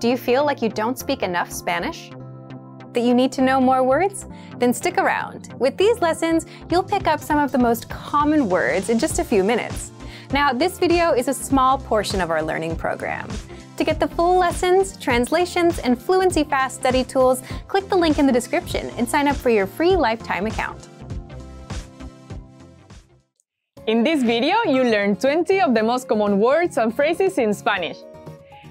Do you feel like you don't speak enough Spanish? That you need to know more words? Then stick around. With these lessons, you'll pick up some of the most common words in just a few minutes. Now, this video is a small portion of our learning program. To get the full lessons, translations, and Fluency Fast study tools, click the link in the description and sign up for your free lifetime account. In this video, you learn 20 of the most common words and phrases in Spanish.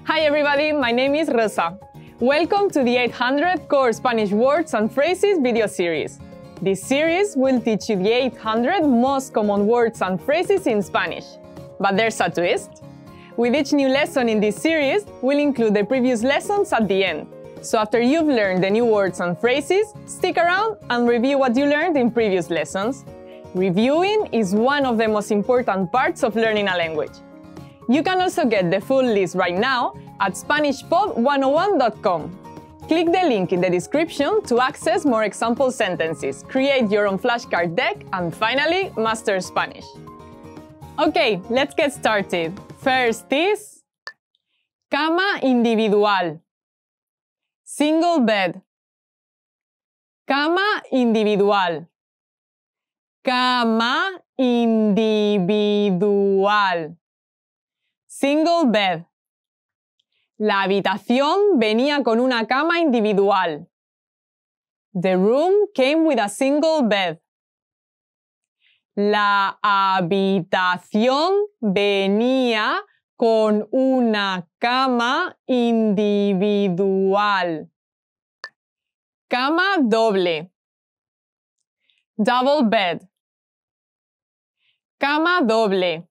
Hi everybody, my name is Rosa. Welcome to the 800 Core Spanish Words and Phrases video series. This series will teach you the 800 most common words and phrases in Spanish. But there's a twist. With each new lesson in this series, we'll include the previous lessons at the end. So after you've learned the new words and phrases, stick around and review what you learned in previous lessons. Reviewing is one of the most important parts of learning a language. You can also get the full list right now at SpanishPod101.com. Click the link in the description to access more example sentences, create your own flashcard deck, and finally, master Spanish. Okay, let's get started. First is cama individual, single bed, cama individual cama individual. Single bed. La habitación venía con una cama individual. The room came with a single bed. La habitación venía con una cama individual. Cama doble. Double bed. Cama doble.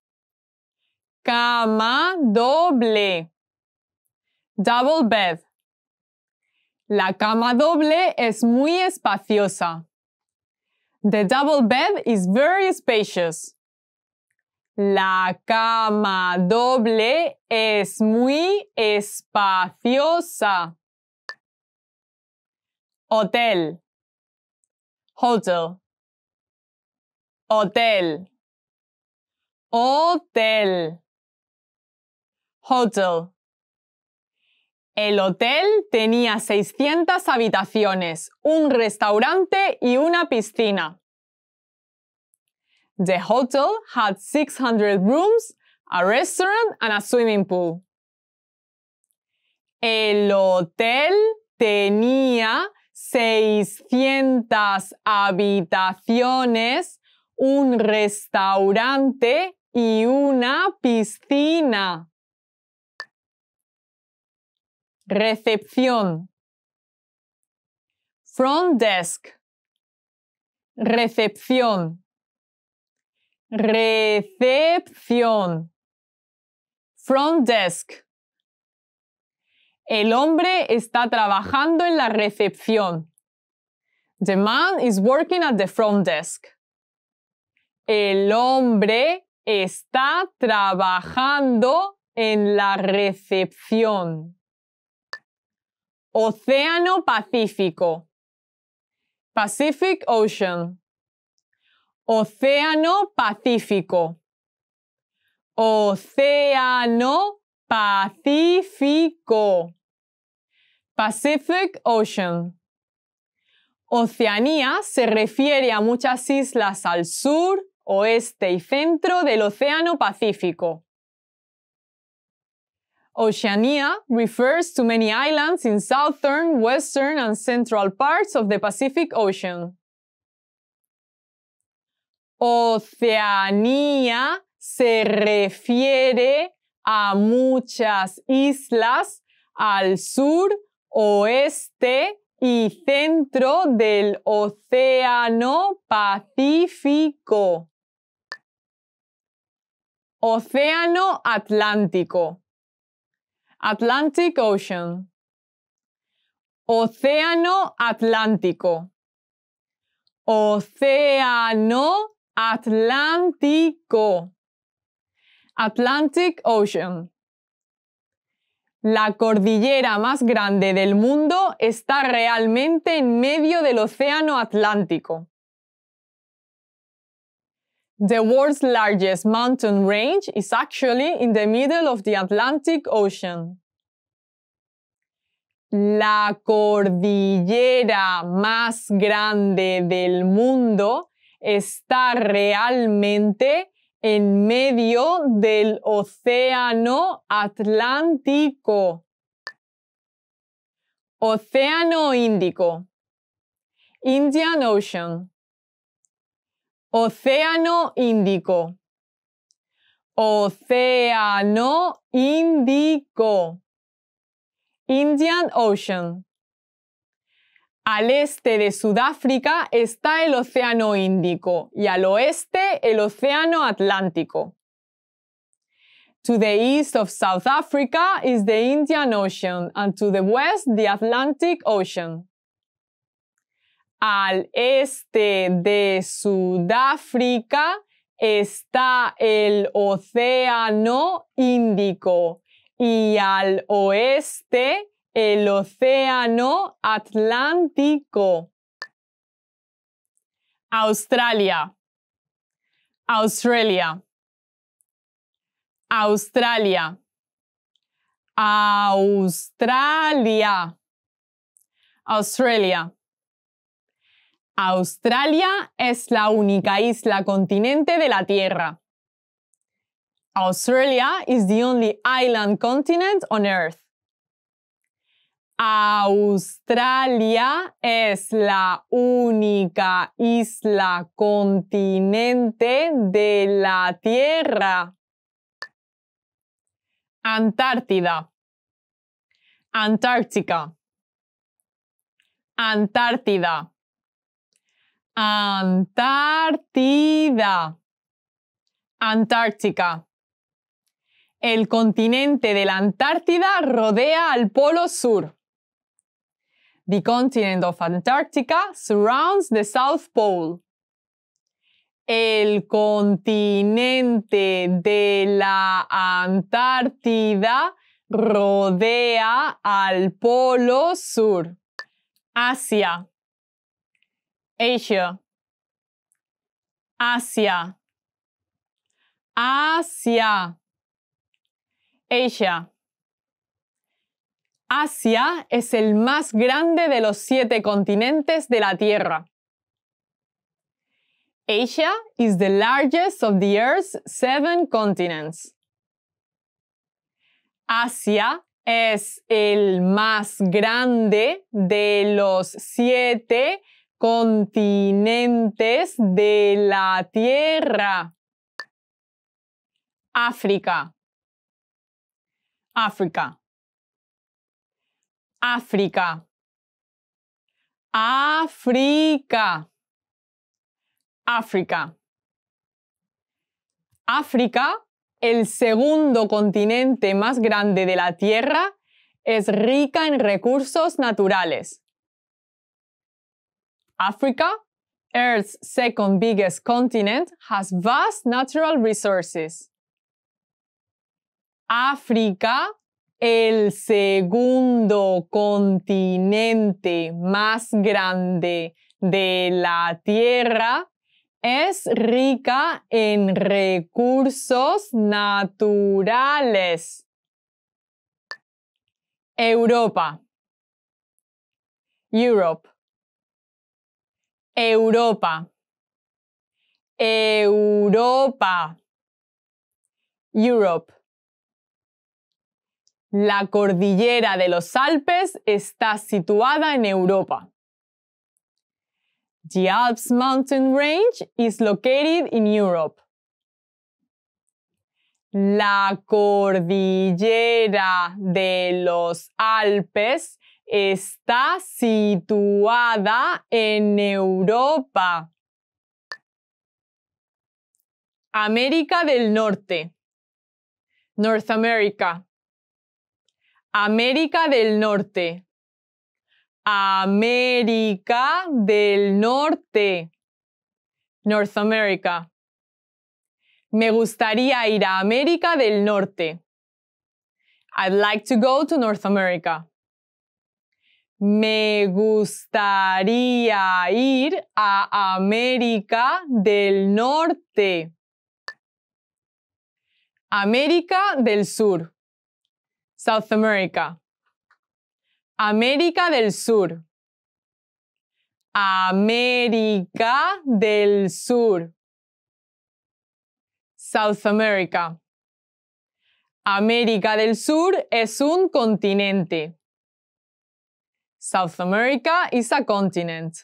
Cama doble. Double bed. La cama doble es muy espaciosa. The double bed is very spacious. La cama doble es muy espaciosa. Hotel. Hotel. Hotel. Hotel. Hotel. El hotel tenía 600 habitaciones, un restaurante y una piscina. The hotel had 600 rooms, a restaurant and a swimming pool. El hotel tenía 600 habitaciones, un restaurante y una piscina. Recepción. Front desk. Recepción. Recepción. Front desk. El hombre está trabajando en la recepción. The man is working at the front desk. El hombre está trabajando en la recepción. Océano Pacífico. Pacific Ocean. Océano Pacífico. Océano Pacífico. Pacific Ocean. Oceanía se refiere a muchas islas al sur, oeste y centro del Océano Pacífico. Oceania refers to many islands in southern, western, and central parts of the Pacific Ocean. Oceanía se refiere a muchas islas al sur, oeste y centro del Océano Pacífico. Océano Atlántico. Atlantic Ocean. Océano Atlántico. Océano Atlántico. Atlantic Ocean. La cordillera más grande del mundo está realmente en medio del Océano Atlántico. The world's largest mountain range is actually in the middle of the Atlantic Ocean. La cordillera más grande del mundo está realmente en medio del Océano Atlántico. Océano Índico. Indian Ocean. Océano Índico. Océano Índico. Indian Ocean. Al este de Sudáfrica está el Océano Índico y al oeste el Océano Atlántico. To the east of South Africa is the Indian Ocean and to the west the Atlantic Ocean. Al este de Sudáfrica está el Océano Índico y al oeste el Océano Atlántico. Australia. Australia. Australia. Australia. Australia. Australia es la única isla continente de la Tierra. Australia is the only island continent on Earth. Australia es la única isla continente de la Tierra. Antártida. Antártica. Antártida. Antártida. Antártica. El continente de la Antártida rodea al Polo Sur. The continent of Antarctica surrounds the South Pole. El continente de la Antártida rodea al Polo Sur. Asia. Asia. Asia. Asia. Asia. Asia es el más grande de los siete continentes de la Tierra. Asia is the largest of the Earth's seven continents. Asia es el más grande de los siete continentes de la Tierra. África. África. África. África. África. África, el segundo continente más grande de la Tierra, es rica en recursos naturales. Africa, Earth's second biggest continent, has vast natural resources. África, el segundo continente más grande de la Tierra, es rica en recursos naturales. Europa. Europe. Europa. Europa. Europe. La cordillera de los Alpes está situada en Europa. The Alps mountain range is located in Europe. La cordillera de los Alpes está situada en Europa. América del Norte. North America. América del Norte. América del Norte. North America. Me gustaría ir a América del Norte. I'd like to go to North America. Me gustaría ir a América del Norte. América del Sur. South America. América del Sur. América del Sur. South America. América del Sur es un continente. South America is a continent.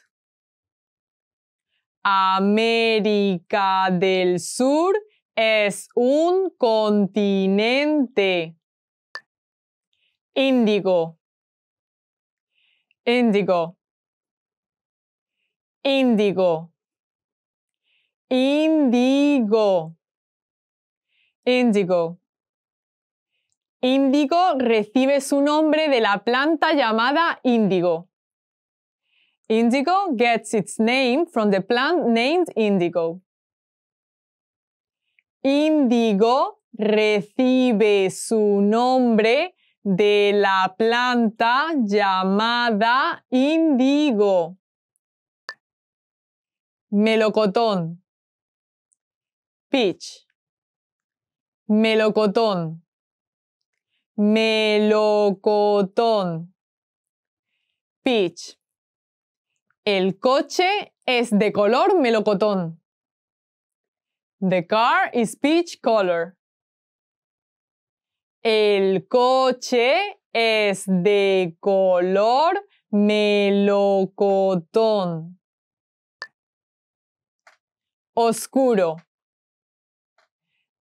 América del Sur es un continente. Índigo. Índigo. Índigo. Índigo. Índigo. Índigo recibe su nombre de la planta llamada índigo. Indigo gets its name from the plant named indigo. Índigo recibe su nombre de la planta llamada índigo. Melocotón. Peach. Melocotón. Melocotón. Peach. El coche es de color melocotón. The car is peach color. El coche es de color melocotón. Oscuro.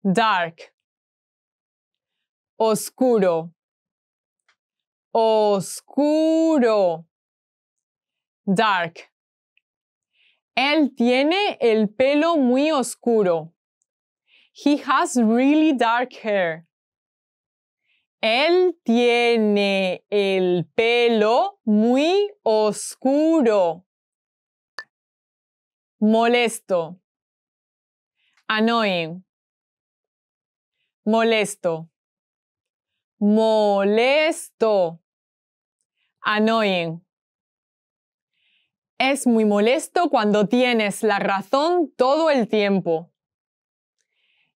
Dark. Oscuro. Oscuro. Dark. Él tiene el pelo muy oscuro. He has really dark hair. Él tiene el pelo muy oscuro. Molesto. Annoying. Molesto. Molesto. Annoying. Es muy molesto cuando tienes la razón todo el tiempo.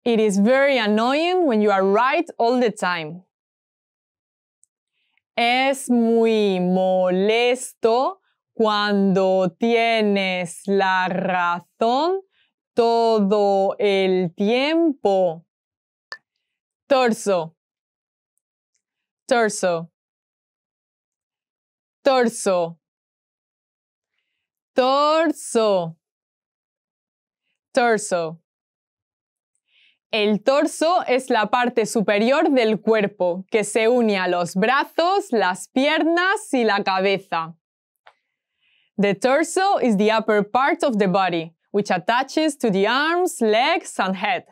It is very annoying when you are right all the time. Es muy molesto cuando tienes la razón todo el tiempo. Torso. Torso. Torso. Torso. Torso. El torso es la parte superior del cuerpo que se une a los brazos, las piernas y la cabeza. The torso is the upper part of the body, which attaches to the arms, legs and head.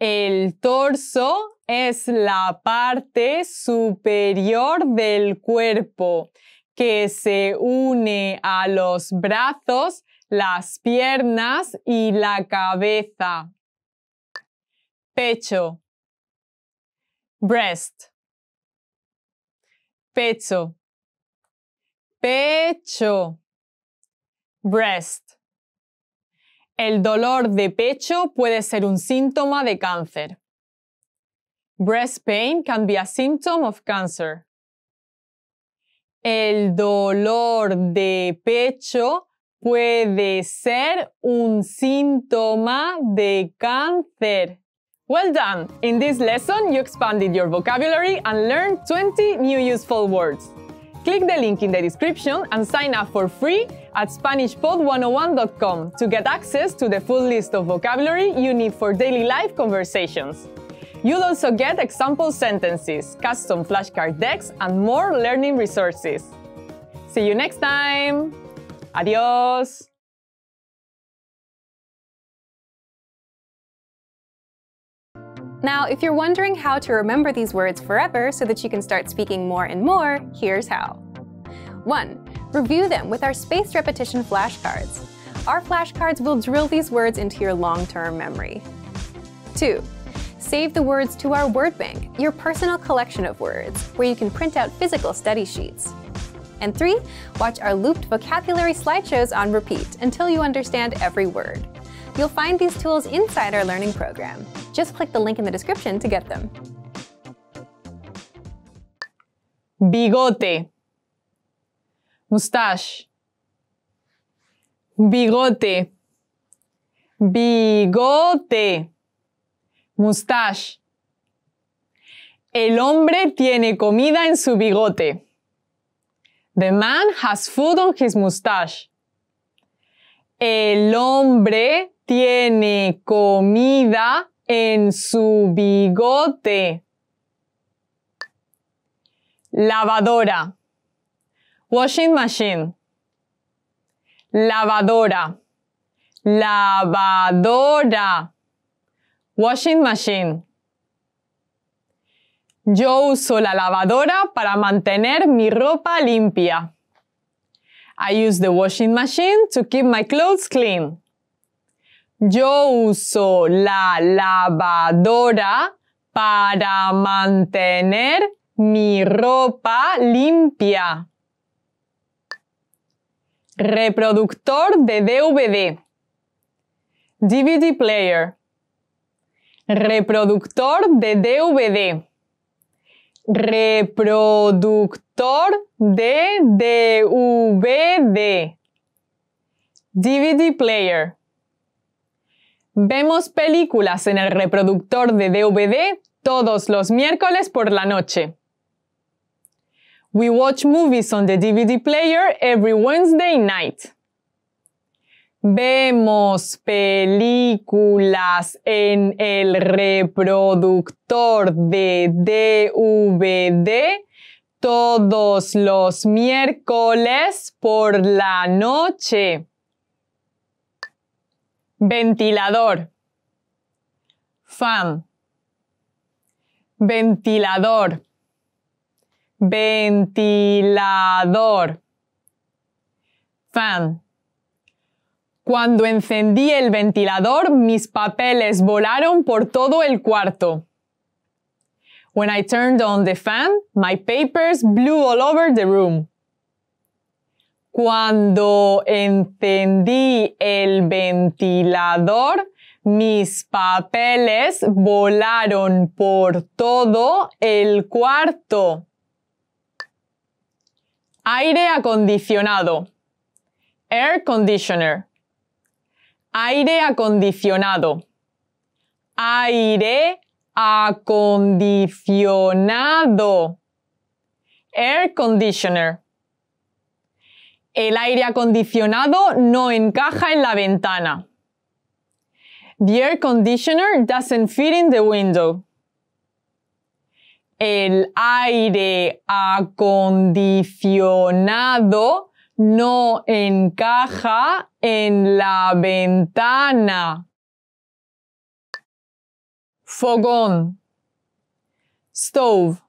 El torso es la parte superior del cuerpo que se une a los brazos, las piernas y la cabeza. Pecho. Breast. Pecho. Pecho. Breast. El dolor de pecho puede ser un síntoma de cáncer. Breast pain can be a symptom of cancer. El dolor de pecho puede ser un síntoma de cáncer. Well done! In this lesson, you expanded your vocabulary and learned 20 new useful words. Click the link in the description and sign up for free at SpanishPod101.com to get access to the full list of vocabulary you need for daily life conversations. You'll also get example sentences, custom flashcard decks, and more learning resources. See you next time! Adios! Now, if you're wondering how to remember these words forever so that you can start speaking more and more, here's how. 1. Review them with our spaced repetition flashcards. Our flashcards will drill these words into your long-term memory. 2. Save the words to our word bank, your personal collection of words, where you can print out physical study sheets. And three, watch our looped vocabulary slideshows on repeat until you understand every word. You'll find these tools inside our learning program. Just click the link in the description to get them. bigote, mustache, bigote, bigote, mustache. El hombre tiene comida en su bigote. The man has food on his mustache. El hombre tiene comida en su bigote. Lavadora. Washing machine. Lavadora. Lavadora. Washing machine. Yo uso la lavadora para mantener mi ropa limpia. I use the washing machine to keep my clothes clean. Yo uso la lavadora para mantener mi ropa limpia. Reproductor de DVD. DVD player. Reproductor de DVD. Reproductor de DVD. DVD player. Vemos películas en el reproductor de DVD todos los miércoles por la noche. We watch movies on the DVD player every Wednesday night. Vemos películas en el reproductor de DVD todos los miércoles por la noche. Ventilador. Fan. Ventilador. Ventilador. Fan. Cuando encendí el ventilador, mis papeles volaron por todo el cuarto. When I turned on the fan, my papers blew all over the room. Cuando encendí el ventilador, mis papeles volaron por todo el cuarto. Aire acondicionado. Air conditioner. Aire acondicionado. Aire acondicionado. Air conditioner. El aire acondicionado no encaja en la ventana. The air conditioner doesn't fit in the window. El aire acondicionado no encaja en la ventana. Fogón. Stove.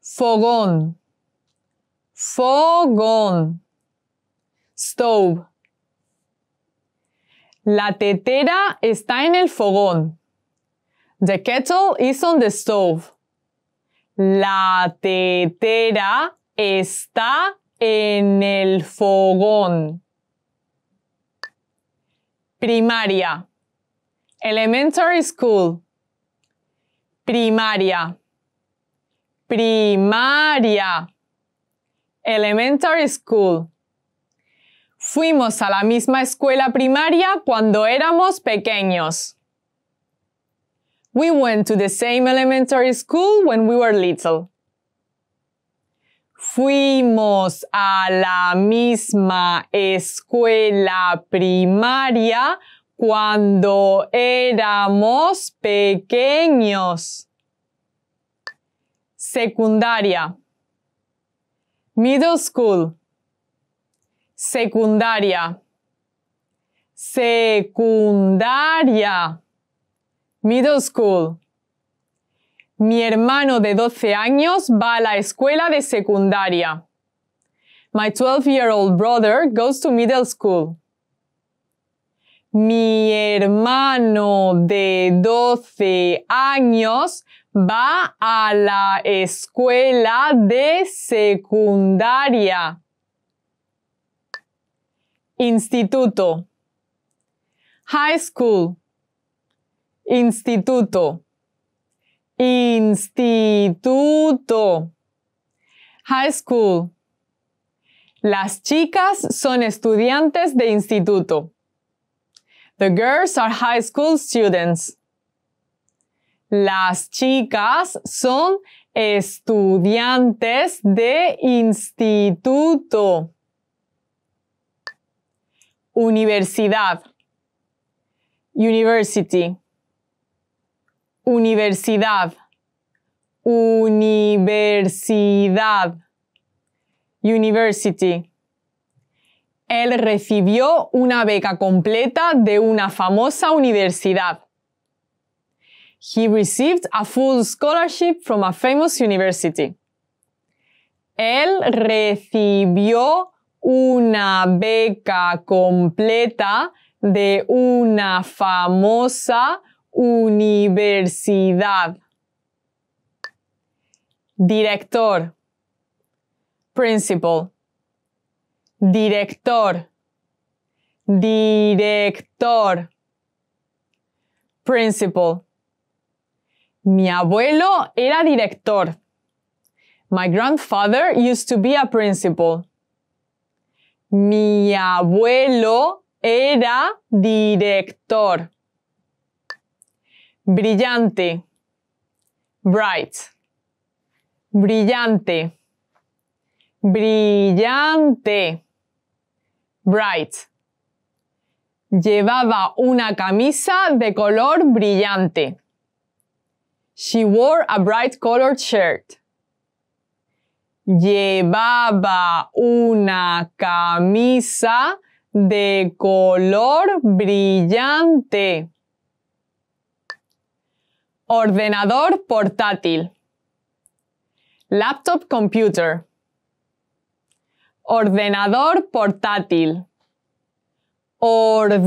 Fogón. Fogón. Stove. La tetera está en el fogón. The kettle is on the stove. La tetera está en el fogón. Primaria. Elementary school. Primaria. Primaria. Elementary school. Fuimos a la misma escuela primaria cuando éramos pequeños. We went to the same elementary school when we were little. Fuimos a la misma escuela primaria cuando éramos pequeños. Secundaria. Middle school. Secundaria. Secundaria. Middle school. Mi hermano de 12 años va a la escuela de secundaria. My 12-year-old brother goes to middle school. Mi hermano de 12 años va a la escuela de secundaria. Instituto. High school. Instituto Instituto. High school. Las chicas son estudiantes de instituto. The girls are high school students. Las chicas son estudiantes de instituto. Universidad. University. Universidad. Universidad. University. Él recibió una beca completa de una famosa universidad. He received a full scholarship from a famous university. Él recibió una beca completa de una famosa universidad. Director. Principal. Director. Director. Principal. Mi abuelo era director. My grandfather used to be a principal. Mi abuelo era director. Brillante. Bright. Brillante. Brillante. Bright. Llevaba una camisa de color brillante. She wore a bright colored shirt. Llevaba una camisa de color brillante. Ordenador portátil. Laptop computer. Ordenador portátil. Ordenador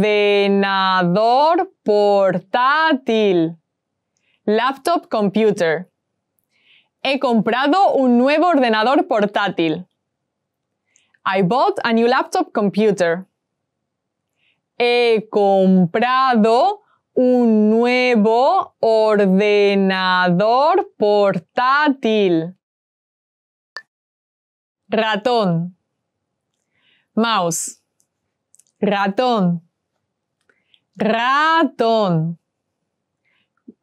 portátil. Laptop computer. He comprado un nuevo ordenador portátil. I bought a new laptop computer. He comprado un nuevo ordenador portátil. Ratón. Mouse. Ratón. Ratón.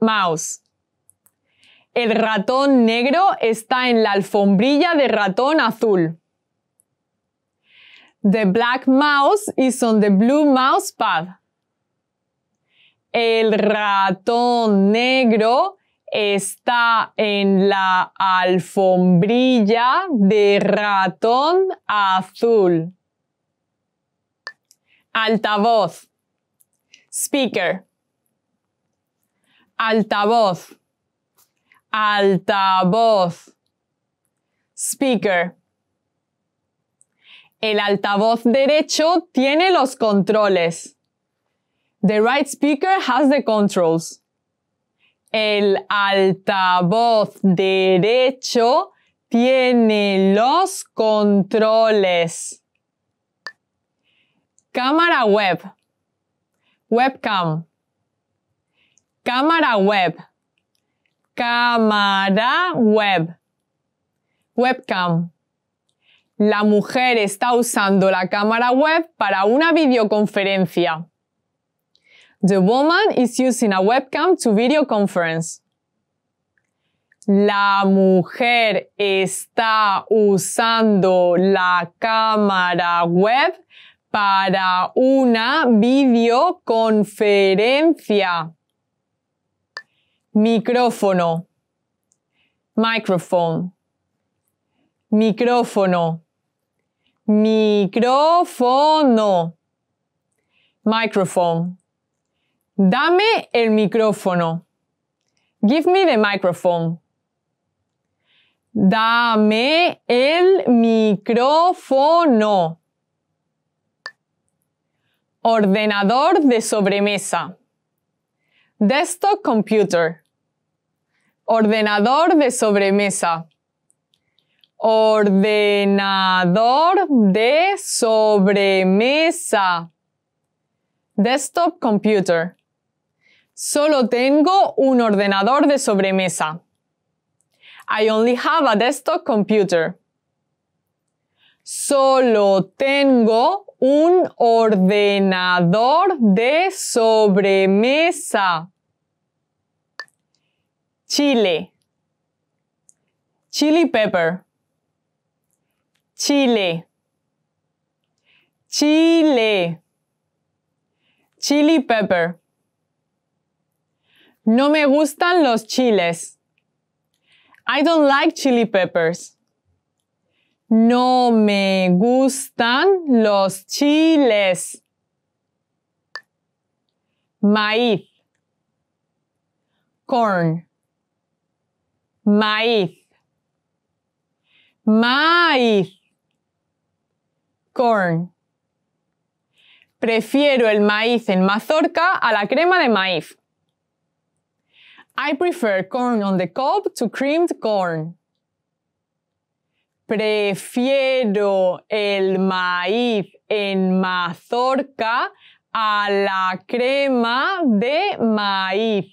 Mouse. El ratón negro está en la alfombrilla de ratón azul. The black mouse is on the blue mouse pad. El ratón negro está en la alfombrilla de ratón azul. Altavoz. Speaker. Altavoz. Altavoz. Speaker. El altavoz derecho tiene los controles. The right speaker has the controls. El altavoz derecho tiene los controles. Cámara web. Webcam. Cámara web. Cámara web. Webcam. La mujer está usando la cámara web para una videoconferencia. The woman is using a webcam to video conference. La mujer está usando la cámara web para una videoconferencia. Micrófono. Microphone. Micrófono. Micrófono. Microphone. Dame el micrófono. Give me the microphone. Dame el micrófono. Ordenador de sobremesa. Desktop computer. Ordenador de sobremesa. Ordenador de sobremesa. Desktop computer. Solo tengo un ordenador de sobremesa. I only have a desktop computer. Solo tengo un ordenador de sobremesa. Chile. Chili pepper. Chile. Chile. Chili pepper. No me gustan los chiles. I don't like chili peppers. No me gustan los chiles. Maíz. Corn. Maíz. Maíz. Corn. Prefiero el maíz en mazorca a la crema de maíz. I prefer corn on the cob to creamed corn. Prefiero el maíz en mazorca a la crema de maíz.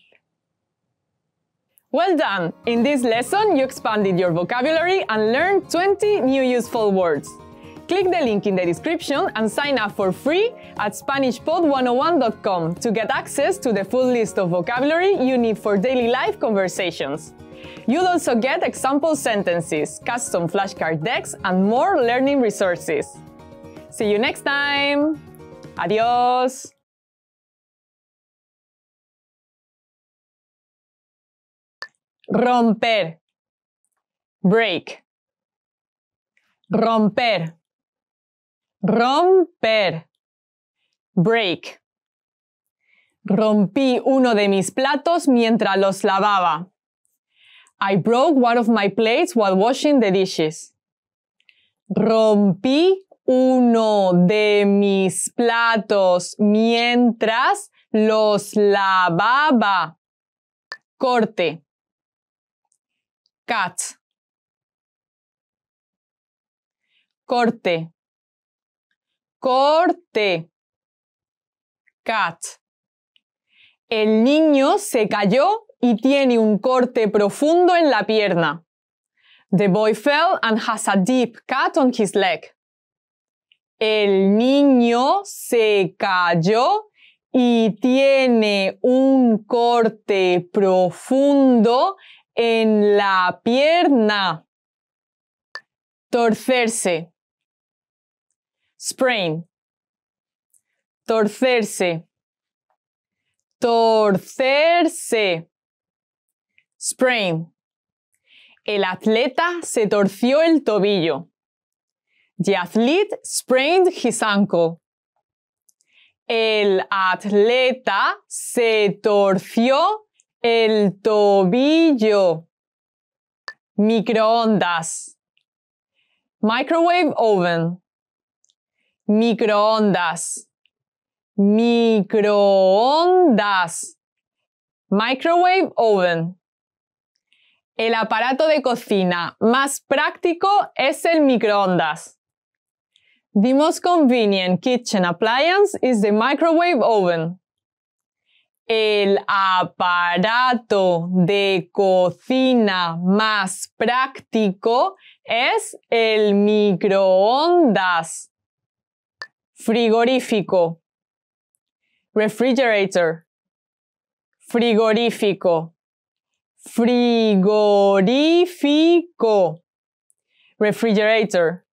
Well done! In this lesson, you expanded your vocabulary and learned 20 new useful words. Click the link in the description and sign up for free at SpanishPod101.com to get access to the full list of vocabulary you need for daily life conversations. You'll also get example sentences, custom flashcard decks, and more learning resources. See you next time! Adios! Romper. Break. Romper. Romper. Break. Rompí uno de mis platos mientras los lavaba. I broke one of my plates while washing the dishes. Rompí uno de mis platos mientras los lavaba. Corte. Cut. Corte. Corte. Cut. El niño se cayó y tiene un corte profundo en la pierna. The boy fell and has a deep cut on his leg. El niño se cayó y tiene un corte profundo en la pierna. Torcerse. Sprain. Torcerse. Torcerse. Sprain. El atleta se torció el tobillo. The athlete sprained his ankle. El atleta se torció el tobillo. Microondas. Microwave oven. Microondas. Microondas. Microwave oven. El aparato de cocina más práctico es el microondas. The most convenient kitchen appliance is the microwave oven. El aparato de cocina más práctico es el microondas. Frigorífico. Refrigerator. Frigorífico. Frigorífico. Refrigerator.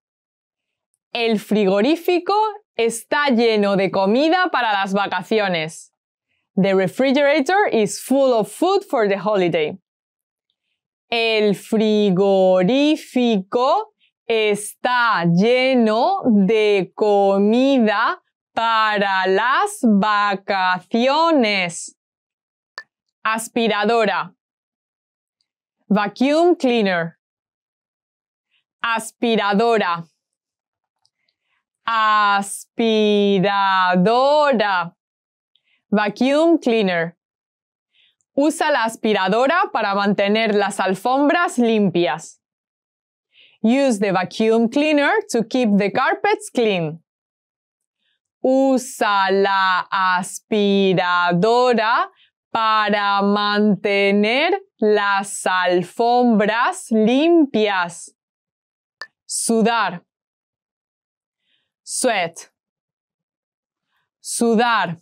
El frigorífico está lleno de comida para las vacaciones. The refrigerator is full of food for the holiday. El frigorífico está lleno de comida para las vacaciones. Aspiradora. Vacuum cleaner. Aspiradora. Aspiradora. Vacuum cleaner. Usa la aspiradora para mantener las alfombras limpias. Use the vacuum cleaner to keep the carpets clean. Usa la aspiradora para mantener las alfombras limpias. Sudar. Sweat. Sudar.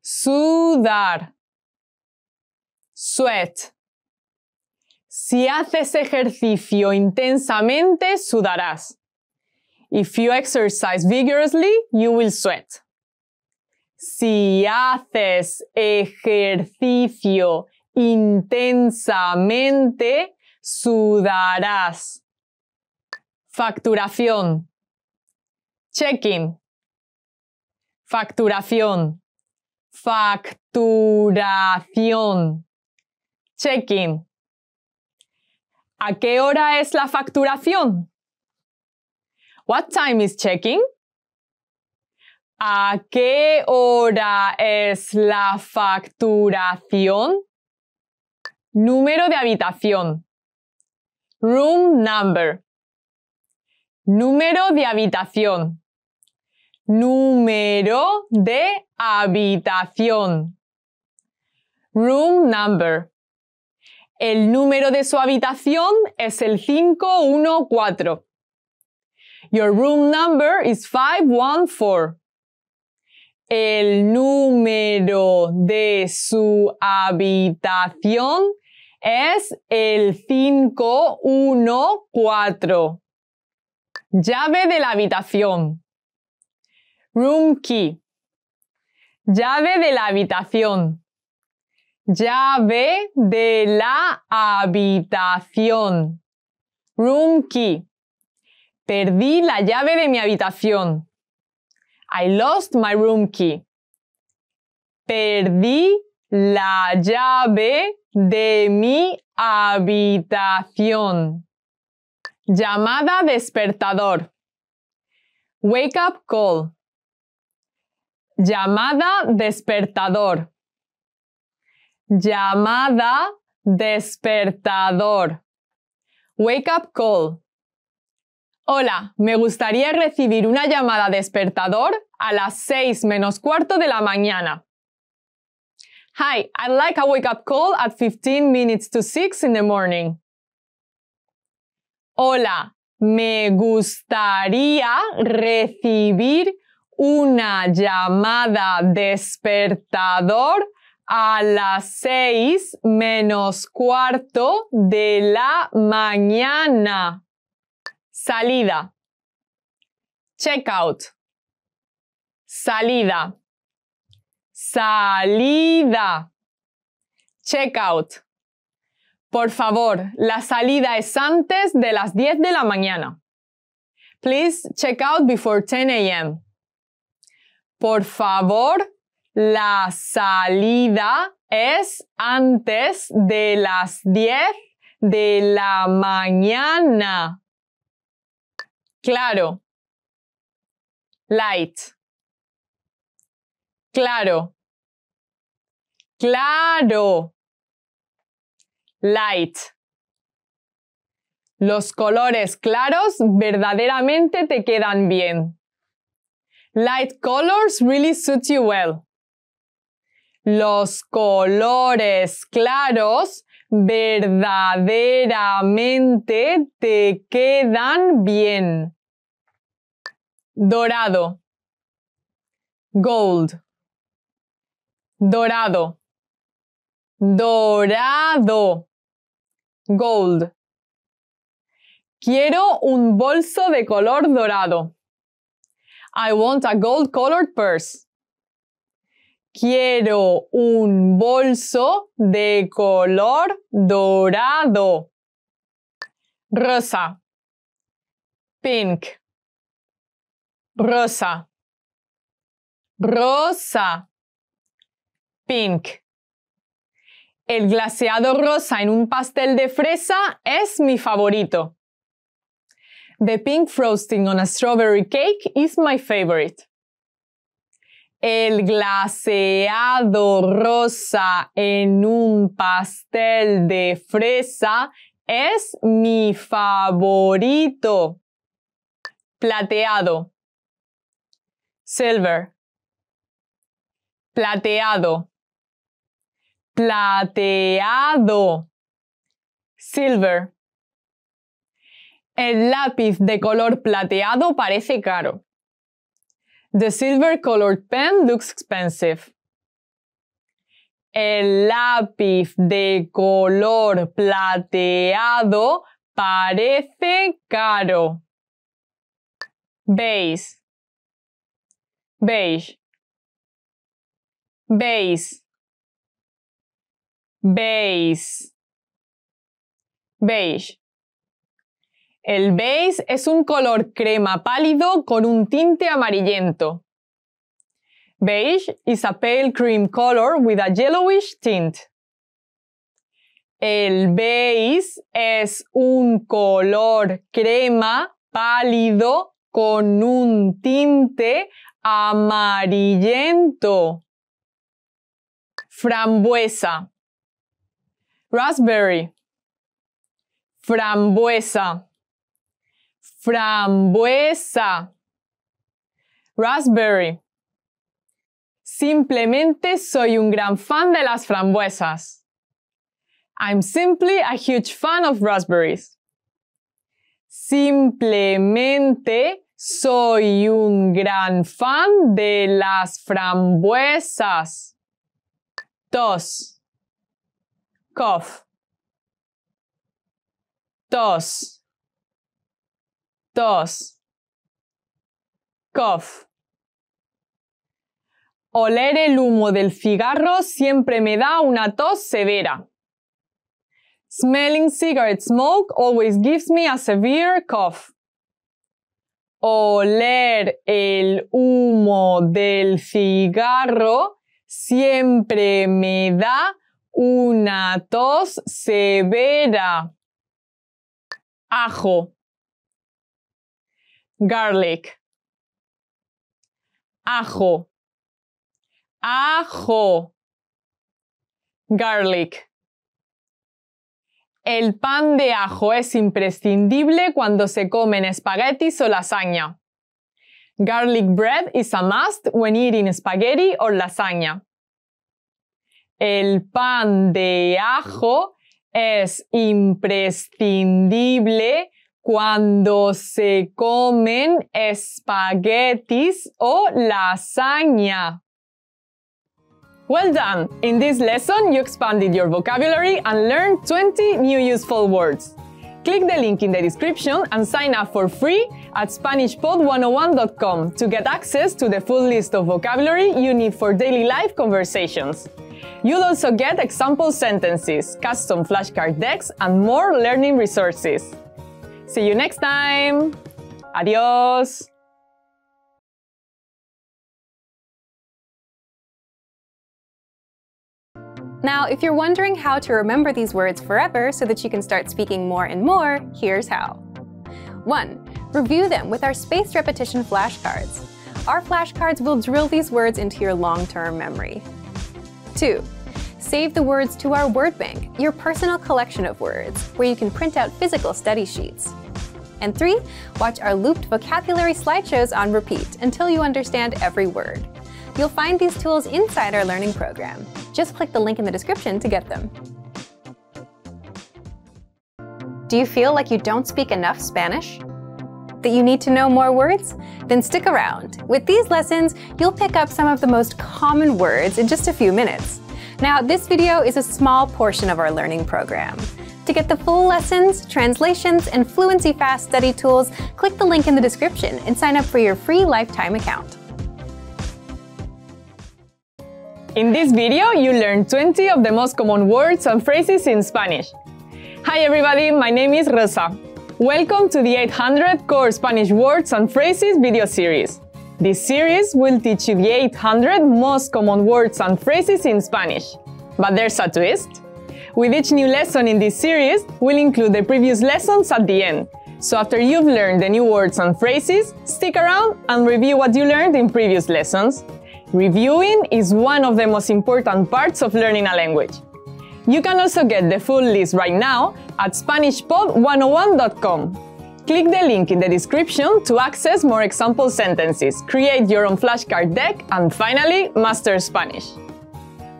Sudar. Sweat. Si haces ejercicio intensamente, sudarás. If you exercise vigorously, you will sweat. Si haces ejercicio intensamente, sudarás. Facturación. Checking. Facturación. Facturación. Checking. ¿A qué hora es la facturación? What time is checking? ¿A qué hora es la facturación? Número de habitación. Room number. Número de habitación. Número de habitación. Room number. El número de su habitación es el 514. Your room number is 514. El número de su habitación es el 514. Llave de la habitación. Room key. Llave de la habitación. Llave de la habitación. Room key. Perdí la llave de mi habitación. I lost my room key. Perdí la llave de mi habitación. Llamada despertador. Wake up call. Llamada despertador. Llamada despertador. Wake up call. Hola, me gustaría recibir una llamada despertador a las 6 menos cuarto de la mañana. Hi, I'd like a wake up call at 15 minutes to 6 in the morning. Hola, me gustaría recibir una llamada despertador a las 6 menos cuarto de la mañana. Salida. Checkout. Salida. Salida. Checkout. Por favor, la salida es antes de las 10 de la mañana. Please check out before 10 a.m. Por favor, la salida es antes de las 10 de la mañana. Claro. Light. Claro. Claro. Light. Los colores claros verdaderamente te quedan bien. Light colors really suit you well. Los colores claros verdaderamente te quedan bien. Dorado. Gold. Dorado. Dorado. Gold. Quiero un bolso de color dorado. I want a gold colored purse. Quiero un bolso de color dorado. Rosa. Pink. Rosa. Rosa. Pink. El glaseado rosa en un pastel de fresa es mi favorito. The pink frosting on a strawberry cake is my favorite. El glaseado rosa en un pastel de fresa es mi favorito. Plateado. Silver. Plateado. plateado, silver. El lápiz de color plateado parece caro. The silver colored pen looks expensive. El lápiz de color plateado parece caro. Beige. Beige. Beige. Beige. Beige. El beige es un color crema pálido con un tinte amarillento. Beige is a pale cream color with a yellowish tint. El beige es un color crema pálido con un tinte amarillento. Frambuesa. Raspberry. Frambuesa. Frambuesa. Raspberry. Simplemente soy un gran fan de las frambuesas. I'm simply a huge fan of raspberries. Simplemente soy un gran fan de las frambuesas. Tos. Cough. Tos. Tos. Cough. Oler el humo del cigarro siempre me da una tos severa. Smelling cigarette smoke always gives me a severe cough. Oler el humo del cigarro siempre me da una tos severa. Ajo. Garlic. Ajo. Ajo. Garlic. El pan de ajo es imprescindible cuando se comen espaguetis o lasaña. Garlic bread is a must when eating spaghetti or lasagna. El pan de ajo es imprescindible cuando se comen espaguetis o lasaña. Well done! In this lesson, you expanded your vocabulary and learned 20 new useful words. Click the link in the description and sign up for free at SpanishPod101.com to get access to the full list of vocabulary you need for daily life conversations. You'll also get example sentences, custom flashcard decks, and more learning resources. See you next time! Adios! Now, if you're wondering how to remember these words forever so that you can start speaking more and more, here's how. 1. Review them with our spaced repetition flashcards. Our flashcards will drill these words into your long-term memory. 2. Save the words to our word bank, your personal collection of words, where you can print out physical study sheets. And 3. Watch our looped vocabulary slideshows on repeat until you understand every word. You'll find these tools inside our learning program. Just click the link in the description to get them. Do you feel like you don't speak enough Spanish? That you need to know more words? Then stick around. With these lessons, you'll pick up some of the most common words in just a few minutes. Now, this video is a small portion of our learning program. To get the full lessons, translations, and Fluency Fast study tools, click the link in the description and sign up for your free lifetime account. In this video, you learn 20 of the most common words and phrases in Spanish. Hi everybody, my name is Rosa. Welcome to the 800 Core Spanish Words and Phrases video series. This series will teach you the 800 most common words and phrases in Spanish. But there's a twist. With each new lesson in this series, we'll include the previous lessons at the end. So after you've learned the new words and phrases, stick around and review what you learned in previous lessons. Reviewing is one of the most important parts of learning a language. You can also get the full list right now at SpanishPod101.com. Click the link in the description to access more example sentences, create your own flashcard deck, and finally, master Spanish.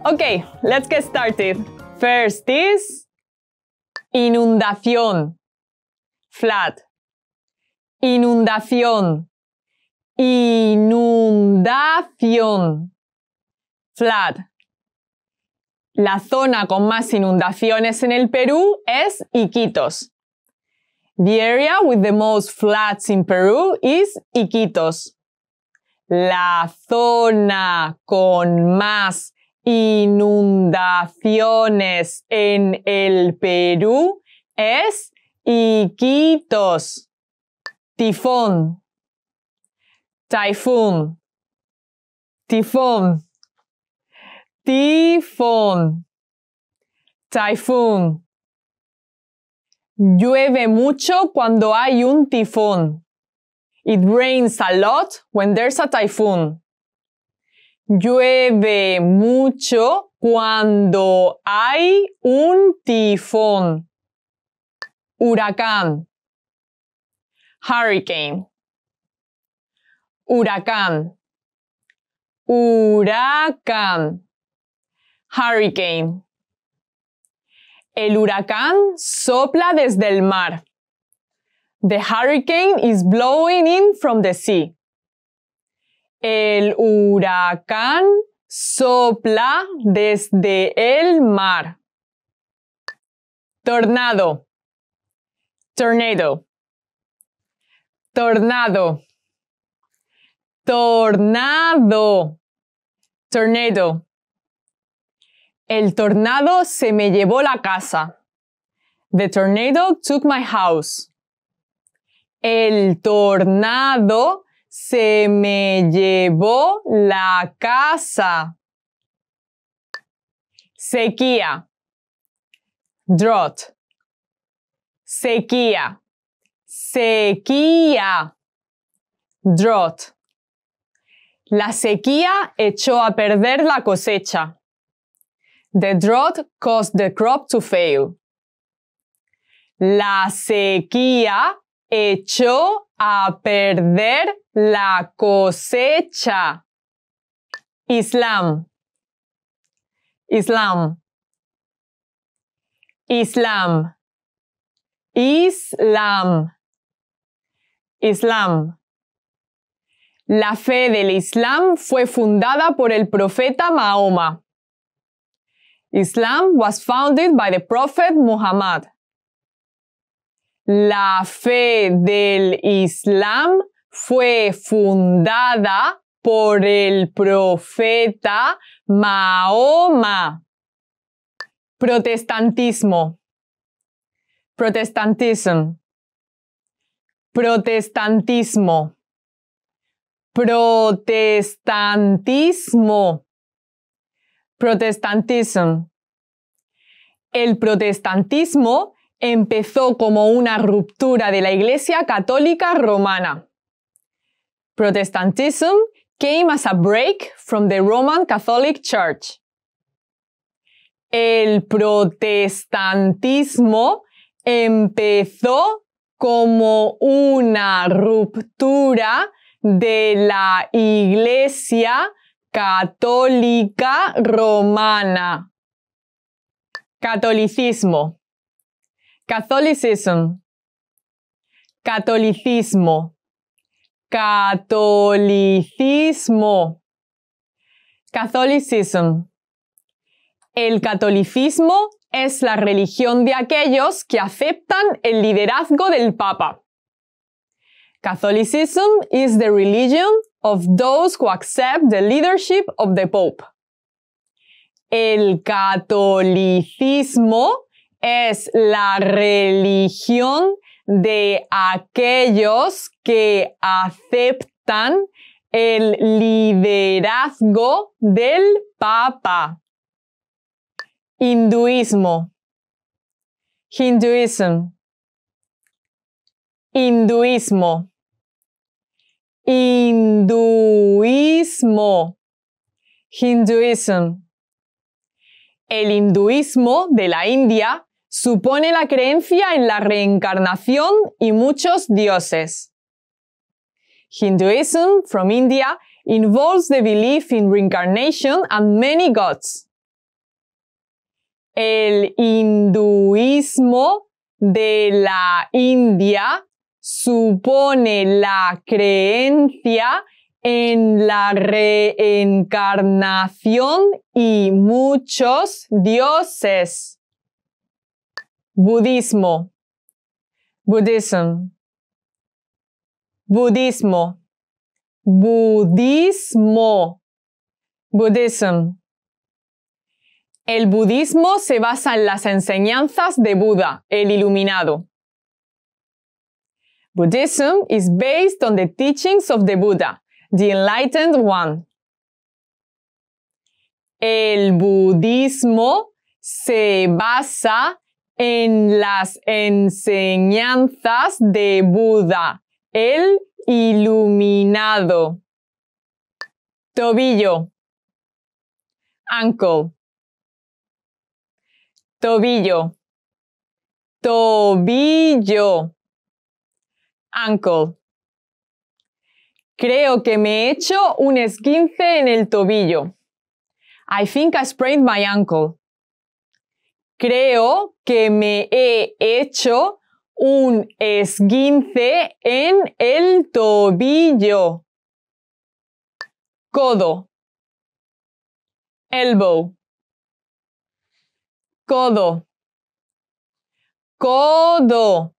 Okay, let's get started. First is inundación. Flat. Inundación. Inundación. Flat. La zona con más inundaciones en el Perú es Iquitos. The area with the most floods in Peru is Iquitos. La zona con más inundaciones en el Perú es Iquitos. Tifón. Typhoon. Tifón. Tifón. Typhoon. Llueve mucho cuando hay un tifón. It rains a lot when there's a typhoon. Llueve mucho cuando hay un tifón. Huracán. Hurricane. Huracán. Huracán. Hurricane. El huracán sopla desde el mar. The hurricane is blowing in from the sea. El huracán sopla desde el mar. Tornado. Tornado. Tornado. Tornado. Tornado. El tornado se me llevó la casa. The tornado took my house. El tornado se me llevó la casa. Sequía. Drought. Sequía. Sequía. Drought. La sequía echó a perder la cosecha. The drought caused the crop to fail. La sequía echó a perder la cosecha. Islam. Islam. Islam. Islam. Islam. La fe del Islam fue fundada por el profeta Mahoma. Islam was founded by the Prophet Muhammad. La fe del Islam fue fundada por el profeta Mahoma. Protestantismo. Protestantism. Protestantismo. Protestantismo. Protestantism. El protestantismo empezó como una ruptura de la Iglesia Católica Romana. Protestantism came as a break from the Roman Catholic Church. El protestantismo empezó como una ruptura de la Iglesia Católica Romana. Catolicismo. Catholicism. Catolicismo. Catolicismo. Catholicism. El catolicismo es la religión de aquellos que aceptan el liderazgo del Papa. Catholicism is the religion of those who accept the leadership of the Pope. El catolicismo es la religión de aquellos que aceptan el liderazgo del Papa. Hinduismo. Hinduism. Hinduismo. Hinduismo. Hinduism. El hinduismo de la India supone la creencia en la reencarnación y muchos dioses. Hinduism from India involves the belief in reincarnation and many gods. El hinduismo de la India supone la creencia en la reencarnación y muchos dioses. Budismo. Buddhism. Budismo. Budismo. Buddhism. El budismo se basa en las enseñanzas de Buda, el iluminado. Buddhism is based on the teachings of the Buddha, the enlightened one. El budismo se basa en las enseñanzas de Buda, el iluminado. Tobillo. Ankle. Tobillo. Tobillo. Ankle. Creo que me he hecho un esguince en el tobillo. I think I sprained my ankle. Creo que me he hecho un esguince en el tobillo. Codo. Elbow. Codo. Codo.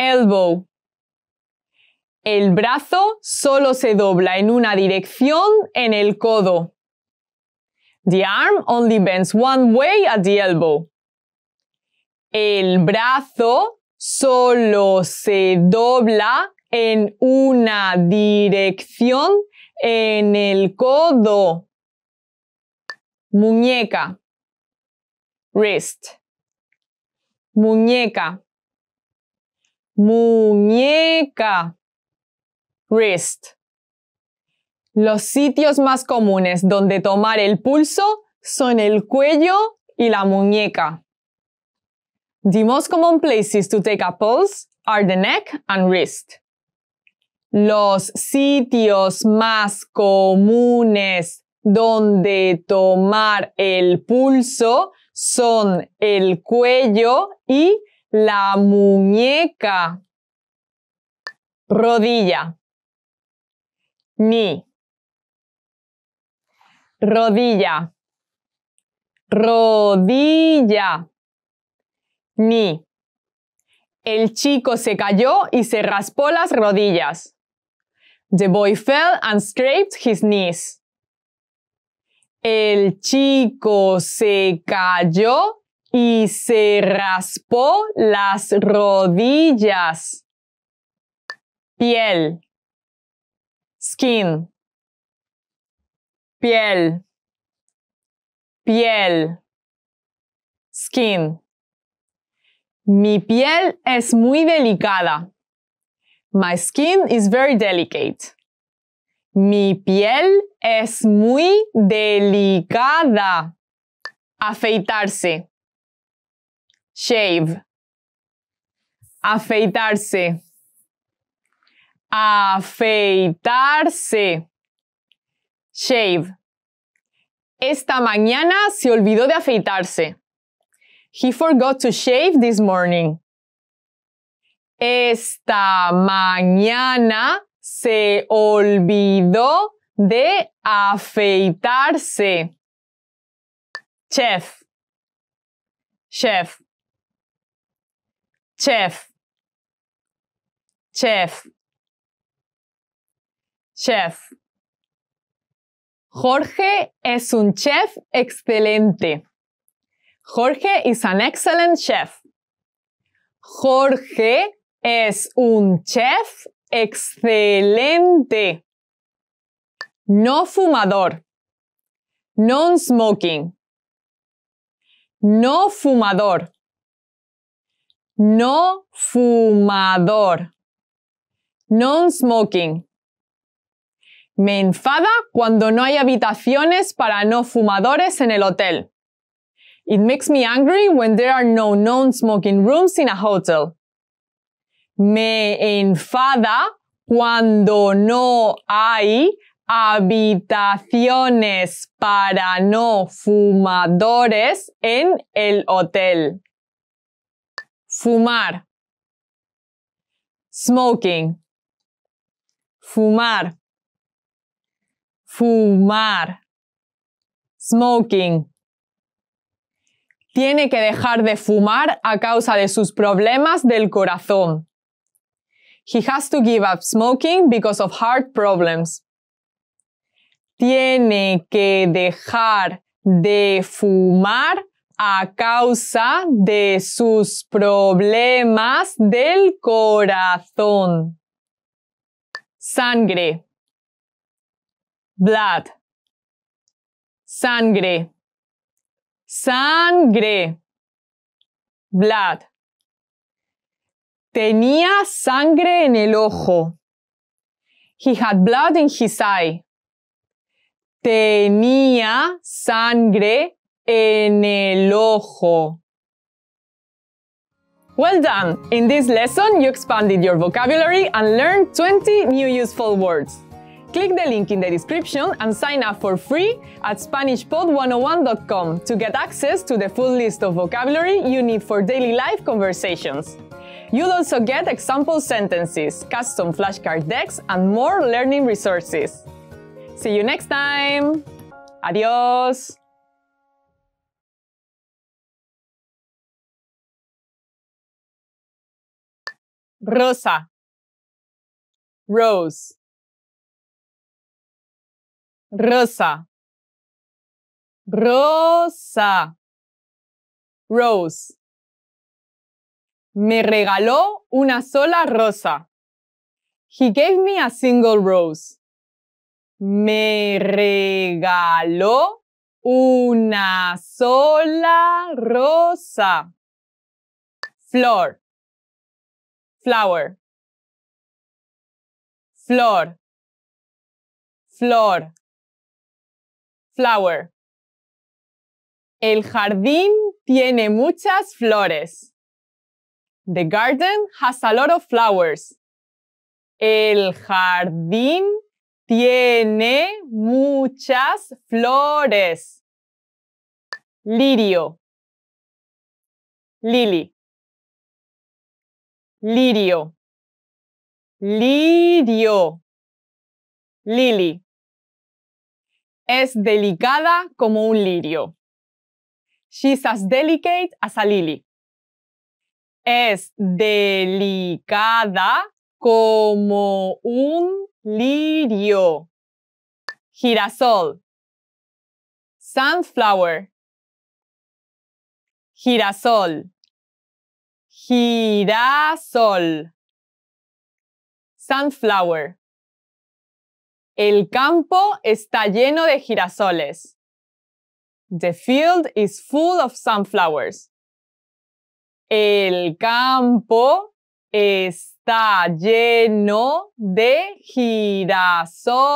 Elbow. El brazo solo se dobla en una dirección en el codo. The arm only bends one way at the elbow. El brazo solo se dobla en una dirección en el codo. Muñeca. Wrist. Muñeca. Muñeca. Wrist. Los sitios más comunes donde tomar el pulso son el cuello y la muñeca. The most common places to take a pulse are the neck and wrist. Los sitios más comunes donde tomar el pulso son el cuello y la muñeca. Rodilla ni. Rodilla. Rodilla. Ni. El chico se cayó y se raspó las rodillas. The boy fell and scraped his knees. El chico se cayó y se raspó las rodillas. Piel skin, piel, piel, skin. Mi piel es muy delicada. My skin is very delicate. Mi piel es muy delicada. Afeitarse. Shave. Afeitarse afeitarse. Shave. Esta mañana se olvidó de afeitarse. He forgot to shave this morning. Esta mañana se olvidó de afeitarse. Chef. Chef. Chef. Chef. Chef. Jorge es un chef excelente. Jorge is an excellent chef. Jorge es un chef excelente. No fumador. Non-smoking. No fumador. No fumador. Non-smoking. Me enfada cuando no hay habitaciones para no fumadores en el hotel. It makes me angry when there are no non-smoking rooms in a hotel. Me enfada cuando no hay habitaciones para no fumadores en el hotel. Fumar. Smoking. Fumar. Fumar. Smoking. Tiene que dejar de fumar a causa de sus problemas del corazón. He has to give up smoking because of heart problems. Tiene que dejar de fumar a causa de sus problemas del corazón. Sangre. Blood. Sangre. Sangre. Blood. Tenía sangre en el ojo. He had blood in his eye. Tenía sangre en el ojo. Well done! In this lesson, you expanded your vocabulary and learned 20 new useful words. Click the link in the description and sign up for free at SpanishPod101.com to get access to the full list of vocabulary you need for daily life conversations. You'll also get example sentences, custom flashcard decks, and more learning resources. See you next time! Adios! Rosa Rose Rosa Rosa Rose Me regaló una sola rosa. He gave me a single rose. Me regaló una sola rosa. Flor. Flower. Flor. Flor. Flower. El jardín tiene muchas flores. The garden has a lot of flowers. El jardín tiene muchas flores. Lirio. Lily. Lirio. Lirio. Lily. Es delicada como un lirio. She's as delicate as a lily es delicada como un lirio. Girasol. Sunflower. Girasol. Girasol. Sunflower. El campo está lleno de girasoles. The field is full of sunflowers. El campo está lleno de girasoles.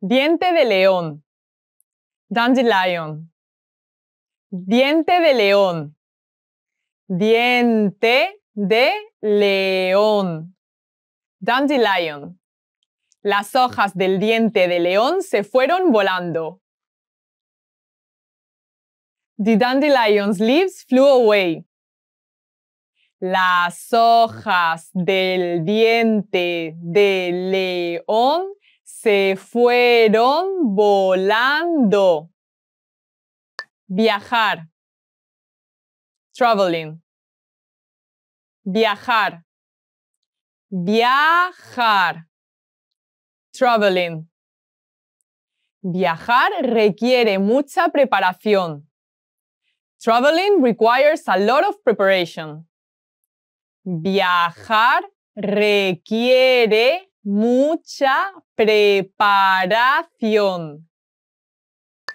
Diente de león. Dandelion. Diente de león. Diente de león. Dandelion. Las hojas del diente de león se fueron volando. The dandelion's leaves flew away. Las hojas del diente de león se fueron volando. Viajar. Traveling. Viajar. Viajar. Traveling. Viajar requiere mucha preparación. Traveling requires a lot of preparation. Viajar requiere mucha preparación.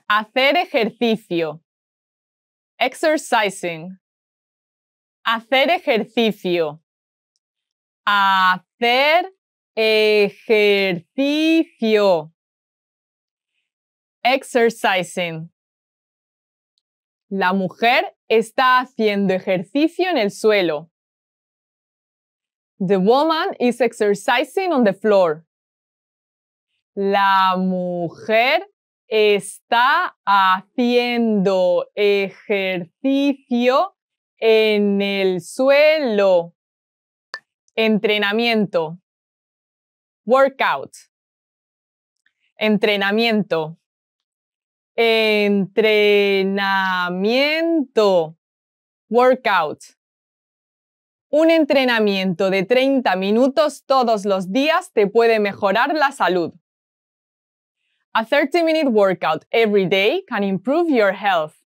Hacer ejercicio. Exercising. Hacer ejercicio. Hacer ejercicio. Exercising. La mujer está haciendo ejercicio en el suelo. The woman is exercising on the floor. La mujer está haciendo ejercicio en el suelo. Entrenamiento. Workout. Entrenamiento. Entrenamiento. Workout. Un entrenamiento de 30 minutos todos los días te puede mejorar la salud. A 30 minute workout every day can improve your health.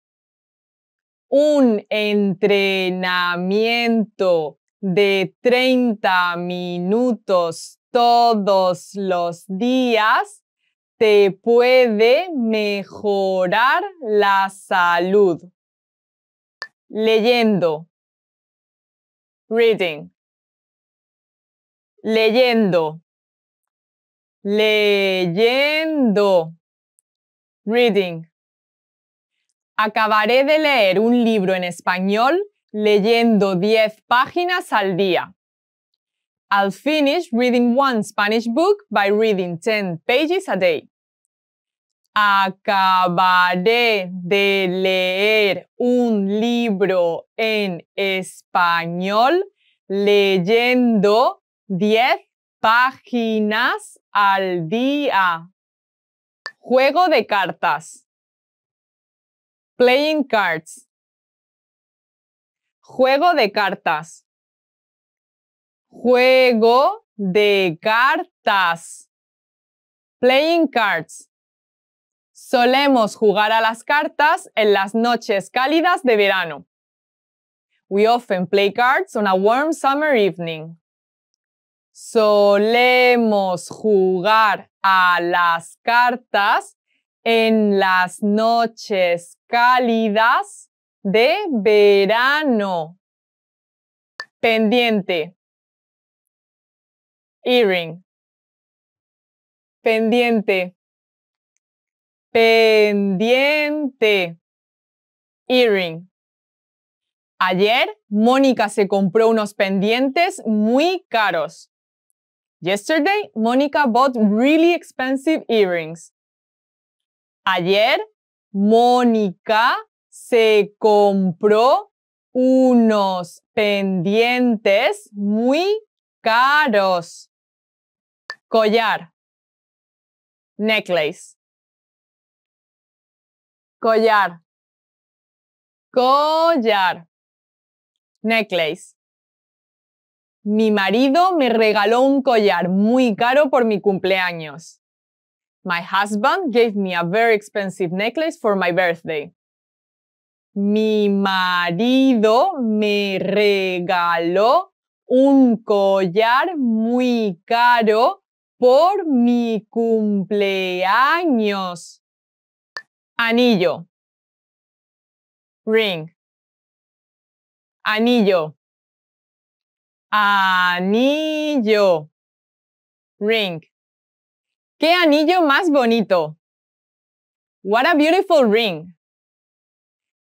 Un entrenamiento de 30 minutos todos los días te puede mejorar la salud. Leyendo. Reading. Leyendo. Leyendo. Reading. Acabaré de leer un libro en español leyendo 10 páginas al día. I'll finish reading one Spanish book by reading 10 pages a day. Acabaré de leer un libro en español leyendo 10 páginas al día. Juego de cartas. Playing cards. Juego de cartas. Juego de cartas. Playing cards. Solemos jugar a las cartas en las noches cálidas de verano. We often play cards on a warm summer evening. Solemos jugar a las cartas en las noches cálidas de verano. Pendiente. Earring. Pendiente. Pendiente. Earring. Ayer, Mónica se compró unos pendientes muy caros. Yesterday, Monica bought really expensive earrings. Ayer, Mónica se compró unos pendientes muy caros. Collar. Necklace. Collar. Collar. Necklace. Mi marido me regaló un collar muy caro por mi cumpleaños. My husband gave me a very expensive necklace for my birthday. Mi marido me regaló un collar muy caro por mi cumpleaños. Anillo. Ring. Anillo. Anillo. Ring. ¿Qué anillo más bonito? What a beautiful ring.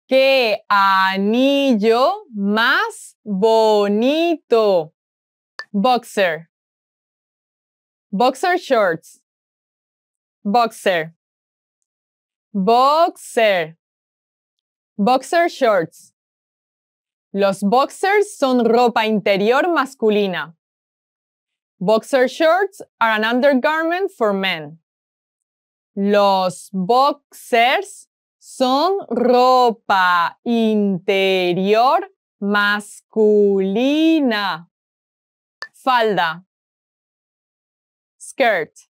¡Qué anillo más bonito! Boxer. Boxer shorts. Boxer. Boxer. Boxer shorts. Los boxers son ropa interior masculina. Boxer shorts are an undergarment for men. Los boxers son ropa interior masculina. Falda. Skirt.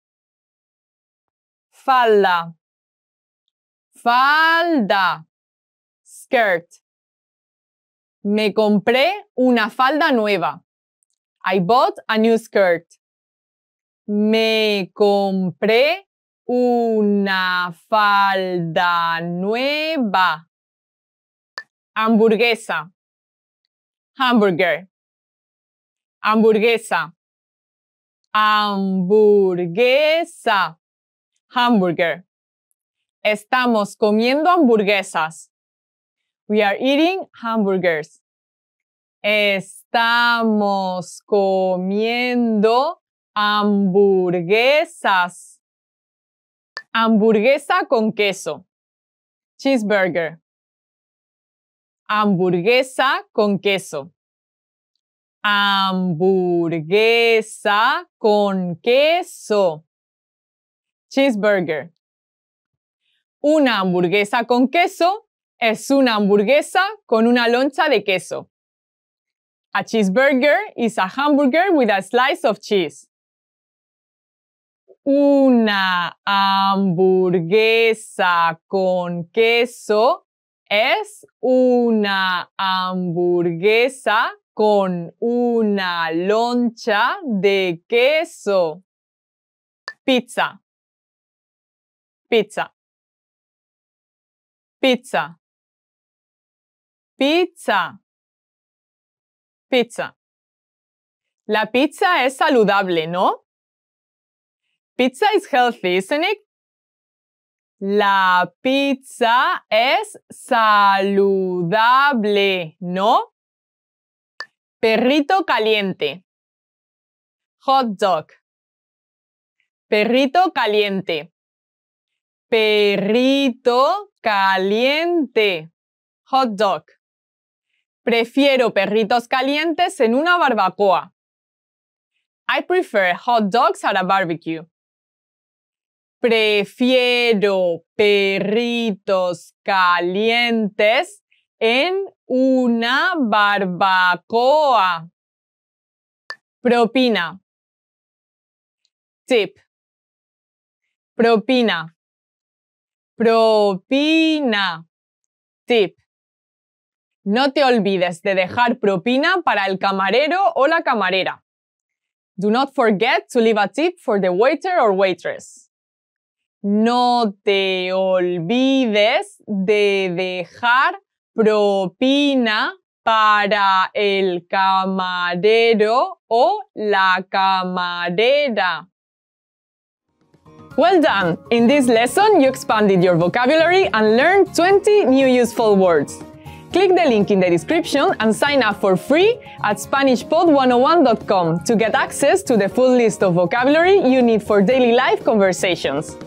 Falda. Falda. Skirt. Me compré una falda nueva. I bought a new skirt. Me compré una falda nueva. Hamburguesa. Hamburger. Hamburguesa. Hamburguesa. Hamburger. Estamos comiendo hamburguesas. We are eating hamburgers. Estamos comiendo hamburguesas. Hamburguesa con queso. Cheeseburger. Hamburguesa con queso. Hamburguesa con queso. Cheeseburger. Una hamburguesa con queso es una hamburguesa con una loncha de queso. A cheeseburger is a hamburger with a slice of cheese. Una hamburguesa con queso es una hamburguesa con una loncha de queso. Pizza. Pizza. Pizza. Pizza. Pizza. La pizza es saludable, ¿no? Pizza is healthy, isn't it? La pizza es saludable, ¿no? Perrito caliente. Hot dog. Perrito caliente. Perrito caliente. Hot dog. Prefiero perritos calientes en una barbacoa. I prefer hot dogs at a barbecue. Prefiero perritos calientes en una barbacoa. Propina. Tip. Propina. Propina. Tip. No te olvides de dejar propina para el camarero o la camarera. Do not forget to leave a tip for the waiter or waitress. No te olvides de dejar propina para el camarero o la camarera. Well done! In this lesson, you expanded your vocabulary and learned 20 new useful words. Click the link in the description and sign up for free at SpanishPod101.com to get access to the full list of vocabulary you need for daily life conversations.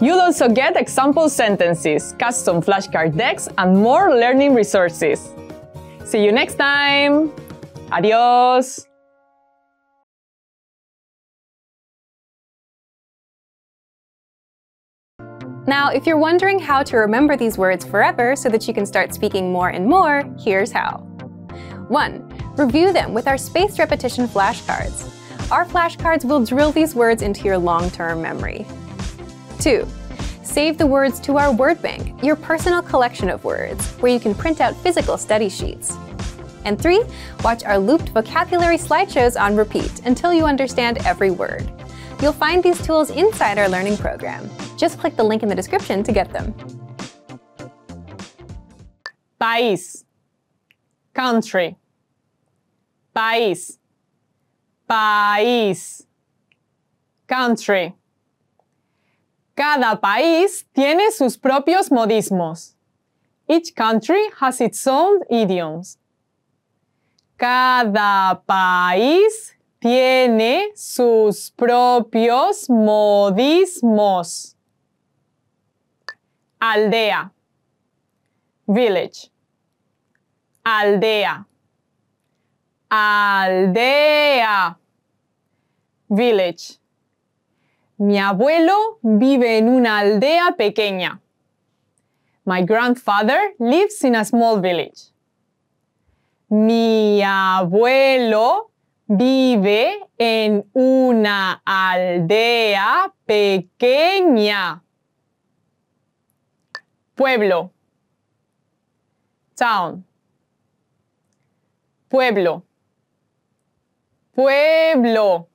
You'll also get example sentences, custom flashcard decks, and more learning resources. See you next time! Adios! Now, if you're wondering how to remember these words forever so that you can start speaking more and more, here's how. 1. Review them with our spaced repetition flashcards. Our flashcards will drill these words into your long-term memory. 2. Save the words to our word bank, your personal collection of words, where you can print out physical study sheets. And 3. Watch our looped vocabulary slideshows on repeat until you understand every word. You'll find these tools inside our learning program. Just click the link in the description to get them. País. Country. País. País. Country. Cada país tiene sus propios modismos. Each country has its own idioms. Cada país tiene sus propios modismos. Aldea. Village. Aldea. Aldea. Village. Mi abuelo vive en una aldea pequeña. My grandfather lives in a small village. Mi abuelo vive en una aldea pequeña. Pueblo. Town. Pueblo. Pueblo.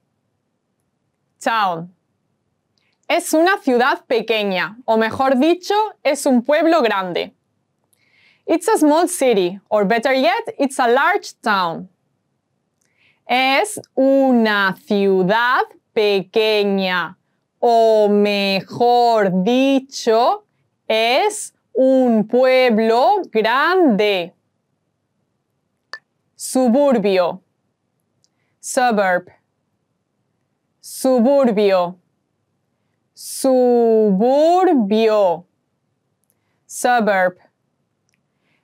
Town. Es una ciudad pequeña, o mejor dicho, es un pueblo grande. It's a small city, or better yet, it's a large town. Es una ciudad pequeña, o mejor dicho, es un pueblo grande. Suburbio. Suburb. Suburbio. Suburbio. Suburb.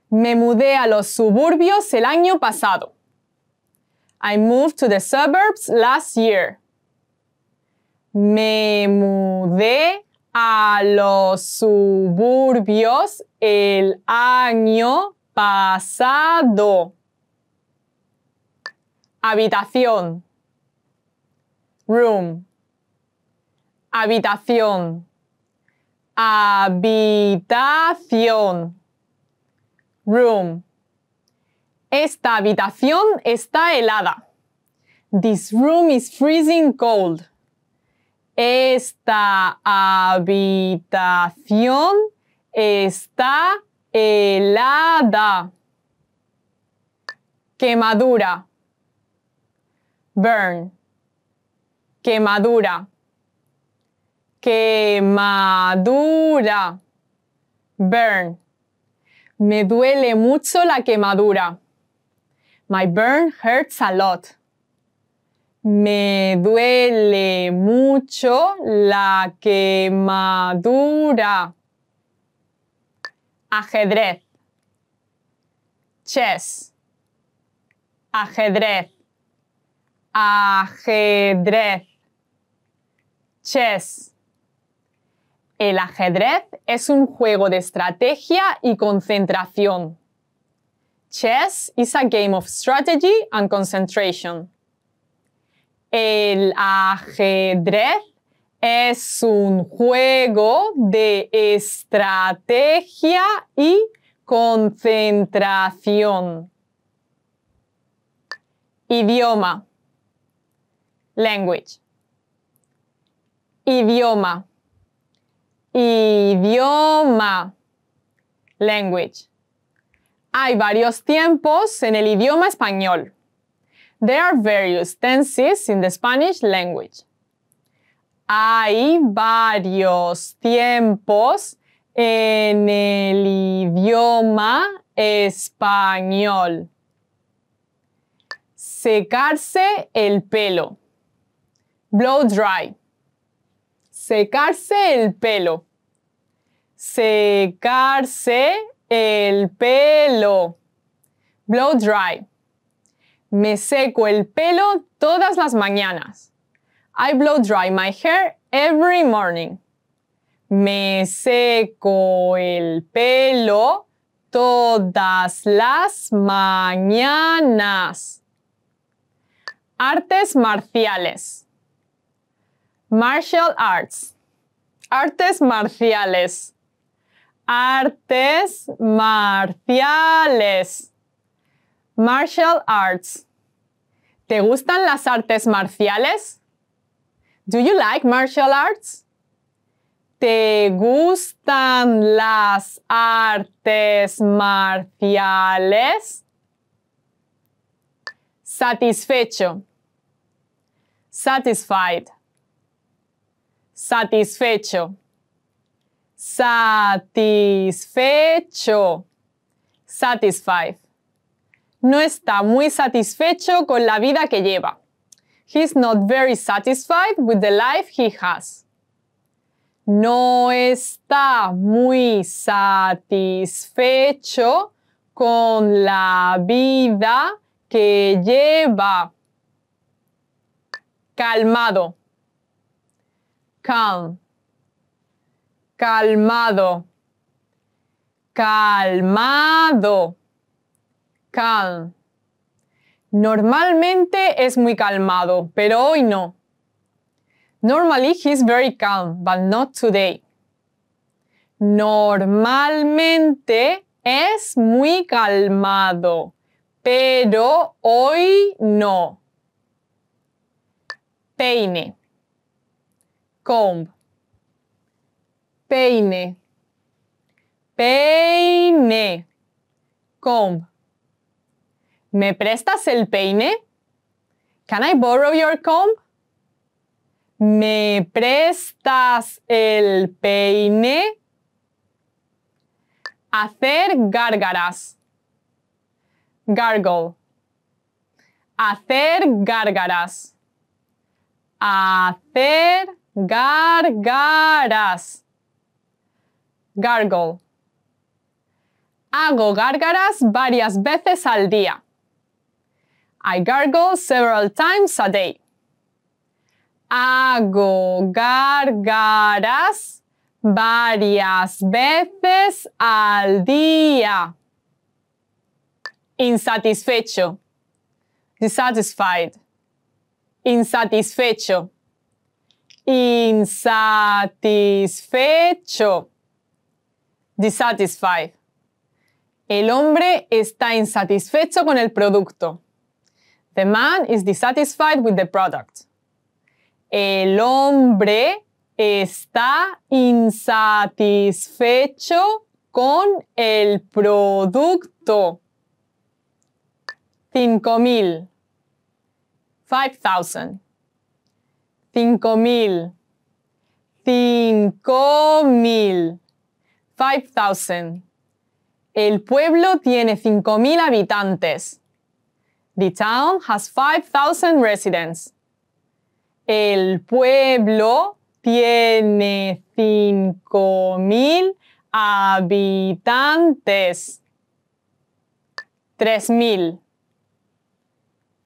Me mudé a los suburbios el año pasado. I moved to the suburbs last year. Me mudé a los suburbios el año pasado. Habitación. Room. Habitación. Habitación. Room. Esta habitación está helada. This room is freezing cold. Esta habitación está helada. Quemadura. Burn. Quemadura. Quemadura. Burn. Me duele mucho la quemadura. My burn hurts a lot. Me duele mucho la quemadura. Ajedrez. Chess. Ajedrez. Ajedrez. Chess. El ajedrez es un juego de estrategia y concentración. Chess is a game of strategy and concentration. El ajedrez es un juego de estrategia y concentración. Idioma. Language. Idioma. Idioma. Language. Hay varios tiempos en el idioma español. There are various tenses in the Spanish language. Hay varios tiempos en el idioma español. Secarse el pelo. Blow dry. Secarse el pelo. Secarse el pelo. Blow dry. Me seco el pelo todas las mañanas. I blow dry my hair every morning. Me seco el pelo todas las mañanas. Artes marciales. Martial arts. Artes marciales. Artes marciales. Martial arts. ¿Te gustan las artes marciales? Do you like martial arts? ¿Te gustan las artes marciales? Satisfecho. Satisfied. Satisfecho. Satisfecho. Satisfied. No está muy satisfecho con la vida que lleva. He's not very satisfied with the life he has. No está muy satisfecho con la vida que lleva. Calmado. Calm. Calmado. Calmado. Calm. Normalmente es muy calmado, pero hoy no. Normally he's very calm, but not today. Normalmente es muy calmado, pero hoy no. Peine. Comb. Peine. Peine. Comb. ¿Me prestas el peine? Can I borrow your comb? ¿Me prestas el peine? Hacer gárgaras. Gargle. Hacer gárgaras. Hacer Gárgaras. Gargle. Hago gárgaras varias veces al día. I gargle several times a day. Hago gárgaras varias veces al día. Insatisfecho. Dissatisfied. Insatisfecho. Insatisfecho. Dissatisfied. El hombre está insatisfecho con el producto. The man is dissatisfied with the product. El hombre está insatisfecho con el producto. Cinco mil. Five thousand. Cinco mil. Cinco mil. Five thousand. El pueblo tiene cinco mil habitantes. The town has 5,000 residents. El pueblo tiene 5,000 habitantes. 3,000.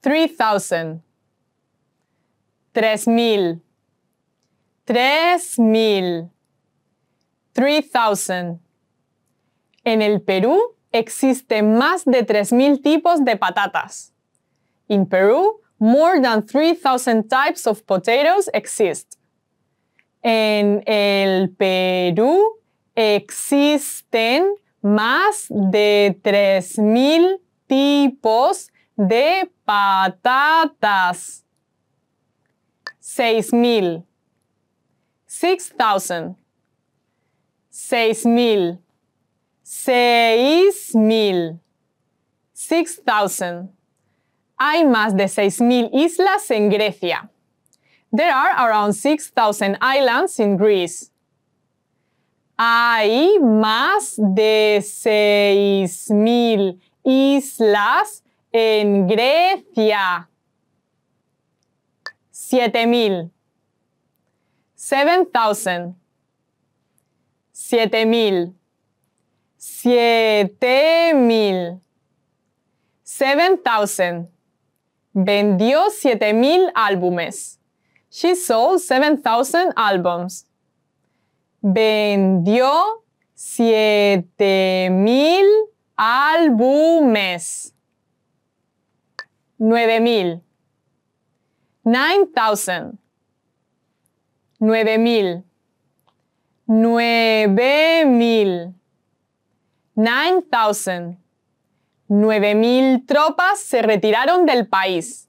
3,000. 3,000. 3,000. 3,000. En el Perú existen más de 3,000 tipos de patatas. In Peru, more than 3,000 types of potatoes exist. En el Perú existen más de 3,000 tipos de patatas. 6,000. 6,000. 6,000. 6,000. 6,000. Hay más de 6,000 islas en Grecia. There are around 6,000 islands in Greece. Hay más de 6,000 islas en Grecia. 7,000. 7,000. 7,000. 7,000. 7,000. Vendió 7000 álbumes. She sold 7000 albums. Vendió 7000 álbumes. 9000. 9000. 9000. 9000. 9000. 9,000 tropas se retiraron del país.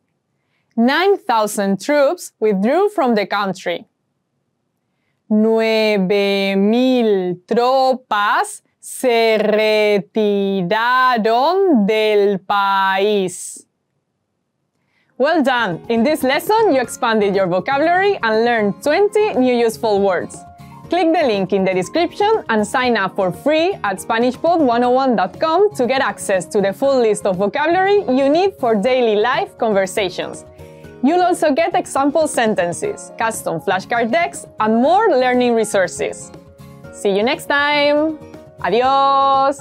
9,000 troops withdrew from the country. 9,000 tropas se retiraron del país. Well done! In this lesson, you expanded your vocabulary and learned 20 new useful words. Click the link in the description and sign up for free at SpanishPod101.com to get access to the full list of vocabulary you need for daily life conversations. You'll also get example sentences, custom flashcard decks, and more learning resources. See you next time! Adiós!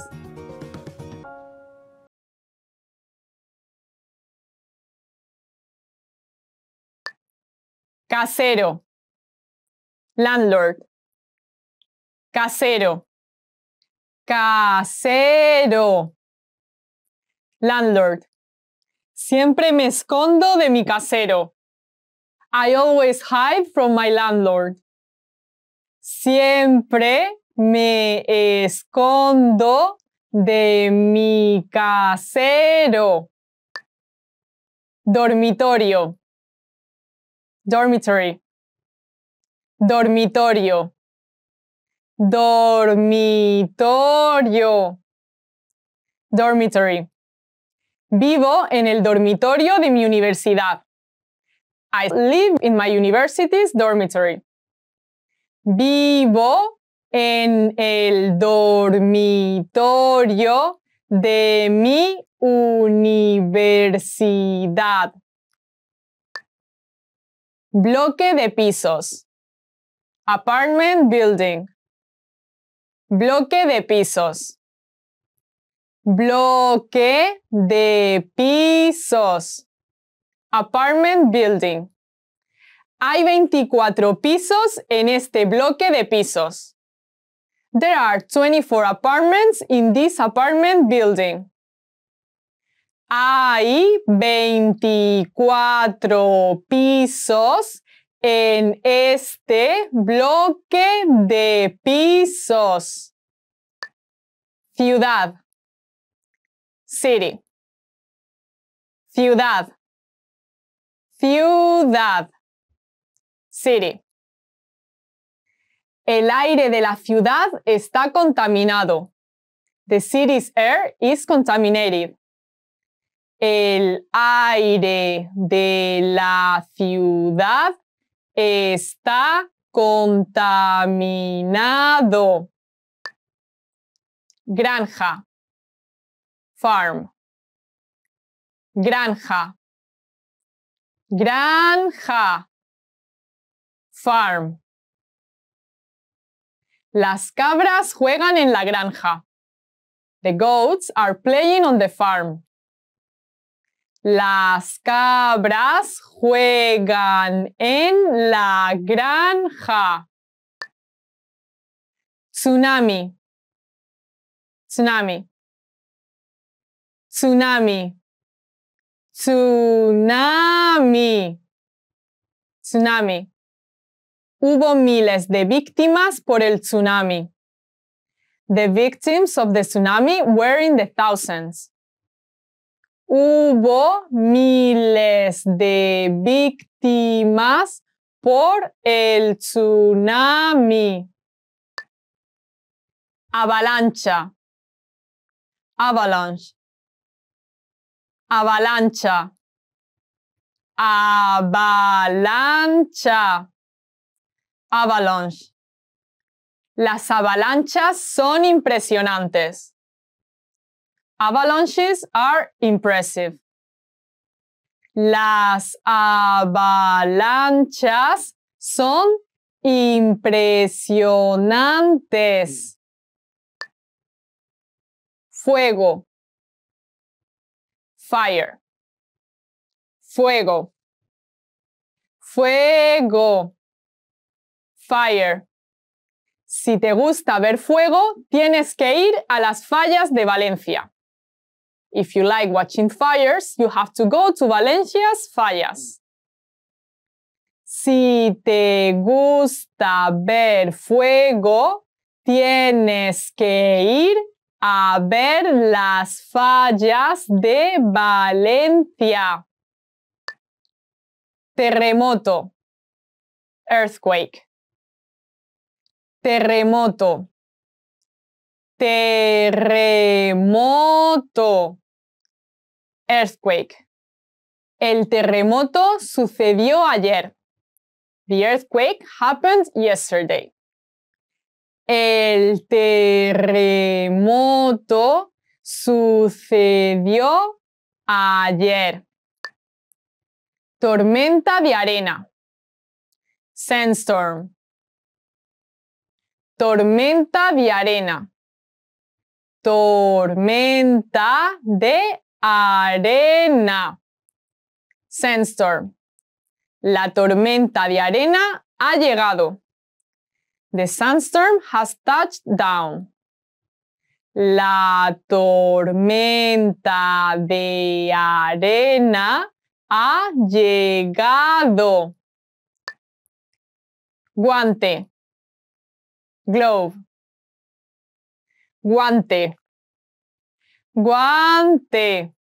Casero. Landlord. Casero. Casero. Landlord. Siempre me escondo de mi casero. I always hide from my landlord. Siempre me escondo de mi casero. Dormitorio. Dormitory. Dormitorio. Dormitorio. Dormitory. Vivo en el dormitorio de mi universidad. I live in my university's dormitory. Vivo en el dormitorio de mi universidad. Bloque de pisos. Apartment building. Bloque de pisos. Bloque de pisos. Apartment building. Hay 24 pisos en este bloque de pisos. There are 24 apartments in this apartment building. Hay 24 pisos en este bloque de pisos. Ciudad. City. Ciudad. Ciudad. City. El aire de la ciudad está contaminado. The city's air is contaminated. El aire de la ciudad está contaminado. Granja. Farm. Granja. Granja. Farm. Las cabras juegan en la granja. The goats are playing on the farm. Las cabras juegan en la granja. Tsunami. Tsunami. Tsunami. Tsunami. Tsunami. Hubo miles de víctimas por el tsunami. The victims of the tsunami were in the thousands. Hubo miles de víctimas por el tsunami. Avalancha. Avalanche. Avalancha. Avalancha. Avalanche. Las avalanchas son impresionantes. Avalanches are impressive. Las avalanchas son impresionantes. Fuego. Fire. Fuego. Fuego. Fire. Si te gusta ver fuego, tienes que ir a las fallas de Valencia. If you like watching fires, you have to go to Valencia's fallas. Si te gusta ver fuego, tienes que ir a ver las fallas de Valencia. Terremoto. Earthquake. Terremoto. Terremoto. Earthquake. El terremoto sucedió ayer. The earthquake happened yesterday. El terremoto sucedió ayer. Tormenta de arena. Sandstorm. Tormenta de arena. Tormenta de arena. Sandstorm. La tormenta de arena ha llegado. The sandstorm has touched down. La tormenta de arena ha llegado. Guante. Glove. Guante. Guante.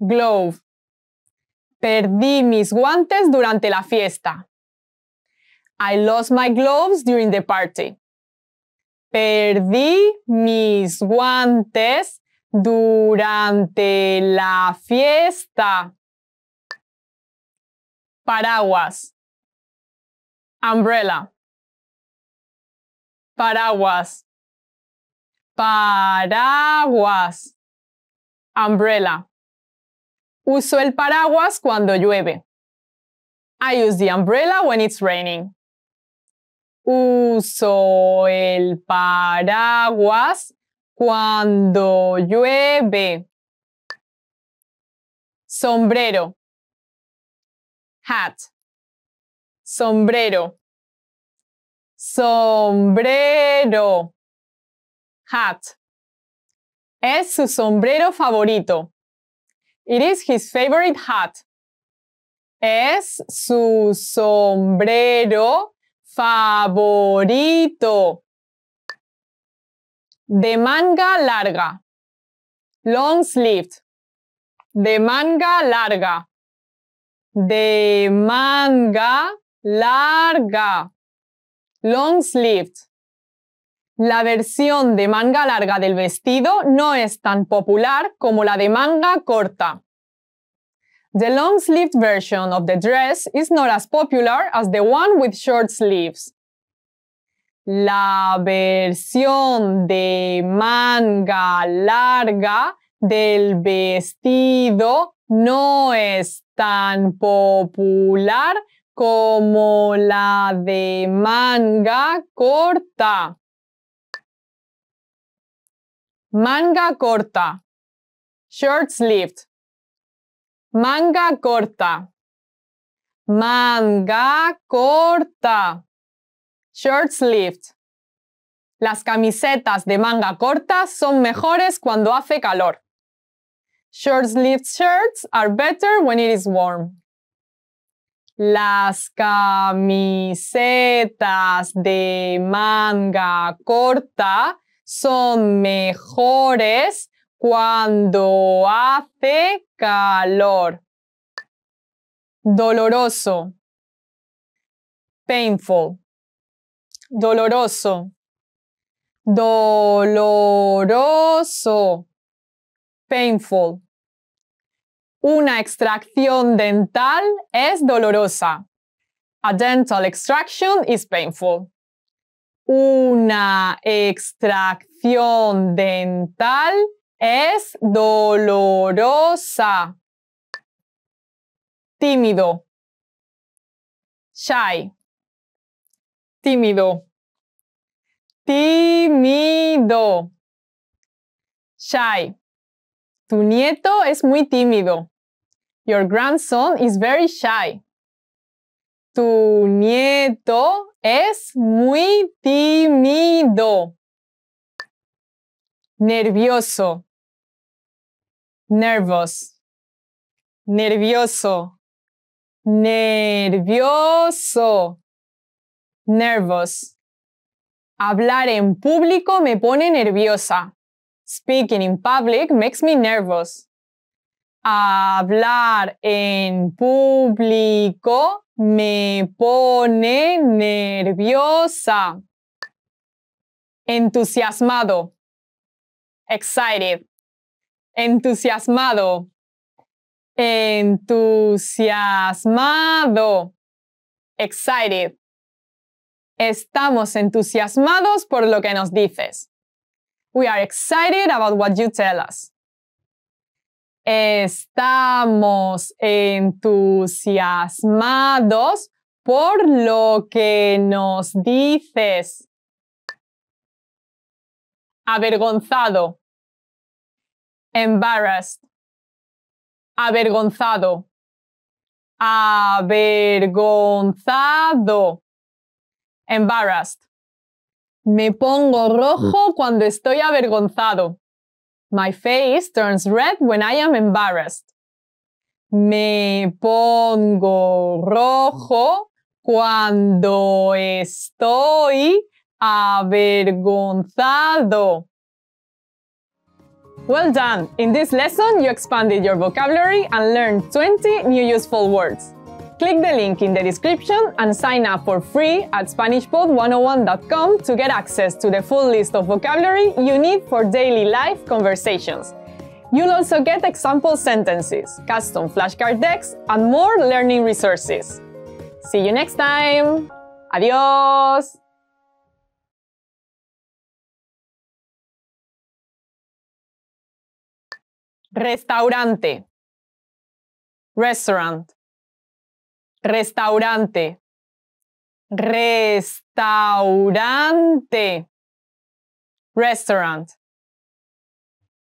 Glove. Perdí mis guantes durante la fiesta. I lost my gloves during the party. Perdí mis guantes durante la fiesta. Paraguas. Umbrella. Paraguas. Paraguas. Umbrella. Uso el paraguas cuando llueve. I use the umbrella when it's raining. Uso el paraguas cuando llueve. Sombrero. Hat. Sombrero. Sombrero. Hat. Es su sombrero favorito. It is his favorite hat. Es su sombrero favorito. De manga larga. Long sleeved. De manga larga. De manga larga. Long sleeved. La versión de manga larga del vestido no es tan popular como la de manga corta. The long-sleeved version of the dress is not as popular as the one with short sleeves. La versión de manga larga del vestido no es tan popular como la de manga corta. Manga corta. Short sleeved. Manga corta. Manga corta. Short sleeved. Las camisetas de manga corta son mejores cuando hace calor. Short sleeved shirts are better when it is warm. Las camisetas de manga corta son mejores cuando hace calor. Doloroso. Painful. Doloroso. Doloroso. Painful. Una extracción dental es dolorosa. A dental extraction is painful una extracción dental es dolorosa. Tímido. Shy. Tímido. Tímido. Shy. Tu nieto es muy tímido. Your grandson is very shy. Tu nieto es muy tímido. Nervioso. Nervous. Nervioso. Nervioso. Nervous. Hablar en público me pone nerviosa. Speaking in public makes me nervous. Hablar en público me pone nerviosa. Entusiasmado. Excited. Entusiasmado. Entusiasmado. Excited. Estamos entusiasmados por lo que nos dices. We are excited about what you tell us. Estamos entusiasmados por lo que nos dices. Avergonzado. Embarrassed. Avergonzado. Avergonzado. Embarrassed. Me pongo rojo cuando estoy avergonzado. My face turns red when I am embarrassed. Me pongo rojo cuando estoy avergonzado. Well done! In this lesson, you expanded your vocabulary and learned 20 new useful words. Click the link in the description and sign up for free at SpanishPod101.com to get access to the full list of vocabulary you need for daily life conversations. You'll also get example sentences, custom flashcard decks, and more learning resources. See you next time! Adiós! Restaurante. Restaurant. Restaurante. Restaurante. Restaurant.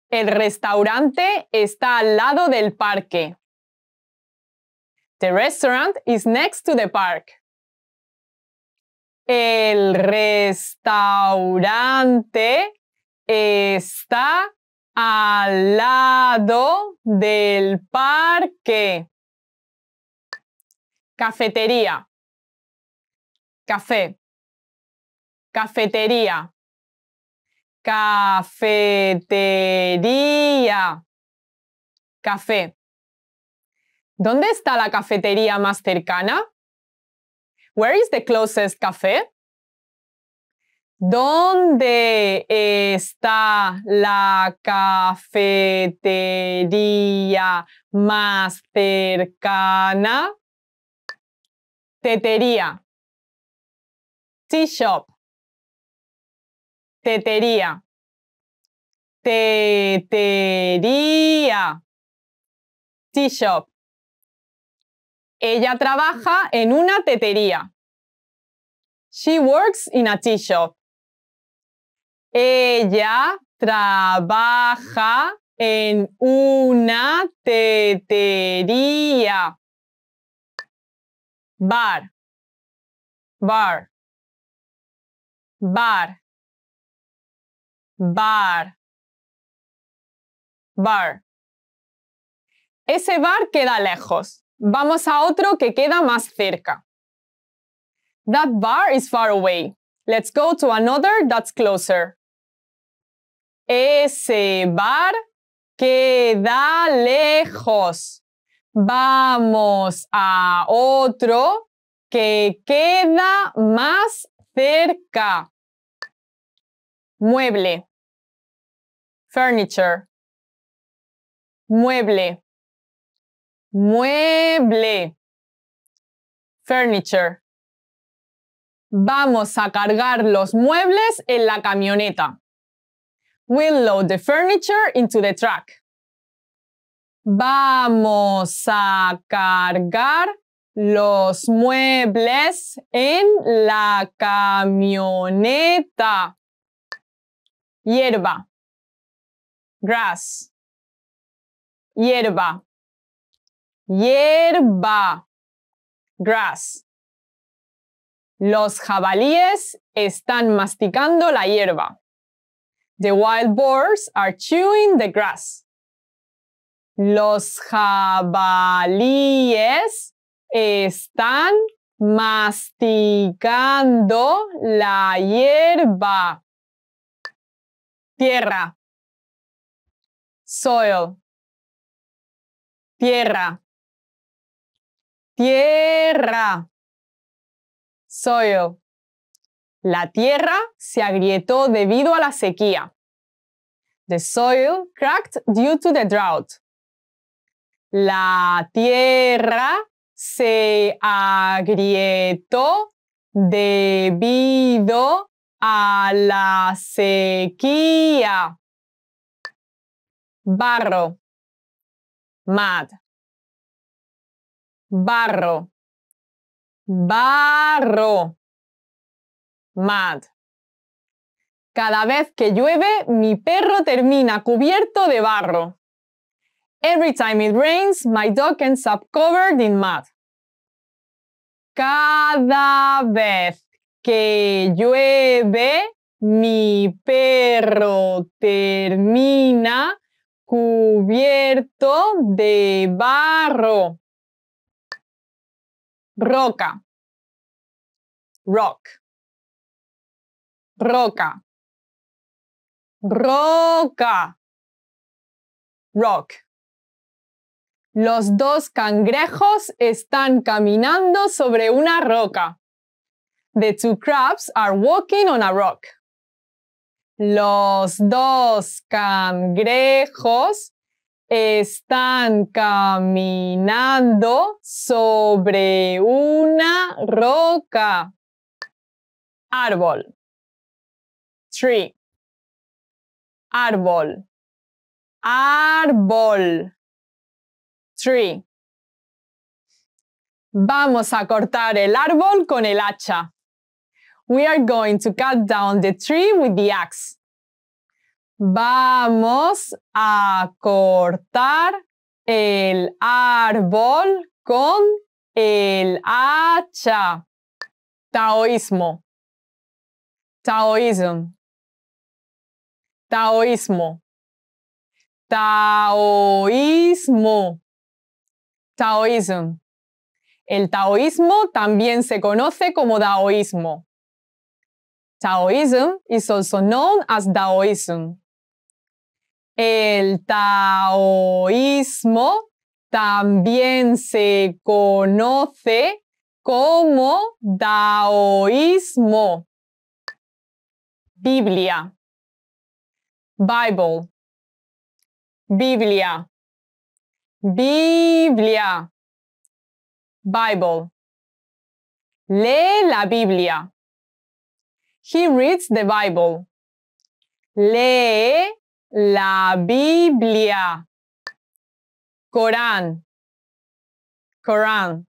El restaurante está al lado del parque. The restaurant is next to the park. El restaurante está al lado del parque. Cafetería. Café. Cafetería. Cafetería. Café. ¿Dónde está la cafetería más cercana? Where is the closest café? ¿Dónde está la cafetería más cercana? Tetería. Tea shop. Tetería. Tetería. Tea shop. Ella trabaja en una tetería. She works in a tea shop. Ella trabaja en una tetería. Bar. Bar. Bar. Bar. Bar. Ese bar queda lejos. Vamos a otro que queda más cerca. That bar is far away. Let's go to another that's closer. Ese bar queda lejos. Vamos a otro que queda más cerca. Mueble. Furniture. Mueble. Mueble. Furniture. Vamos a cargar los muebles en la camioneta. We'll load the furniture into the truck. Vamos a cargar los muebles en la camioneta. Hierba. Grass. Hierba. Hierba. Grass. Los jabalíes están masticando la hierba. The wild boars are chewing the grass. Los jabalíes están masticando la hierba. Tierra. Soil. Tierra. Tierra. Soil. La tierra se agrietó debido a la sequía. The soil cracked due to the drought. La tierra se agrietó debido a la sequía. Barro. Mud. Barro. Barro. Mud. Cada vez que llueve, mi perro termina cubierto de barro. Every time it rains, my dog ends up covered in mud. Cada vez que llueve, mi perro termina cubierto de barro. Roca. Rock. Roca. Roca. Rock. Los dos cangrejos están caminando sobre una roca. The two crabs are walking on a rock. Los dos cangrejos están caminando sobre una roca. Árbol. Tree. Árbol. Árbol. Vamos a cortar el árbol con el hacha. We are going to cut down the tree with the axe. Vamos a cortar el árbol con el hacha. Taoísmo. Taoísmo. Taoísmo. Taoísmo. Taoísmo. El taoísmo también se conoce como daoísmo. Taoism is also known as Daoism. El taoísmo también se conoce como daoísmo. Biblia. Bible. Biblia. Biblia. Bible. Lee la Biblia. He reads the Bible. Lee la Biblia. Corán. Corán.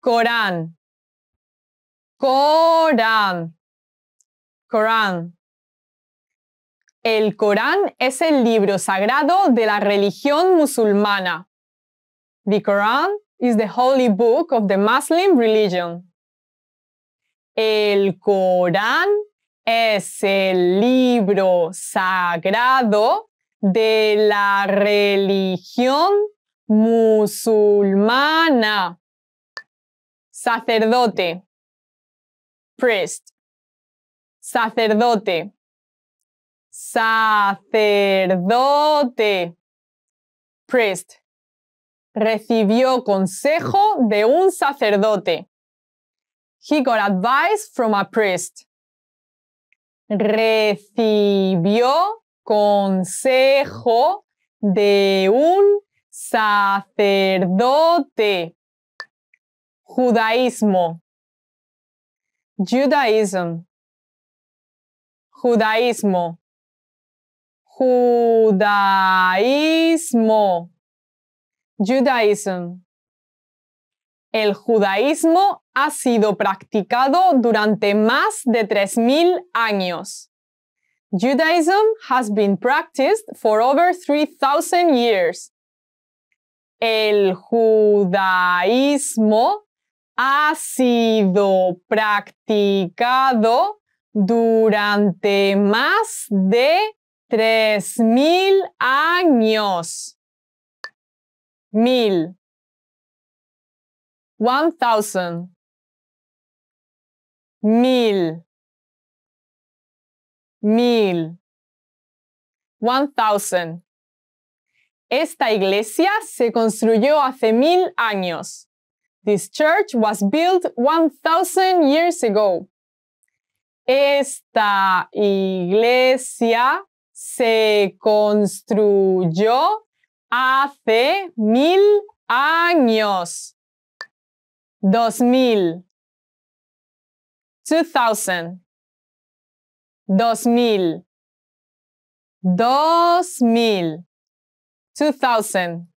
Corán. Corán. Corán. El Corán es el libro sagrado de la religión musulmana. The Quran is the holy book of the Muslim religion. El Corán es el libro sagrado de la religión musulmana. Sacerdote. Priest. Sacerdote. Sacerdote. Priest. Recibió consejo de un sacerdote. He got advice from a priest. Recibió consejo de un sacerdote. Judaísmo. Judaism. Judaísmo. Judaísmo. Judaism. El judaísmo ha sido practicado durante más de 3.000 años. Judaism has been practiced for over 3,000 years. El judaísmo ha sido practicado durante más de 3.000 años. Mil. One thousand. Mil. Mil. One thousand. Esta iglesia se construyó hace mil años. This church was built 1000 years ago. Esta iglesia se construyó hace mil años. Dos mil. Two thousand. Dos mil. Dos mil. Two thousand.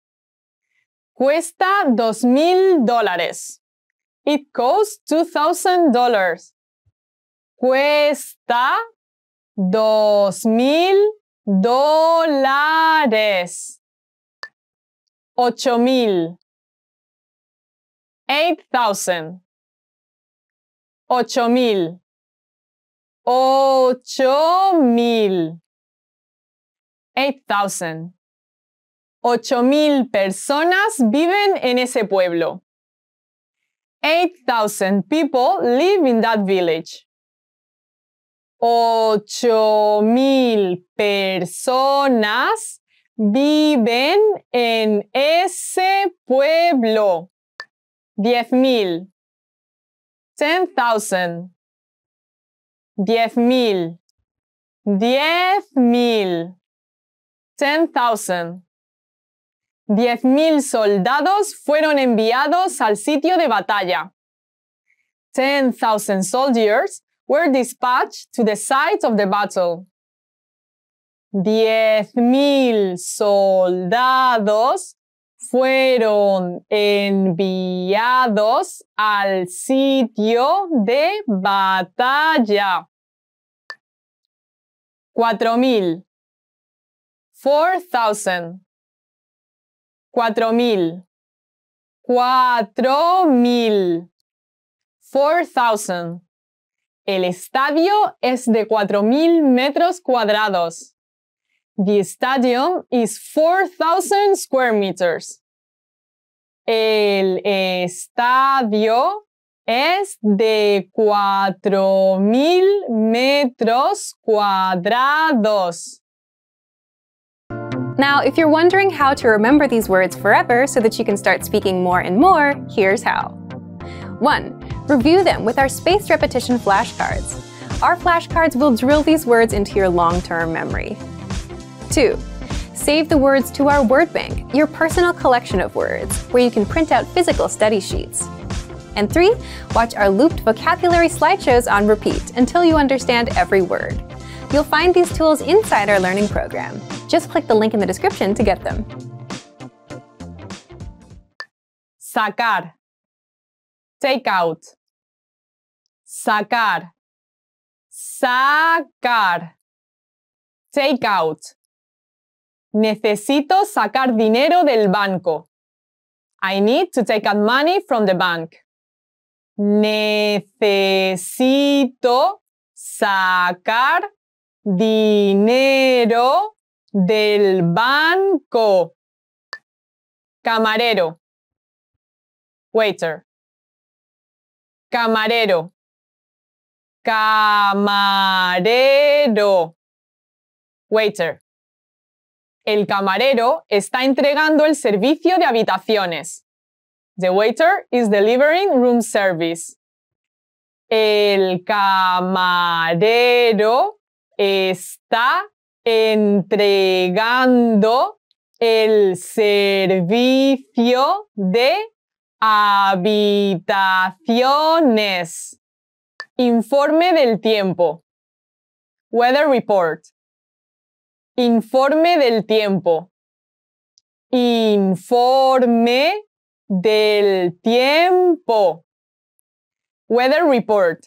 Cuesta dos mil dólares. It costs two thousand dollars. Cuesta dos mil dólares. Ocho mil. Eight thousand. Ocho mil. Ocho mil. Eight thousand. Ocho mil personas viven en ese pueblo. Eight thousand people live in that village. Ocho mil personas viven en ese pueblo. Diez mil. Ten thousand. Diez mil. Diez mil. Ten thousand. Diez mil soldados fueron enviados al sitio de batalla. Ten thousand soldiers were dispatched to the site of the battle. Diez mil soldados fueron enviados al sitio de batalla. Cuatro mil. Four thousand. Cuatro mil. Cuatro mil. Four thousand. El estadio es de cuatro mil metros cuadrados. The stadium is 4,000 square meters. El estadio es de 4,000 metros cuadrados. Now, if you're wondering how to remember these words forever so that you can start speaking more and more, here's how. 1. Review them with our spaced repetition flashcards. Our flashcards will drill these words into your long-term memory. 2. Save the words to our word bank, your personal collection of words, where you can print out physical study sheets. And 3. Watch our looped vocabulary slideshows on repeat until you understand every word. You'll find these tools inside our learning program. Just click the link in the description to get them. Sacar. Take out. Sacar. Sacar. Take out. Necesito sacar dinero del banco. I need to take out money from the bank. Necesito sacar dinero del banco. Camarero. Waiter. Camarero. Camarero. Waiter. El camarero está entregando el servicio de habitaciones. The waiter is delivering room service. El camarero está entregando el servicio de habitaciones. Informe del tiempo. Weather report. Informe del tiempo. Informe del tiempo. Weather report.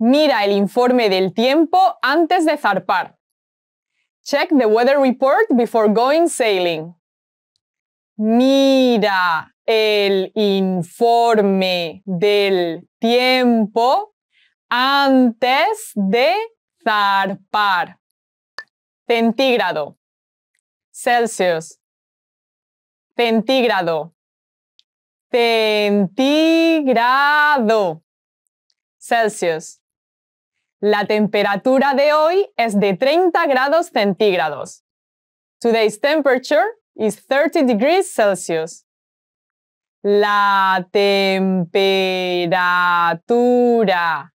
Mira el informe del tiempo antes de zarpar. Check the weather report before going sailing. Mira el informe del tiempo antes de zarpar. Centígrado, Celsius, centígrado, centígrado, Celsius. La temperatura de hoy es de 30 grados centígrados. Today's temperature is 30 degrees Celsius. La temperatura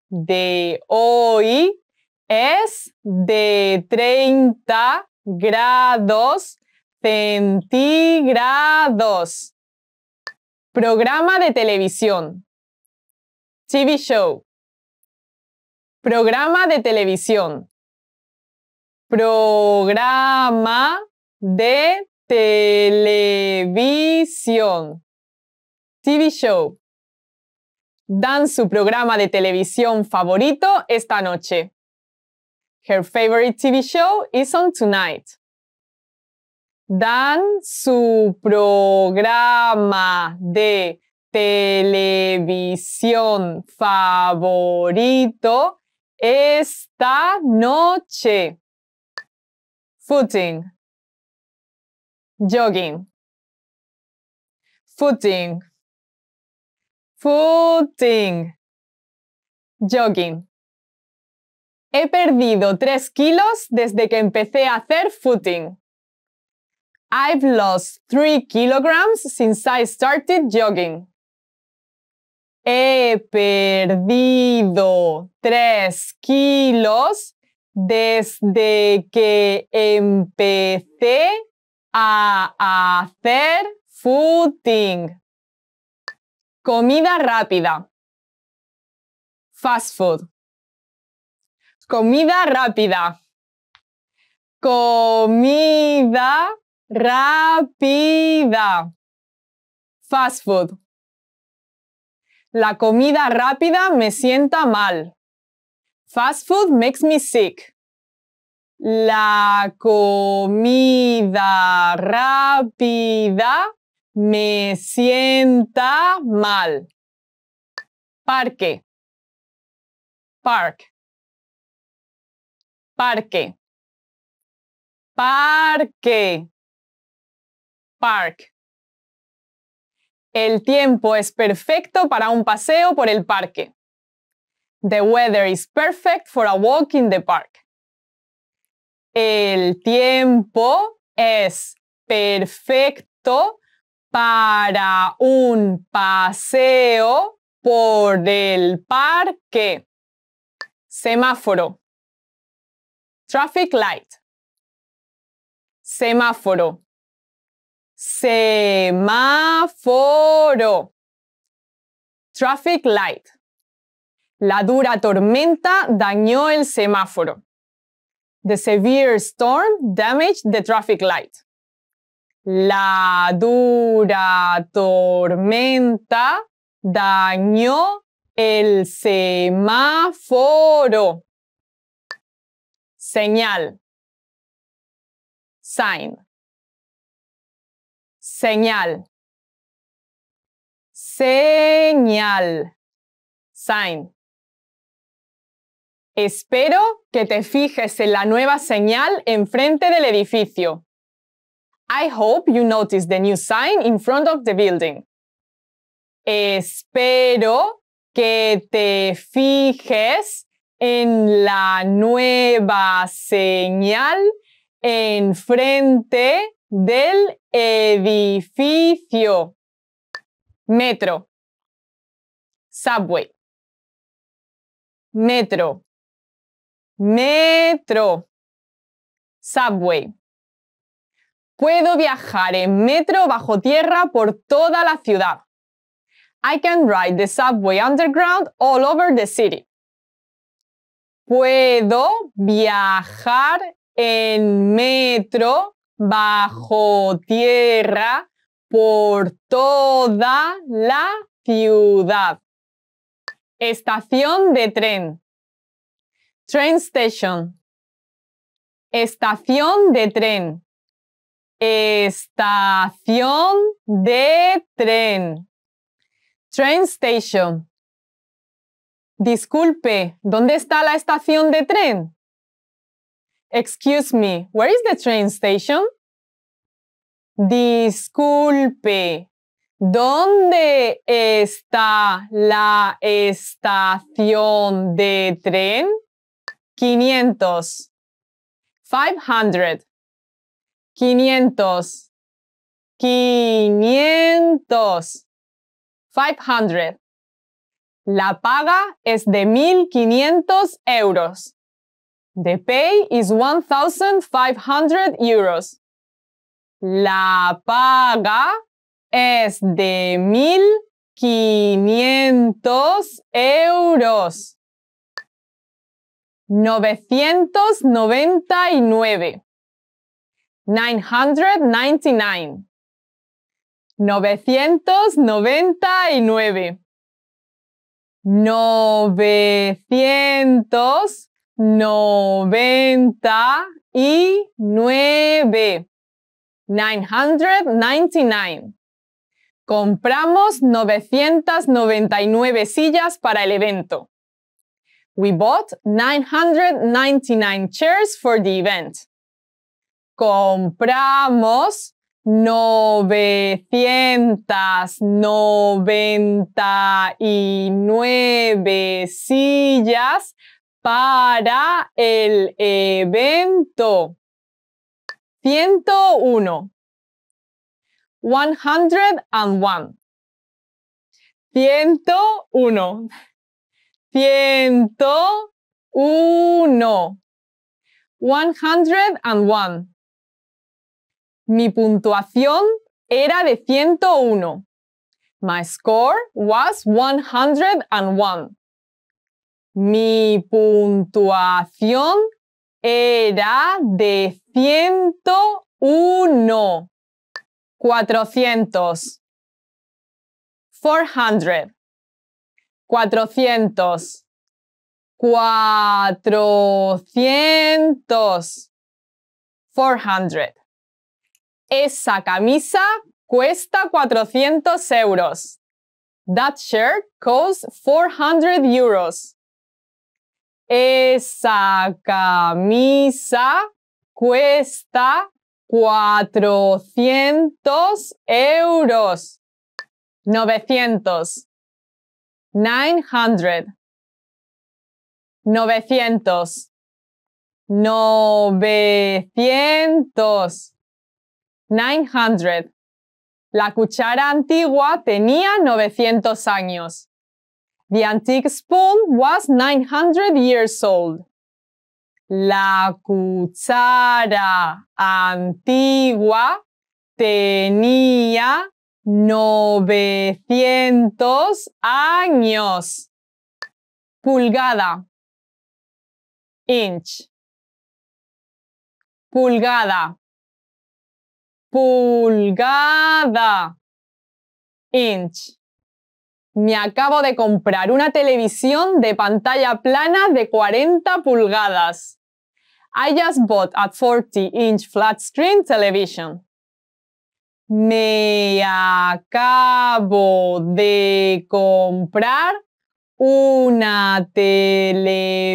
de hoy es de 30 grados centígrados. Programa de televisión. TV show. Programa de televisión. Programa de televisión. TV show. Dan su programa de televisión favorito esta noche. Her favorite TV show is on tonight. Dan su programa de televisión favorito esta noche. Footing. Jogging. Footing. Footing. Jogging. He perdido 3 kilos desde que empecé a hacer footing. I've lost 3 kilograms since I started jogging. He perdido 3 kilos desde que empecé a hacer footing. Comida rápida. Fast food. Comida rápida. Comida rápida. Fast food. La comida rápida me sienta mal. Fast food makes me sick. La comida rápida me sienta mal. Parque. Park. Parque. Parque. Park. El tiempo es perfecto para un paseo por el parque. The weather is perfect for a walk in the park. El tiempo es perfecto para un paseo por el parque. Semáforo. Traffic light. Semáforo. Semáforo. Traffic light. La dura tormenta dañó el semáforo. The severe storm damaged the traffic light. La dura tormenta dañó el semáforo. Señal. Sign. Señal. Señal. Sign. Espero que te fijes en la nueva señal enfrente del edificio. I hope you notice the new sign in front of the building. Espero que te fijes en la nueva señal enfrente del edificio. Metro. Subway. Metro. Metro. Subway. Puedo viajar en metro bajo tierra por toda la ciudad. I can ride the subway underground all over the city. Puedo viajar en metro bajo tierra por toda la ciudad. Estación de tren. Train station. Estación de tren. Estación de tren. Train station. Disculpe, ¿dónde está la estación de tren? Excuse me, where is the train station? Disculpe, ¿dónde está la estación de tren? 500. 500. 500. 500. 500. La paga es de 1.500 euros. The pay is 1,500 euros. La paga es de 1.500 euros. 999. 999. 999. 999. 999. Compramos 999 sillas para el evento. We bought 999 chairs for the event. Compramos 999 sillas para el evento. 101. 101. 101. Ciento uno. One hundred and one. Mi puntuación era de 101. My score was 101. Mi puntuación era de 101. 400. 400. Cuatrocientos. Cuatrocientos. Four hundred. Esa camisa cuesta 400 euros. That shirt costs 400 euros. Esa camisa cuesta 400 euros. 900. 900. 900. 900. 900. La cuchara antigua tenía 900 años. The antique spoon was 900 years old. La cuchara antigua tenía 900 años. Pulgada. Inch. Pulgada pulgada. Inch. Me acabo de comprar una televisión de pantalla plana de 40 pulgadas. I just bought a 40-inch flat screen television. Me acabo de comprar una televisión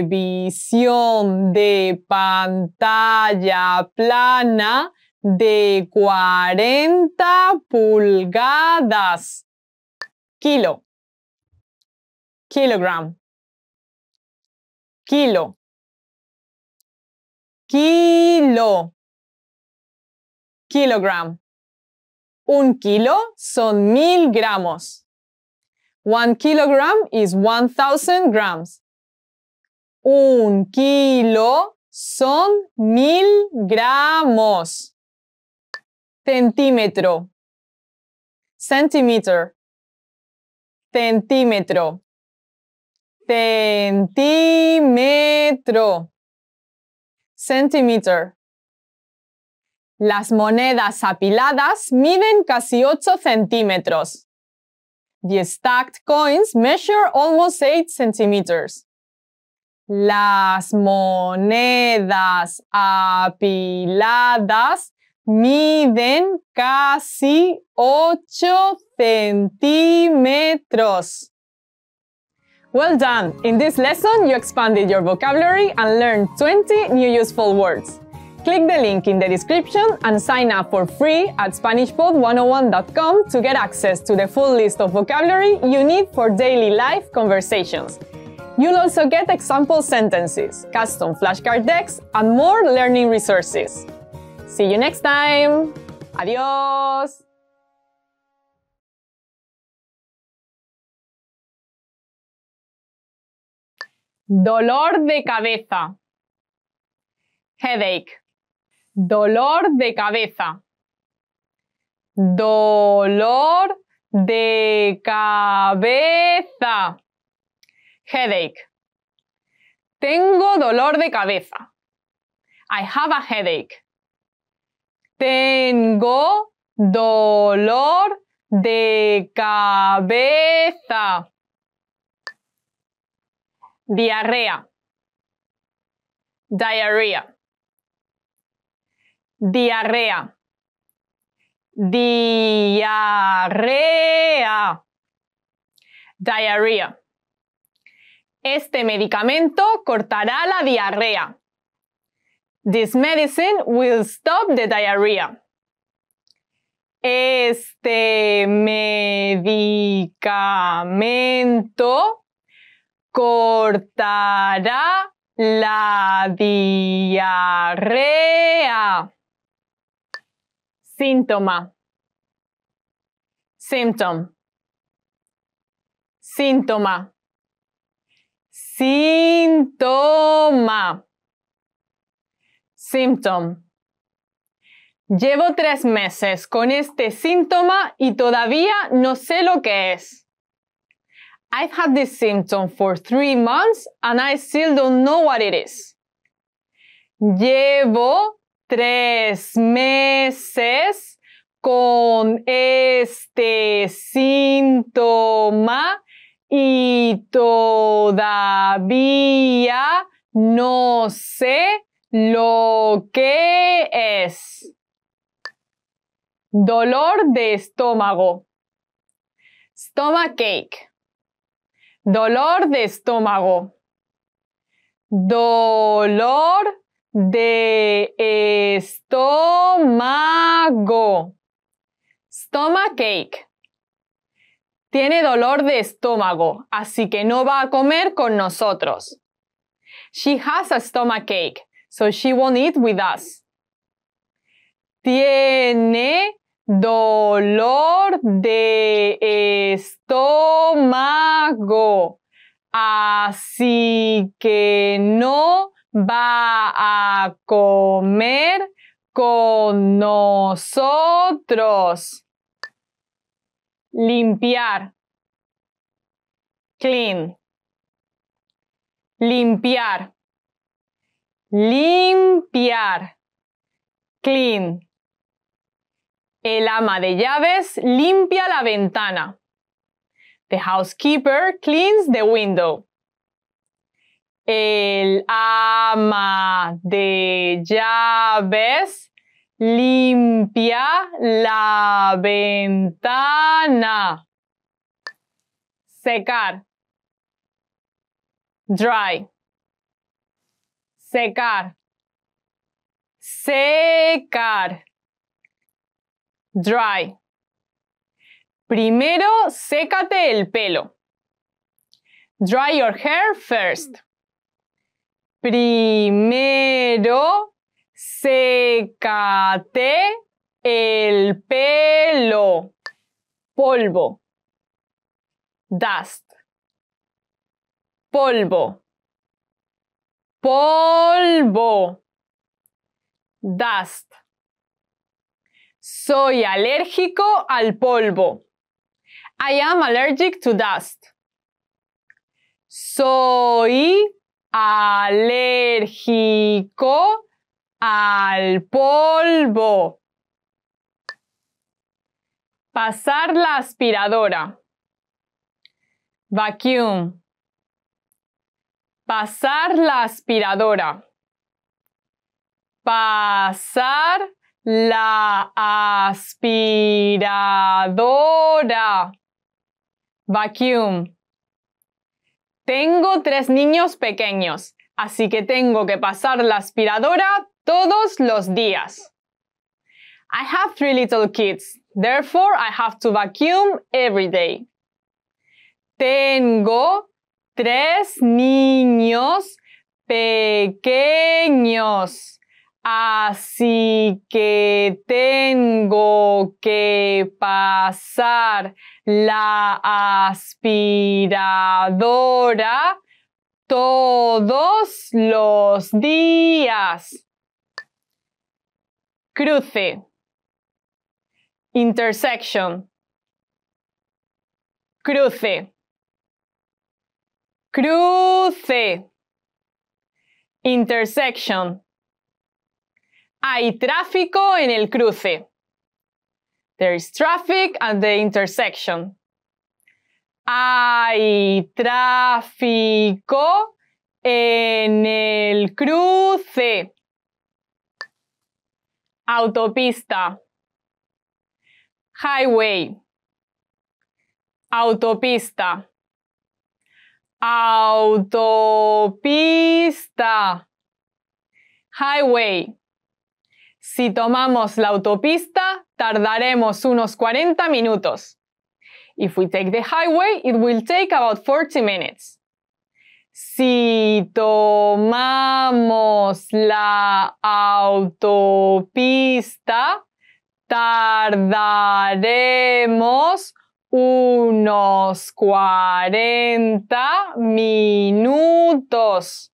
de pantalla plana de 40 pulgadas. Kilo. Kilogram. Kilo. Kilo. Kilogram. Un kilo son mil gramos. One kilogram is 1000 grams. Un kilo son mil gramos centímetro, centimeter, centímetro, centímetro, centimeter. Las monedas apiladas miden casi 8 centímetros. The stacked coins measure almost 8 centimeters. Las monedas apiladas miden casi 8 centímetros. Well done! In this lesson, you expanded your vocabulary and learned 20 new useful words. Click the link in the description and sign up for free at SpanishPod101.com to get access to the full list of vocabulary you need for daily life conversations. You'll also get example sentences, custom flashcard decks, and more learning resources. See you next time. Adiós. Dolor de cabeza. Headache. Dolor de cabeza. Dolor de cabeza. Headache. Tengo dolor de cabeza. I have a headache. Tengo dolor de cabeza. Diarrea. Diarrea. Diarrea. Diarrea. Diarrea. Este medicamento cortará la diarrea. This medicine will stop the diarrhea. Este medicamento cortará la diarrea. Síntoma. Symptom. Síntoma. Síntoma. Symptom. Llevo tres meses con este síntoma y todavía no sé lo que es. I've had this symptom for three months and I still don't know what it is. Llevo tres meses con este síntoma y todavía no sé lo que es. Dolor de estómago. Stomachache. Dolor de estómago. Dolor de estómago. Stomachache. Tiene dolor de estómago, así que no va a comer con nosotros. She has a stomachache, so she won't eat with us. Tiene dolor de estómago, así que no va a comer con nosotros. Limpiar. Clean. Limpiar. Limpiar. Clean. El ama de llaves limpia la ventana. The housekeeper cleans the window. El ama de llaves limpia la ventana. Secar. Dry. Secar. Secar. Dry. Primero, sécate el pelo. Dry your hair first. Primero, sécate el pelo. Polvo. Dust. Polvo. Polvo. Dust. Soy alérgico al polvo. I am allergic to dust. Soy alérgico al polvo. Pasar la aspiradora. Vacuum. Pasar la aspiradora. Pasar la aspiradora. Vacuum. Tengo tres niños pequeños, así que tengo que pasar la aspiradora todos los días. I have three little kids, therefore I have to vacuum every day. Tengo tres niños pequeños. Así que tengo que pasar la aspiradora todos los días. Cruce. Intersection. Cruce. Cruce. Intersection. Hay tráfico en el cruce. There is traffic at the intersection. Hay tráfico en el cruce. Autopista. Highway. Autopista. Autopista. Highway. Si tomamos la autopista, tardaremos unos 40 minutos. If we take the highway, it will take about 40 minutes. Si tomamos la autopista, tardaremos unos 40 minutos.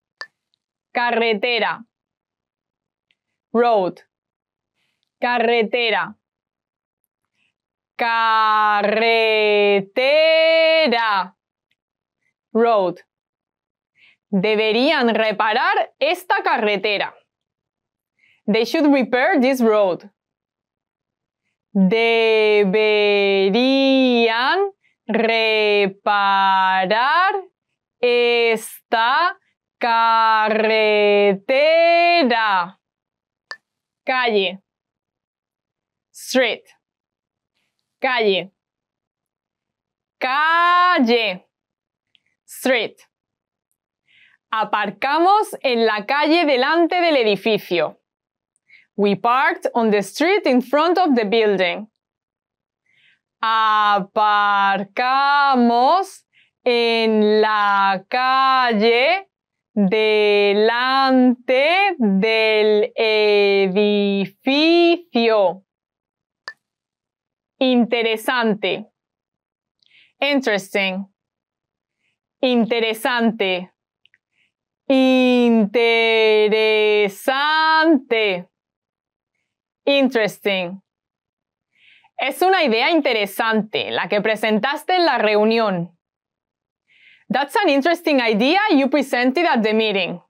Carretera. Road. Carretera. Carretera. Road. Deberían reparar esta carretera. They should repair this road. Deberían reparar esta carretera. Calle. Street. Calle. Calle. Street. Aparcamos en la calle delante del edificio. We parked on the street in front of the building. Aparcamos en la calle delante del edificio. Interesante. Interesting. Interesante. Interesante. Interesting. Es una idea interesante la que presentaste en la reunión. That's an interesting idea you presented at the meeting.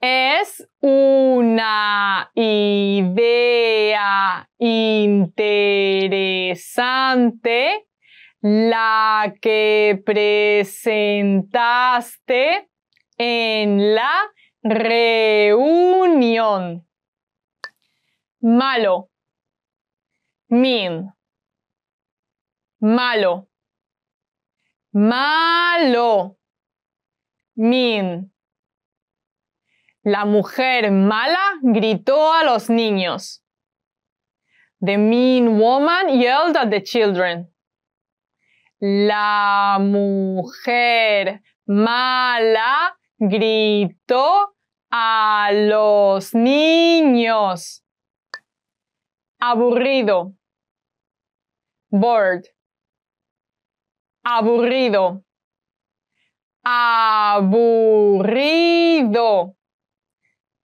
Es una idea interesante la que presentaste en la reunión. Malo. Mean. Malo. Malo. Mean. La mujer mala gritó a los niños. The mean woman yelled at the children. La mujer mala gritó a los niños. Aburrido. Bored. Aburrido. Aburrido.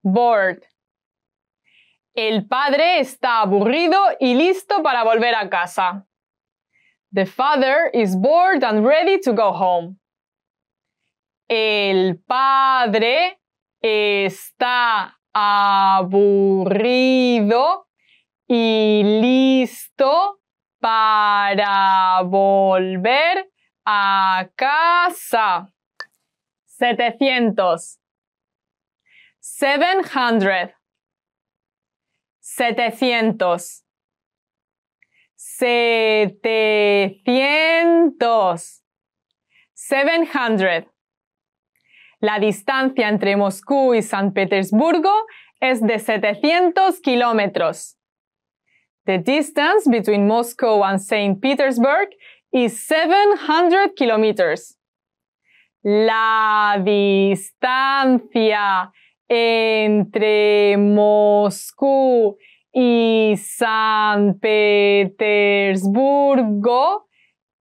Bored. El padre está aburrido y listo para volver a casa. The father is bored and ready to go home. El padre está aburrido y listo para volver a casa. 700. 700. 700. 700. 700. La distancia entre Moscú y San Petersburgo es de 700 kilómetros. The distance between Moscow and St. Petersburg is 700 kilometers. La distancia entre Moscú y San Petersburgo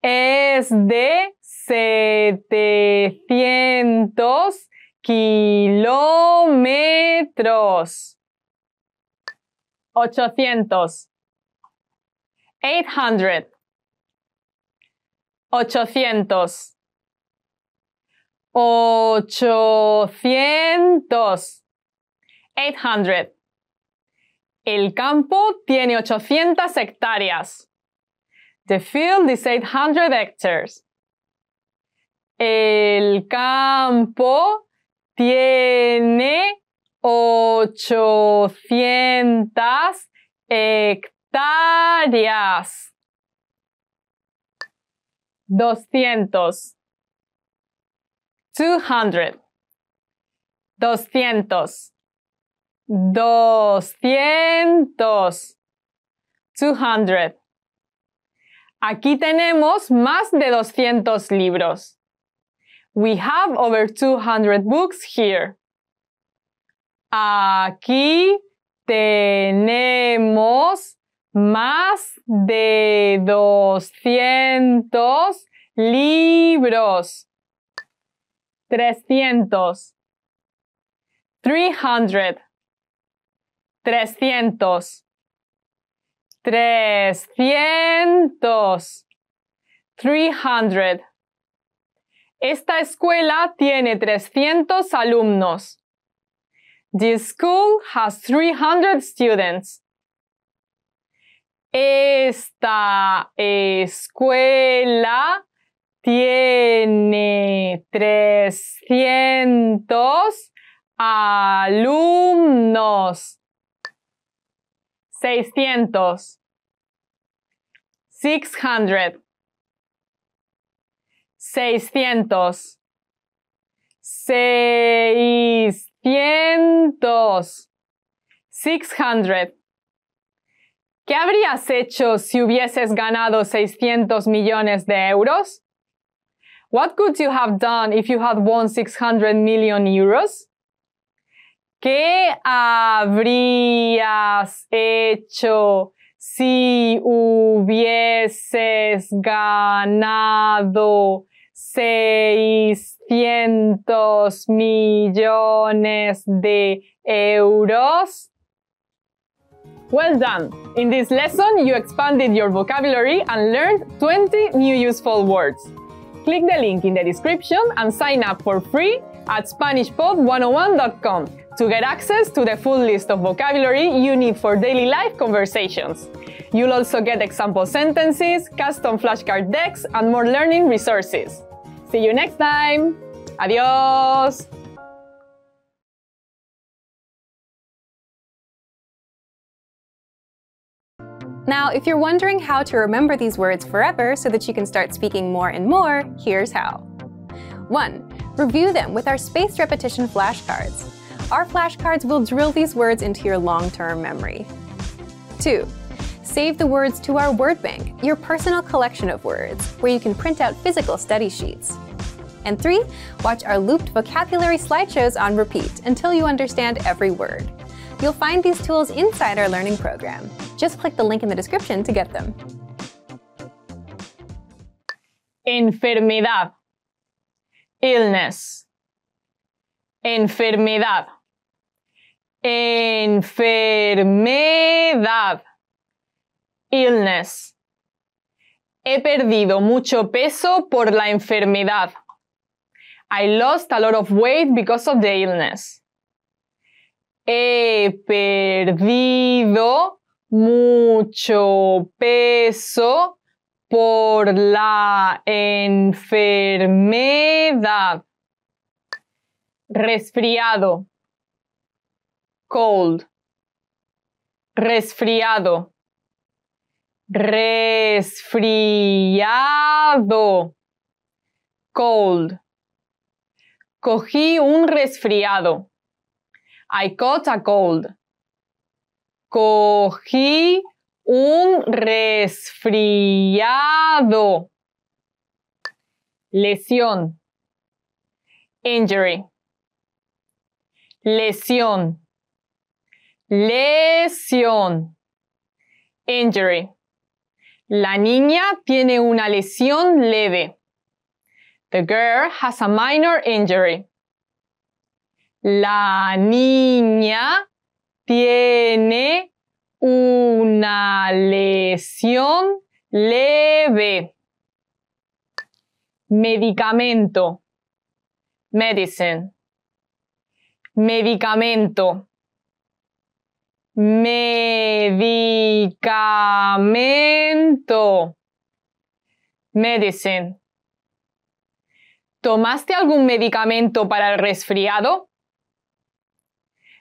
es de 700 kilómetros. 800. 800. 800. 800. 800. El campo tiene 800 hectáreas. The field is 800 hectares. El campo tiene 800 hectáreas. 200. 200. 200. 200. 200. Aquí tenemos más de 200 libros. We have over 200 books here. Aquí tenemos más de 200 libros. 300. 300. 300. 300. 300. Esta escuela tiene 300 alumnos. This school has 300 students. Esta escuela tiene 300 alumnos. 600. 600. 600. 600. 600. ¿Qué habrías hecho si hubieses ganado 600 millones de euros? What could you have done if you had won 600 million euros? ¿Qué habrías hecho si hubieses ganado 600 millones de euros? Well done! In this lesson, you expanded your vocabulary and learned 20 new useful words. Click the link in the description and sign up for free at SpanishPod101.com to get access to the full list of vocabulary you need for daily life conversations. You'll also get example sentences, custom flashcard decks, and more learning resources. See you next time! Adios! Now, if you're wondering how to remember these words forever so that you can start speaking more and more, here's how. 1. Review them with our spaced repetition flashcards. Our flashcards will drill these words into your long-term memory. 2. Save the words to our word bank, your personal collection of words, where you can print out physical study sheets. And 3. Watch our looped vocabulary slideshows on repeat until you understand every word. You'll find these tools inside our learning program. Just click the link in the description to get them. Enfermedad. Illness. Enfermedad. Enfermedad. Illness. He perdido mucho peso por la enfermedad. I lost a lot of weight because of the illness. He perdido mucho peso por la enfermedad. Resfriado. Cold. Resfriado. Resfriado. Cold. Cogí un resfriado. I caught a cold. Cogí un resfriado. Lesión. Injury. Lesión. Lesión. Injury. La niña tiene una lesión leve. The girl has a minor injury. La niña tiene una lesión leve. Medicamento. Medicine. Medicamento. Medicamento. Medicine. ¿Tomaste algún medicamento para el resfriado?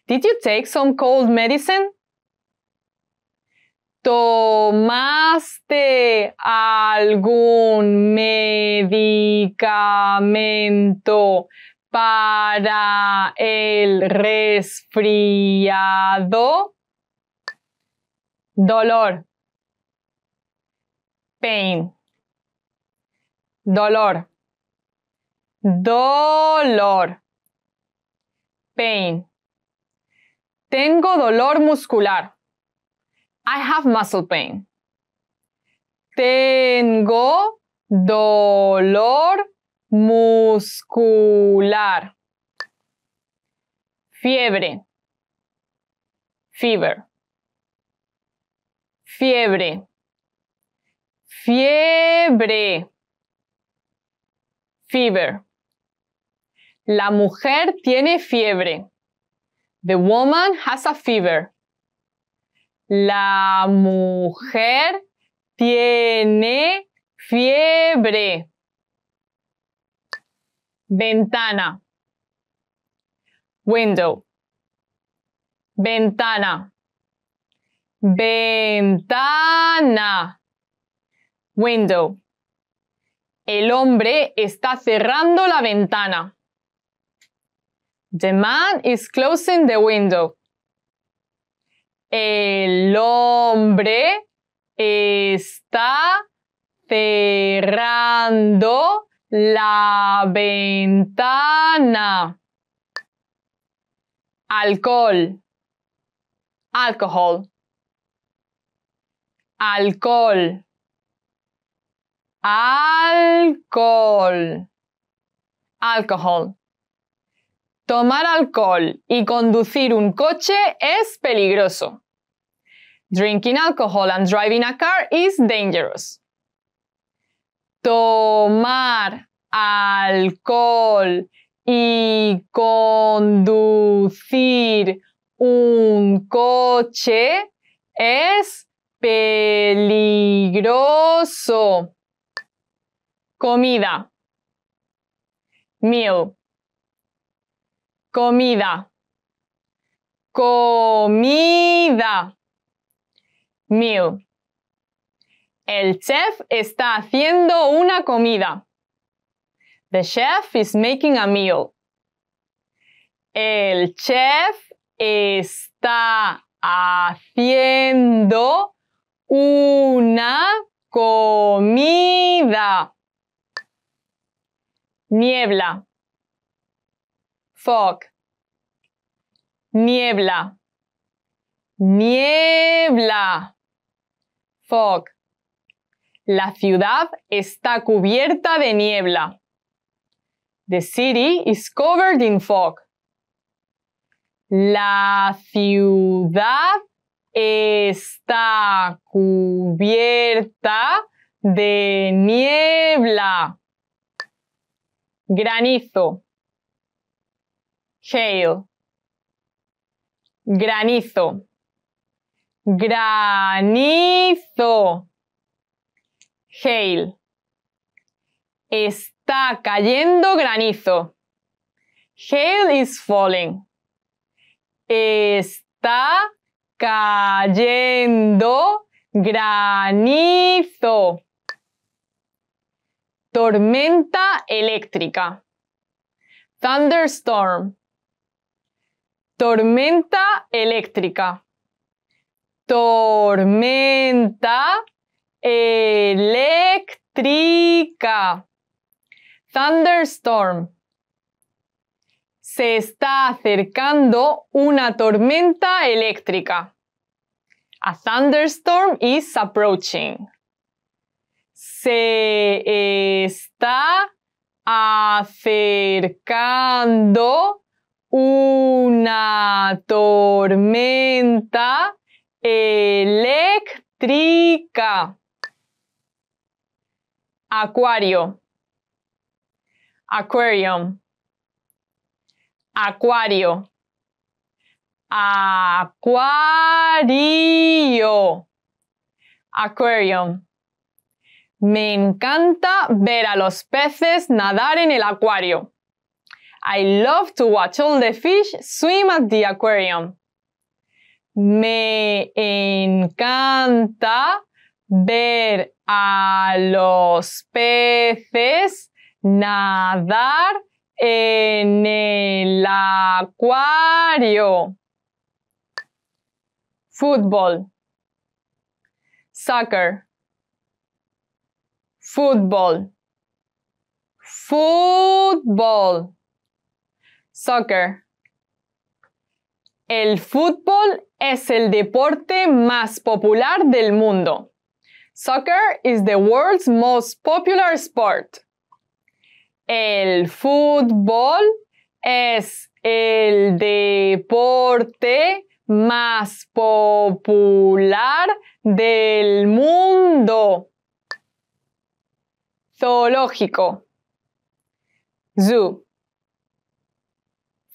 Did you take some cold medicine? ¿Tomaste algún medicamento para el resfriado? Dolor. Pain. Dolor. Dolor. Pain. Tengo dolor muscular. I have muscle pain. Tengo dolor muscular. Fiebre. Fever. Fiebre. Fiebre. Fever. La mujer tiene fiebre. The woman has a fever. La mujer tiene fiebre. Ventana. Window. Ventana. Ventana. Window. El hombre está cerrando la ventana. The man is closing the window. El hombre está cerrando la ventana. Alcohol. Alcohol. Alcohol. Alcohol. Alcohol. Tomar alcohol y conducir un coche es peligroso. Drinking alcohol and driving a car is dangerous. Tomar alcohol y conducir un coche es peligroso. Comida. Meal. Comida. Comida. Meal. El chef está haciendo una comida. The chef is making a meal. El chef está haciendo una comida. Niebla. Fog. Niebla. Niebla. Fog. La ciudad está cubierta de niebla. The city is covered in fog. La ciudad está cubierta de niebla. Granizo. Hail. Granizo. Granizo. Hail. Está cayendo granizo. Hail is falling. Está cayendo granizo. Tormenta eléctrica. Thunderstorm. Tormenta eléctrica. Tormenta eléctrica. Thunderstorm. Se está acercando una tormenta eléctrica. A thunderstorm is approaching. Se está acercando una tormenta eléctrica. Acuario. Aquarium. Acuario. Acuario. Aquarium. Me encanta ver a los peces nadar en el acuario. I love to watch all the fish swim at the aquarium. Me encanta ver a los peces nadar en el acuario. Fútbol. Soccer. Fútbol. Fútbol. Soccer. El fútbol es el deporte más popular del mundo. Soccer is the world's most popular sport. El fútbol es el deporte más popular del mundo. Zoológico. Zoo.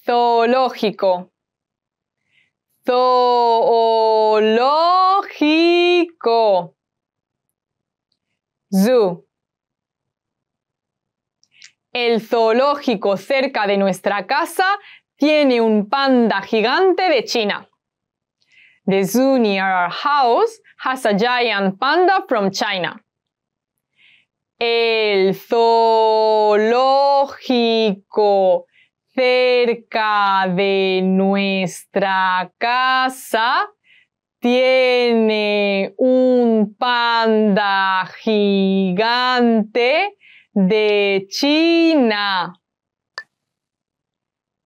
Zoológico. zoológico. Zoo. El zoológico cerca de nuestra casa tiene un panda gigante de China. The zoo near our house has a giant panda from China. El zoológico cerca de nuestra casa tiene un panda gigante de China.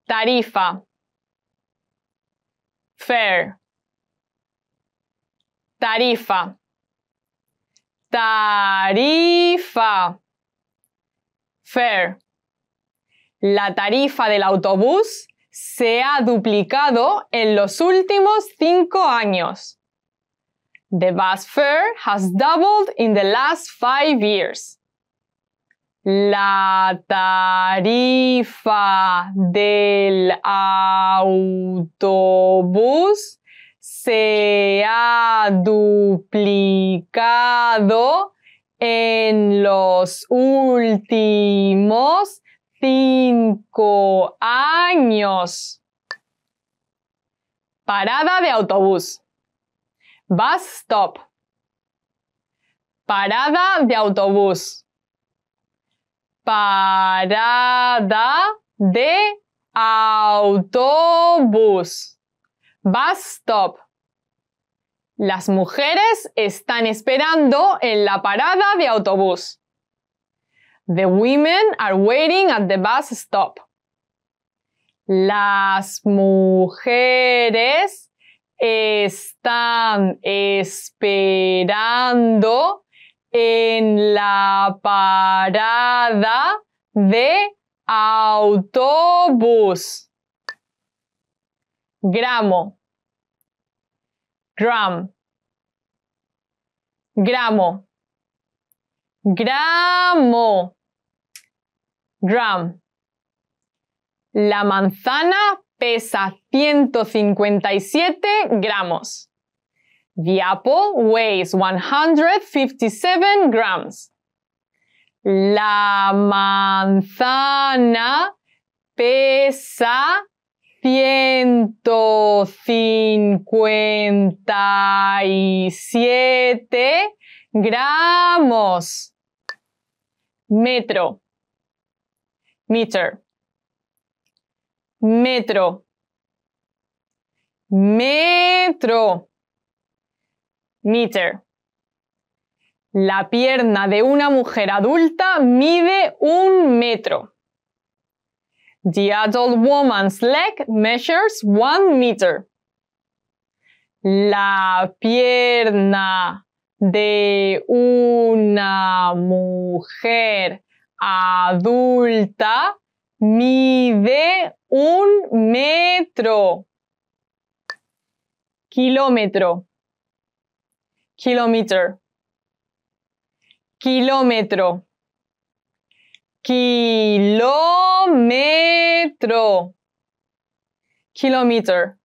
Tarifa. Fair. Tarifa. Tarifa. Fair. La tarifa del autobús se ha duplicado en los últimos cinco años. The bus fare has doubled in the last five years. La tarifa del autobús se ha duplicado en los últimos cinco años. Parada de autobús. Bus stop. Parada de autobús parada de autobús. Bus stop. Las mujeres están esperando en la parada de autobús. The women are waiting at the bus stop. Las mujeres están esperando en la parada de autobús. Gramo. Gram. Gramo. Gramo. Gram. La manzana pesa 157 gramos. The apple weighs 157 grams. La manzana pesa 157 gramos. Metro. Meter. Metro. Metro meter. La pierna de una mujer adulta mide un metro. The adult woman's leg measures one meter. La pierna de una mujer adulta mide un metro. Kilómetro kilometer, kilómetro, kilómetro, kilometer.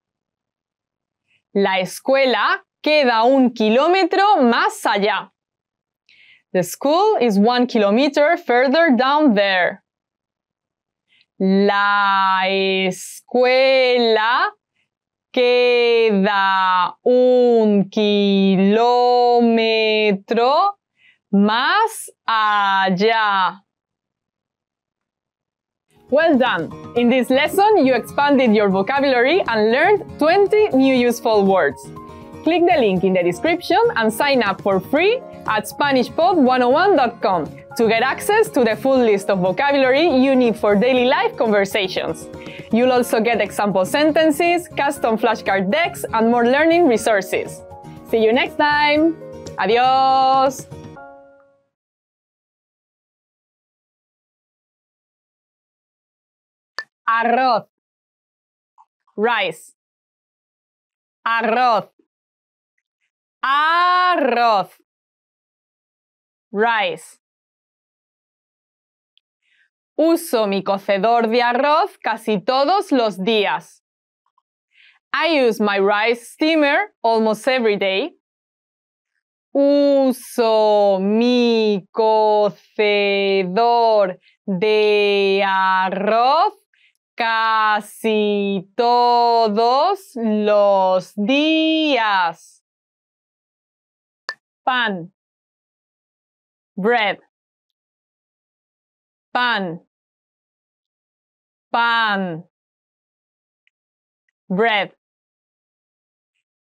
La escuela queda un kilómetro más allá. The school is one kilometer further down there. La escuela queda un kilómetro más allá. Well done! In this lesson, you expanded your vocabulary and learned 20 new useful words. Click the link in the description and sign up for free at SpanishPod101.com to get access to the full list of vocabulary you need for daily life conversations. You'll also get example sentences, custom flashcard decks, and more learning resources. See you next time! Adiós! Arroz. Rice. Arroz. Arroz. Rice. Uso mi cocedor de arroz casi todos los días. I use my rice steamer almost every day. Uso mi cocedor de arroz casi todos los días. Pan. Bread. Pan. Pan. Bread.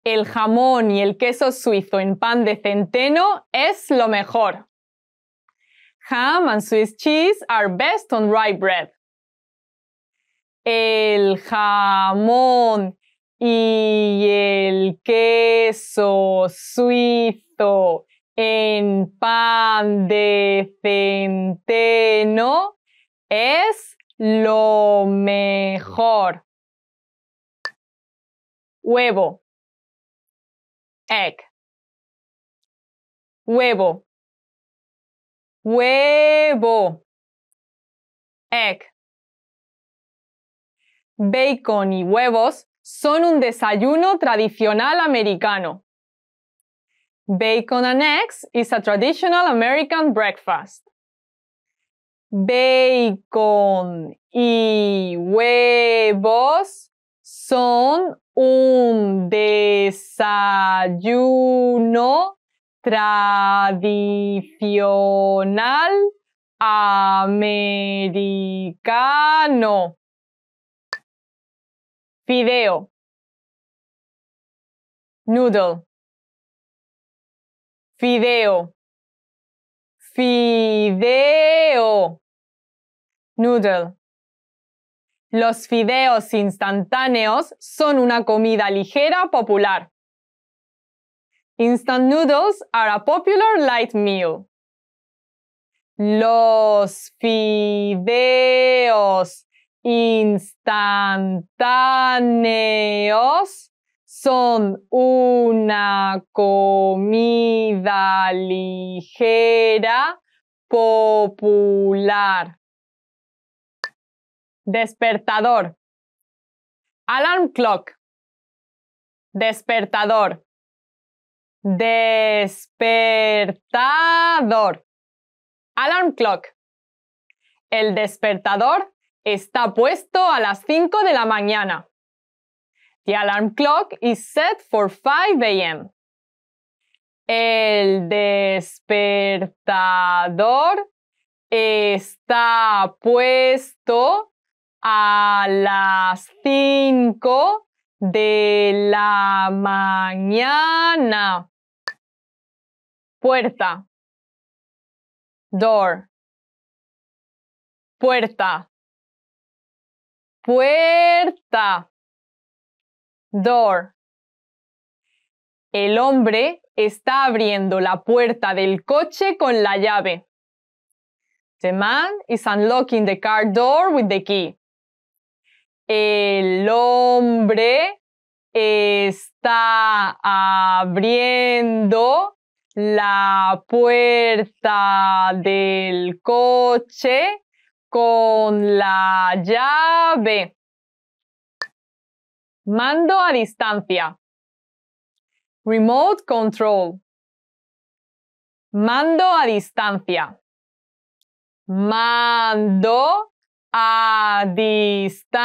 El jamón y el queso suizo en pan de centeno es lo mejor. Ham and Swiss cheese are best on rye bread. El jamón y el queso suizo en pan de centeno es lo mejor. Huevo. Egg. Huevo. Huevo. Egg. Bacon y huevos son un desayuno tradicional americano. Bacon and eggs is a traditional American breakfast. Bacon y huevos son un desayuno tradicional americano. Fideo. Noodle. Fideo. Fideo. Noodle. Los fideos instantáneos son una comida ligera popular. Instant noodles are a popular light meal. Los fideos instantáneos son una comida ligera popular. Despertador. Alarm clock. Despertador. Despertador. Alarm clock. El despertador está puesto a las 5 de la mañana. The alarm clock is set for 5 a.m. El despertador está puesto a las 5 de la mañana. Puerta. Door. Puerta. Puerta. Door. El hombre está abriendo la puerta del coche con la llave. The man is unlocking the car door with the key. El hombre está abriendo la puerta del coche con la llave. Mando a distancia. Remote control. Mando a distancia. Mando a distancia.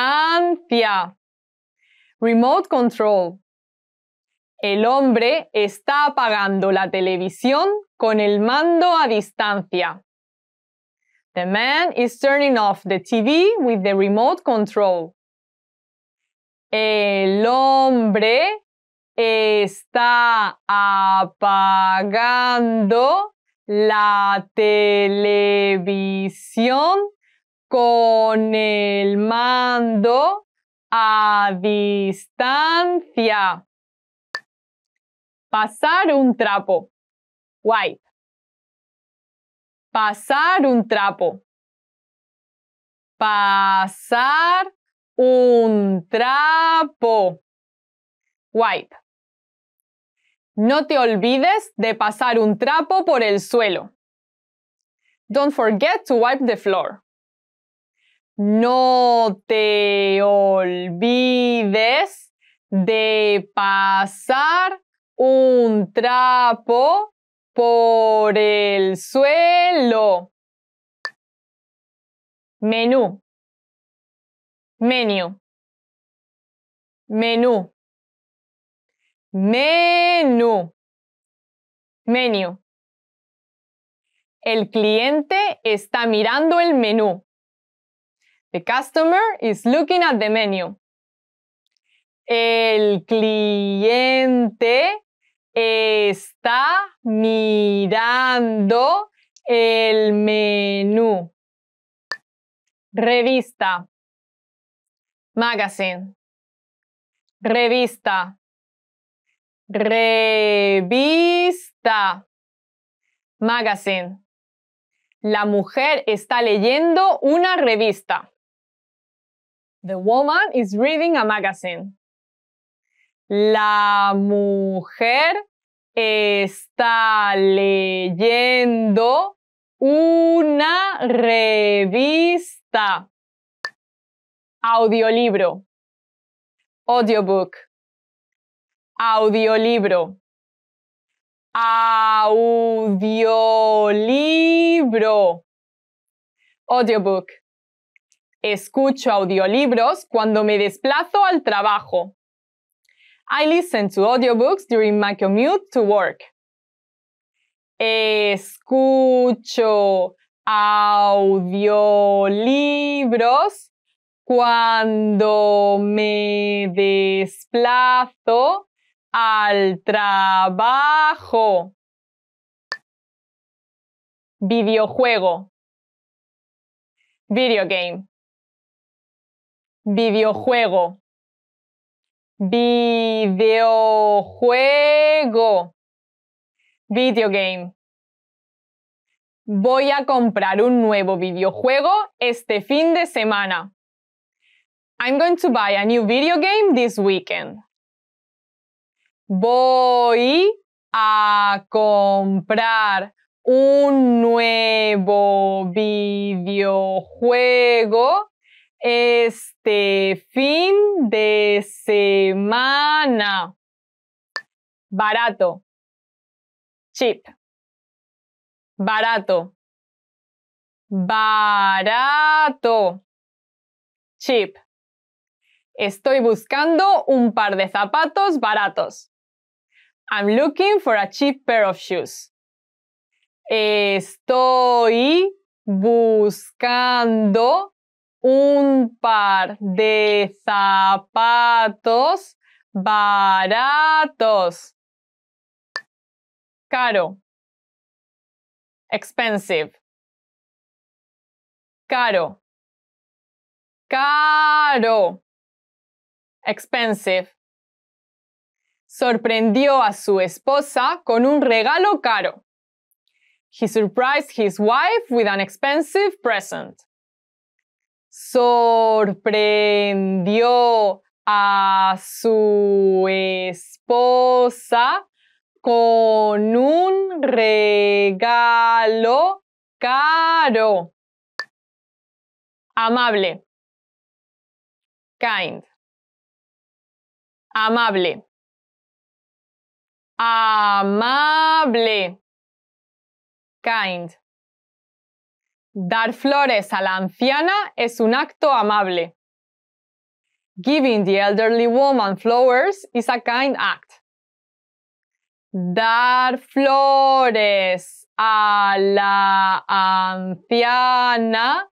Remote control. El hombre está apagando la televisión con el mando a distancia. The man is turning off the TV with the remote control. El hombre está apagando la televisión con el mando a distancia. Pasar un trapo. Wipe. Pasar un trapo. Pasar un trapo. Wipe. No te olvides de pasar un trapo por el suelo. Don't forget to wipe the floor. No te olvides De pasar un trapo por el suelo. Menú. Menú. Menú. Menú. Menú. El cliente está mirando el menú. The customer is looking at the menu. El cliente está mirando el menú. Revista. Magazine. Revista. Revista. Magazine. La mujer está leyendo una revista. The woman is reading a magazine. La mujer está leyendo una revista. Audiolibro. Audiobook. Audiolibro. Audiolibro. Audiobook. Escucho audiolibros cuando me desplazo al trabajo. I listen to audiobooks during my commute to work. Escucho audiolibros cuando me desplazo al trabajo. Videojuego. Video game. Videojuego. Videojuego. Video game. Voy a comprar un nuevo videojuego este fin de semana. I'm going to buy a new video game this weekend. Voy a comprar un nuevo videojuego este fin de semana. Barato. Cheap. Barato. Barato. Cheap. Estoy buscando un par de zapatos baratos. I'm looking for a cheap pair of shoes. Estoy buscando un par de zapatos baratos. Caro. Expensive. Caro. Caro. Expensive. Sorprendió a su esposa con un regalo caro. He surprised his wife with an expensive present. Sorprendió a su esposa con un regalo caro. Amable. Kind. Amable. Amable. Kind. Dar flores a la anciana es un acto amable. Giving the elderly woman flowers is a kind act. Dar flores a la anciana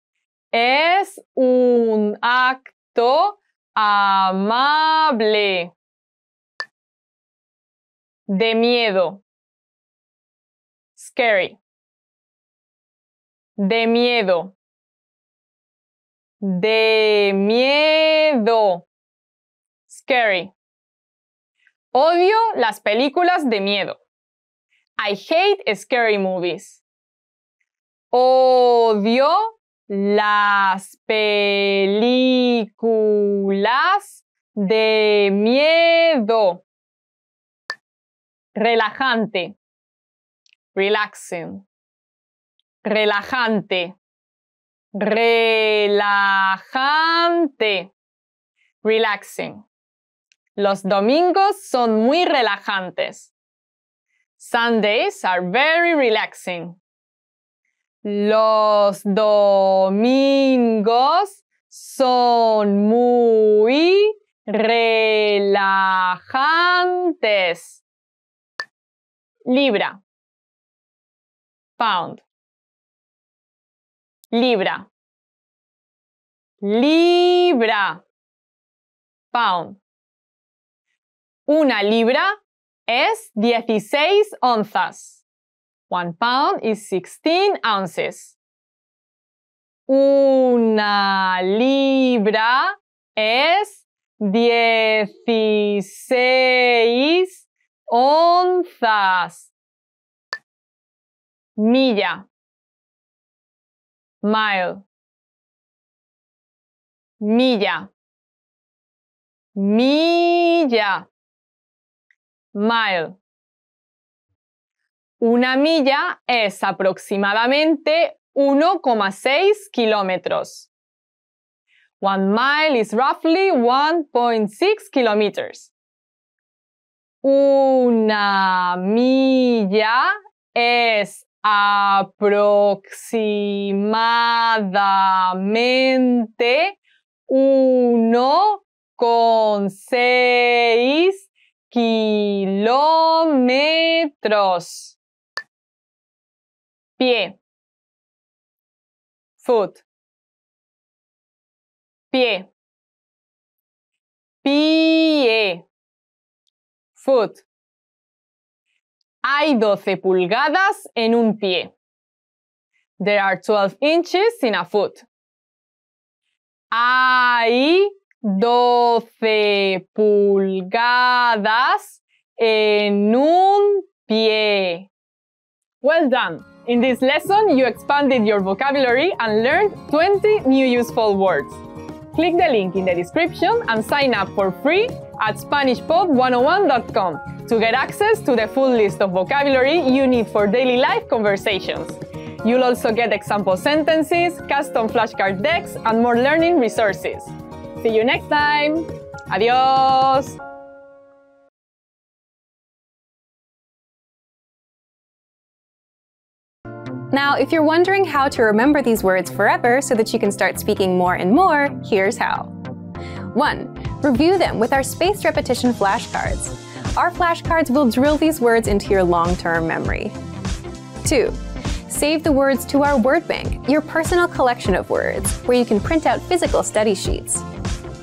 es un acto amable. De miedo. Scary. De miedo. De miedo. Scary. Odio las películas de miedo. I hate scary movies. Odio las películas de miedo. Relajante. Relaxing. Relajante. Relajante. Relaxing. Los domingos son muy relajantes. Sundays are very relaxing. Los domingos son muy relajantes. Libra. Pound. Libra. Libra. Pound. Una libra es 16 onzas. One pound is 16 ounces. Una libra es 16 onzas. Milla. Mile. Milla. Milla. Mile. Una milla es aproximadamente 1,6 kilómetros. One mile is roughly 1.6 kilometers. Una milla es aproximadamente 1,6 kilómetros. Pie. Foot. Pie. Pie. Foot. Hay 12 pulgadas en un pie. There are 12 inches in a foot. Hay 12 pulgadas en un pie. Well done! In this lesson, you expanded your vocabulary and learned 20 new useful words. Click the link in the description and sign up for free at SpanishPod101.com to get access to the full list of vocabulary you need for daily life conversations. You'll also get example sentences, custom flashcard decks, and more learning resources. See you next time! Adiós! Now, if you're wondering how to remember these words forever so that you can start speaking more and more, here's how. 1. Review them with our spaced repetition flashcards. Our flashcards will drill these words into your long-term memory. 2. Save the words to our word bank, your personal collection of words, where you can print out physical study sheets.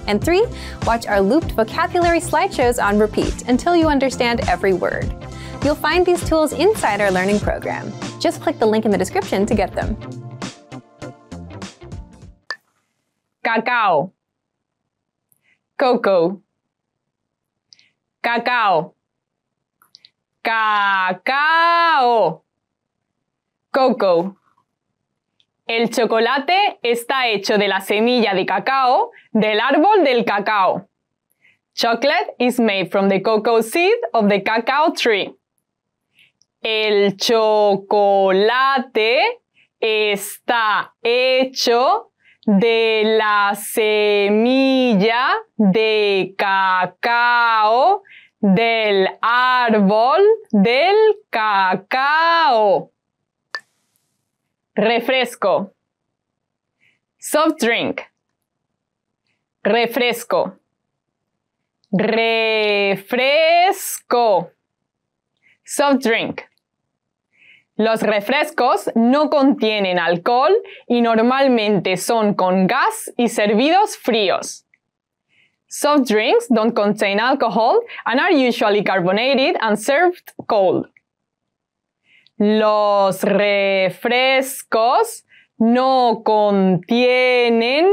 And 3. Watch our looped vocabulary slideshows on repeat until you understand every word. You'll find these tools inside our learning program. Just click the link in the description to get them. Cacao. Cocoa. Cacao. Cacao. Cocoa. El chocolate está hecho de la semilla de cacao del árbol del cacao. Chocolate is made from the cocoa seed of the cacao tree. El chocolate está hecho de la semilla de cacao del árbol del cacao. Refresco. Soft drink. Refresco. Refresco. Soft drink. Los refrescos no contienen alcohol y normalmente son con gas y servidos fríos. Soft drinks don't contain alcohol and are usually carbonated and served cold. Los refrescos no contienen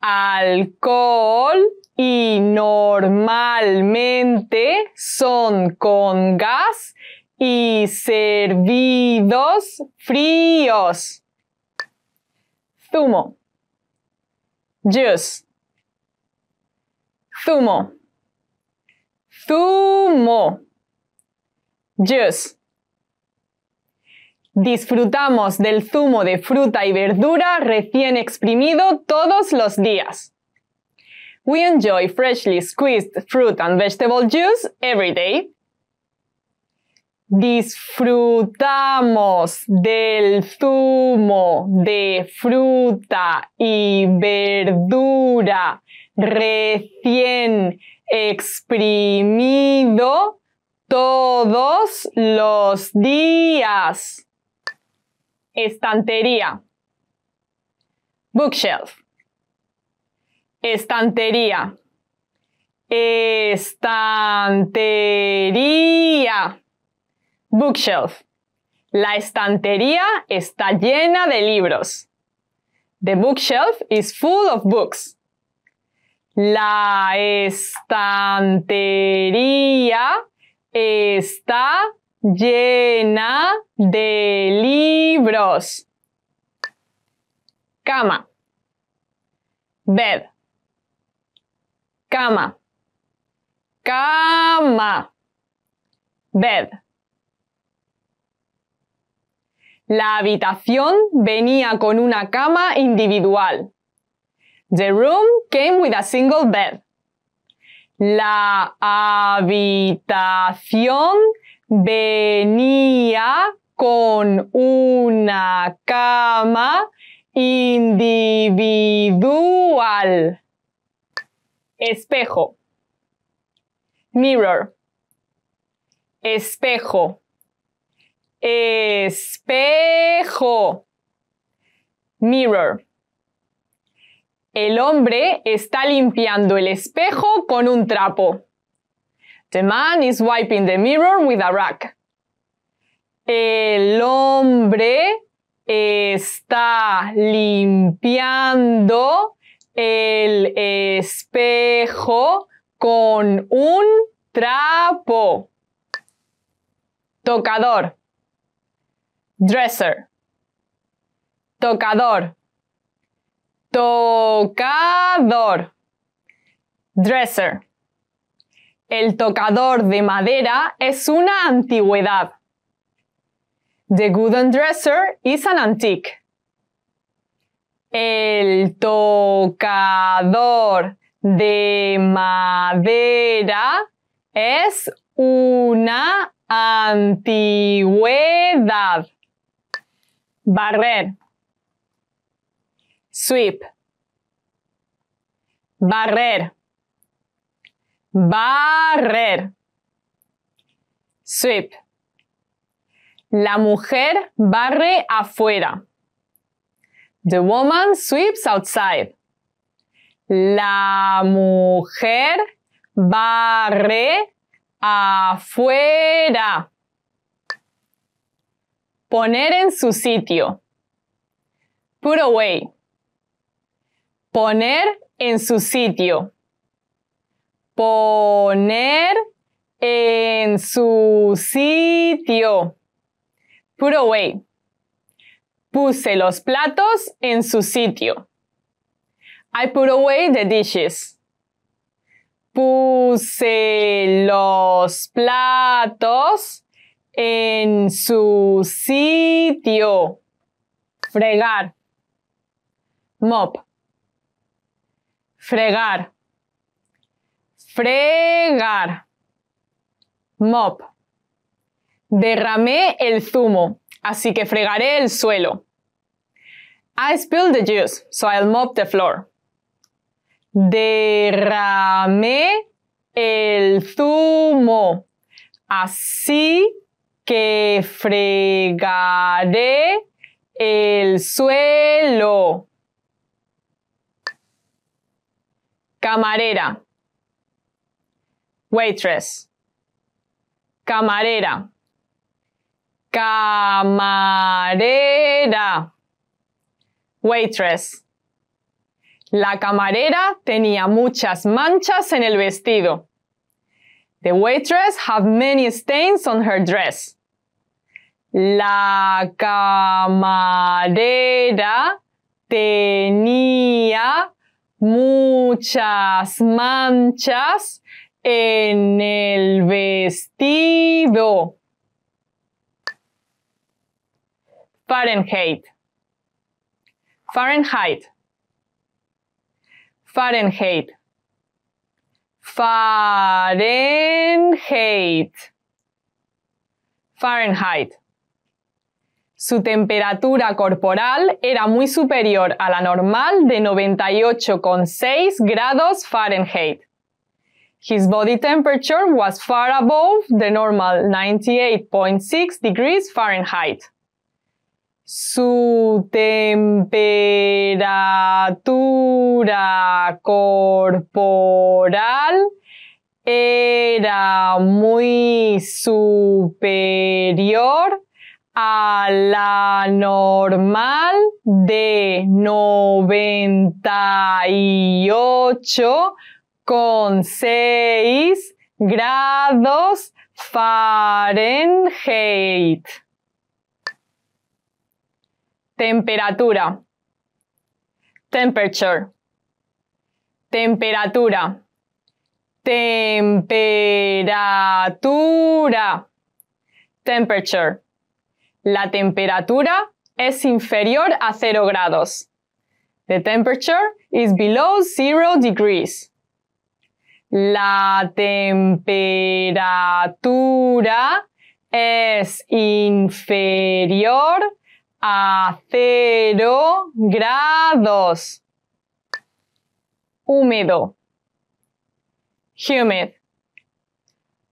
alcohol y normalmente son con gas y servidos fríos. Zumo. Juice. Zumo. Zumo. Juice. Disfrutamos del zumo de fruta y verdura recién exprimido todos los días. we enjoy freshly squeezed fruit and vegetable juice every day. Disfrutamos del zumo de fruta y verdura recién exprimido todos los días. Estantería. Bookshelf. Estantería. Estantería. Bookshelf. La estantería está llena de libros. The bookshelf is full of books. La estantería está llena de libros. Cama. Bed. Cama. Cama. Bed. La habitación venía con una cama individual. The room came with a single bed. La habitación venía con una cama individual. Espejo. Mirror. Espejo. Espejo. Mirror. El hombre está limpiando el espejo con un trapo. The man is wiping the mirror with a rag. El hombre está limpiando el espejo con un trapo. Tocador. Dresser. Tocador. Tocador. Dresser. El tocador de madera es una antigüedad. The wooden dresser is an antique. El tocador de madera es una antigüedad. Barrer. Sweep. Barrer. Barrer. Sweep. La mujer barre afuera. The woman sweeps outside. La mujer barre afuera. Poner en su sitio. Put away. Poner en su sitio. Poner en su sitio. Put away. Puse los platos en su sitio. I put away the dishes. Puse los platos en su sitio. Fregar. Mop. Fregar. Fregar. Mop. Derramé el zumo, así que fregaré el suelo. I spilled the juice, so I'll mop the floor. Derramé el zumo, así que fregaré el suelo. Camarera. Waitress. Camarera. Camarera. Waitress. La camarera tenía muchas manchas en el vestido. The waitress had many stains on her dress. La camarera tenía muchas manchas en el vestido. Fahrenheit. Fahrenheit. Fahrenheit. Fahrenheit. Fahrenheit. Su temperatura corporal era muy superior a la normal de 98,6 grados Fahrenheit. His body temperature was far above the normal 98.6 degrees Fahrenheit. Su temperatura corporal era muy superior a la normal de 98 con 6 grados Fahrenheit. Temperatura. Temperature. Temperatura. Temperatura. Temperature. La temperatura es inferior a 0 grados. The temperature is below 0 degrees. La temperatura es inferior a 0 grados. Húmedo. Humid.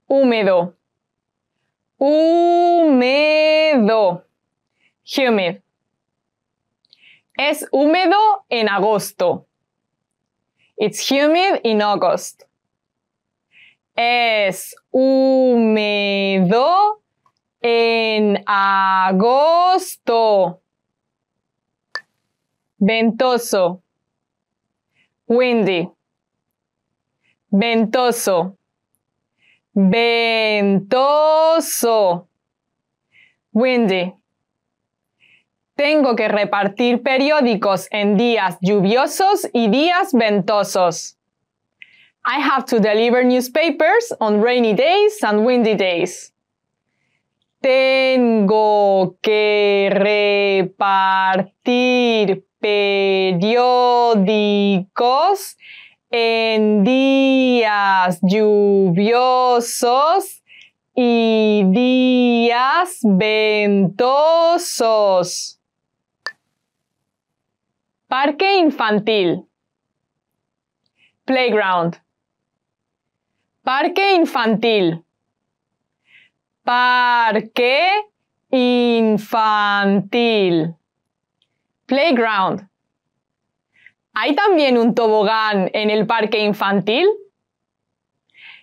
Húmedo. Húmedo. Humid. Es húmedo en agosto. It's humid in August. Es húmedo en agosto. Ventoso. Windy. Ventoso. Ventoso. Windy. Tengo que repartir periódicos en días lluviosos y días ventosos. I have to deliver newspapers on rainy days and windy days. Tengo que repartir periódicos en días lluviosos y días ventosos. Parque infantil. Playground. Parque infantil. Parque infantil. Playground. ¿Hay también un tobogán en el parque infantil?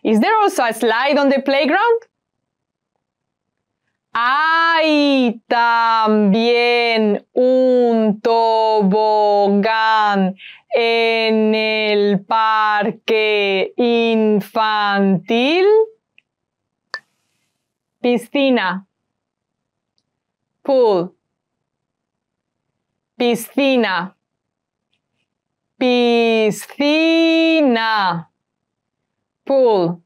Is there also a slide on the playground? Hay también un tobogán en el parque infantil. Piscina. Pool. Piscina. Piscina. Pool.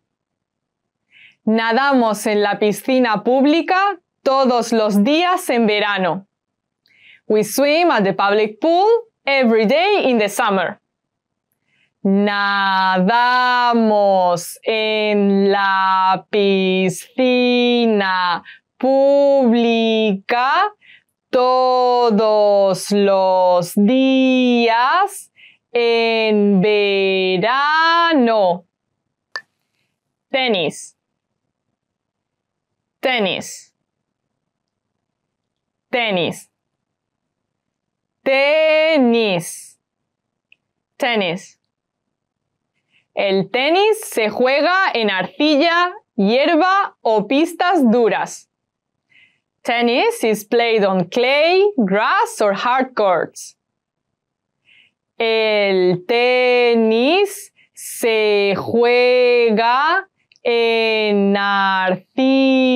Nadamos en la piscina pública todos los días en verano. We swim at the public pool every day in the summer. Nadamos en la piscina pública todos los días en verano. Tenis. Tenis. Tenis. Tenis. Tenis. El tenis se juega en arcilla, hierba o pistas duras. Tennis is played on clay, grass or hard courts. El tenis se juega en arcilla,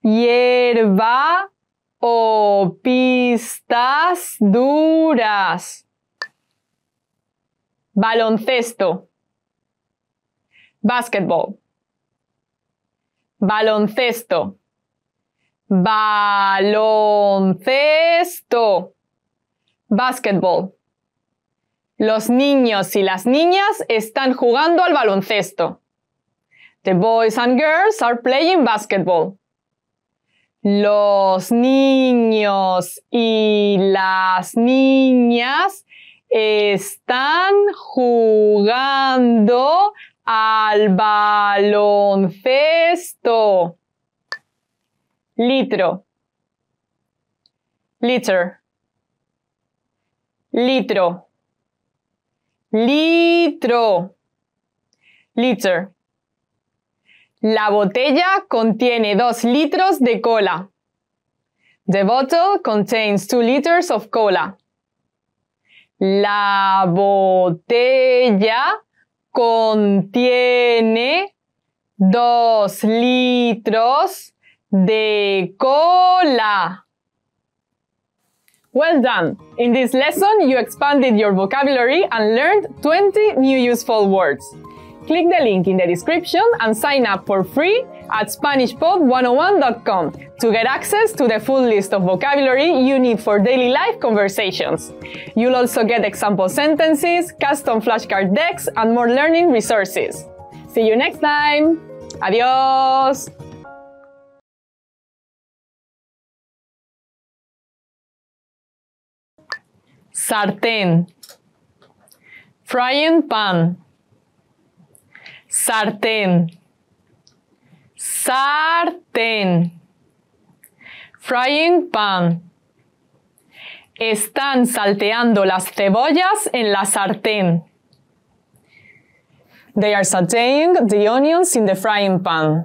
hierba o pistas duras. Baloncesto. Basketball. Baloncesto. Baloncesto. Basketball. Los niños y las niñas están jugando al baloncesto. The boys and girls are playing basketball. Los niños y las niñas están jugando al baloncesto. Litro. Liter. Litro. Litro. Liter. La botella contiene dos litros de cola. The bottle contains two liters of cola. La botella contiene dos litros de cola. Well done! In this lesson, you expanded your vocabulary and learned 20 new useful words. Click the link in the description and sign up for free at SpanishPod101.com to get access to the full list of vocabulary you need for daily life conversations. You'll also get example sentences, custom flashcard decks, and more learning resources. See you next time! Adios! Sartén Frying pan Sartén. Sartén. Frying pan. Están salteando las cebollas en la sartén. They are sauteing the onions in the frying pan.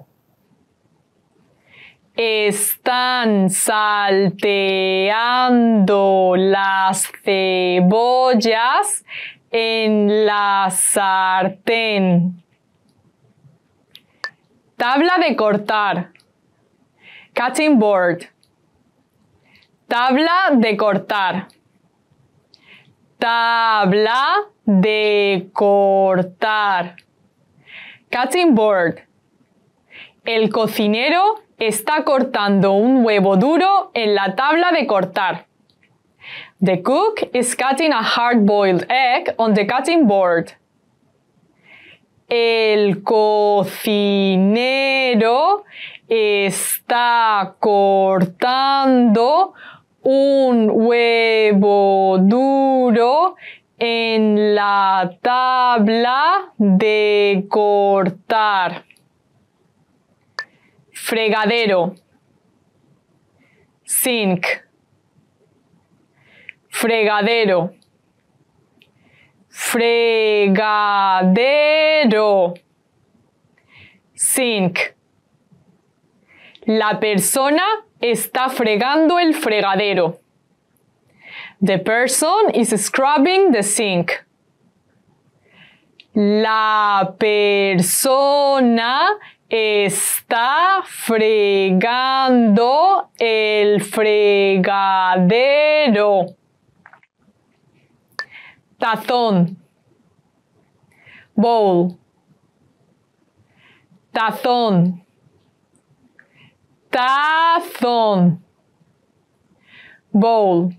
Están salteando las cebollas en la sartén. Tabla de cortar. Cutting board. Tabla de cortar. Tabla de cortar. Cutting board. El cocinero está cortando un huevo duro en la tabla de cortar. The cook is cutting a hard-boiled egg on the cutting board. El cocinero está cortando un huevo duro en la tabla de cortar. Fregadero. Sink. Fregadero fregadero, sink. La persona está fregando el fregadero. The person is scrubbing the sink. La persona está fregando el fregadero. Tazón. Bowl. Tazón. Tazón. Bowl.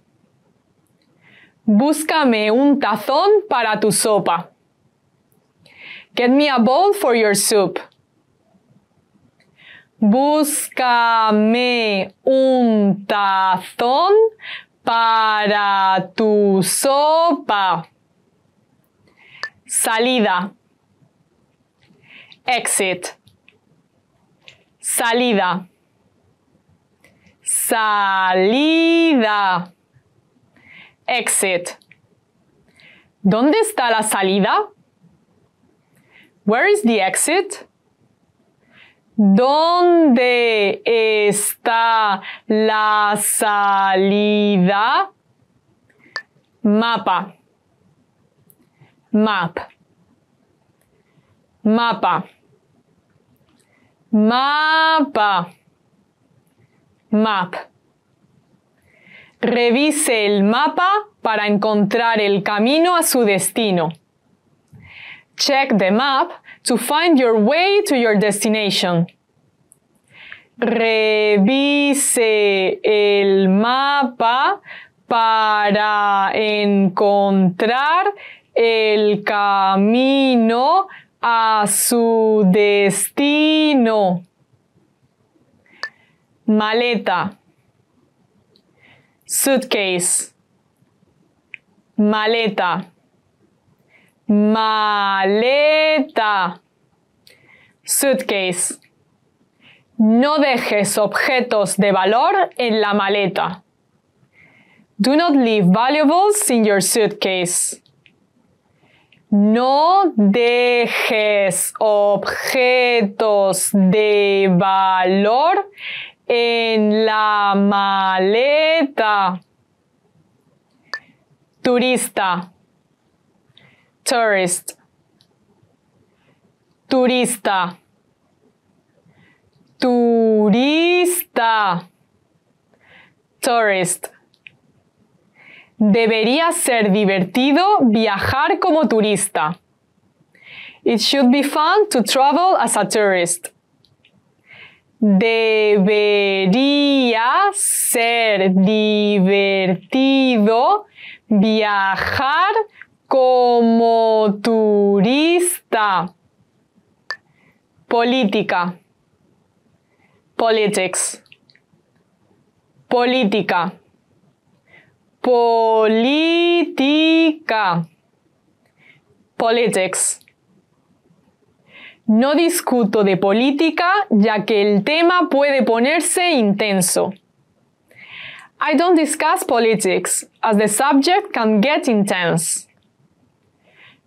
Búscame un tazón para tu sopa. Get me a bowl for your soup. Búscame un tazón para tu sopa. Salida. Exit. Salida. Salida. Exit. ¿Dónde está la salida? Where is the exit? ¿Dónde está la salida? Mapa. Map. Mapa. Mapa. Map. Revise el mapa para encontrar el camino a su destino. Check the map to find your way to your destination. Revise el mapa para encontrar el camino a su destino. Maleta. Suitcase. Maleta. Maleta. Suitcase. No dejes objetos de valor en la maleta. Do not leave valuables in your suitcase. No dejes objetos de valor en la maleta. Turista. Tourist. Turista. Turista. Tourist. Debería ser divertido viajar como turista. It should be fun to travel as a tourist. Debería ser divertido viajar como turista. Política. Politics. Política. Política. Politics. No discuto de política ya que el tema puede ponerse intenso. I don't discuss politics as the subject can get intense.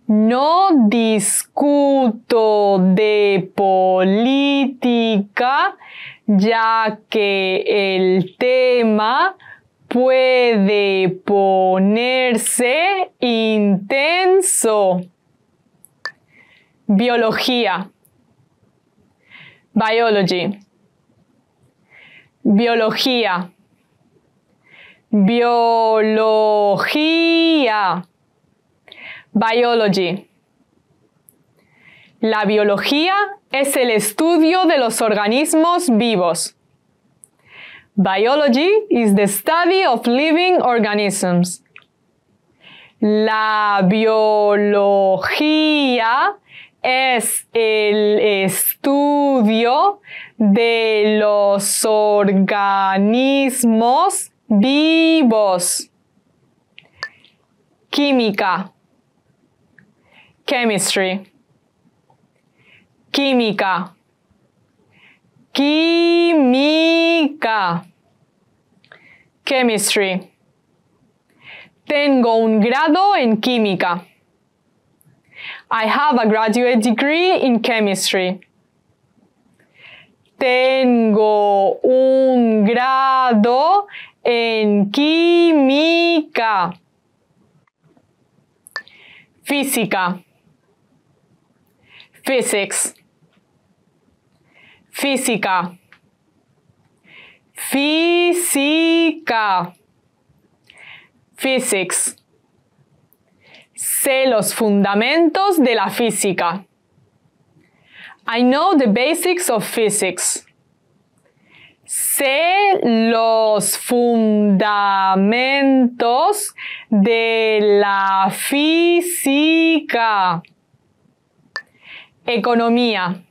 No discuto de política ya que el tema puede ponerse intenso. Biología. Biology. Biología. Biología. Biology. La biología es el estudio de los organismos vivos. Biology is the study of living organisms. La biología es el estudio de los organismos vivos. Química. Chemistry. Química. Química. Chemistry. Tengo un grado en química. I have a graduate degree in chemistry. Tengo un grado en química. Física. Physics. Física. Física. Physics. Sé los fundamentos de la física. I know the basics of physics. Sé los fundamentos de la física. Economía.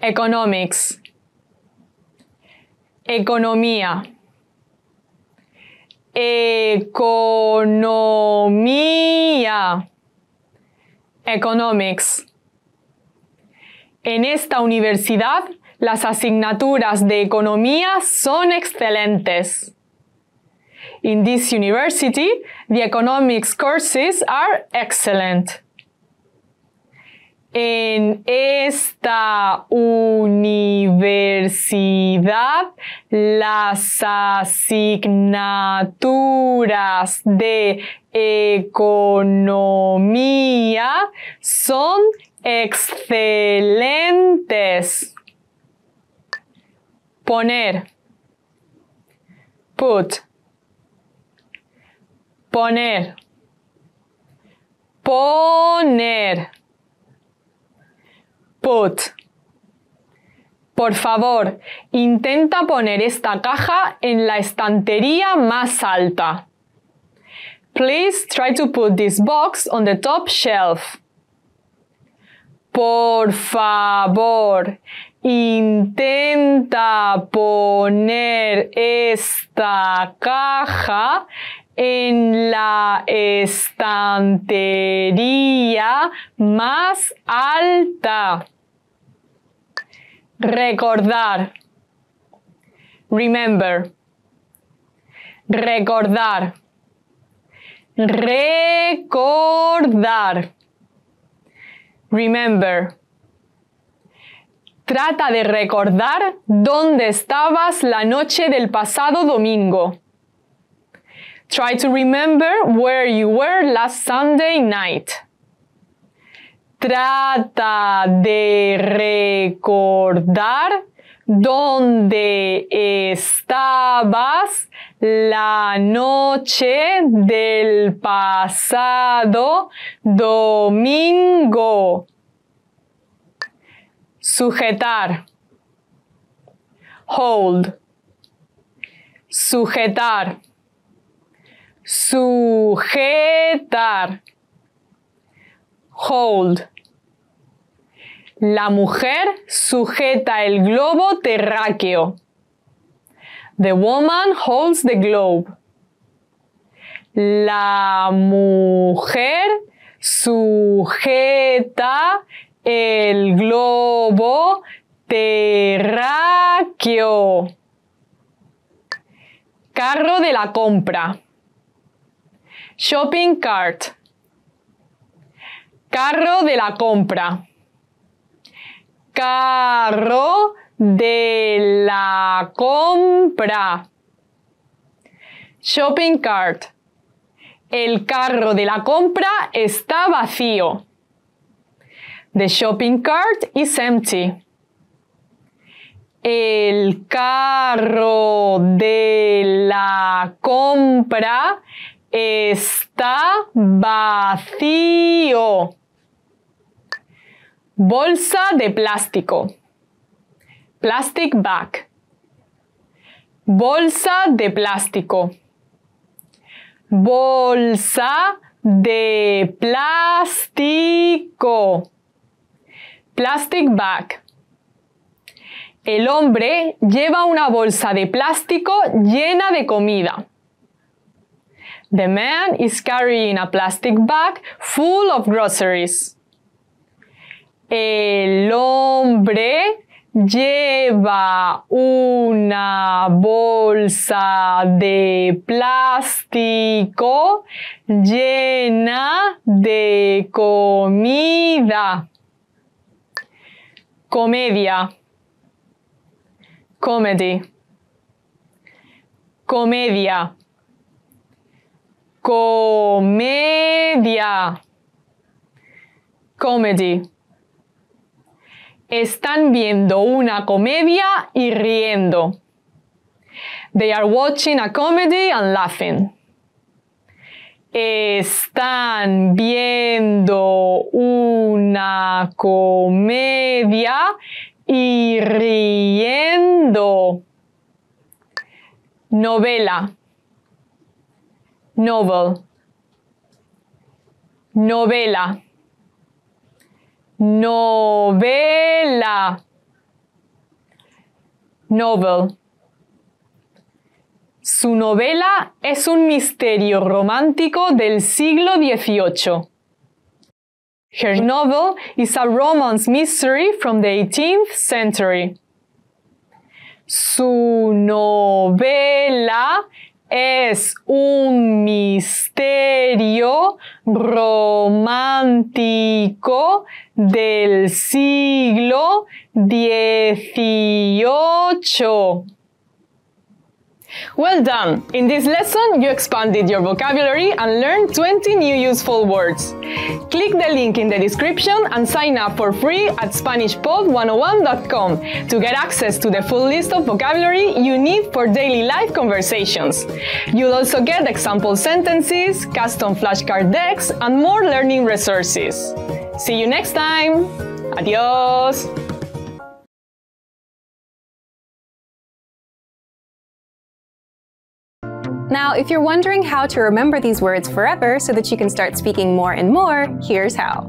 Economics. Economía. Economía. Economics. En esta universidad, las asignaturas de economía son excelentes. In this university, the economics courses are excellent. En esta universidad, las asignaturas de economía son excelentes. Poner. Put. Poner. Poner. Put. Por favor, intenta poner esta caja en la estantería más alta. Please try to put this box on the top shelf. Por favor, intenta poner esta caja en la estantería más alta. Recordar. Remember. Recordar. Recordar. Remember. Trata de recordar dónde estabas la noche del pasado domingo. Try to remember where you were last Sunday night. Trata de recordar dónde estabas la noche del pasado domingo. Sujetar. Hold. Sujetar. Sujetar. Hold. La mujer sujeta el globo terráqueo. The woman holds the globe. La mujer sujeta el globo terráqueo. Carro de la compra. Shopping cart. Carro de la compra. Carro de la compra. Shopping cart. El carro de la compra está vacío. The shopping cart is empty. El carro de la compra está vacío. Bolsa de plástico. Plastic bag. Bolsa de plástico. Bolsa de plástico. Plastic bag. El hombre lleva una bolsa de plástico llena de comida. The man is carrying a plastic bag full of groceries. El hombre lleva una bolsa de plástico llena de comida. Comedia. Comedy. Comedia. Comedia. Comedy. Están viendo una comedia y riendo. They are watching a comedy and laughing. Están viendo una comedia y riendo. Novela. Novel. Novela. Novela. Novel. Su novela es un misterio romántico del siglo XVIII. Her novel is a romance mystery from the 18th century. Su novela es un misterio romántico del siglo XVIII. Well done! In this lesson, you expanded your vocabulary and learned 20 new useful words. Click the link in the description and sign up for free at SpanishPod101.com to get access to the full list of vocabulary you need for daily life conversations. You'll also get example sentences, custom flashcard decks, and more learning resources. See you next time! Adios! Now, if you're wondering how to remember these words forever so that you can start speaking more and more, here's how.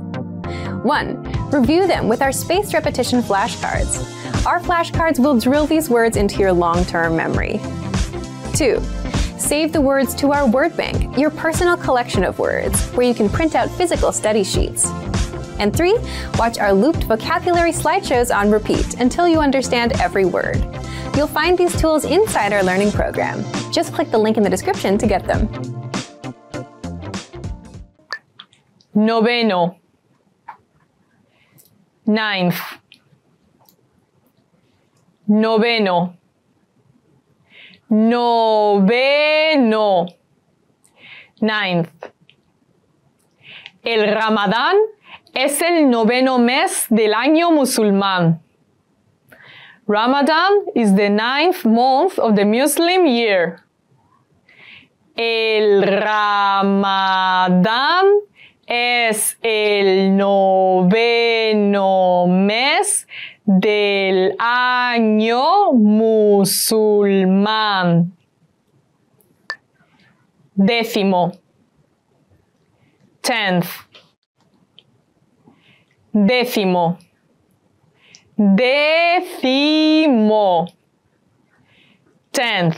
1. Review them with our spaced repetition flashcards. Our flashcards will drill these words into your long-term memory. 2. Save the words to our word bank, your personal collection of words, where you can print out physical study sheets. And three, watch our looped vocabulary slideshows on repeat until you understand every word. You'll find these tools inside our learning program. Just click the link in the description to get them. Noveno. Ninth. Noveno. Noveno. Ninth. El Ramadán es el noveno mes del año musulmán. Ramadan is the ninth month of the Muslim year. El Ramadán es el noveno mes del año musulmán. Décimo. Tenth. Décimo. Décimo. Tenth.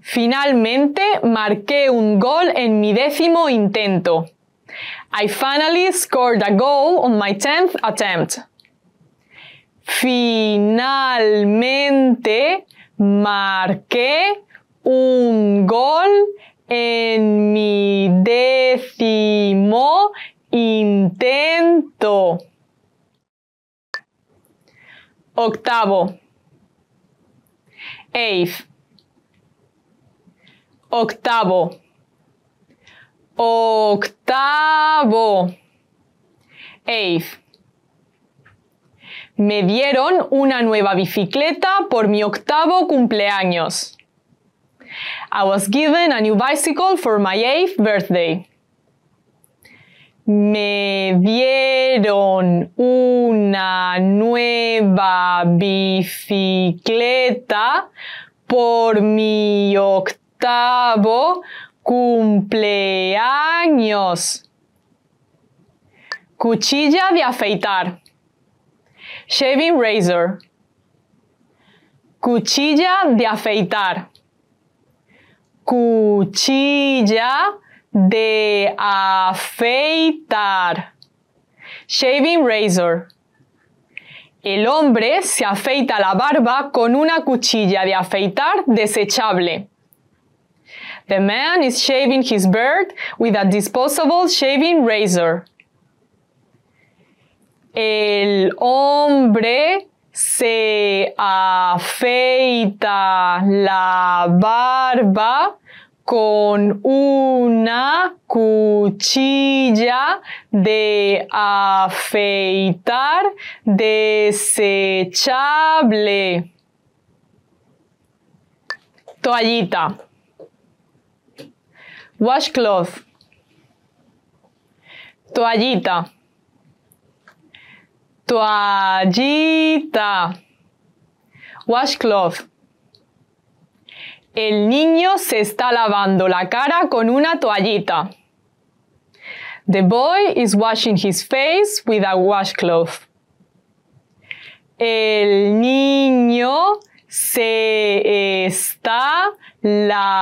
Finalmente marqué un gol en mi décimo intento. I finally scored a goal on my tenth attempt. Finalmente marqué un gol en mi décimo intento. Octavo. Eighth. Octavo. Octavo. Eighth. Me dieron una nueva bicicleta por mi octavo cumpleaños. I was given a new bicycle for my eighth birthday. Me dieron una nueva bicicleta por mi octavo cumpleaños. Cuchilla de afeitar. Shaving razor. Cuchilla de afeitar. Cuchilla de afeitar. Shaving razor. El hombre se afeita la barba con una cuchilla de afeitar desechable. The man is shaving his beard with a disposable shaving razor. El hombre se afeita la barba con una cuchilla de afeitar desechable. Toallita. Washcloth. Toallita. Toallita. Washcloth. El niño se está lavando la cara con una toallita. The boy is washing his face with a washcloth. El niño se está lavando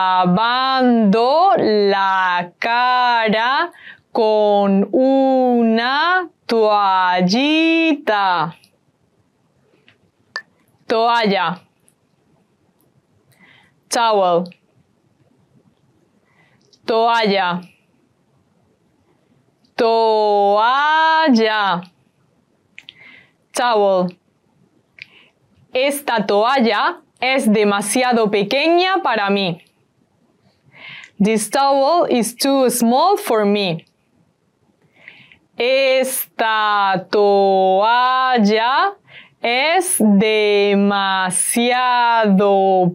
la cara con una toallita. Toalla. Towel. Toalla. Toalla. Towel. Esta toalla es demasiado pequeña para mí. This towel is too small for me. Esta toalla es demasiado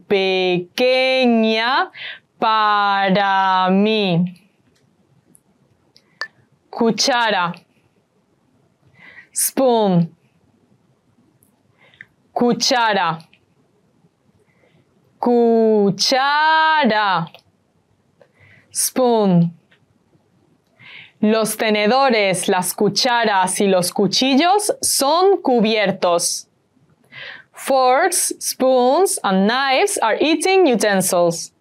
pequeña para mí. Cuchara. Spoon. Cuchara. cuchara, spoon. Los tenedores, las cucharas y los cuchillos son cubiertos. Forks, spoons, and knives are eating utensils.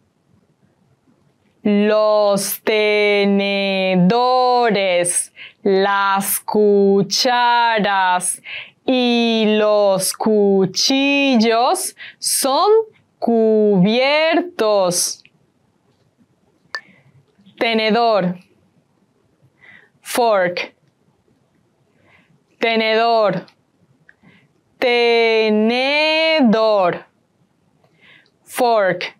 Los tenedores, las cucharas y los cuchillos son cubiertos. Tenedor. Fork. Tenedor. Tenedor. Fork.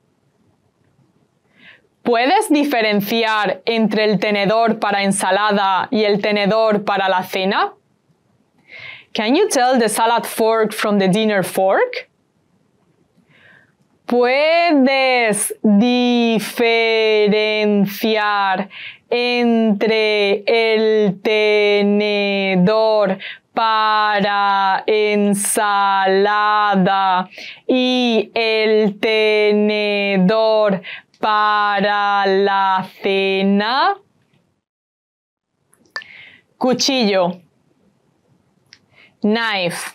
¿Puedes diferenciar entre el tenedor para ensalada y el tenedor para la cena? Can you tell the salad fork from the dinner fork? ¿Puedes diferenciar entre el tenedor para ensalada y el tenedor para la cena? Cuchillo. Knife.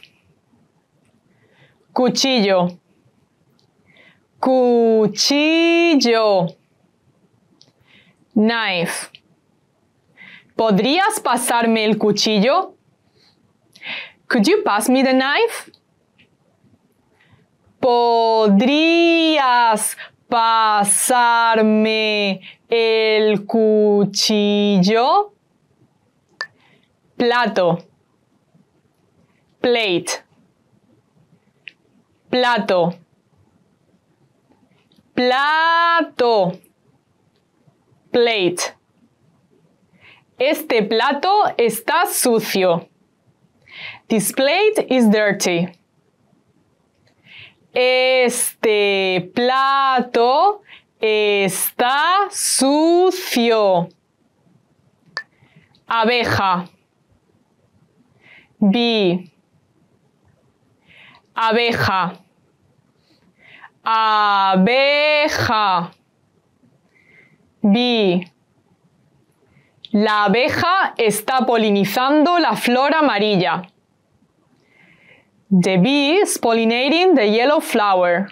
Cuchillo. Cuchillo. Knife. ¿Podrías pasarme el cuchillo? Could you pass me the knife? ¿Podrías pasarme el cuchillo? Plato. Plate. Plato. Plato. Plate. Este plato está sucio. This plate is dirty. Este plato está sucio. Abeja. Bee. Abeja. Abeja. Bee. La abeja está polinizando la flor amarilla. The bee is pollinating the yellow flower.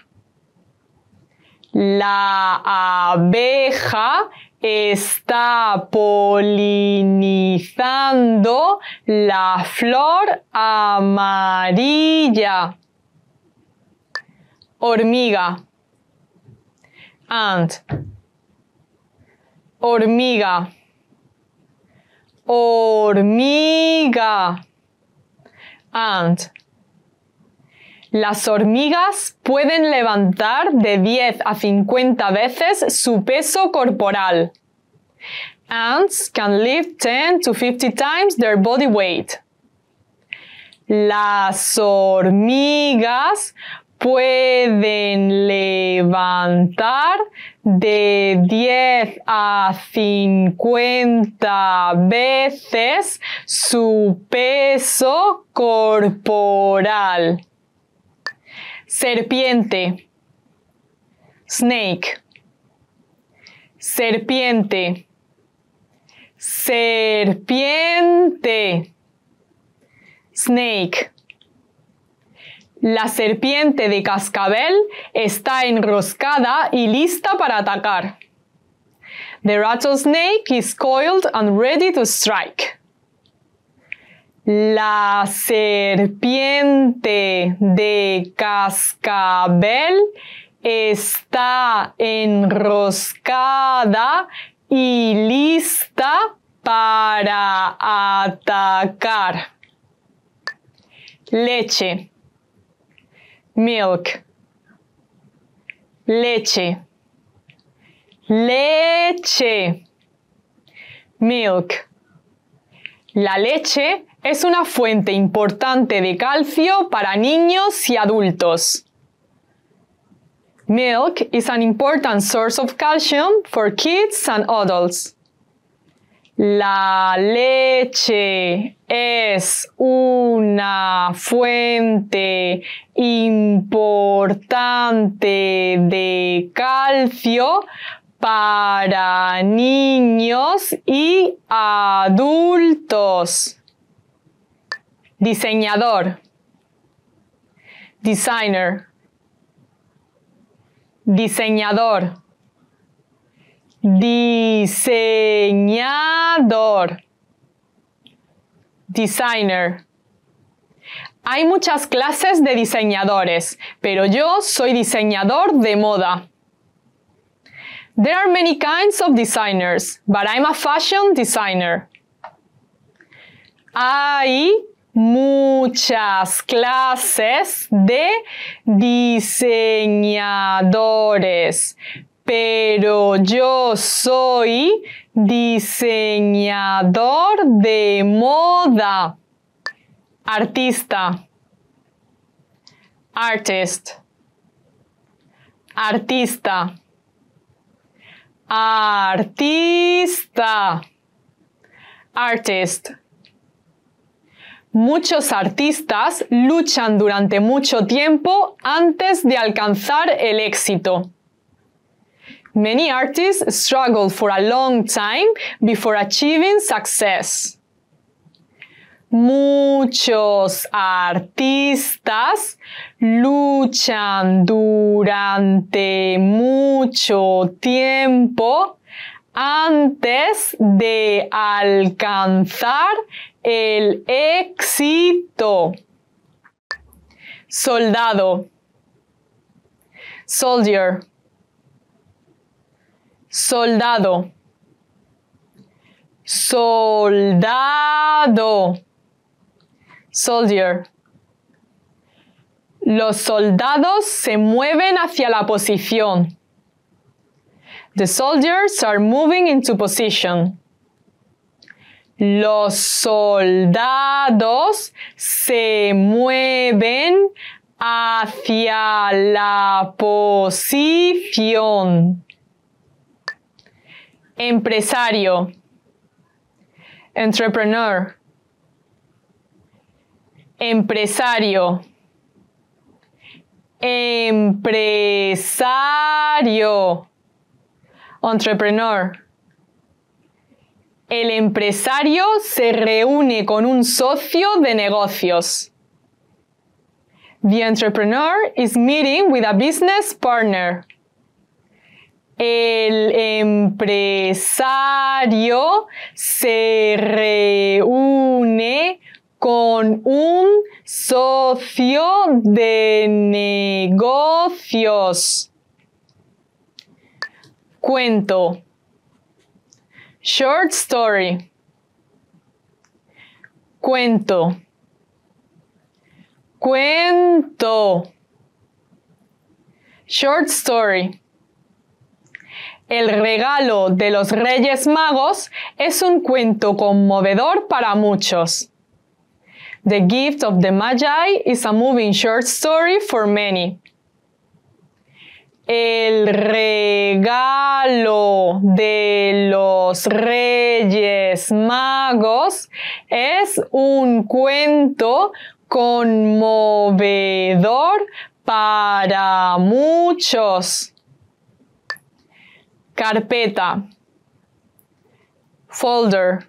La abeja está polinizando la flor amarilla. Hormiga. Ant. Hormiga. Hormiga. Ant. Las hormigas pueden levantar de 10 a 50 veces su peso corporal. Ants can lift 10 to 50 times their body weight. Las hormigas pueden levantar de 10 a 50 veces su peso corporal. Serpiente. Snake. Serpiente. Serpiente. Snake. La serpiente de cascabel está enroscada y lista para atacar. The rattlesnake is coiled and ready to strike. La serpiente de cascabel está enroscada y lista para atacar. Leche. Milk. Leche. Leche. Milk. La leche es una fuente importante de calcio para niños y adultos. Milk is an important source of calcium for kids and adults. La leche es una fuente importante de calcio para niños y adultos. Diseñador. Designer. Diseñador. Diseñador. Designer. Hay muchas clases de diseñadores, pero yo soy diseñador de moda. There are many kinds of designers, but I'm a fashion designer. Hay muchas clases de diseñadores, pero yo soy diseñador de moda. Artista. Artist. Artista. Artista. Artist. Muchos artistas luchan durante mucho tiempo antes de alcanzar el éxito. Many artists struggle for a long time before achieving success. Muchos artistas luchan durante mucho tiempo antes de alcanzar el éxito. Soldado. Soldier. Soldado. Soldado. Soldier. Los soldados se mueven hacia la posición. The soldiers are moving into position. Los soldados se mueven hacia la posición. Empresario. Entrepreneur. Empresario. Empresario. Entrepreneur. El empresario se reúne con un socio de negocios. The entrepreneur is meeting with a business partner. El empresario se reúne con un socio de negocios. Cuento. Short story. Cuento. Cuento. Short story. El regalo de los Reyes Magos es un cuento conmovedor para muchos. The gift of the Magi is a moving short story for many. El regalo de los Reyes Magos es un cuento conmovedor para muchos. Carpeta. Folder.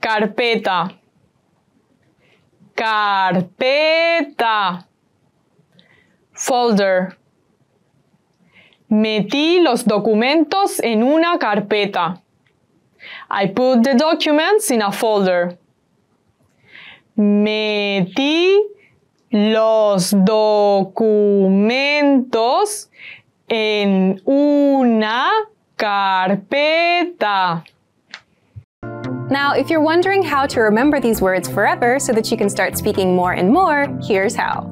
Carpeta. Carpeta. Folder. Metí los documentos en una carpeta. I put the documents in a folder. Metí los documentos en una carpeta. Now, if you're wondering how to remember these words forever so that you can start speaking more and more, here's how.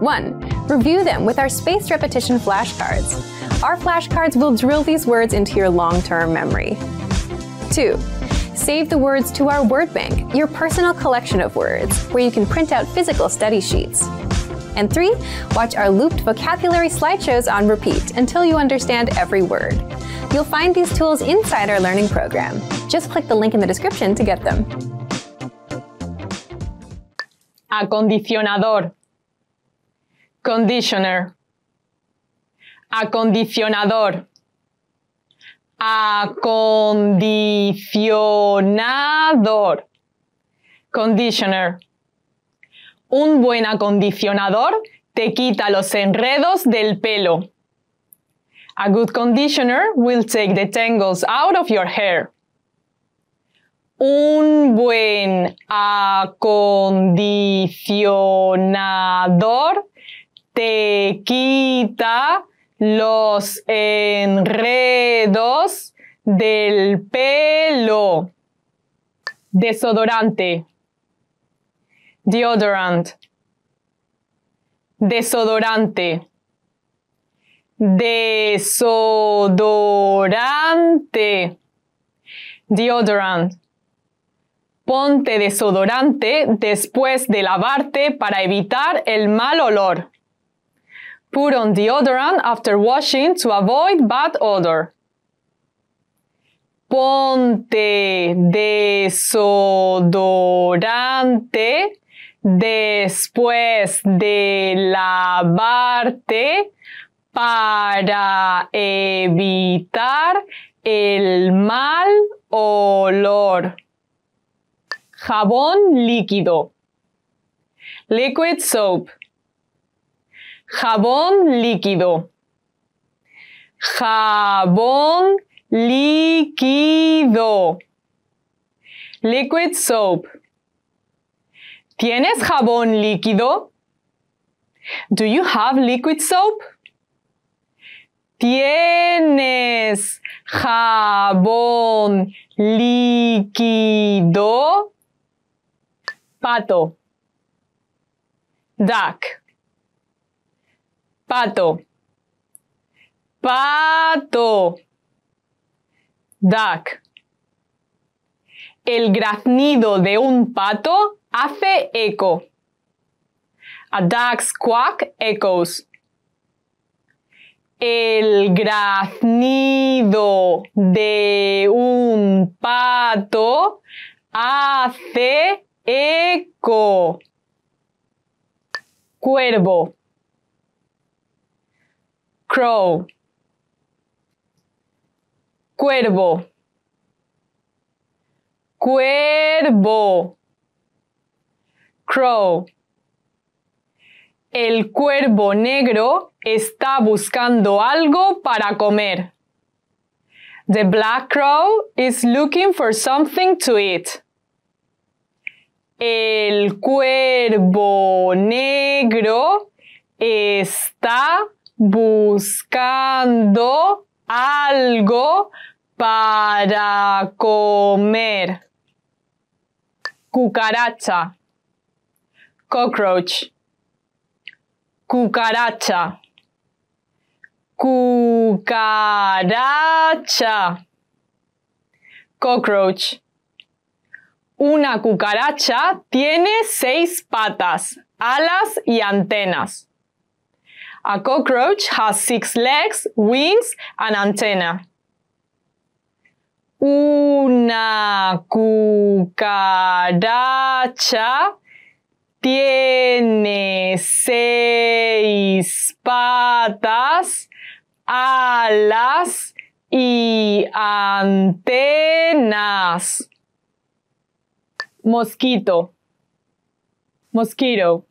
1. Review them with our spaced repetition flashcards. Our flashcards will drill these words into your long-term memory. 2. Save the words to our word bank, your personal collection of words, where you can print out physical study sheets. And three, watch our looped vocabulary slideshows on repeat until you understand every word. You'll find these tools inside our learning program. Just click the link in the description to get them. Acondicionador. Conditioner. Acondicionador. Acondicionador. Conditioner. Un buen acondicionador te quita los enredos del pelo. A good conditioner will take the tangles out of your hair. Un buen acondicionador te quita los enredos del pelo. Desodorante. Deodorant. Desodorante. Desodorante. Deodorant. Ponte desodorante después de lavarte para evitar el mal olor. Put on deodorant after washing to avoid bad odor. Ponte desodorante después de lavarte para evitar el mal olor. Jabón líquido. Liquid soap. Jabón líquido. Jabón líquido. Liquid soap. ¿Tienes jabón líquido? Do you have liquid soap? ¿Tienes jabón líquido? Pato. Duck. Pato. Pato. Duck. El graznido de un pato hace eco. A duck's quack echoes. El graznido de un pato hace eco. Cuervo. Crow. Cuervo. Cuervo. Crow. El cuervo negro está buscando algo para comer. The black crow is looking for something to eat. El cuervo negro está buscando algo para comer. Cucaracha. Cockroach. Cucaracha. Cucaracha. Cockroach. Una cucaracha tiene seis patas, alas y antenas. A cockroach has six legs, wings, and antenna. Una cucaracha tiene seis patas, alas y antenas. Mosquito. Mosquito.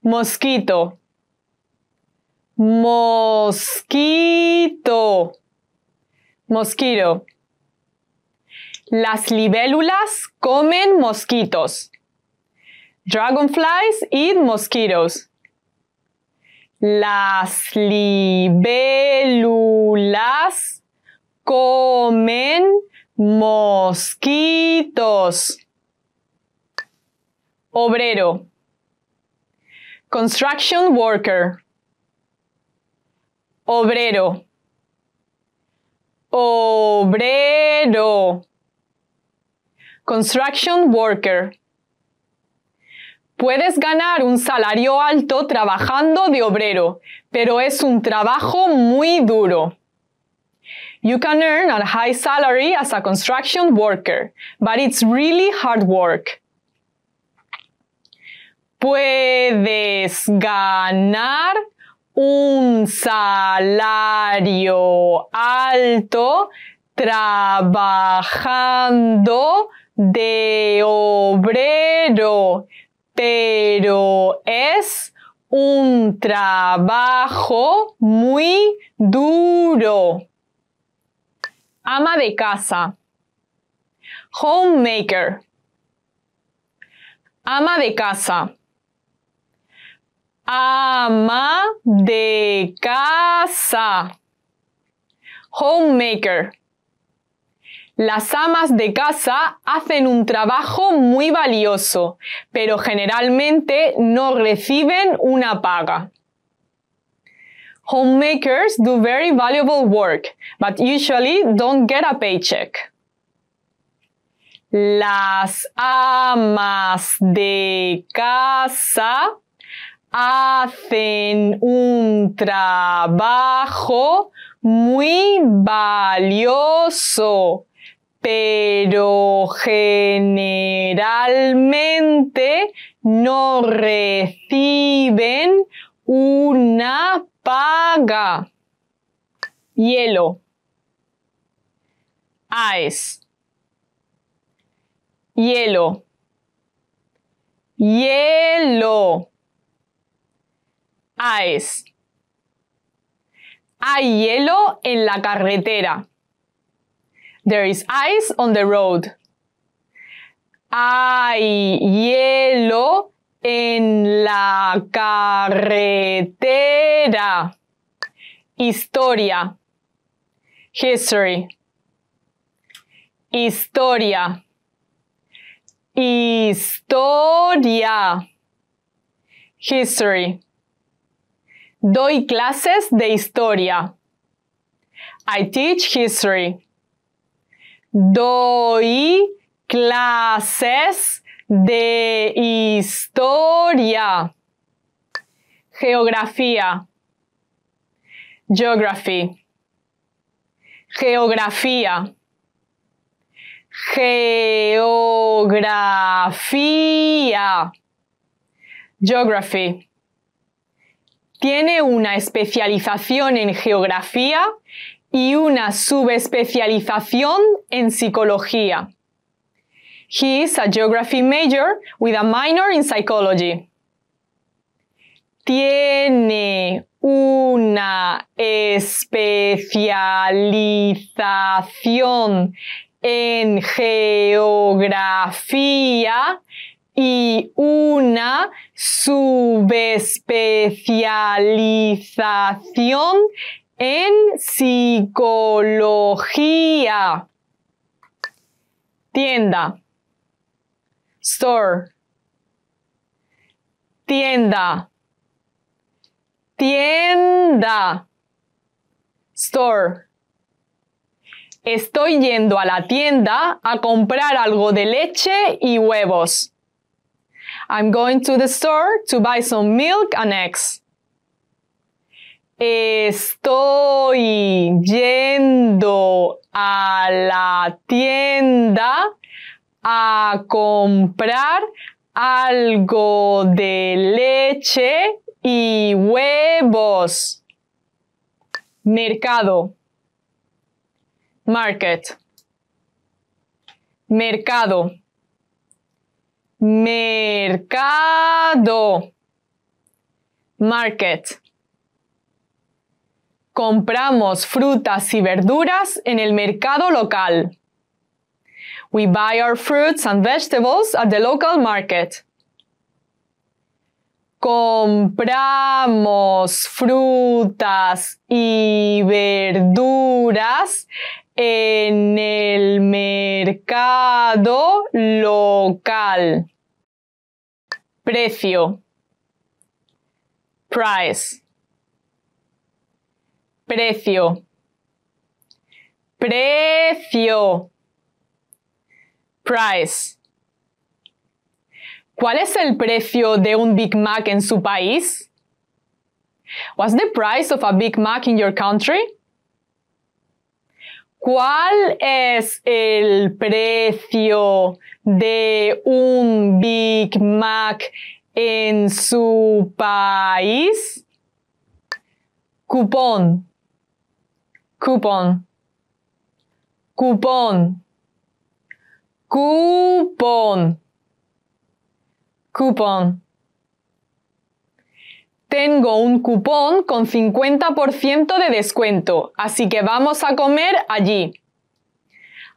Mosquito. Mosquito. Mosquito. Las libélulas comen mosquitos. Dragonflies eat mosquitoes. Las libélulas comen mosquitos. Obrero. Construction worker. Obrero. Obrero. Construction worker. Puedes ganar un salario alto trabajando de obrero, pero es un trabajo muy duro. You can earn a high salary as a construction worker, but it's really hard work. Puedes ganar un salario alto trabajando de obrero, pero es un trabajo muy duro. Ama de casa. Homemaker. Ama de casa. Ama de casa. Homemaker. Las amas de casa hacen un trabajo muy valioso, pero generalmente no reciben una paga. Homemakers do very valuable work, but usually don't get a paycheck. Las amas de casa hacen un trabajo muy valioso, pero generalmente no reciben una paga. Hielo. Ice. Hielo. Hielo. Hay hielo en la carretera. There is ice on the road. Hay hielo en la carretera. Historia. History. Historia. Historia. History. Doy clases de historia. I teach history. Doy clases de historia. Geografía. Geography. Geografía. Geografía. Geography. Tiene una especialización en geografía y una subespecialización en psicología. He is a geography major with a minor in psychology. Tiene una especialización en geografía y una subespecialización en psicología. Tienda. Store. Tienda. Tienda. Store. Estoy yendo a la tienda a comprar algo de leche y huevos. I'm going to the store to buy some milk and eggs. Estoy yendo a la tienda a comprar algo de leche y huevos. Mercado. Market. Mercado. Mercado. Market. Compramos frutas y verduras en el mercado local. We buy our fruits and vegetables at the local market. Compramos frutas y verduras en el mercado local. Precio. Price. Precio. Precio. Price. ¿Cuál es el precio de un Big Mac en su país? What's the price of a Big Mac in your country? ¿Cuál es el precio de un Big Mac en su país? Cupón. Cupón. Cupón. Cupón. Cupón. Tengo un cupón con 50% de descuento, así que vamos a comer allí.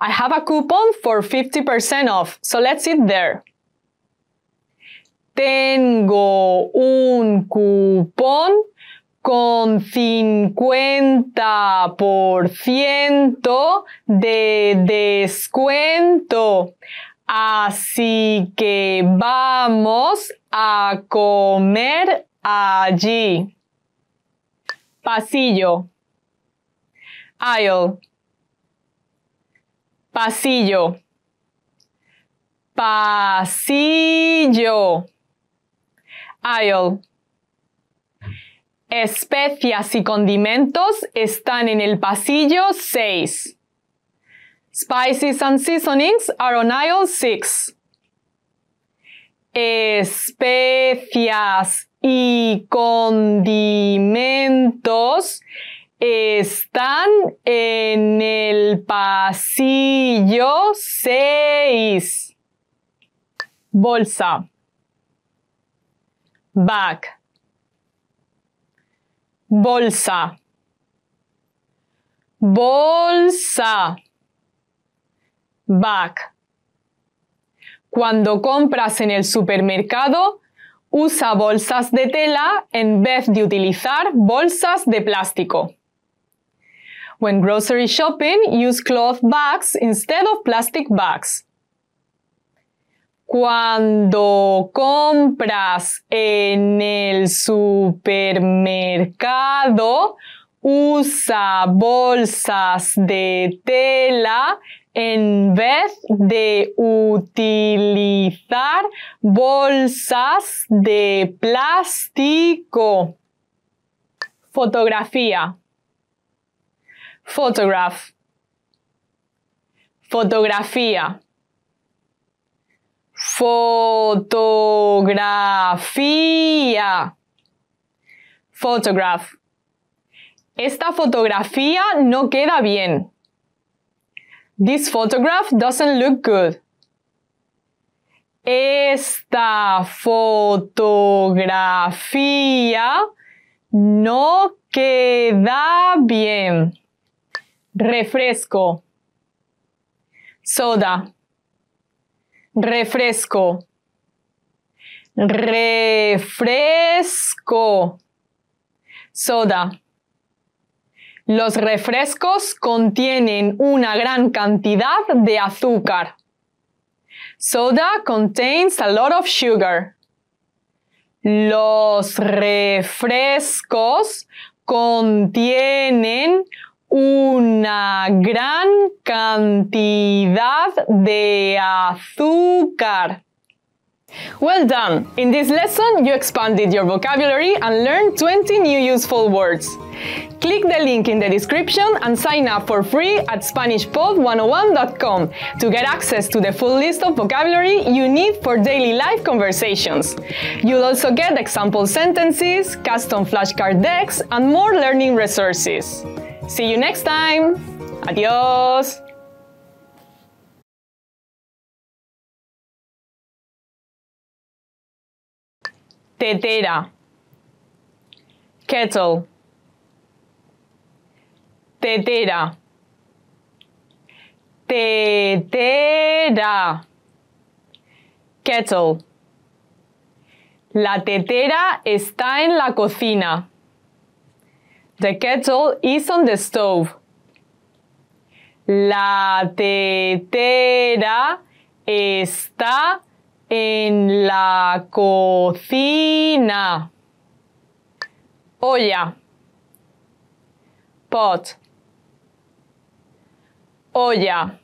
I have a coupon for 50% off, so let's eat there. Tengo un cupón con 50% de descuento. Así que vamos a comer allí. Pasillo. Aisle. Pasillo. Pasillo. Aisle. Especias y condimentos están en el pasillo 6. Spices and seasonings are on aisle 6. Especias y condimentos están en el pasillo 6. Bolsa. Bag. Bolsa. Bolsa. Bag. Cuando compras en el supermercado, Usa bolsas de tela en vez de utilizar bolsas de plástico. When grocery shopping, use cloth bags instead of plastic bags. Cuando compras en el supermercado, usa bolsas de tela en vez de utilizar bolsas de plástico. Fotografía. Photograph. Fotografía. Fotografía. Photograph. Esta fotografía no queda bien. This photograph doesn't look good. Esta fotografía no queda bien. Refresco. Soda. Refresco. Refresco. Soda. Los refrescos contienen una gran cantidad de azúcar. Soda contains a lot of sugar. Los refrescos contienen una gran cantidad de azúcar. Well done! In this lesson, you expanded your vocabulary and learned 20 new useful words. Click the link in the description and sign up for free at SpanishPod101.com to get access to the full list of vocabulary you need for daily life conversations. You'll also get example sentences, custom flashcard decks, and more learning resources. See you next time! Adios! Tetera Kettle tetera, tetera, kettle. La tetera está en la cocina. The kettle is on the stove. La tetera está en la cocina. Olla. Pot olla,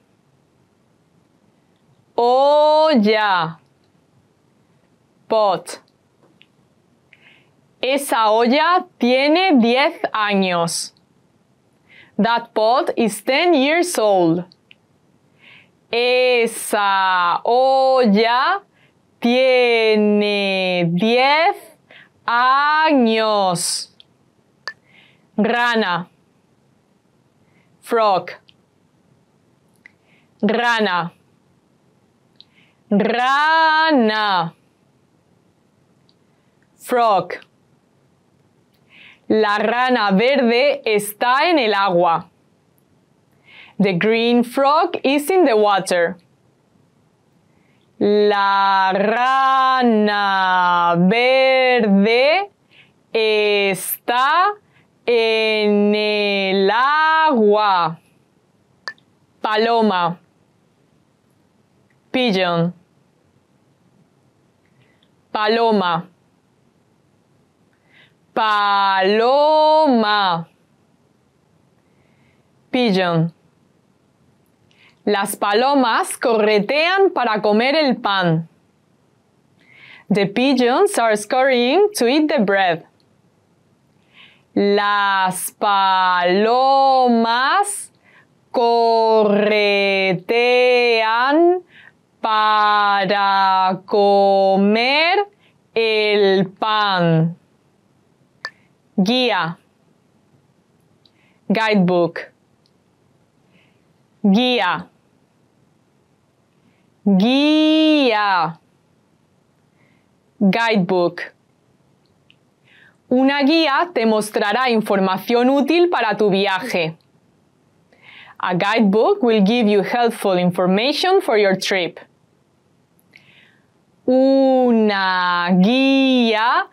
olla, pot. Esa olla tiene 10 años. That pot is 10 years old. Esa olla tiene 10 años. Rana. Frog. Rana. Rana. Frog. La rana verde está en el agua. The green frog is in the water. La rana verde está en el agua. Paloma. Pigeon. Paloma. Paloma. Pigeon. Las palomas corretean para comer el pan. The pigeons are scurrying to eat the bread. Las palomas corretean para comer el pan. Guía. Guidebook. Guía. Guía. Guidebook. Una guía te mostrará información útil para tu viaje. A guidebook will give you helpful information for your trip. Una guía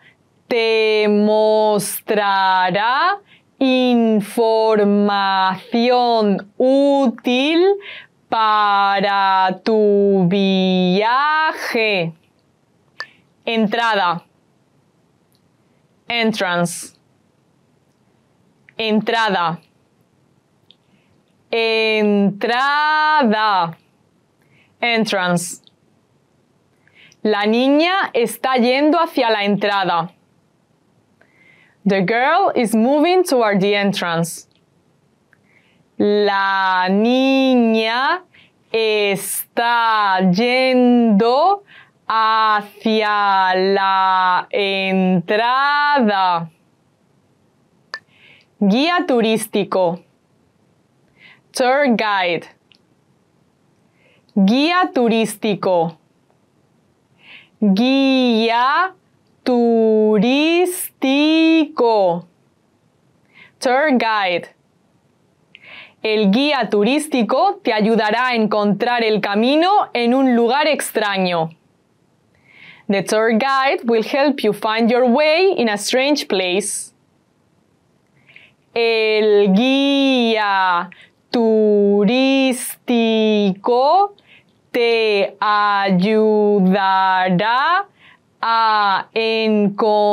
te mostrará información útil para tu viaje. Entrada. Entrance. Entrada. Entrada. Entrance. La niña está yendo hacia la entrada. The girl is moving toward the entrance. La niña está yendo hacia la entrada. Guía turístico. Tour guide. Guía turístico. Guía turístico. Tour guide. El guía turístico te ayudará a encontrar el camino en un lugar extraño. The tour guide will help you find your way in a strange place. El guía turístico te ayudará a encontrar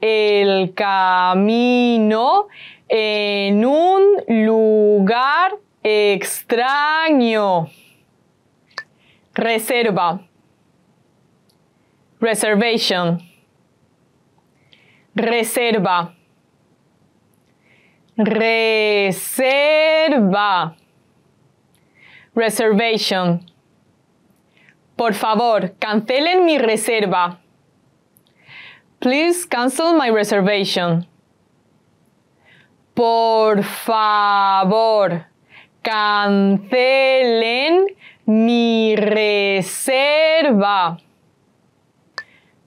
el camino en un lugar extraño. Reserva. Reservation. Reserva. Reserva. Reservation. Por favor, cancelen mi reserva. Please cancel my reservation. Por favor, cancelen mi reserva.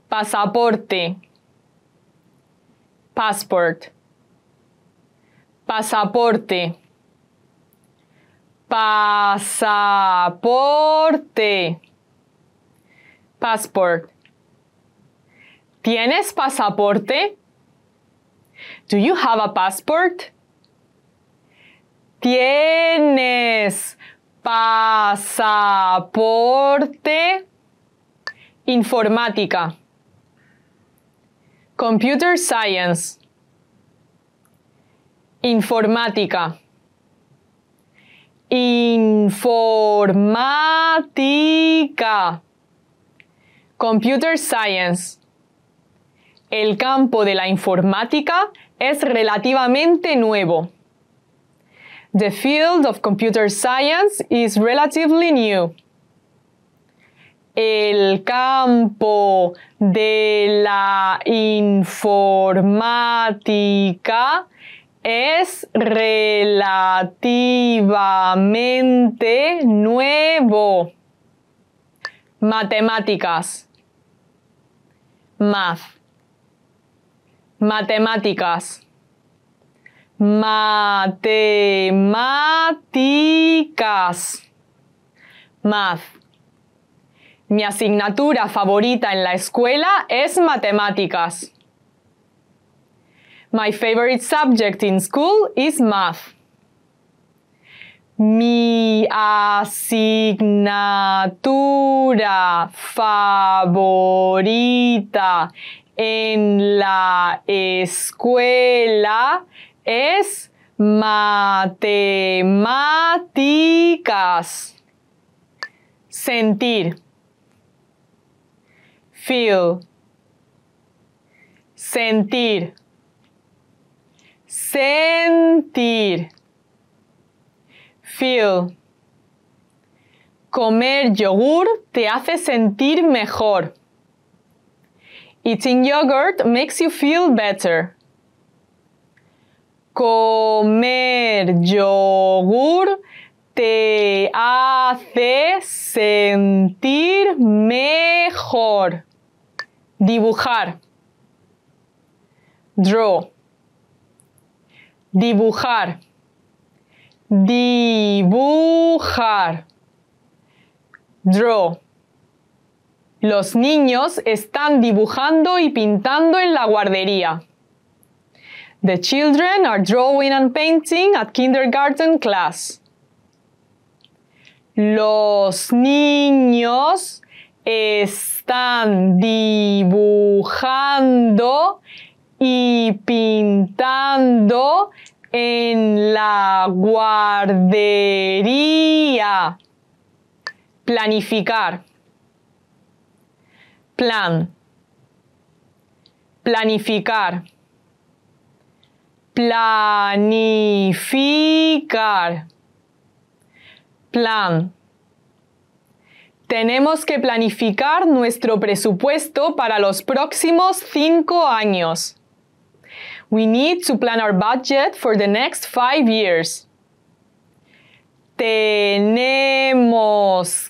Pasaporte. Passport. Pasaporte. Pasaporte. Passport. ¿Tienes pasaporte? Do you have a passport? ¿Tienes pasaporte? Informática. Computer science. Informática. Informática. Computer Science. El campo de la informática es relativamente nuevo. The field of computer science is relatively new. El campo de la informática es relativamente nuevo. Matemáticas. Math. Matemáticas. Matemáticas. Math. Mi asignatura favorita en la escuela es matemáticas. My favorite subject in school is math. Mi asignatura favorita en la escuela es matemáticas. Sentir. Feel. Sentir. Sentir. Feel. Comer yogur te hace sentir mejor. Eating yogurt makes you feel better. Comer yogur te hace sentir mejor. Dibujar. Draw. Dibujar. Dibujar. Draw. Los niños están dibujando y pintando en la guardería. The children are drawing and painting at kindergarten class. Los niños están dibujando y pintando en la guardería. Planificar. Plan. Planificar. Planificar. Plan. Tenemos que planificar nuestro presupuesto para los próximos cinco años. We need to plan our budget for the next five years. Tenemos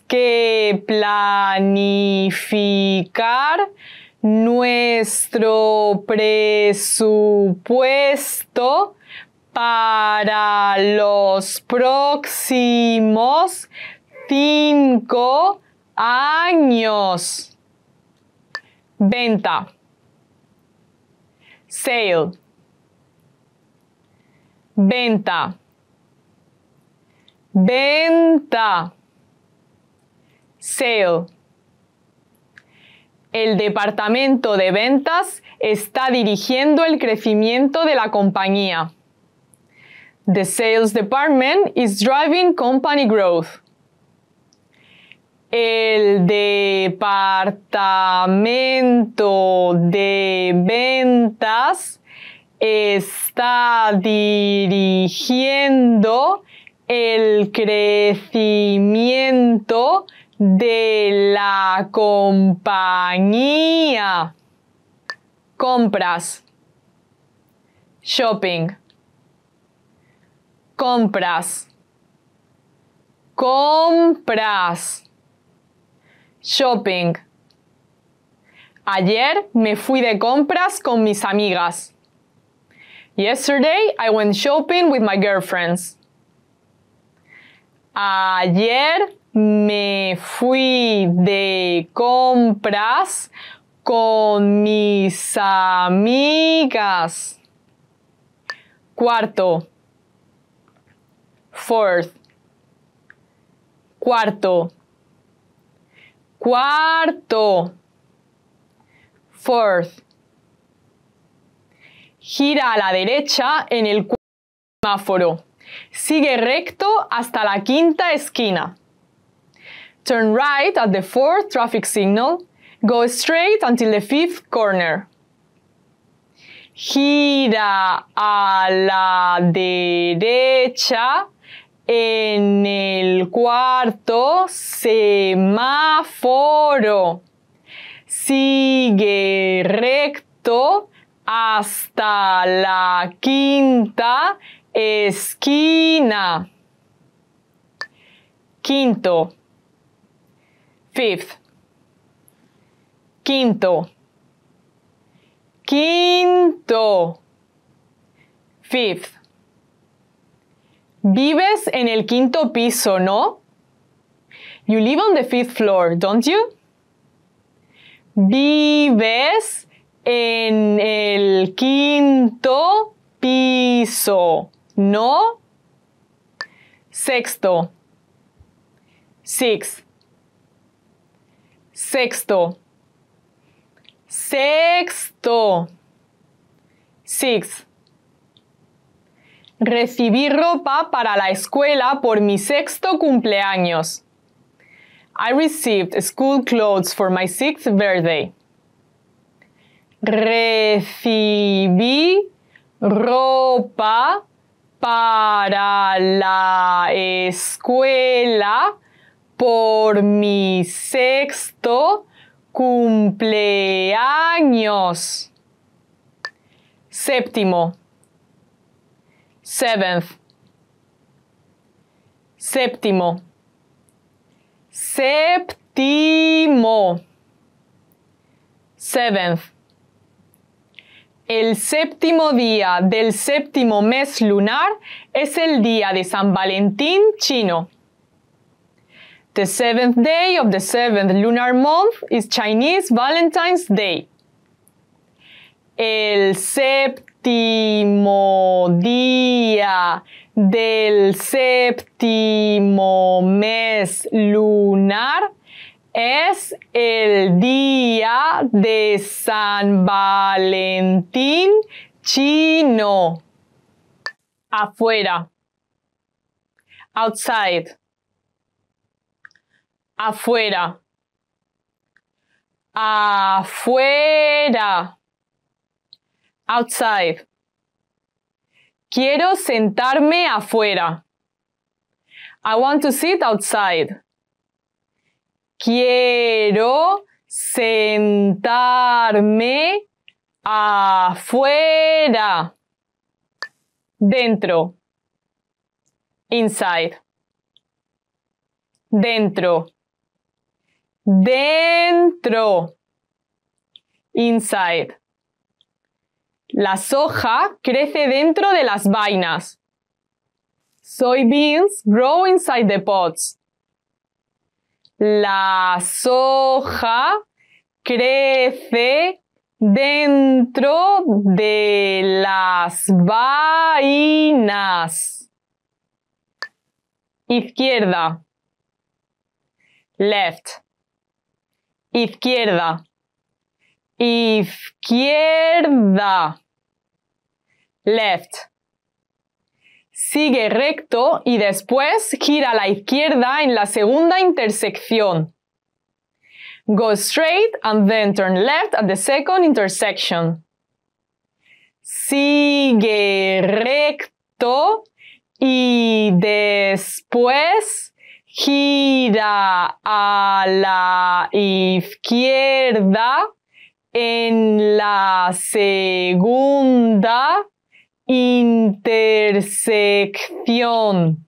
que planificar nuestro presupuesto para los próximos cinco años. Venta. Sale. Venta. Venta. Sale. El departamento de ventas está dirigiendo el crecimiento de la compañía. The sales department is driving company growth. El departamento de ventas está dirigiendo el crecimiento de la compañía. Compras. Shopping. Compras. Compras. Shopping. Ayer me fui de compras con mis amigas. Yesterday I went shopping with my girlfriends. Ayer me fui de compras con mis amigas. Cuarto. Fourth. Cuarto. Cuarto. Fourth. Gira a la derecha en el semáforo. Sigue recto hasta la quinta esquina. Turn right at the fourth traffic signal. Go straight until the fifth corner. Gira a la derecha en el cuarto semáforo. Sigue recto hasta la quinta esquina. Quinto. Fifth. Quinto. Quinto. Fifth. Vives en el quinto piso, ¿no? You live on the fifth floor, don't you? Vives en el quinto piso, ¿no? Sexto. Six. Sexto. Sexto. Six. Recibí ropa para la escuela por mi sexto cumpleaños. I received school clothes for my sixth birthday. Recibí ropa para la escuela por mi sexto cumpleaños. Séptimo. Seventh. Séptimo. Séptimo. Seventh. El séptimo día del séptimo mes lunar es el día de San Valentín chino. The seventh day of the seventh lunar month is Chinese Valentine's Day. El séptimo día del séptimo mes lunar es el día de San Valentín chino. Afuera. Outside. Afuera. Afuera. Outside. Quiero sentarme afuera. I want to sit outside. Quiero sentarme afuera. Dentro. Inside. Dentro. Dentro. Inside. La soja crece dentro de las vainas. Soybeans grow inside the pods. La soja crece dentro de las vainas. Izquierda. Left. Izquierda. Izquierda. Left. Sigue recto y después gira a la izquierda en la segunda intersección. Go straight and then turn left at the second intersection. Sigue recto y después gira a la izquierda en la segunda intersección.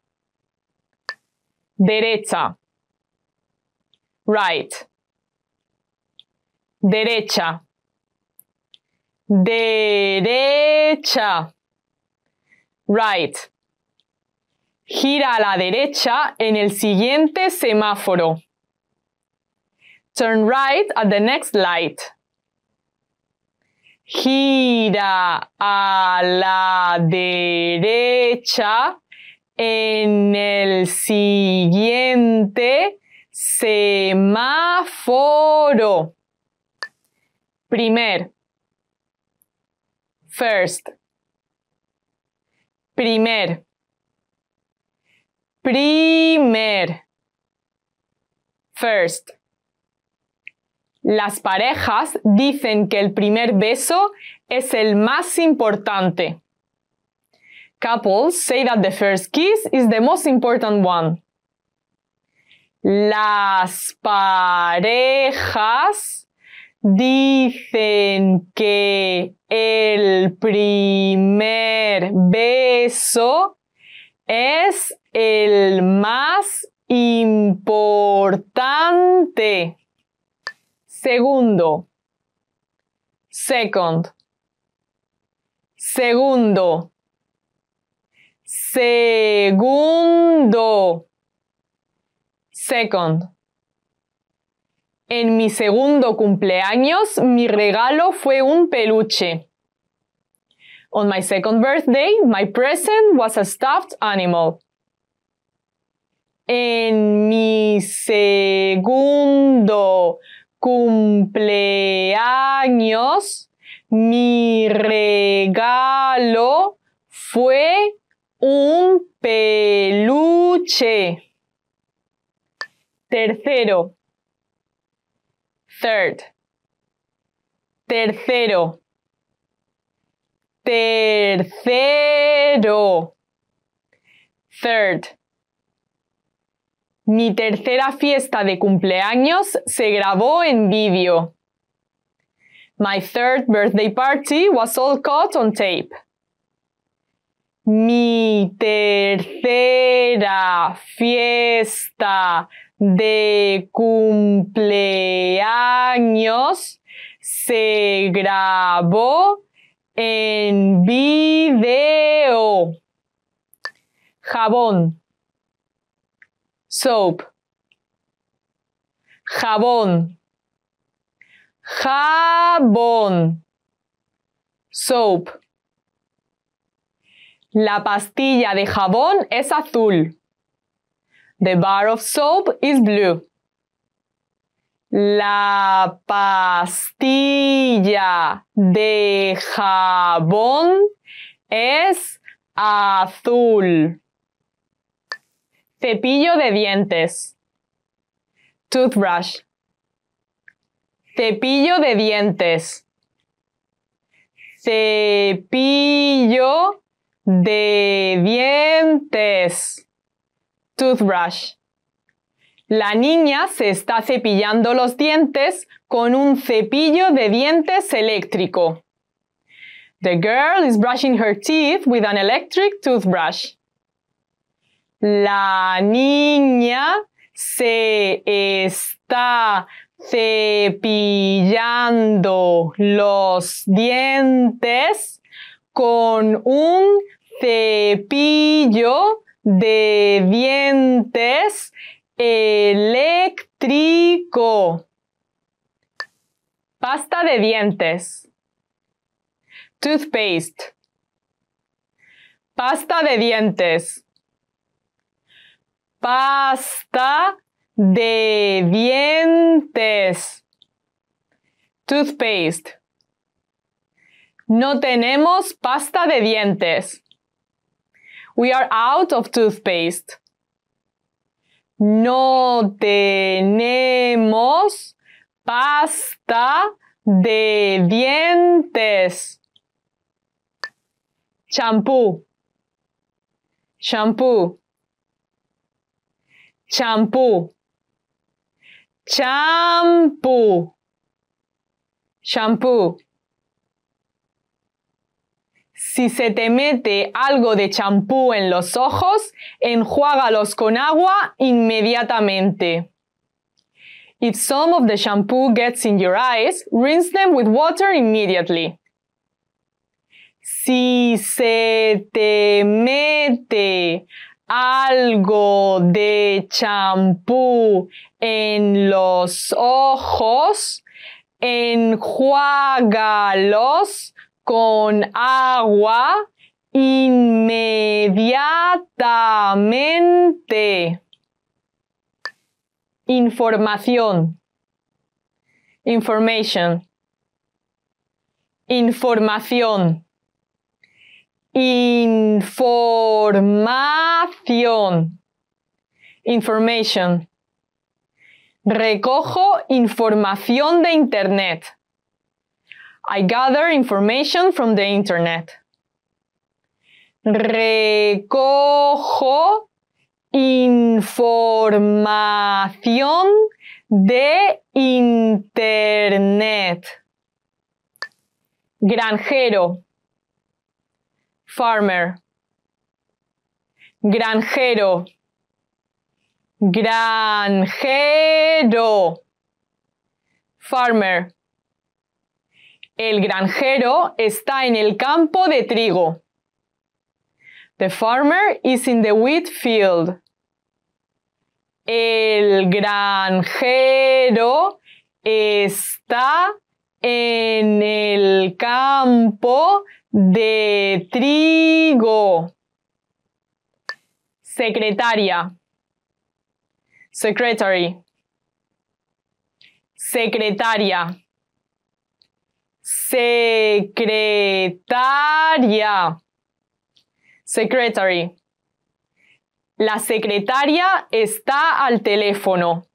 Derecha. Right. Derecha. Derecha. Right. Gira a la derecha en el siguiente semáforo. Turn right at the next light. Gira a la derecha en el siguiente semáforo. Primer. First. Primer. Primer. First. Las parejas dicen que el primer beso es el más importante. Couples say that the first kiss is the most important one. Las parejas dicen que el primer beso es el más importante. Segundo. Second. Segundo. Segundo. Second. En mi segundo cumpleaños, mi regalo fue un peluche. On my second birthday, my present was a stuffed animal. En mi segundo cumpleaños, mi regalo fue un peluche. Tercero. Third. Tercero. Tercero. Third. Mi tercera fiesta de cumpleaños se grabó en vídeo. My third birthday party was all caught on tape. Mi tercera fiesta de cumpleaños se grabó en video. Jabón. Soap. Jabón. Jabón. Soap. La pastilla de jabón es azul. The bar of soap is blue. La pastilla de jabón es azul. Cepillo de dientes. Toothbrush. Cepillo de dientes. Cepillo de dientes. Toothbrush. La niña se está cepillando los dientes con un cepillo de dientes eléctrico. The girl is brushing her teeth with an electric toothbrush. La niña se está cepillando los dientes con un cepillo de dientes eléctrico. Pasta de dientes. Toothpaste. Pasta de dientes. Pasta de dientes. Toothpaste. No tenemos pasta de dientes. We are out of toothpaste. No tenemos pasta de dientes. Champú. Shampoo. Champú. Champú. Shampoo. Si se te mete algo de champú en los ojos, enjuágalos con agua inmediatamente. If some of the shampoo gets in your eyes, rinse them with water immediately. Si se te mete algo de champú en los ojos, enjuágalos con agua inmediatamente. Información. Information. Información. Información. Information. Recojo información de Internet. I gather information from the internet. Recojo información de Internet. Granjero. Farmer. Granjero. Granjero. Farmer. El granjero está en el campo de trigo. The farmer is in the wheat field. El granjero está en el campo de trigo. Secretaria. Secretary. Secretaria. Secretaria. Secretary. La secretaria está al teléfono.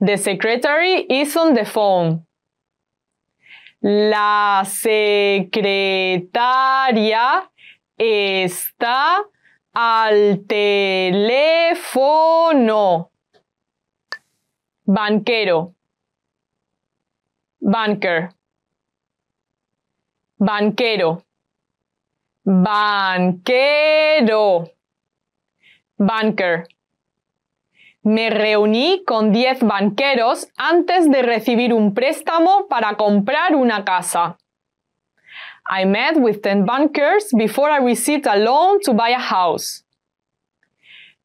The secretary is on the phone. La secretaria está al teléfono. Banquero. Banker. Banquero. Banquero. Banker. Me reuní con 10 banqueros antes de recibir un préstamo para comprar una casa. I met with 10 bankers before I received a loan to buy a house.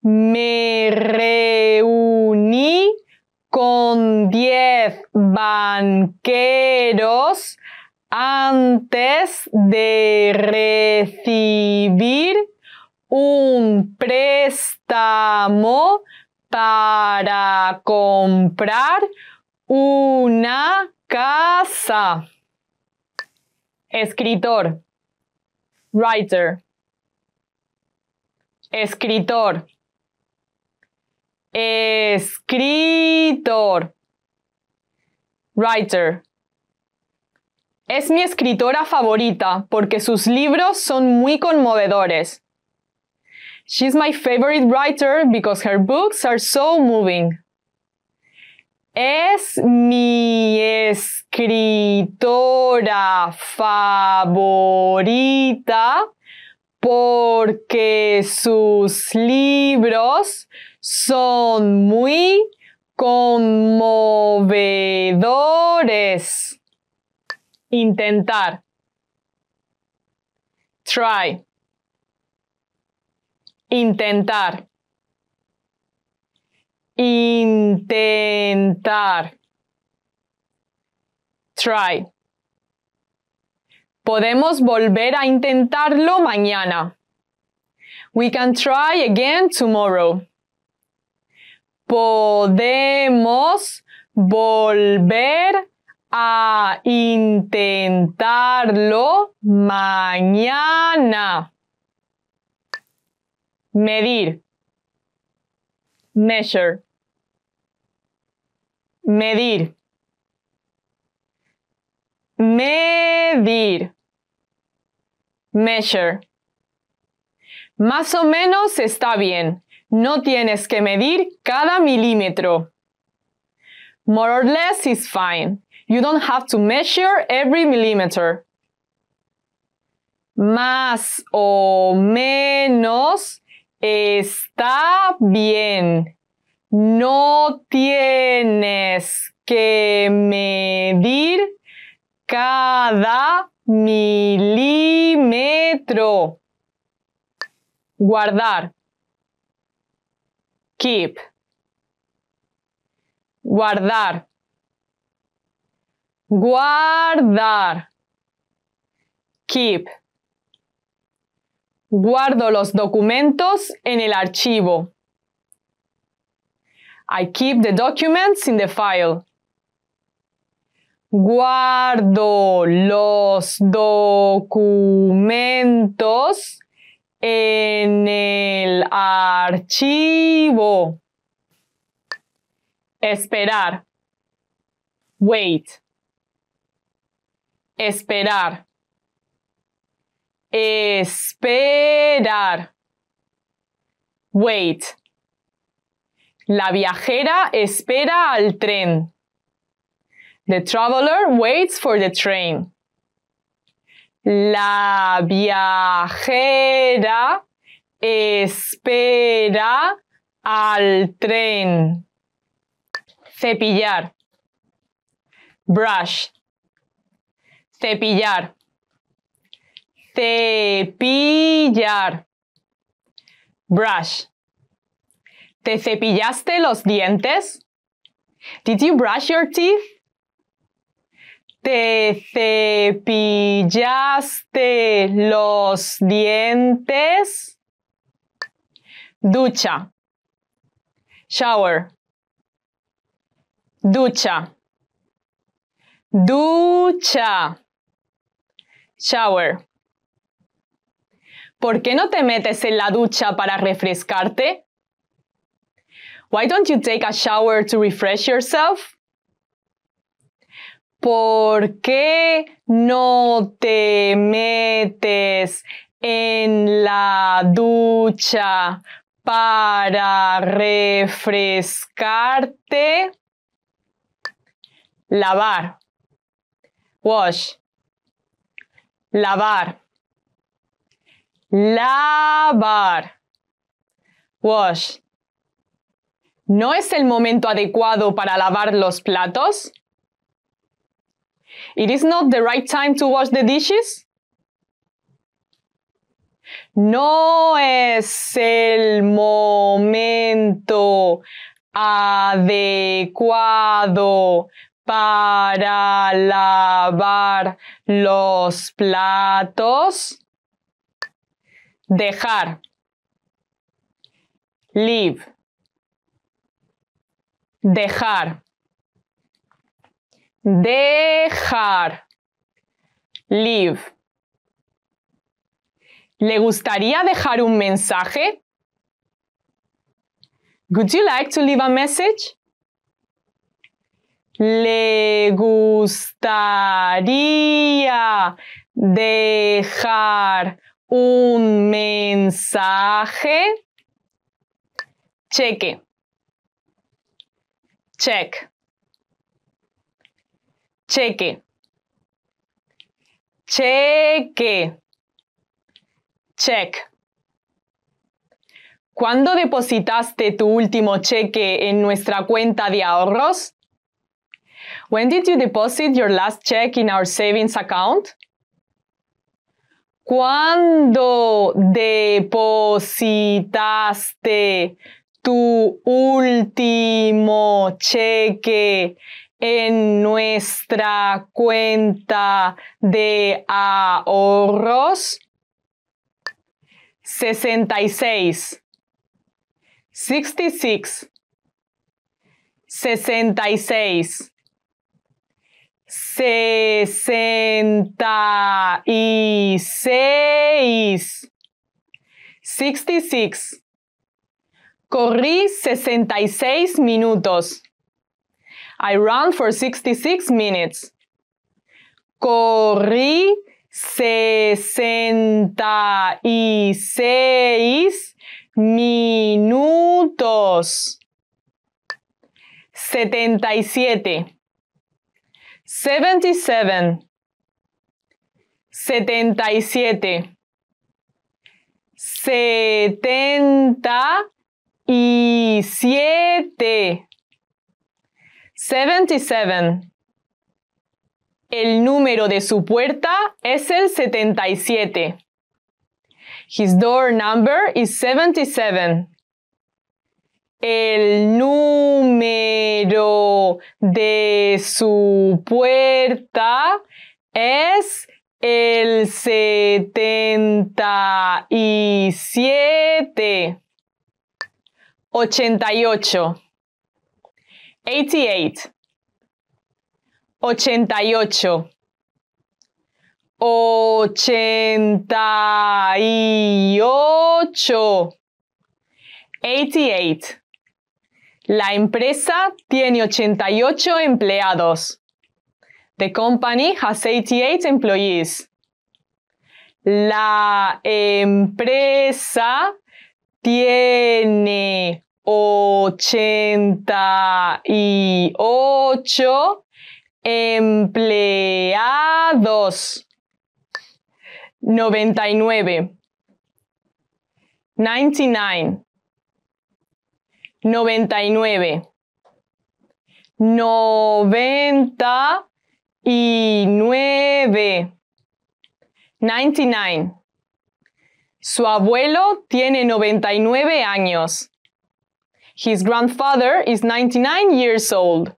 Me reuní con 10 banqueros antes de recibir un préstamo para comprar una casa. Escritor. Writer. Escritor. Escritor. Writer. Es mi escritora favorita porque sus libros son muy conmovedores. She's my favorite writer because her books are so moving. Es mi escritora favorita porque sus libros son muy conmovedores. Intentar. Try. Intentar. Intentar. Try. Podemos volver a intentarlo mañana. We can try again tomorrow. Podemos volver a intentarlo mañana. Medir. Measure. Medir. Medir. Measure. Más o menos está bien. No tienes que medir cada milímetro. More or less is fine. You don't have to measure every millimeter. Más o menos está bien. No tienes que medir cada milímetro. Guardar. Keep. Guardar. Guardar. Keep. Guardo los documentos en el archivo. I keep the documents in the file. Guardo los documentos en el archivo. Esperar. Wait. Esperar. Esperar. Wait. La viajera espera al tren. The traveler waits for the train. La viajera espera al tren. Cepillar. Brush. Cepillar. Cepillar. Brush. ¿Te cepillaste los dientes? Did you brush your teeth? ¿Te cepillaste los dientes? Ducha. Shower. Ducha. Ducha. Shower. ¿Por qué no te metes en la ducha para refrescarte? Why don't you take a shower to refresh yourself? ¿Por qué no te metes en la ducha para refrescarte? Lavar. Wash. Lavar. Lavar. Wash. ¿No es el momento adecuado para lavar los platos? It is not the right time to wash the dishes? No es el momento adecuado para lavar los platos. Dejar. Leave. Dejar. Dejar. Leave. ¿Le gustaría dejar un mensaje? Would you like to leave a message? ¿Le gustaría dejar un mensaje? Cheque. Check. Cheque. Cheque. Check. ¿Cuándo depositaste tu último cheque en nuestra cuenta de ahorros? When did you deposit your last check in our savings account? ¿Cuándo depositaste tu último cheque en nuestra cuenta de ahorros? 66. 66. 66. Sesenta y seis. Sixty-six. Corrí 66 minutos. I ran for 66 minutes. Corrí 66 minutos. 77. 77. 77. Setenta y siete. 77. El número de su puerta es el 77. His door number is 77. El número de su puerta es el 77. 88. 88. 88. 88. 88. La empresa tiene 88 empleados. The company has 88 employees. La empresa tiene 88 empleados. 99. 99. 99. 99. 99. Su abuelo tiene 99 años. His grandfather is 99 years old.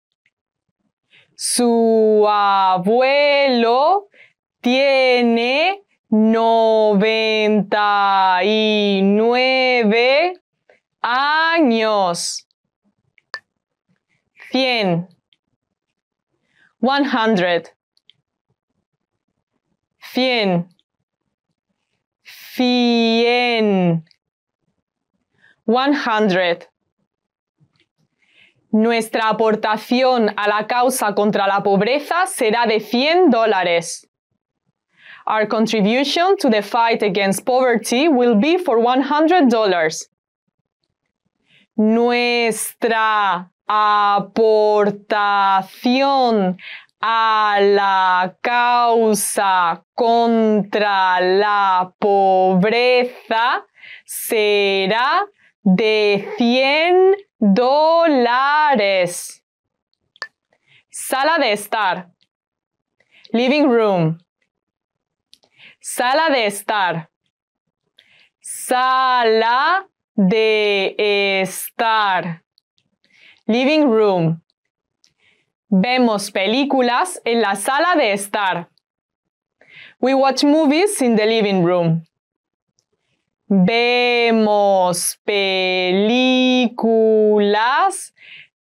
Su abuelo tiene 99 años. 100. 100. 100. 100. 100. Nuestra aportación a la causa contra la pobreza será de 100 dólares. Our contribution to the fight against poverty will be for $100. Nuestra aportación a la causa contra la pobreza será de 100 dólares. Sala de estar. Living room. Sala de estar. Sala de estar. Living room. Vemos películas en la sala de estar. We watch movies in the living room. Vemos películas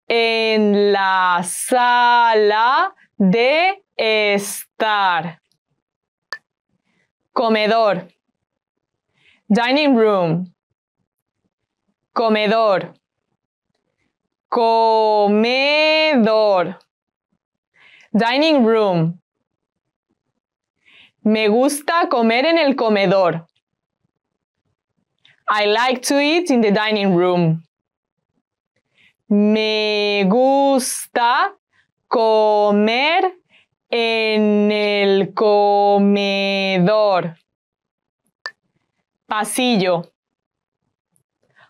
en la sala de estar. Comedor. Dining room. Comedor. Comedor. Dining room. Me gusta comer en el comedor. I like to eat in the dining room. Me gusta comer en el comedor. Pasillo.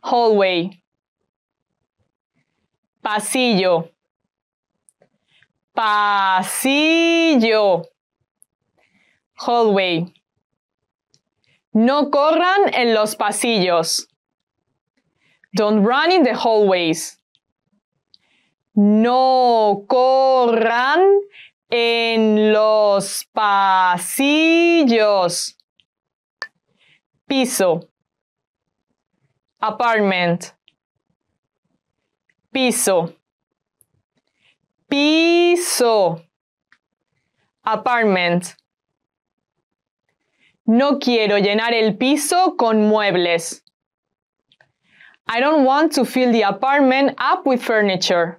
Hallway. Pasillo. Pasillo. Hallway. No corran en los pasillos. Don't run in the hallways. No corran en los pasillos. Piso. Apartment. Piso. Piso. Apartment. No quiero llenar el piso con muebles. I don't want to fill the apartment up with furniture.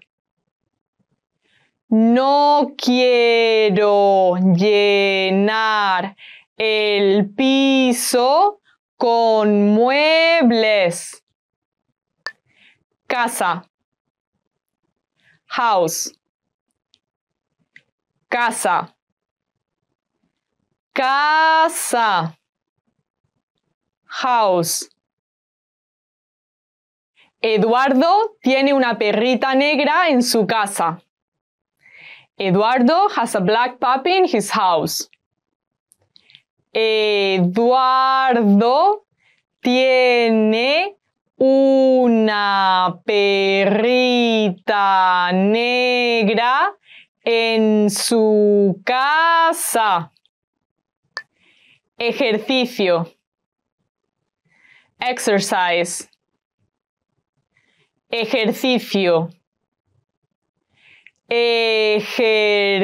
No quiero llenar el piso con muebles. Casa. House. Casa. Casa. House. Eduardo tiene una perrita negra en su casa. Eduardo has a black puppy in his house. Eduardo tiene una perrita negra en su casa. Ejercicio. Exercise. Ejercicio. Ejercicio.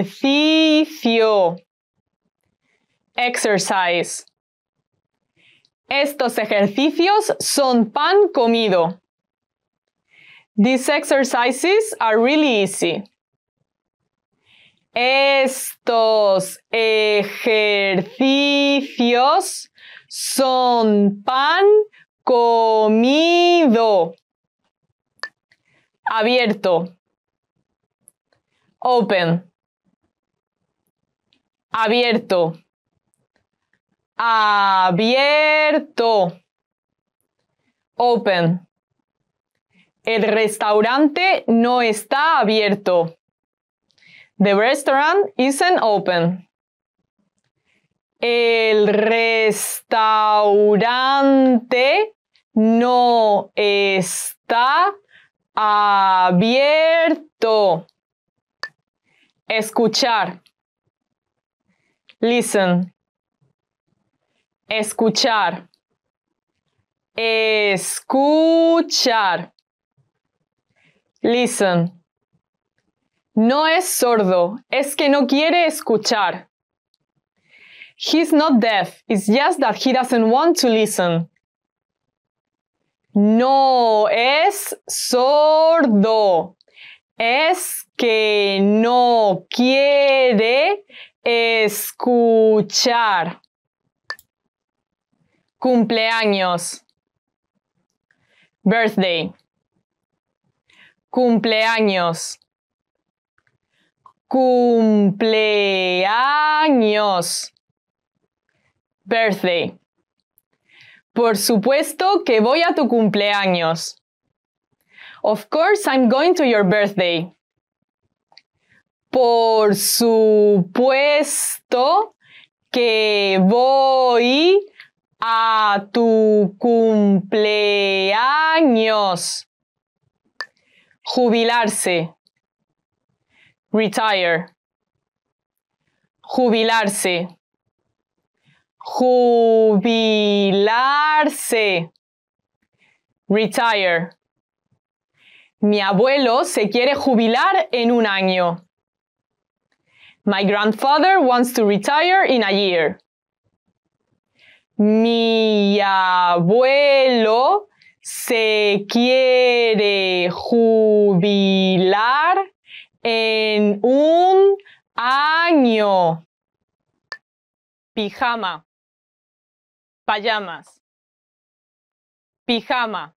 Exercise. Estos ejercicios son pan comido. These exercises are really easy. Estos ejercicios son pan comido. Abierto. Open. Abierto. Abierto. Open. El restaurante no está abierto. The restaurant isn't open. El restaurante no está abierto. Escuchar. Listen. Escuchar. Escuchar. Listen. No es sordo, es que no quiere escuchar. He's not deaf, it's just that he doesn't want to listen. No es sordo, es que no quiere escuchar. Cumpleaños. Birthday. Cumpleaños. Cumpleaños. Birthday. Por supuesto que voy a tu cumpleaños. Of course I'm going to your birthday. Por supuesto que voy a tu cumpleaños. Jubilarse. Retire. Jubilarse. Jubilarse. Retire. Mi abuelo se quiere jubilar en un año. My grandfather wants to retire in a year. Mi abuelo se quiere jubilar en un año. Pijama. Pajamas. Pijama.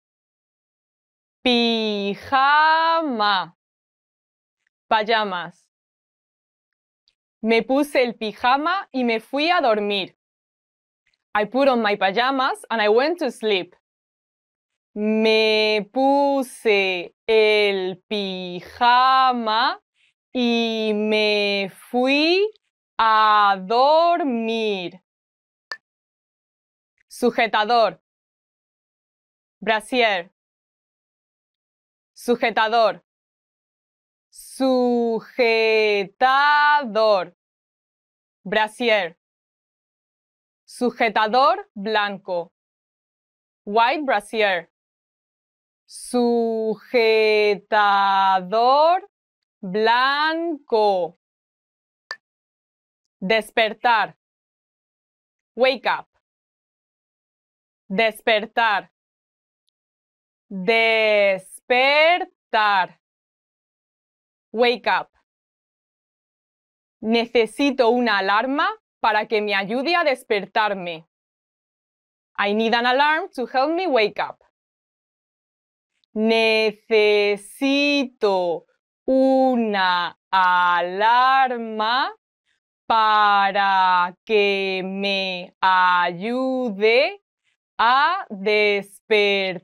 Pijama. Pajamas. Me puse el pijama y me fui a dormir. I put on my pajamas and I went to sleep. Me puse el pijama y me fui a dormir. Sujetador. Brasier. Sujetador. Sujetador. Brasier. Sujetador blanco. White brasier. Sujetador blanco. Despertar. Wake up. Despertar. Despertar. Wake up. Necesito una alarma para que me ayude a despertarme. I need an alarm to help me wake up. Necesito una alarma para que me ayude a despertarme.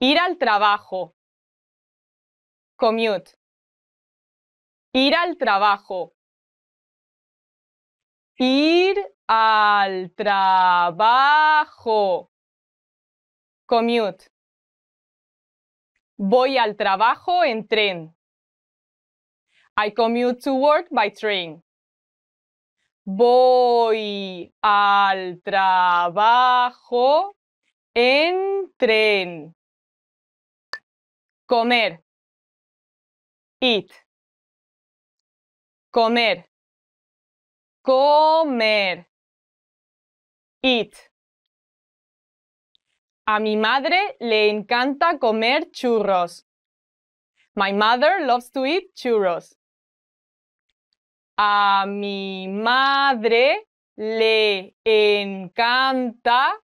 Ir al trabajo. Commute. Ir al trabajo. Ir al trabajo. Commute. Voy al trabajo en tren. I commute to work by train. Voy al trabajo en tren. Comer. Eat. Comer. Comer. Eat. A mi madre le encanta comer churros. My mother loves to eat churros. A mi madre le encanta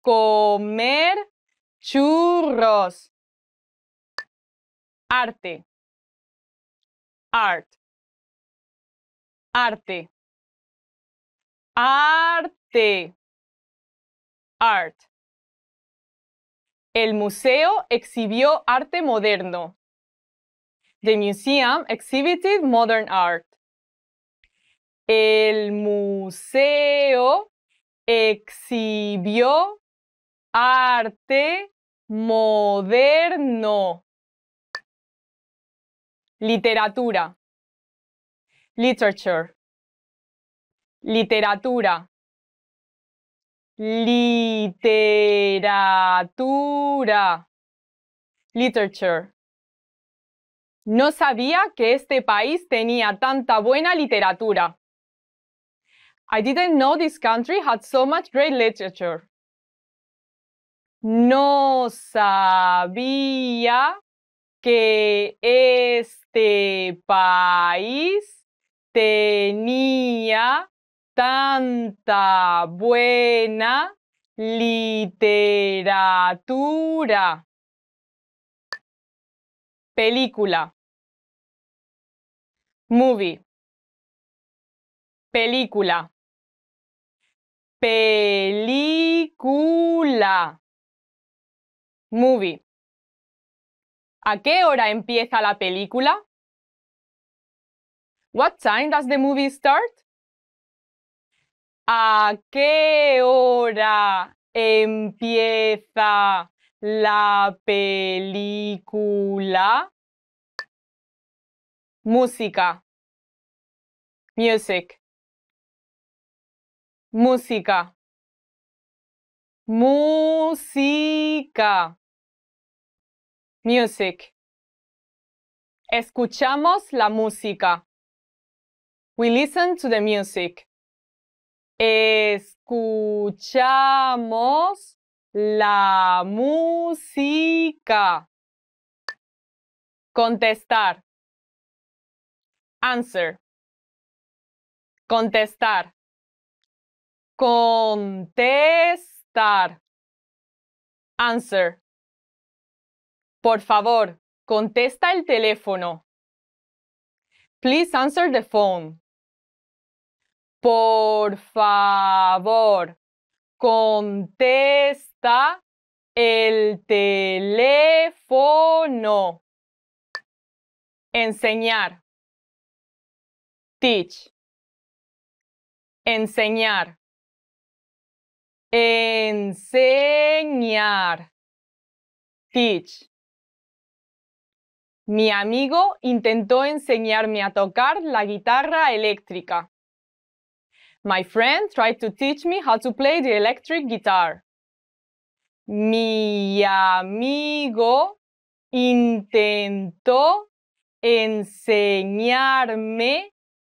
comer churros. Arte. Art. Arte. Arte. Art. El museo exhibió arte moderno. The museum exhibited modern art. El museo exhibió arte moderno. Literatura. Literature. Literatura. Literatura. Literature. No sabía que este país tenía tanta buena literatura. I didn't know this country had so much great literature. No sabía que este país tenía tanta buena literatura. Película. Movie. Película. Película. Movie. ¿A qué hora empieza la película? What time does the movie start? ¿A qué hora empieza la película? Música. Music. Música. Música. Music. Escuchamos la música. We listen to the music. Escuchamos la música. Contestar. Answer. Contestar. Contestar. Answer. Por favor, contesta el teléfono. Please answer the phone. Por favor, contesta el teléfono. Enseñar. Teach. Enseñar. Enseñar. Teach. Mi amigo intentó enseñarme a tocar la guitarra eléctrica. My friend tried to teach me how to play the electric guitar. Mi amigo intentó enseñarme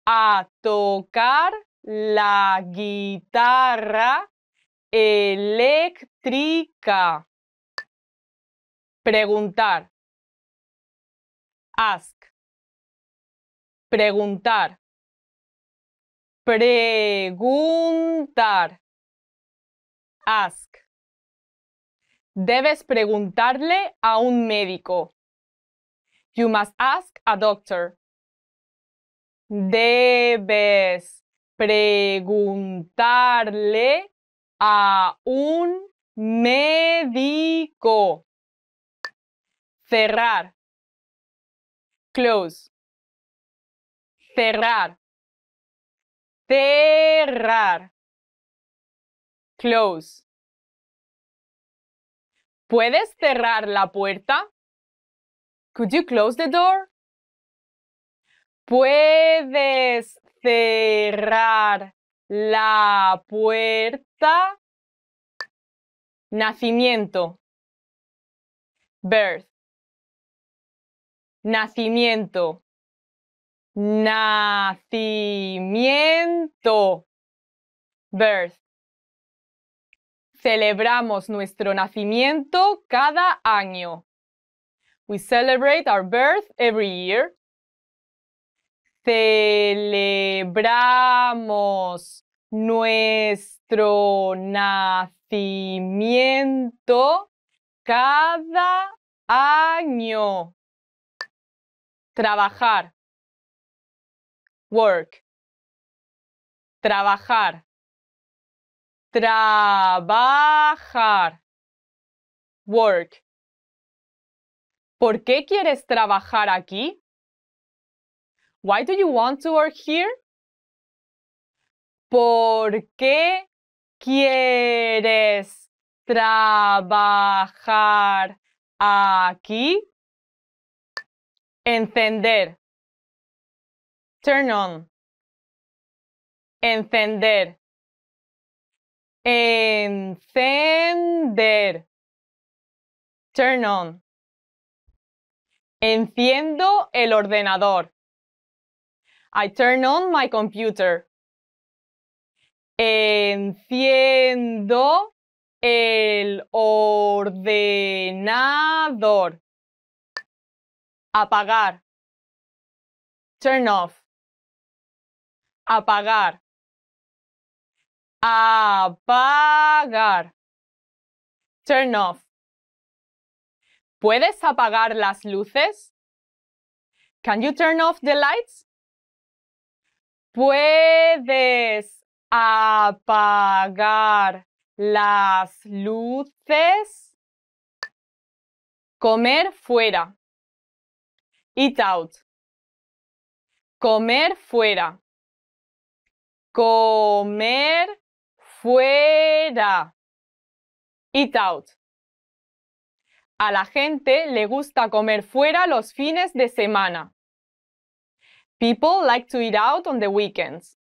a tocar la guitarra eléctrica. Preguntar. Ask. Preguntar. Preguntar. Ask. Debes preguntarle a un médico. You must ask a doctor. Debes preguntarle a un médico. Cerrar. Close. Cerrar. Cerrar. Close. ¿Puedes cerrar la puerta? Could you close the door? ¿Puedes cerrar la puerta? Nacimiento. Birth. Nacimiento. Nacimiento. Birth. Celebramos nuestro nacimiento cada año. We celebrate our birth every year. Celebramos nuestro nacimiento cada año. Trabajar. Work. Trabajar. Trabajar. Work. ¿Por qué quieres trabajar aquí? Why do you want to work here? ¿Por qué quieres trabajar aquí? Encender. Turn on. Encender. Encender. Turn on. Enciendo el ordenador. I turn on my computer. Enciendo el ordenador. Apagar. Turn off. Apagar. Apagar. Turn off. ¿Puedes apagar las luces? Can you turn off the lights? ¿Puedes apagar las luces? Comer fuera. Eat out. Comer fuera. Comer fuera. Eat out. A la gente le gusta comer fuera los fines de semana. People like to eat out on the weekends.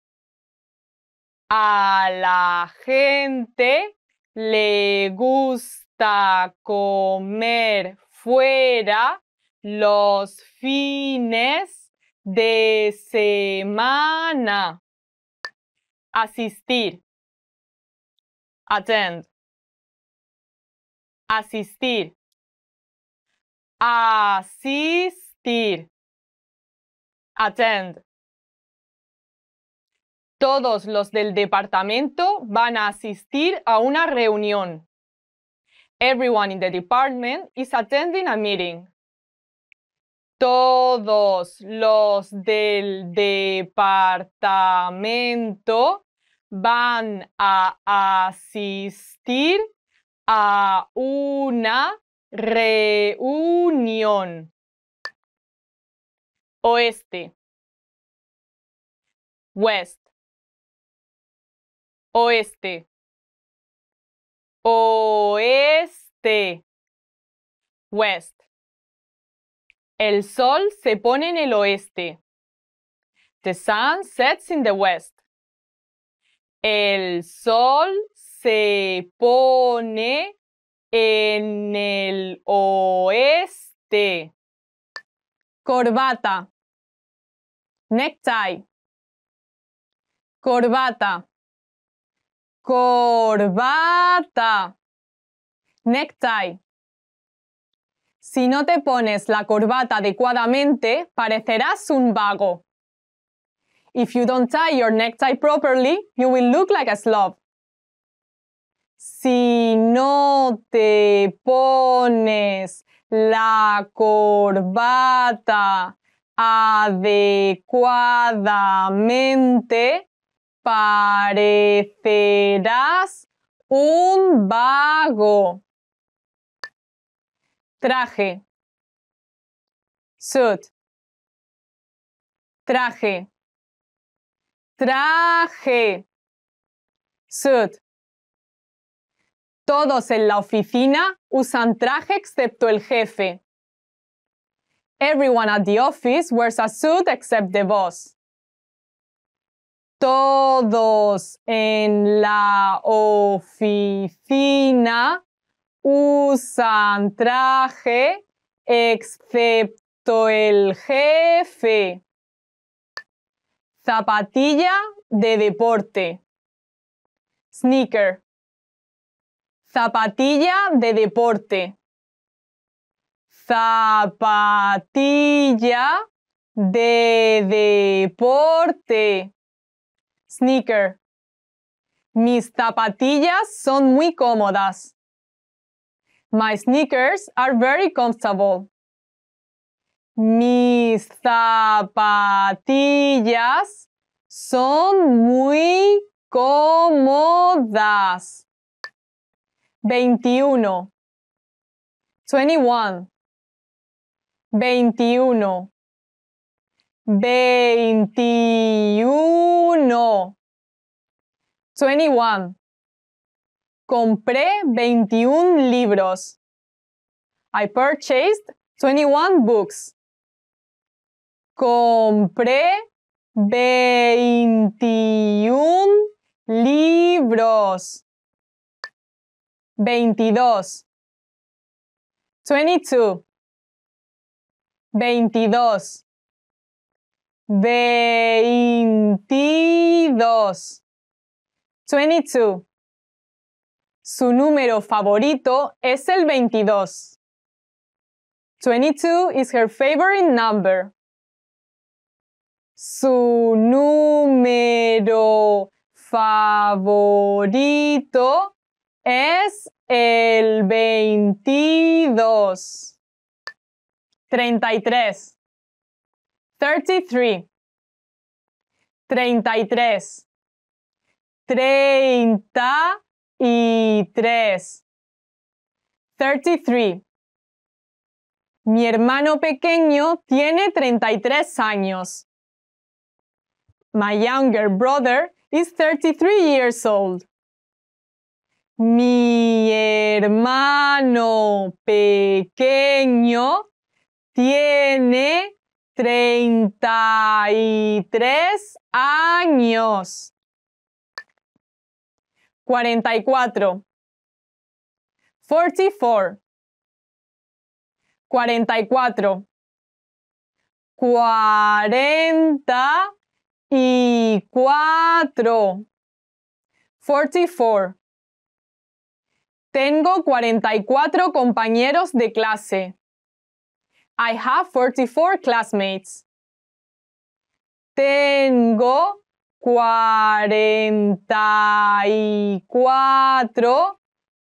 A la gente le gusta comer fuera los fines de semana. Asistir. Attend. Asistir. Asistir. Attend. Todos los del departamento van a asistir a una reunión. Everyone in the department is attending a meeting. Todos los del departamento van a asistir a una reunión. Oeste. West. Oeste. Oeste. West. El sol se pone en el oeste. The sun sets in the west. El sol se pone en el oeste. Corbata. Necktie. Corbata. Corbata. Necktie. Si no te pones la corbata adecuadamente, parecerás un vago. If you don't tie your necktie properly, you will look like a slob. Si no te pones la corbata adecuadamente, parecerás un vago. Traje. Suit. Traje. Traje. Suit. Todos en la oficina usan traje excepto el jefe. Everyone at the office wears a suit except the boss. Todos en la oficina usan traje excepto el jefe. Zapatilla de deporte. Sneaker. Zapatilla de deporte. Zapatilla de deporte. Sneaker. Mis zapatillas son muy cómodas. My sneakers are very comfortable. Mis zapatillas son muy cómodas. 21. 21. 21. 21. 21. Compré 21 libros. I purchased 21 books. Compré 21 libros. 22. 22. 22. 22. 22. Su número favorito es el 22. 22 is her favorite number. Su número favorito es el 22. 33. 33. 33. 33. 33. Mi hermano pequeño tiene 33 años. My younger brother is 33 years old. Mi hermano pequeño tiene 33 años. 44. 44. 44. 40 y 4. 44. Tengo 44 compañeros de clase. I have 44 classmates. Tengo 44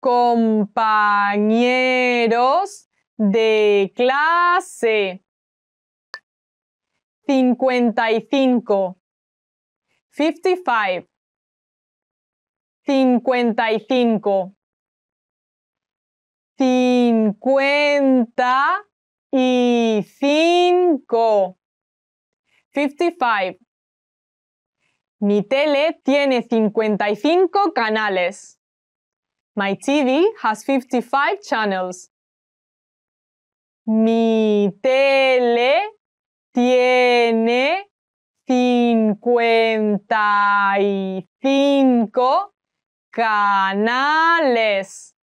compañeros de clase. 55. 55. 55. 55. 55. Mi tele tiene 55 canales. My TV has 55 channels. Mi tele tiene 55 canales.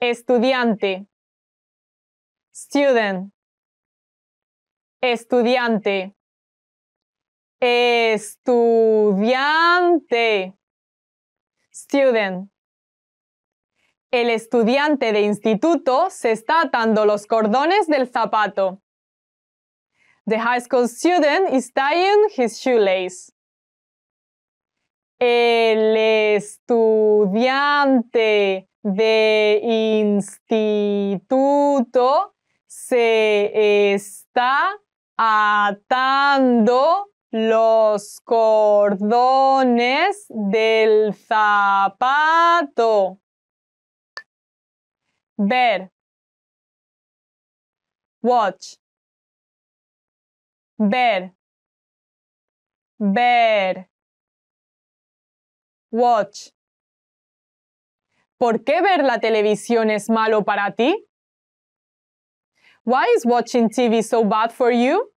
Estudiante. Student. Estudiante. Estudiante. Student. El estudiante de instituto se está atando los cordones del zapato. The high school student is tying his shoelace. El estudiante de instituto se está atando los cordones del zapato. Ver. Watch. Ver. Ver. Watch. ¿Por qué ver la televisión es malo para ti? Why is watching TV so bad for you?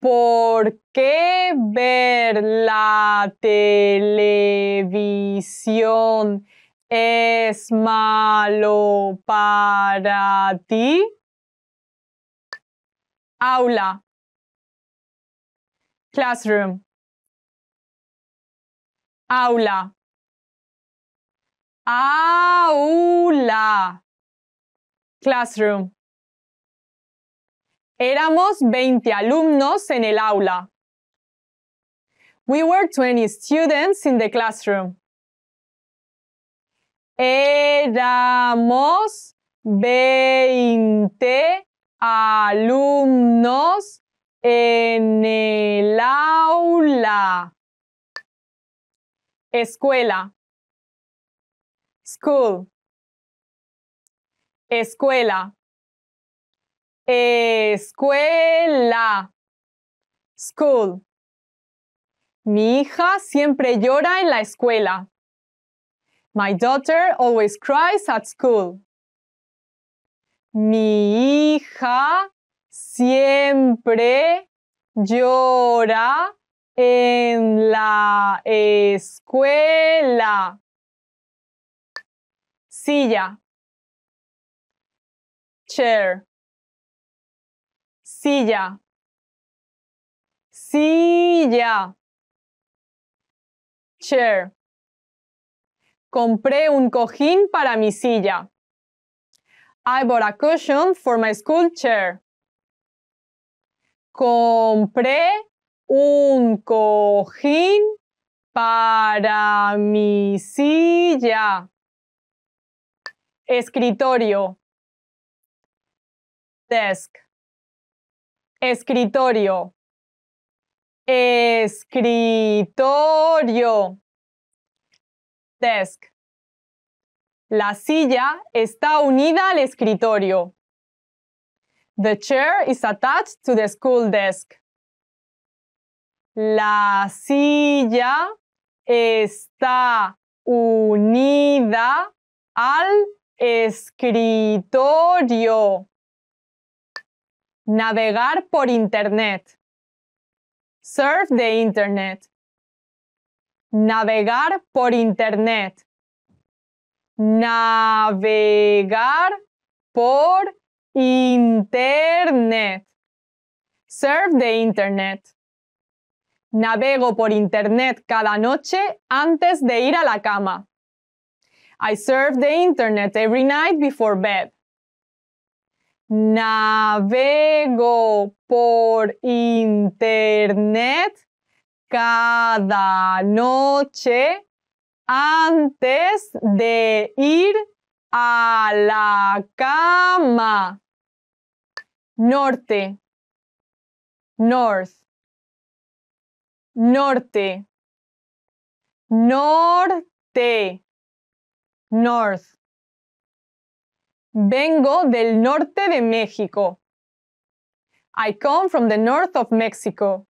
¿Por qué ver la televisión es malo para ti? Aula. Classroom. Aula. Aula. Classroom. Éramos 20 alumnos en el aula. We were 20 students in the classroom. Éramos 20 alumnos en el aula. Escuela. School. Escuela. Escuela. School. Mi hija siempre llora en la escuela. My daughter always cries at school. Mi hija siempre llora en la escuela. Silla. Chair. Silla. Silla. Chair. Compré un cojín para mi silla. I bought a cushion for my school chair. Compré un cojín para mi silla. Escritorio. Desk. Escritorio. Escritorio. Desk. La silla está unida al escritorio. The chair is attached to the school desk. La silla está unida al escritorio. Navegar por Internet. Surf the Internet. Navegar por Internet. Navegar por Internet. Surf the Internet. Navego por Internet cada noche antes de ir a la cama. I surf the Internet every night before bed. Navego por Internet cada noche antes de ir a la cama. Norte. North. Norte. Norte. North. Vengo del norte de México. I come from the north of Mexico.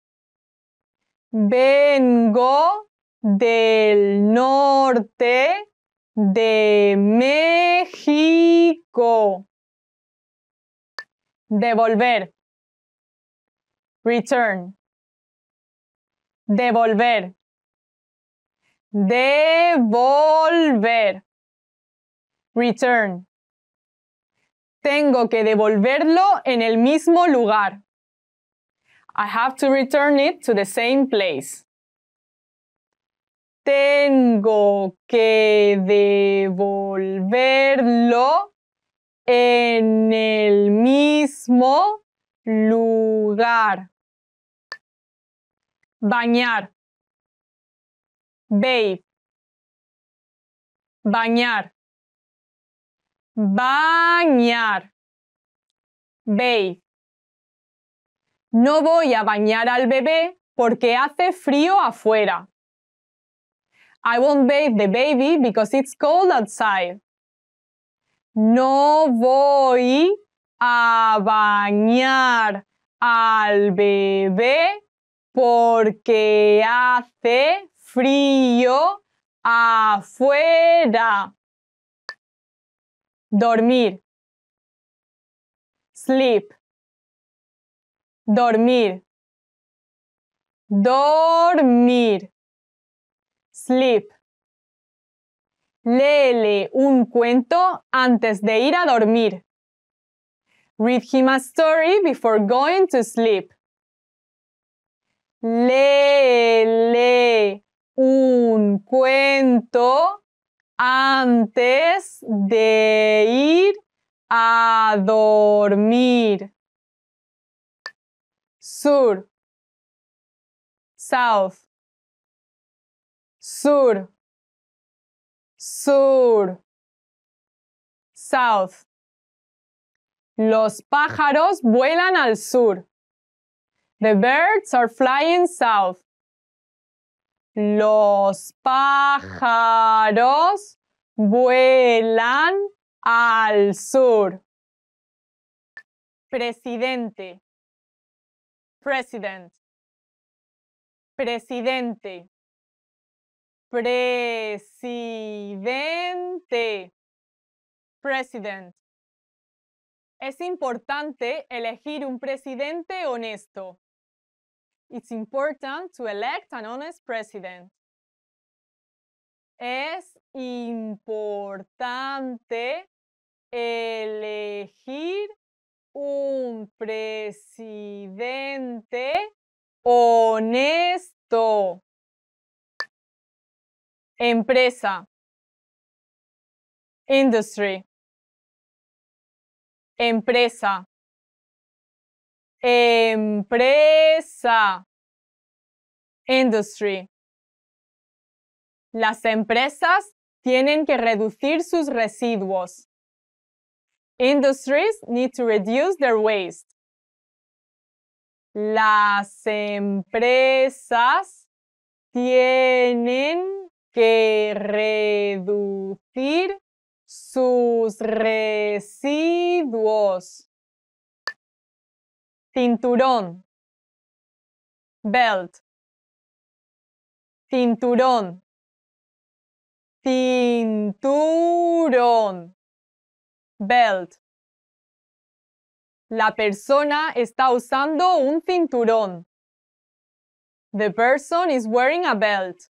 Vengo del norte de México. Devolver. Return. Devolver. Devolver. Return. Tengo que devolverlo en el mismo lugar. I have to return it to the same place. Tengo que devolverlo en el mismo lugar. Bañar. Babe. Bañar. Bañar. Babe. No voy a bañar al bebé porque hace frío afuera. I won't bathe the baby because it's cold outside. No voy a bañar al bebé porque hace frío afuera. Dormir. Sleep. Dormir. Dormir. Sleep. Léele un cuento antes de ir a dormir. Read him a story before going to sleep. Léele un cuento antes de ir A dormir. Sur. South. Sur. Sur. South. Los pájaros vuelan al sur. The birds are flying south. Los pájaros vuelan al sur. Presidente. President. Presidente. Presidente. President. Es importante elegir un presidente honesto. It's important to elect an honest president. Es importante elegir un presidente honesto. Empresa. Industry. Empresa. Empresa. Industry. Las empresas tienen que reducir sus residuos. Industries need to reduce their waste. Las empresas tienen que reducir sus residuos. Cinturón. Belt. Cinturón. Cinturón. Belt. La persona está usando un cinturón. The person is wearing a belt.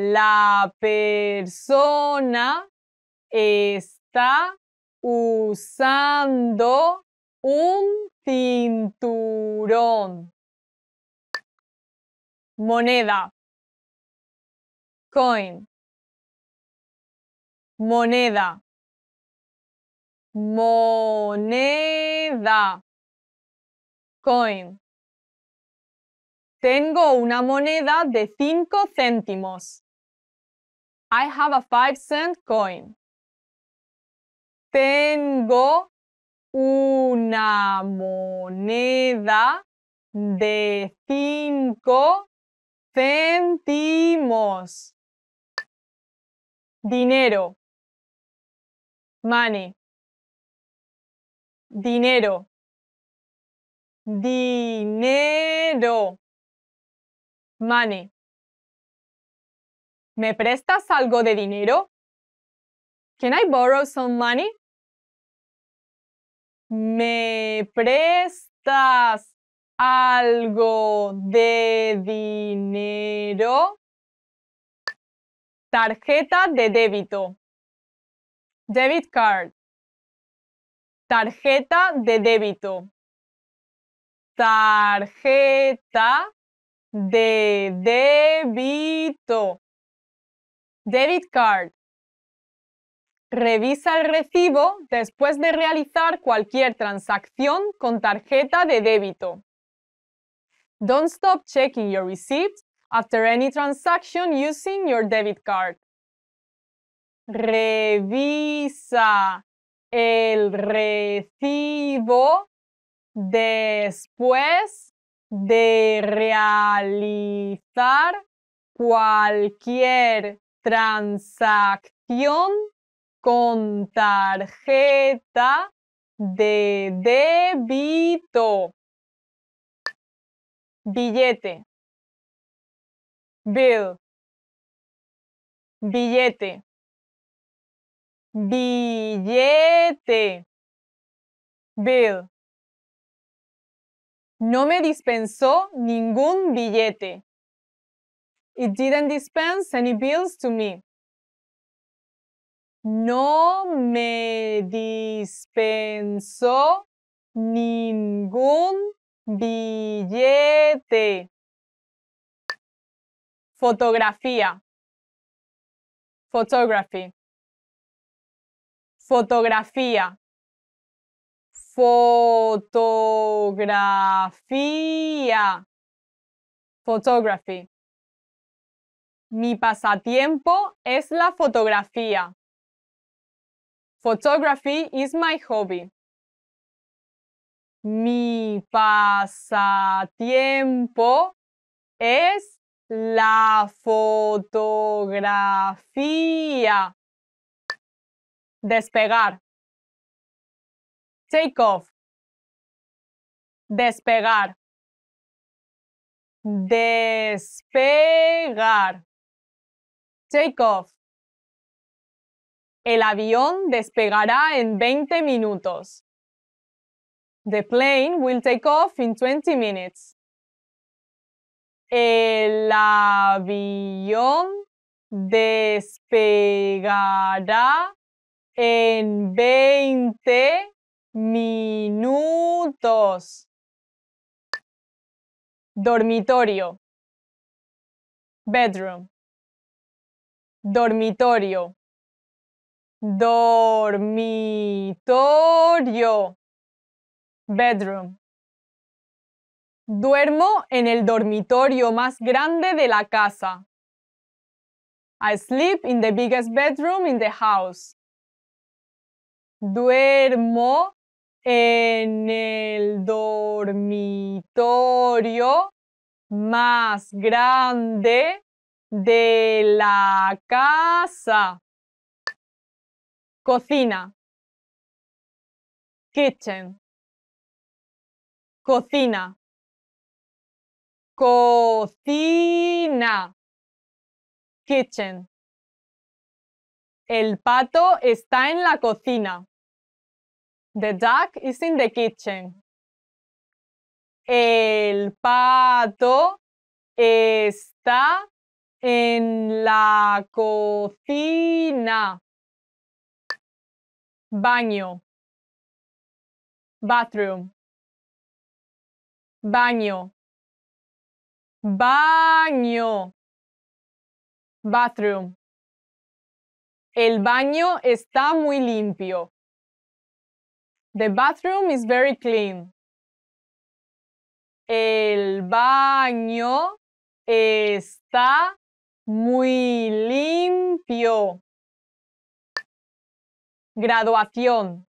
La persona está usando un cinturón. Moneda. Coin. Moneda. Moneda. Coin. Tengo una moneda de 5 céntimos. I have a 5 cent coin. Tengo una moneda de 5 céntimos. Dinero. Money. Dinero. Dinero. Money. ¿Me prestas algo de dinero? Can I borrow some money? ¿Me prestas algo de dinero? Tarjeta de débito. Debit card. Tarjeta de débito. Tarjeta de débito. Debit card. Revisa el recibo después de realizar cualquier transacción con tarjeta de débito. Don't stop checking your receipt after any transaction using your debit card. Revisa el recibo después de realizar cualquier transacción con tarjeta de débito. Billete. Bill. Billete. Billete. Bill. No me dispensó ningún billete. It didn't dispense any bills to me. No me dispensó ningún billete. Fotografía. Photography. Fotografía. Fotografía. Photography. Mi pasatiempo es la fotografía. Photography is my hobby. Mi pasatiempo es la fotografía. Despegar. Take off. Despegar. Despegar. Take off. El avión despegará en 20 minutos. The plane will take off in 20 minutes. El avión despegará en 20 minutos. Dormitorio. Bedroom. Dormitorio. Dormitorio. Bedroom. Duermo en el dormitorio más grande de la casa. I sleep in the biggest bedroom in the house. Duermo en el dormitorio más grande de la casa. Cocina. Kitchen. Cocina. Cocina. Kitchen. El pato está en la cocina. The duck is in the kitchen. El pato está en la cocina. Baño. Bathroom. Baño. Baño. Bathroom. El baño está muy limpio. The bathroom is very clean. El baño está muy limpio. Graduación.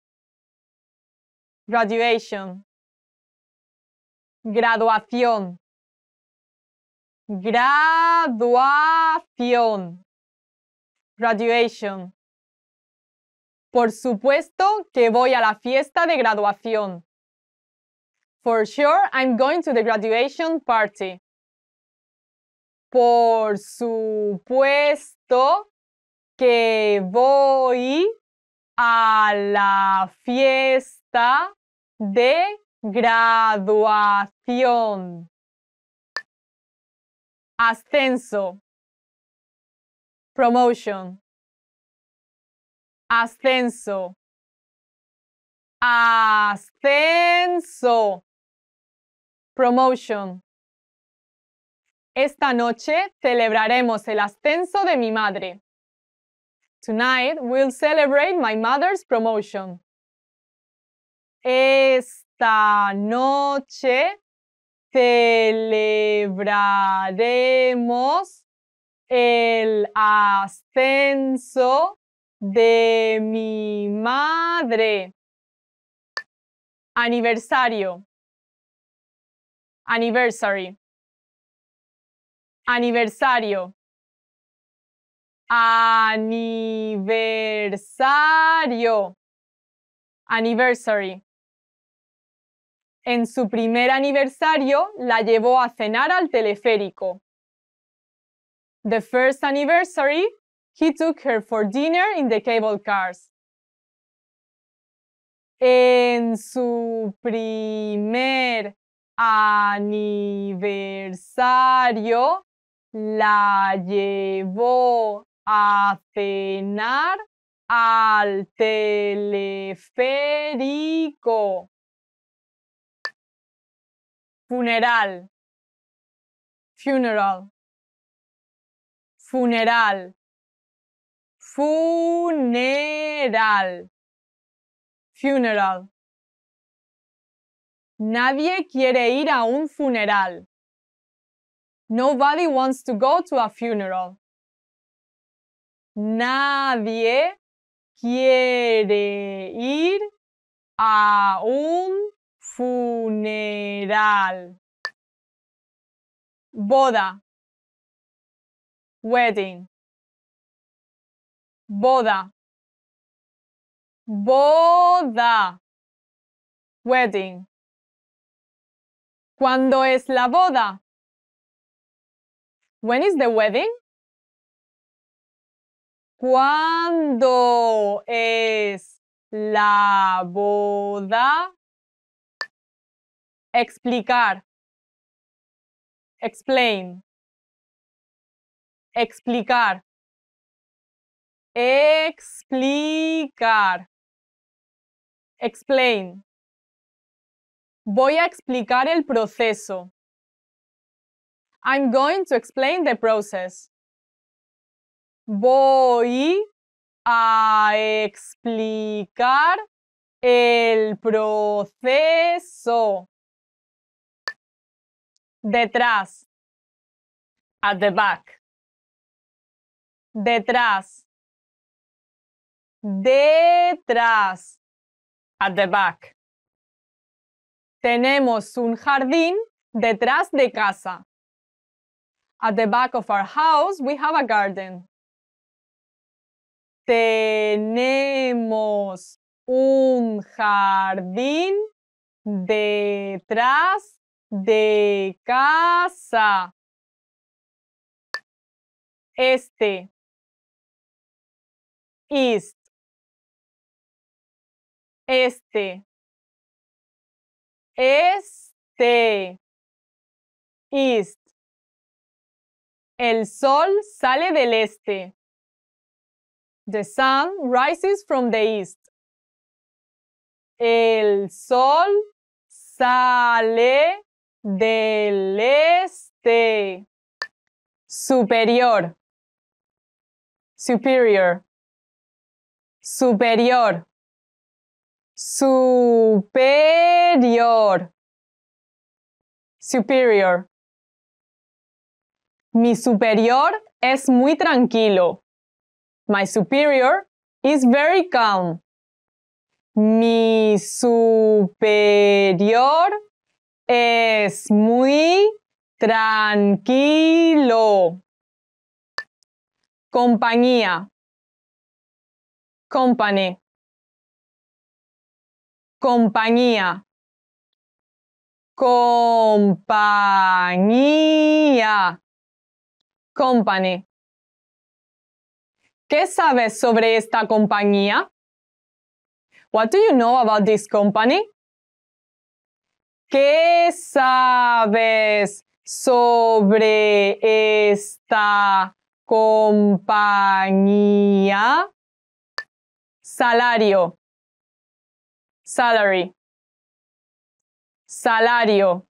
Graduation. Graduación. Graduación. Graduation. Por supuesto que voy a la fiesta de graduación. For sure, I'm going to the graduation party. Por supuesto que voy a la fiesta de graduación. Ascenso. Promotion. Ascenso. Ascenso. Promotion. Esta noche celebraremos el ascenso de mi madre. Tonight we'll celebrate my mother's promotion. Esta noche celebraremos el ascenso de mi madre. Aniversario. Anniversary. Aniversario. Aniversario. Anniversary. En su primer aniversario la llevó a cenar al teleférico. The first anniversary, he took her for dinner in the cable cars. En su primer aniversario la llevó a cenar al teleférico. Funeral. Funeral. Funeral. Funeral. Funeral. Nadie quiere ir a un funeral. Nobody wants to go to a funeral. Nadie quiere ir a un funeral. Boda. Wedding. Boda. Boda. Wedding. ¿Cuándo es la boda? When is the wedding? ¿Cuándo es la boda? Explicar. Explain. Explicar. Explicar. Explain. Voy a explicar el proceso. I'm going to explain the process. Voy a explicar el proceso. Detrás. At the back. Detrás. Detrás. At the back. Tenemos un jardín detrás de casa. At the back of our house, we have a garden. Tenemos un jardín detrás de casa. Este. East. Este. Este. East. El sol sale del este. The sun rises from the east. El sol sale del este. Superior. Superior. Superior. Superior. Superior. Mi superior es muy tranquilo. My superior is very calm. Mi superior es muy tranquilo. Compañía. Company. Compañía. Compañía. Company. ¿Qué sabes sobre esta compañía? What do you know about this company? ¿Qué sabes sobre esta compañía? Salario. Salary. Salario.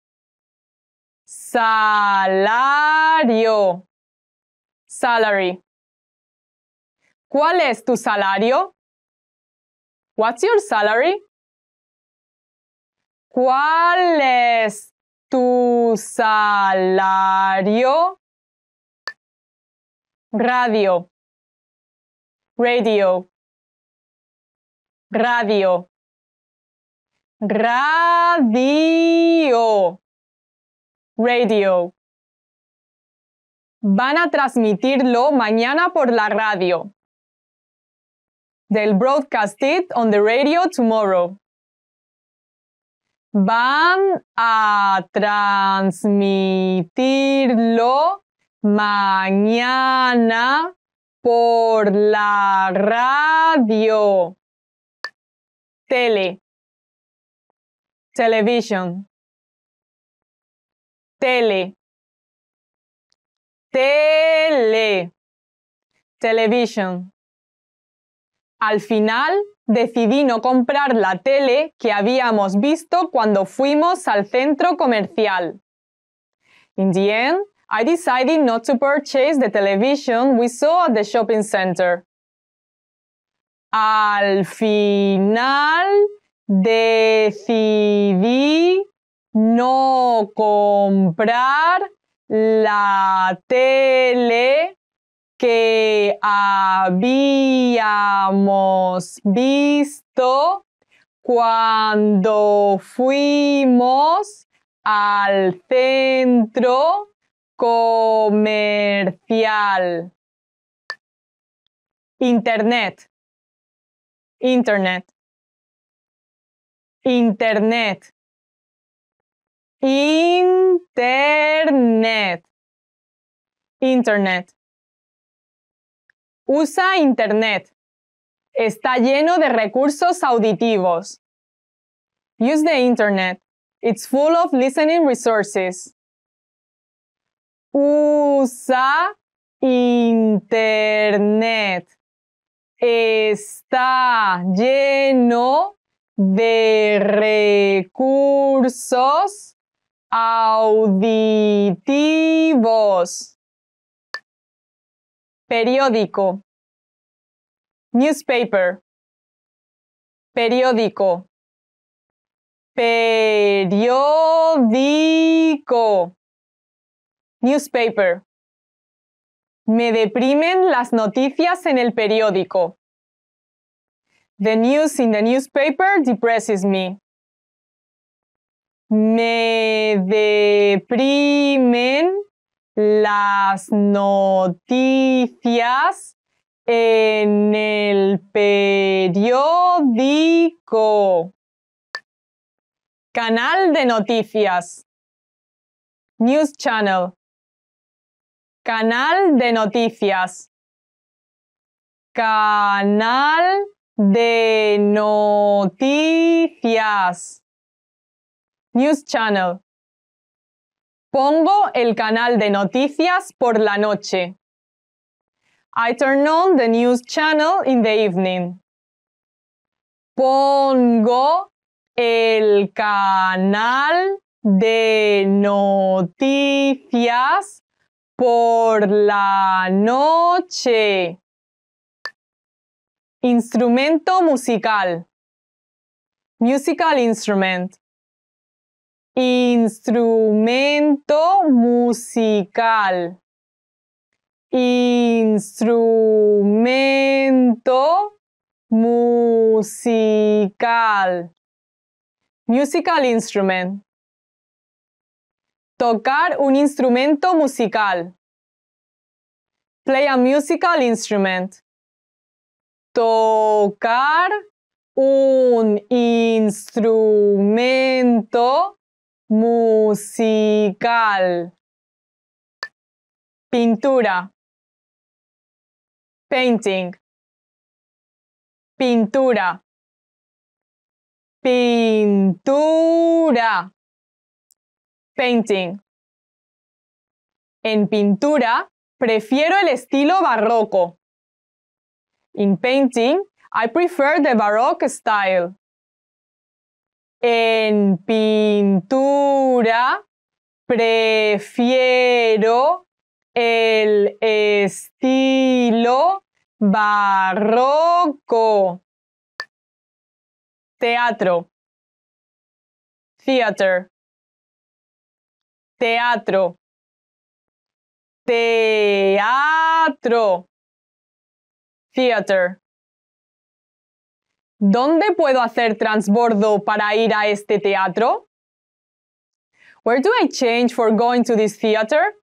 Salario. Salary. ¿Cuál es tu salario? What's your salary? ¿Cuál es tu salario? Radio. Radio. Radio. Radio. Radio. Van a transmitirlo mañana por la radio. They'll broadcast it on the radio tomorrow. Van a transmitirlo mañana por la radio. Tele. Television. Tele. Tele. Television. Al final decidí no comprar la tele que habíamos visto cuando fuimos al centro comercial. In the end, I decided not to purchase the television we saw at the shopping center. Al final decidí no comprar la tele que habíamos visto cuando fuimos al centro comercial. Internet. Internet. Internet. Internet. Internet. Usa Internet. Está lleno de recursos auditivos. Use the Internet. It's full of listening resources. Usa Internet. Está lleno de recursos auditivos. Periódico. Newspaper. Periódico. Periódico. Newspaper. Me deprimen las noticias en el periódico. The news in the newspaper depresses me me deprimen las noticias en el periódico. Canal de noticias. News Channel. Canal de noticias. Canal de noticias. News Channel. Pongo el canal de noticias por la noche. I turn on the news channel in the evening. Pongo el canal de noticias por la noche. Instrumento musical. Musical instrument. Instrumento musical. Instrumento musical. Musical instrument. Tocar un instrumento musical. Play a musical instrument. Tocar un instrumento musical. Pintura. Painting. Pintura. Pintura. Painting. En pintura, prefiero el estilo barroco. In painting, I prefer the Baroque style. En pintura prefiero el estilo barroco. Teatro. Theater. Teatro. Teatro. Theater. ¿Dónde puedo hacer transbordo para ir a este teatro? Where do I change for going to this theater?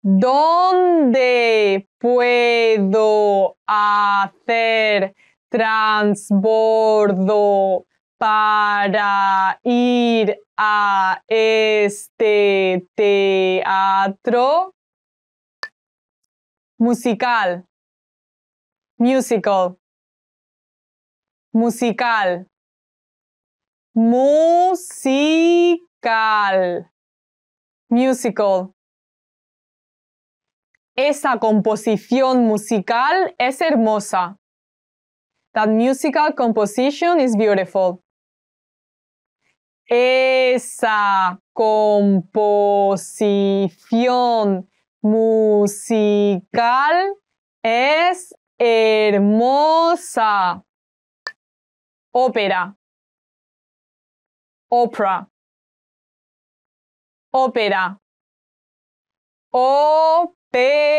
¿Dónde puedo hacer transbordo para ir a este teatro? Musical. Musical. Musical. Musical. Musical. Esa composición musical es hermosa. That musical composition is beautiful. Esa composición musical es hermosa. Ópera, opera, ópera, ópera,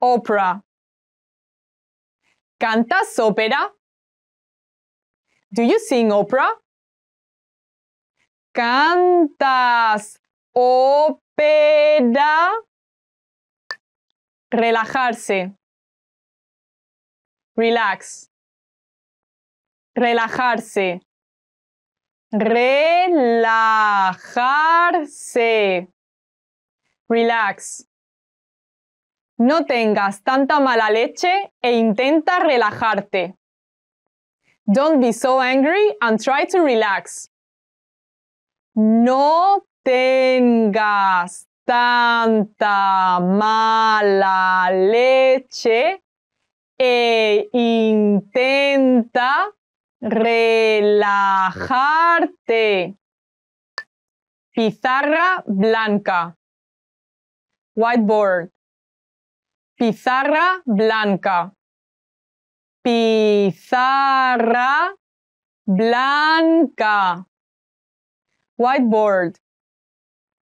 opera. ¿Cantas ópera? Do you sing opera? ¿Cantas ópera? Relajarse. Relax. Relajarse. Relajarse. Relax. No tengas tanta mala leche e intenta relajarte. Don't be so angry and try to relax. No tengas tanta mala leche e intenta relajarte. Pizarra blanca. Whiteboard. Pizarra blanca. Pizarra blanca. Whiteboard.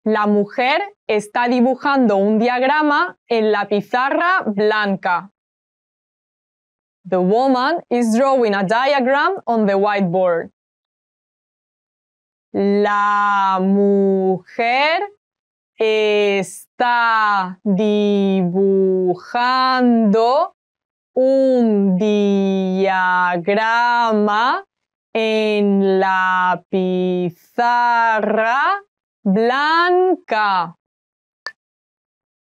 La mujer está dibujando un diagrama en la pizarra blanca. The woman is drawing a diagram on the whiteboard. La mujer está dibujando un diagrama en la pizarra blanca.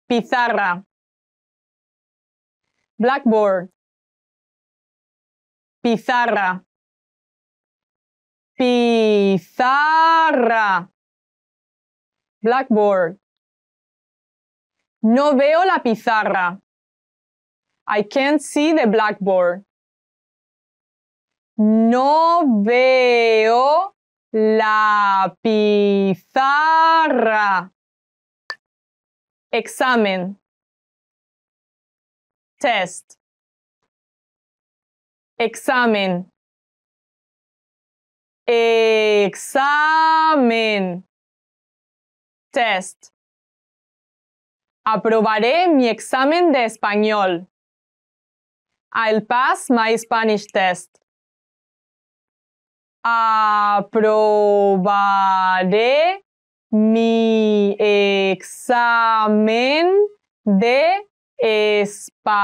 Pizarra. Blackboard. Pizarra. Pizarra. Blackboard. No veo la pizarra. I can't see the blackboard. No veo la pizarra. Examen. Test. Examen. Examen. Test. Aprobaré mi examen de español. I'll pass my Spanish test. Aprobaré mi examen de español.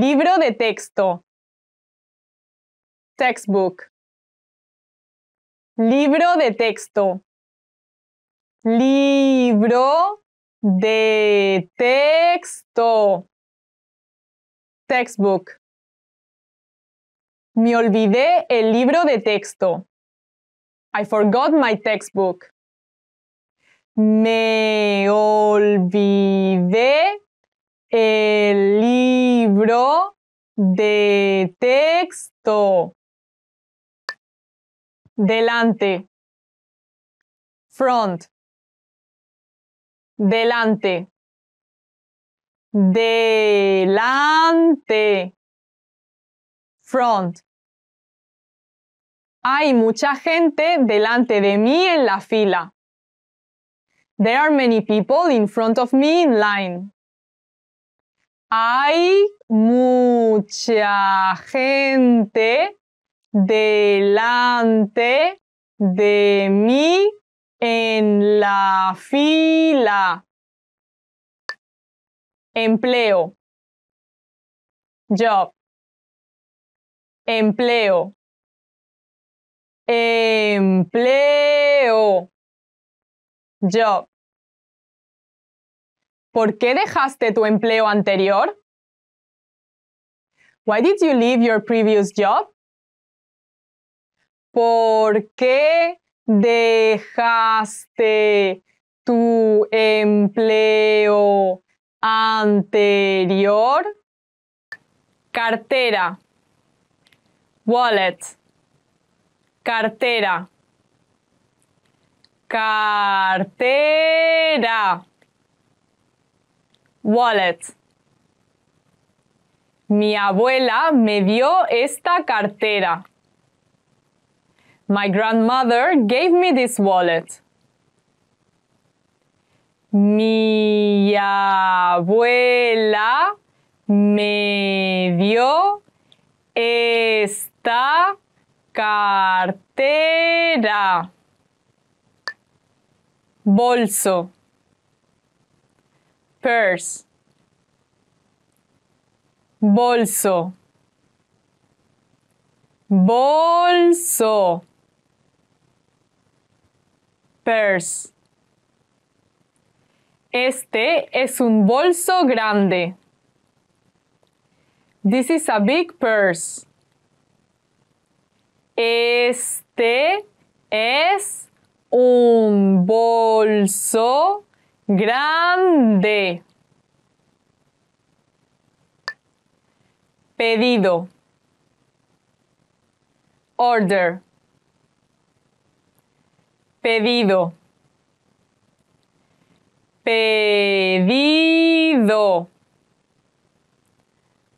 Libro de texto. Textbook. Libro de texto. Libro de texto. Textbook. Me olvidé el libro de texto. I forgot my textbook. Me olvidé el libro de texto. Delante. Front. Delante. Delante. Front. Hay mucha gente delante de mí en la fila. There are many people in front of me in line. Hay mucha gente delante de mí en la fila. Empleo. Job. Empleo. Empleo. Job. ¿Por qué dejaste tu empleo anterior? Why did you leave your previous job? ¿Por qué dejaste tu empleo anterior? Cartera. Wallet. Cartera. Cartera. Wallet. Mi abuela me dio esta cartera. My grandmother gave me this wallet. Mi abuela me dio esta cartera. Bolso. Purse. Bolso. Bolso. Purse. Este es un bolso grande. This is a big purse. Este es un bolso grande. Pedido. Order. Pedido. Pedido.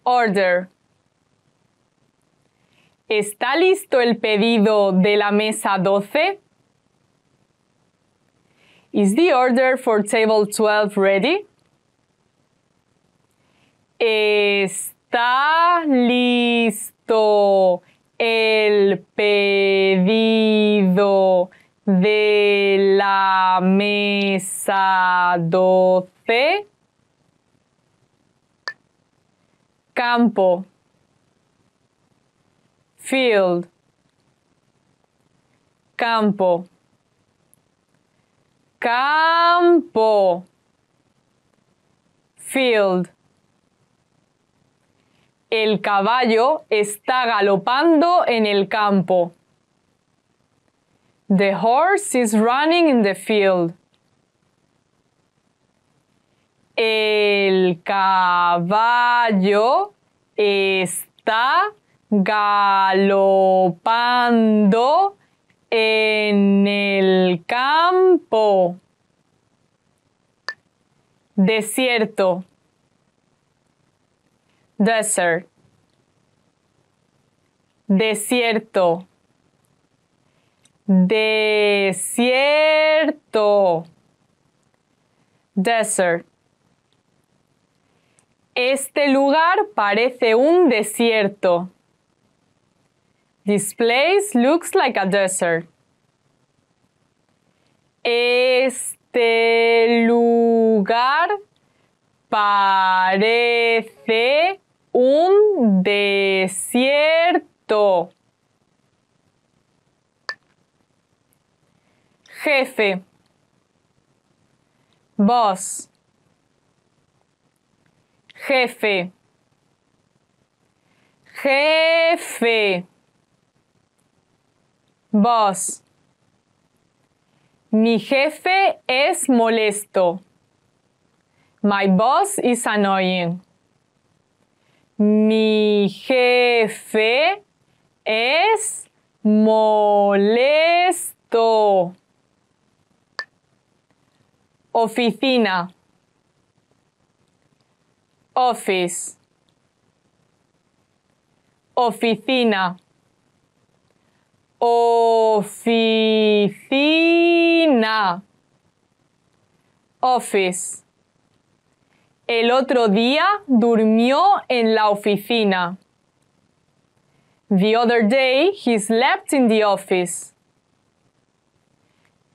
Order. ¿Está listo el pedido de la mesa 12? Is the order for table 12 ready? ¿Está listo el pedido de la mesa 12? Campo. Field. Campo. Campo. Field. El caballo está galopando en el campo. The horse is running in the field. El caballo está galopando en el campo. Desierto. Desert. Desierto. Desierto. Desert. Este lugar parece un desierto. This place looks like a desert. Este lugar parece un desierto. Jefe. Boss. Jefe. Jefe. Boss. Mi jefe es molesto. My boss is annoying. Mi jefe es molesto. Oficina. Office. Oficina. Oficina. Office. El otro día durmió en la oficina. The other day he slept in the office.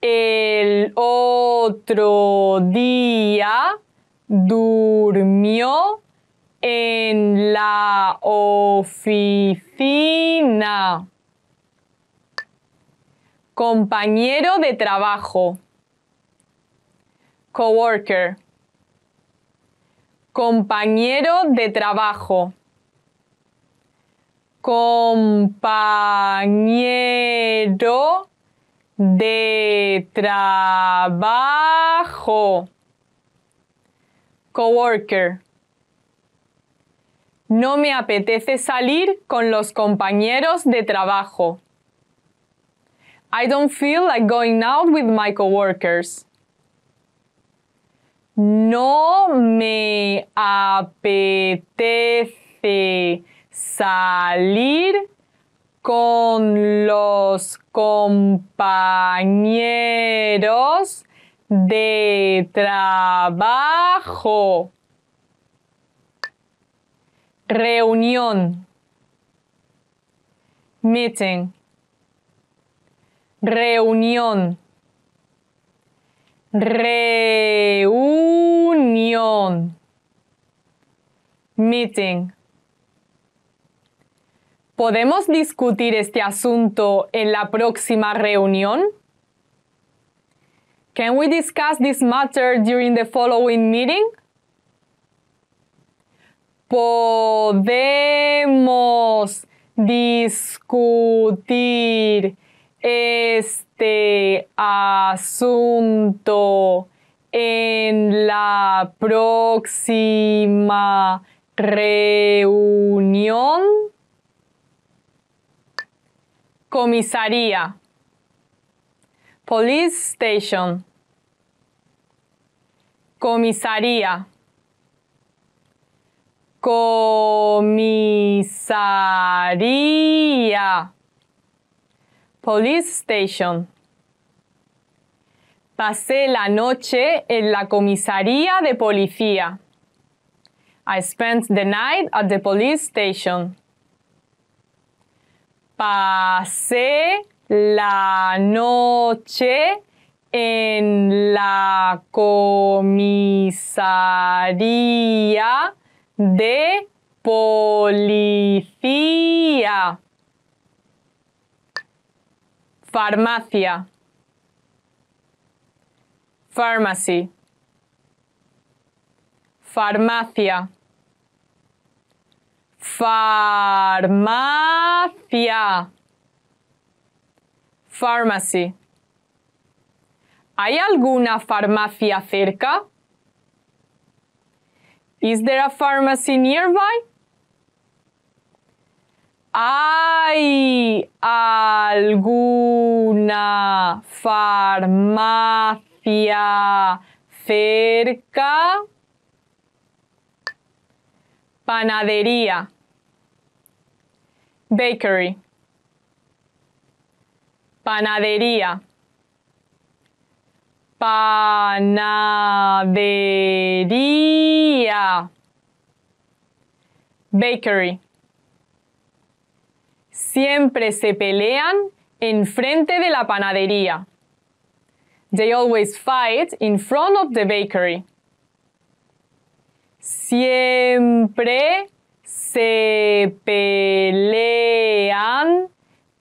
El otro día durmió en la oficina. Compañero de trabajo. Coworker. Compañero de trabajo. Compañero de trabajo. Coworker. No me apetece salir con los compañeros de trabajo. I don't feel like going out with my coworkers. No me apetece salir con los compañeros de trabajo. Reunión. Meeting. Reunión. Reunión. Meeting. ¿Podemos discutir este asunto en la próxima reunión? Can we discuss this matter during the following meeting? Podemos discutir este asunto en la próxima reunión. Comisaría. Police station. Comisaría. Comisaría. Police station. Pasé la noche en la comisaría de policía. I spent the night at the police station. Pasé la noche en la comisaría de policía. Farmacia. Pharmacy. Farmacia. Farmacia. Pharmacy. ¿Hay alguna farmacia cerca? Is there a pharmacy nearby? ¿Hay alguna farmacia cerca? Panadería. Bakery. Panadería. Panadería. Bakery. Siempre se pelean en frente de la panadería. They always fight in front of the bakery. Siempre se pelean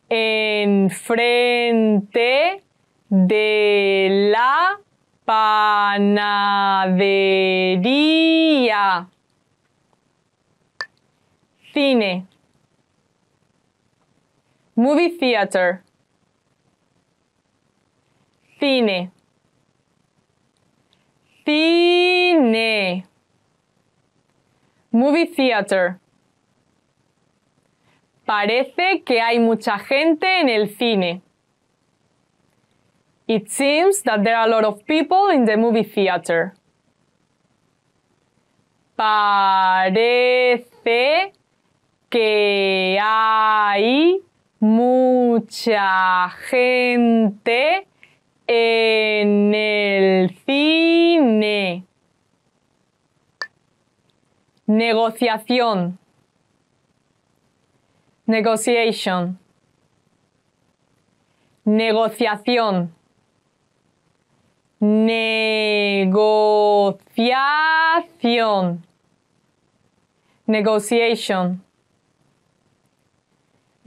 en frente de la panadería. Cine. Movie theater. Cine. Cine. Movie theater. Parece que hay mucha gente en el cine. It seems that there are a lot of people in the movie theater. Parece que hay mucha gente en el cine. Negociación. Negotiation. Negociación. Negociación. Negotiation.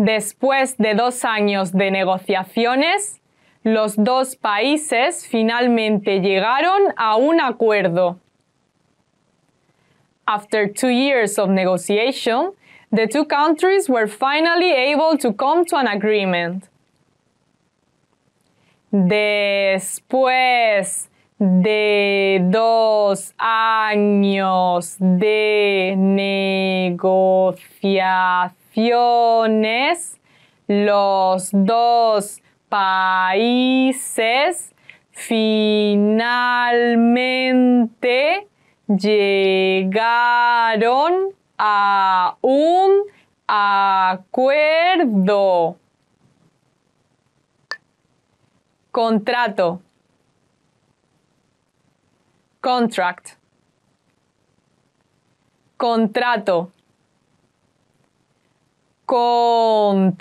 Después de dos años de negociaciones, los dos países finalmente llegaron a un acuerdo. After two years of negotiation, the two countries were finally able to come to an agreement. Después de dos años de los dos países finalmente llegaron a un acuerdo. Contrato. Contract. Contrato. Contrato.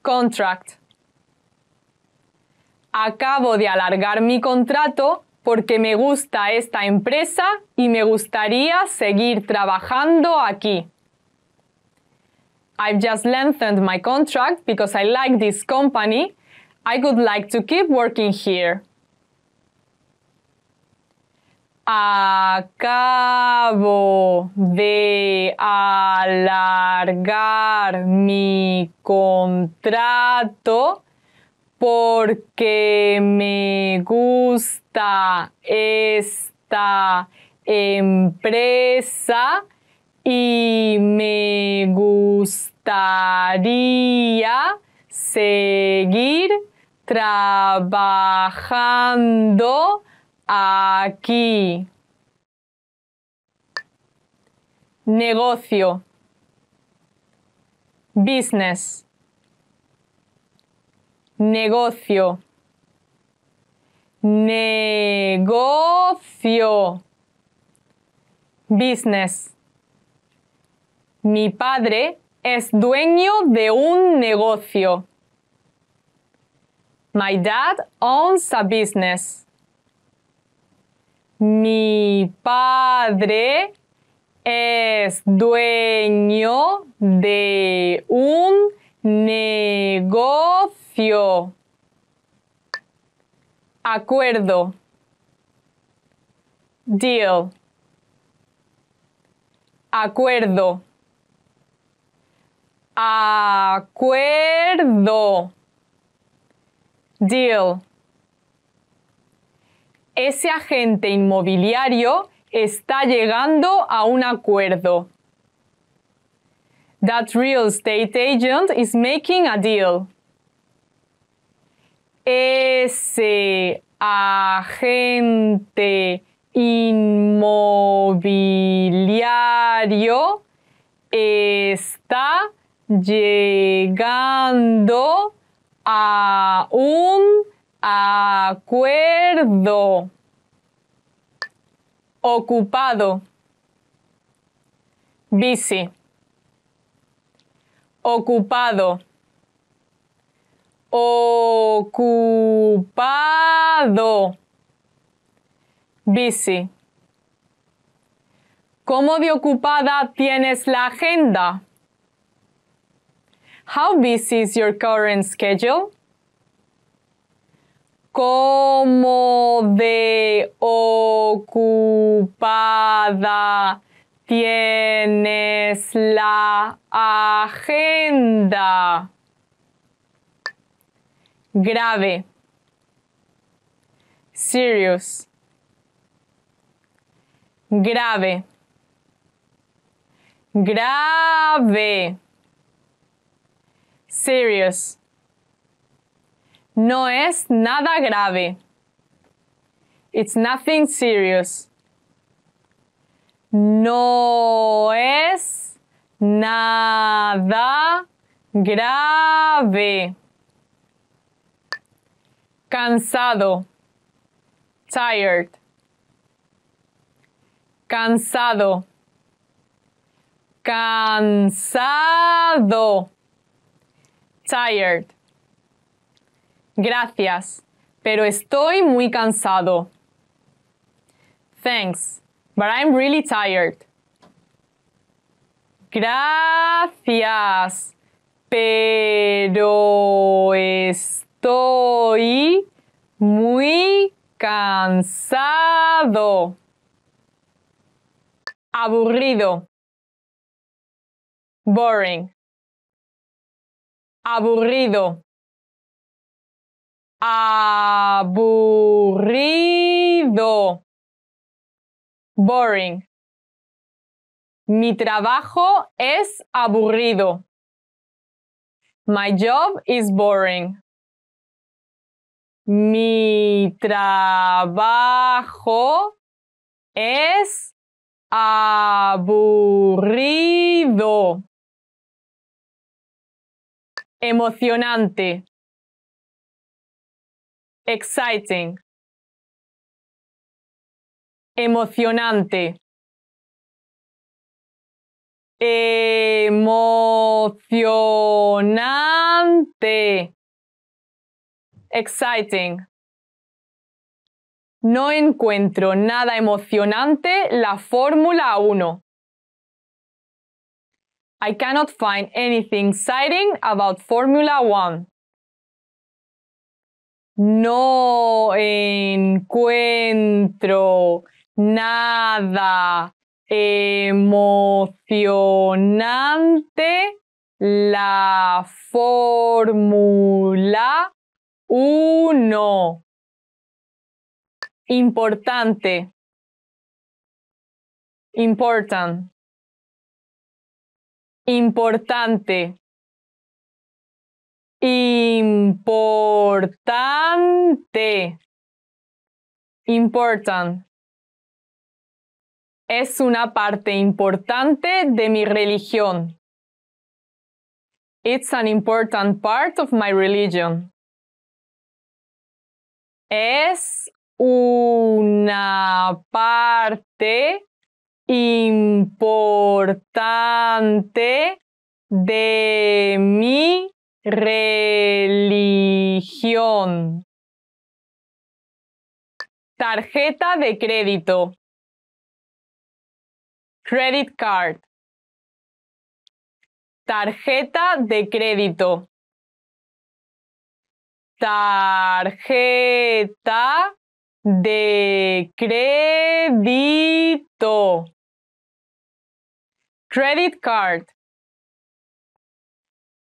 Contract. Acabo de alargar mi contrato porque me gusta esta empresa y me gustaría seguir trabajando aquí. I've just lengthened my contract because I like this company. I would like to keep working here. Acabo de alargar mi contrato porque me gusta esta empresa y me gustaría seguir trabajando aquí. Negocio. Business. Negocio. Negocio. Business. Mi padre es dueño de un negocio. My dad owns a business. Mi padre es dueño de un negocio. Acuerdo. Deal. Acuerdo. Acuerdo. Deal. Ese agente inmobiliario está llegando a un acuerdo. That real estate agent is making a deal. Ese agente inmobiliario está llegando a un acuerdo. Ocupado. Busy. Ocupado. Ocupado. Busy. ¿Cómo de ocupada tienes la agenda? How busy is your current schedule? ¿Cómo de ocupada tienes la agenda? Grave. Serious. Grave. Grave. Serious. No es nada grave. It's nothing serious. No es nada grave. Cansado. Tired. Cansado. Cansado. Tired. Gracias, pero estoy muy cansado. Thanks, but I'm really tired. Gracias, pero estoy muy cansado. Aburrido. Boring. Aburrido. Aburrido. Boring. Mi trabajo es aburrido. My job is boring. Mi trabajo es aburrido, emocionante, exciting, emocionante, emocionante, exciting. No encuentro nada emocionante la Fórmula 1. I cannot find anything exciting about Formula 1. No encuentro nada emocionante la Fórmula 1. Importante. Important. Importante. Importante. Important. Es una parte importante de mi religión. It's an important part of my religion. Es una parte importante de mi religión. Tarjeta de crédito. Credit card. Tarjeta de crédito. Tarjeta de crédito. Credit card.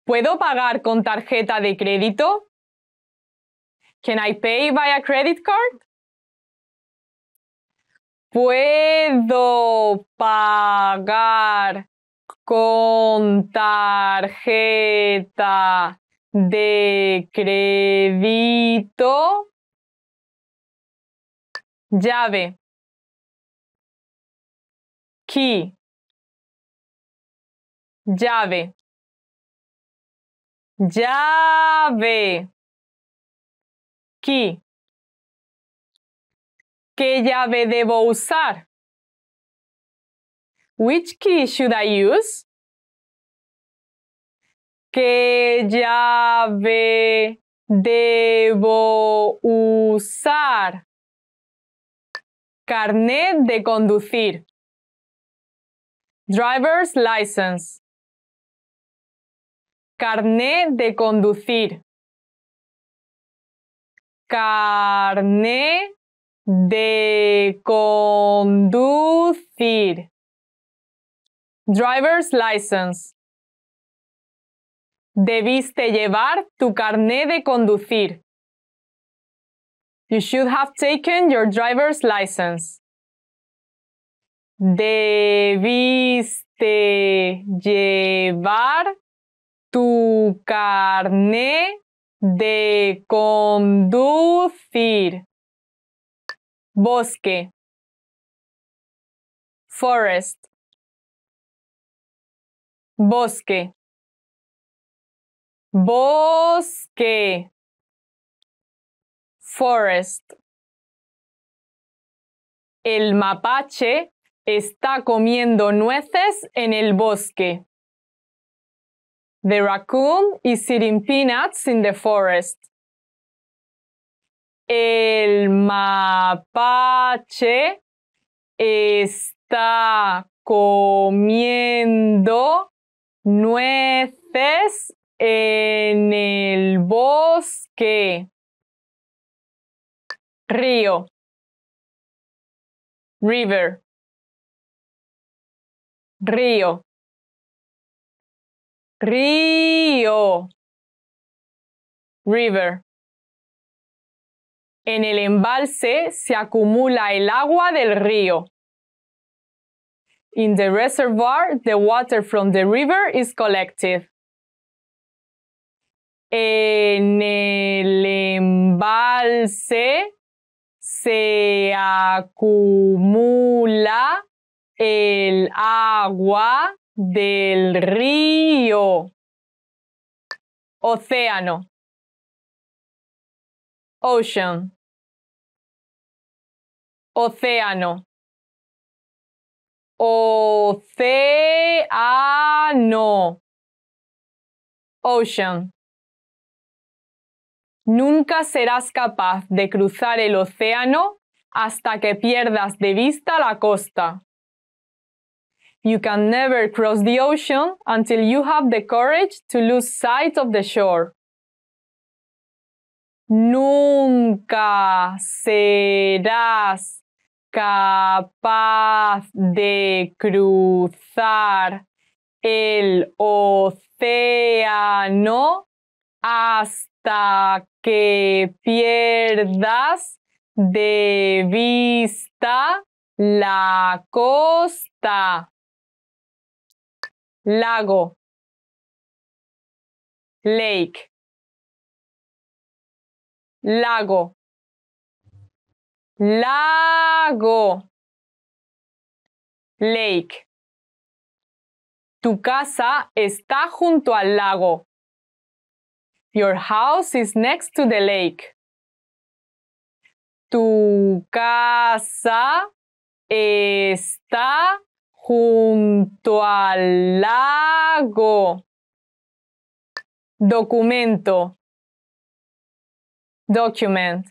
¿Puedo pagar con tarjeta de crédito? Can I pay via credit card? ¿Puedo pagar con tarjeta de crédito? llave, key, llave, llave, key. ¿Qué llave debo usar? Which key should I use? ¿Qué llave debo usar? Carnet de conducir. Driver's license. Carnet de conducir. Carnet de conducir. Driver's license. Debiste llevar tu carnet de conducir. You should have taken your driver's license. Debiste llevar tu carnet de conducir. Bosque. Forest. Bosque. Bosque forest. El mapache está comiendo nueces en el bosque. The raccoon is eating peanuts in the forest. El mapache está comiendo nueces en el bosque. Río. River. Río. Río. River. En el embalse se acumula el agua del río. In the reservoir, the water from the river is collected. En el embalse se acumula el agua del río. Océano. Ocean. Océano. Océano. Ocean. Nunca serás capaz de cruzar el océano hasta que pierdas de vista la costa. You can never cross the ocean until you have the courage to lose sight of the shore. Nunca serás capaz de cruzar el océano hasta que pierdas de vista la costa. Lago. Lake. Lago. Lago. Lake. Tu casa está junto al lago. Your house is next to the lake. Tu casa está junto al lago. Documento. Document.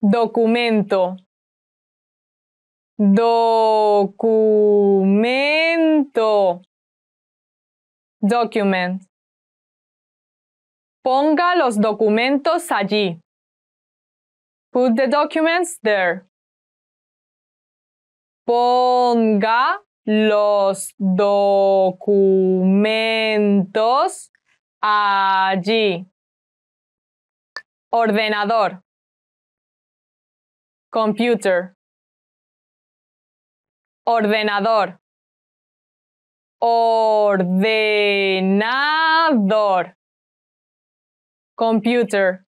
Documento. Documento. Document. Ponga los documentos allí. Put the documents there. Ponga los documentos allí. Ordenador. Computer. Ordenador. Ordenador. Computer.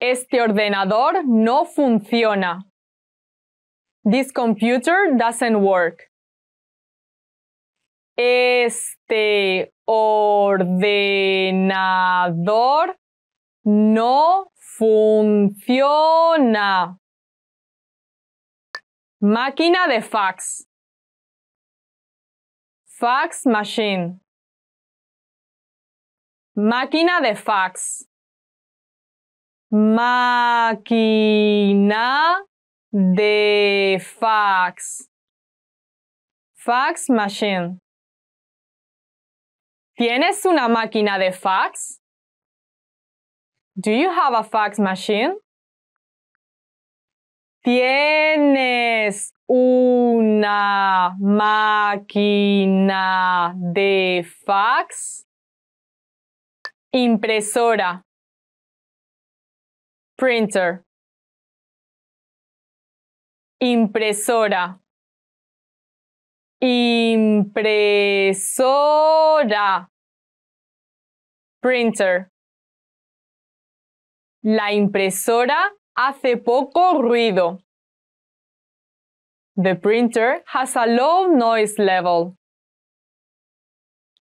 Este ordenador no funciona. This computer doesn't work. Este ordenador no funciona. Máquina de fax. Fax machine. Máquina de fax. Máquina de fax. Fax machine. ¿Tienes una máquina de fax? Do you have a fax machine? ¿Tienes una máquina de fax? Impresora. Printer. Impresora. Impresora. Printer. La impresora hace poco ruido. The printer has a low noise level.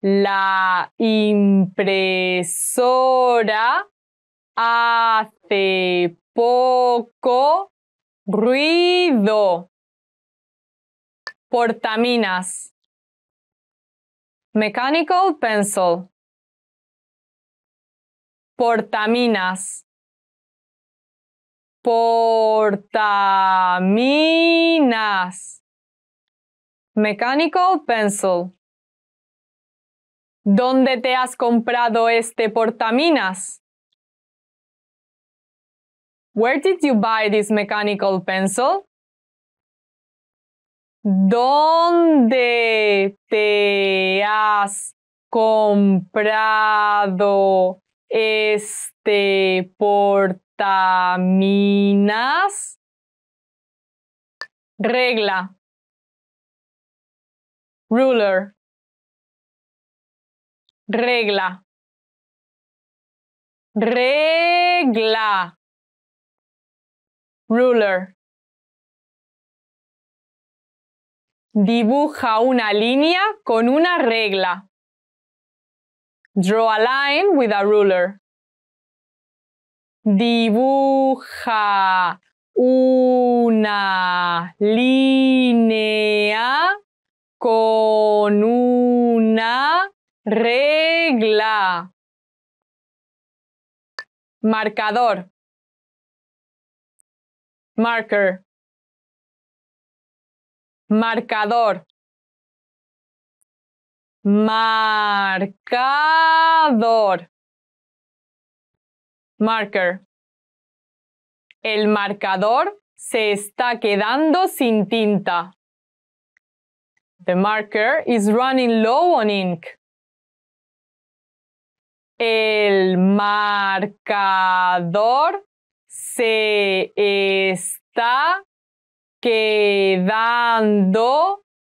La impresora hace poco ruido. Portaminas. Mechanical pencil. Portaminas. Portaminas. Mechanical pencil. ¿Dónde te has comprado este portaminas? Where did you buy this mechanical pencil? ¿Dónde te has comprado este portaminas? Regla. Ruler. Regla. Regla. Ruler. Dibuja una línea con una regla. Draw a line with a ruler. Dibuja una línea con una regla. Marcador. Marker. Marcador. Marcador. Marker. El marcador se está quedando sin tinta. The marker is running low on ink. El marcador se está quedando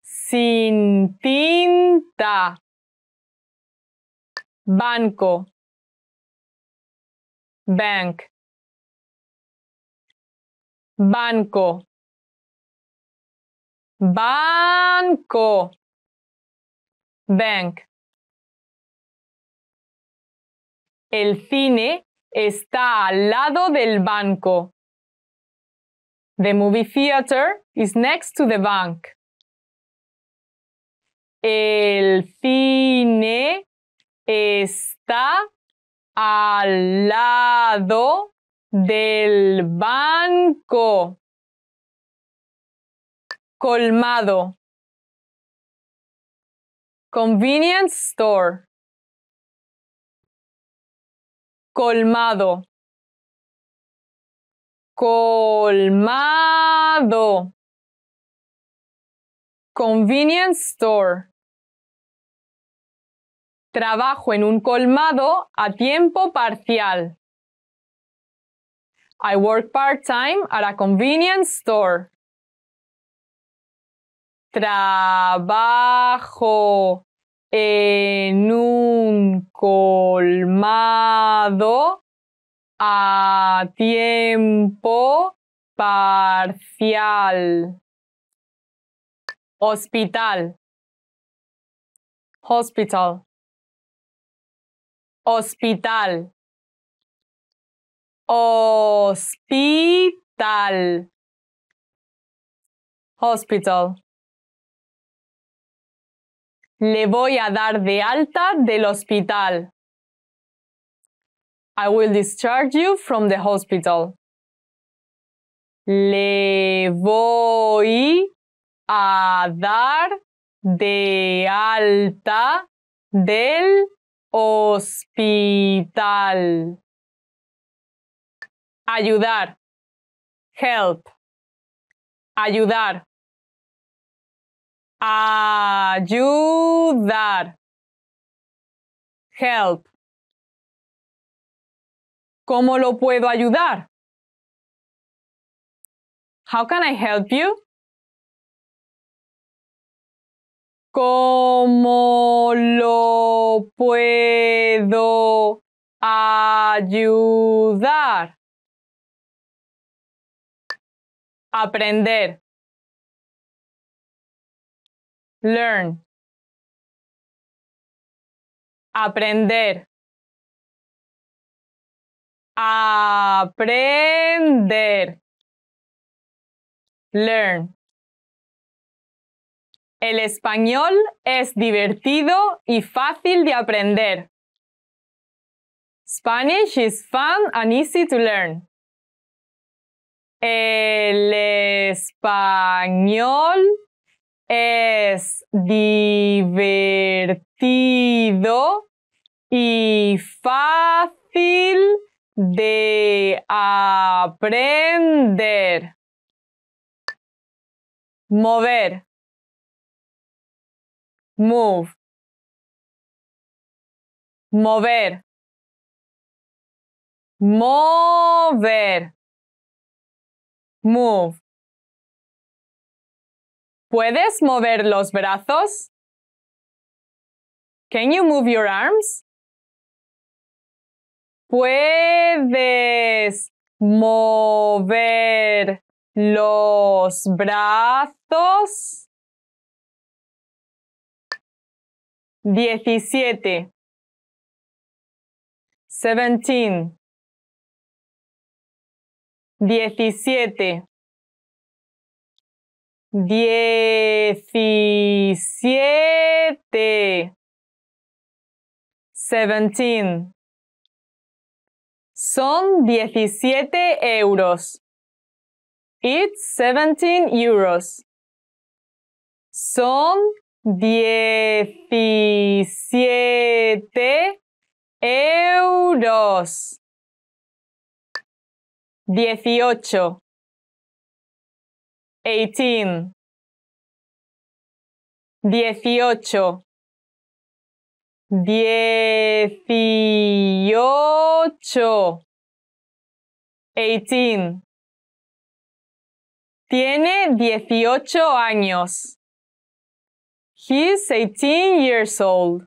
sin tinta. Banco. Bank. Banco. Banco. Bank. El cine está al lado del banco. The movie theater is next to the bank. El cine está al lado del banco. Colmado. Convenience store. Colmado. Colmado. Convenience store. Trabajo en un colmado a tiempo parcial. I work part-time at a convenience store. Trabajo en un colmado a tiempo parcial. Hospital. Hospital. Hospital. Hospital. Hospital. Le voy a dar de alta del hospital. I will discharge you from the hospital. Le voy a dar de alta del hospital. Ayudar. Help. Ayudar. Ayudar. Help. ¿Cómo lo puedo ayudar? How can I help you? ¿Cómo lo puedo ayudar? Aprender. Learn. Aprender. Aprender. Learn. El español es divertido y fácil de aprender. Spanish is fun and easy to learn. El español es divertido y fácil de aprender. Mover. Move. Mover. Mover. Move. ¿Puedes mover los brazos? Can you move your arms? ¿Puedes mover los brazos? Diecisiete. Seventeen. Diecisiete. Diecisiete. Seventeen. Son diecisiete euros. It's seventeen euros. Son diecisiete euros. Dieciocho. Eighteen. Dieciocho. Dieciocho. Eighteen. Tiene dieciocho años. He's 18 years old.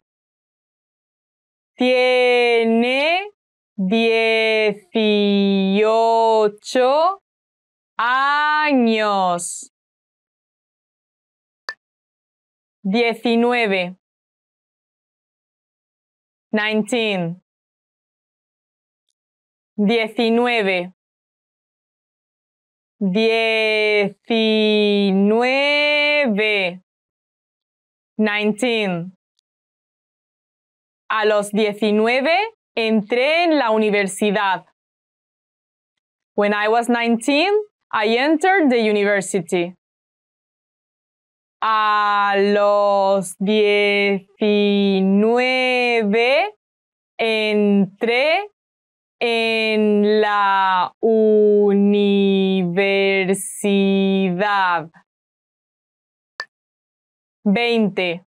Tiene dieciocho años. Diecinueve. Nineteen. Diecinueve. Diecinueve. Nineteen. A los diecinueve entré en la universidad. When I was 19, I entered the university. A los diecinueve entré en la universidad. Veinte.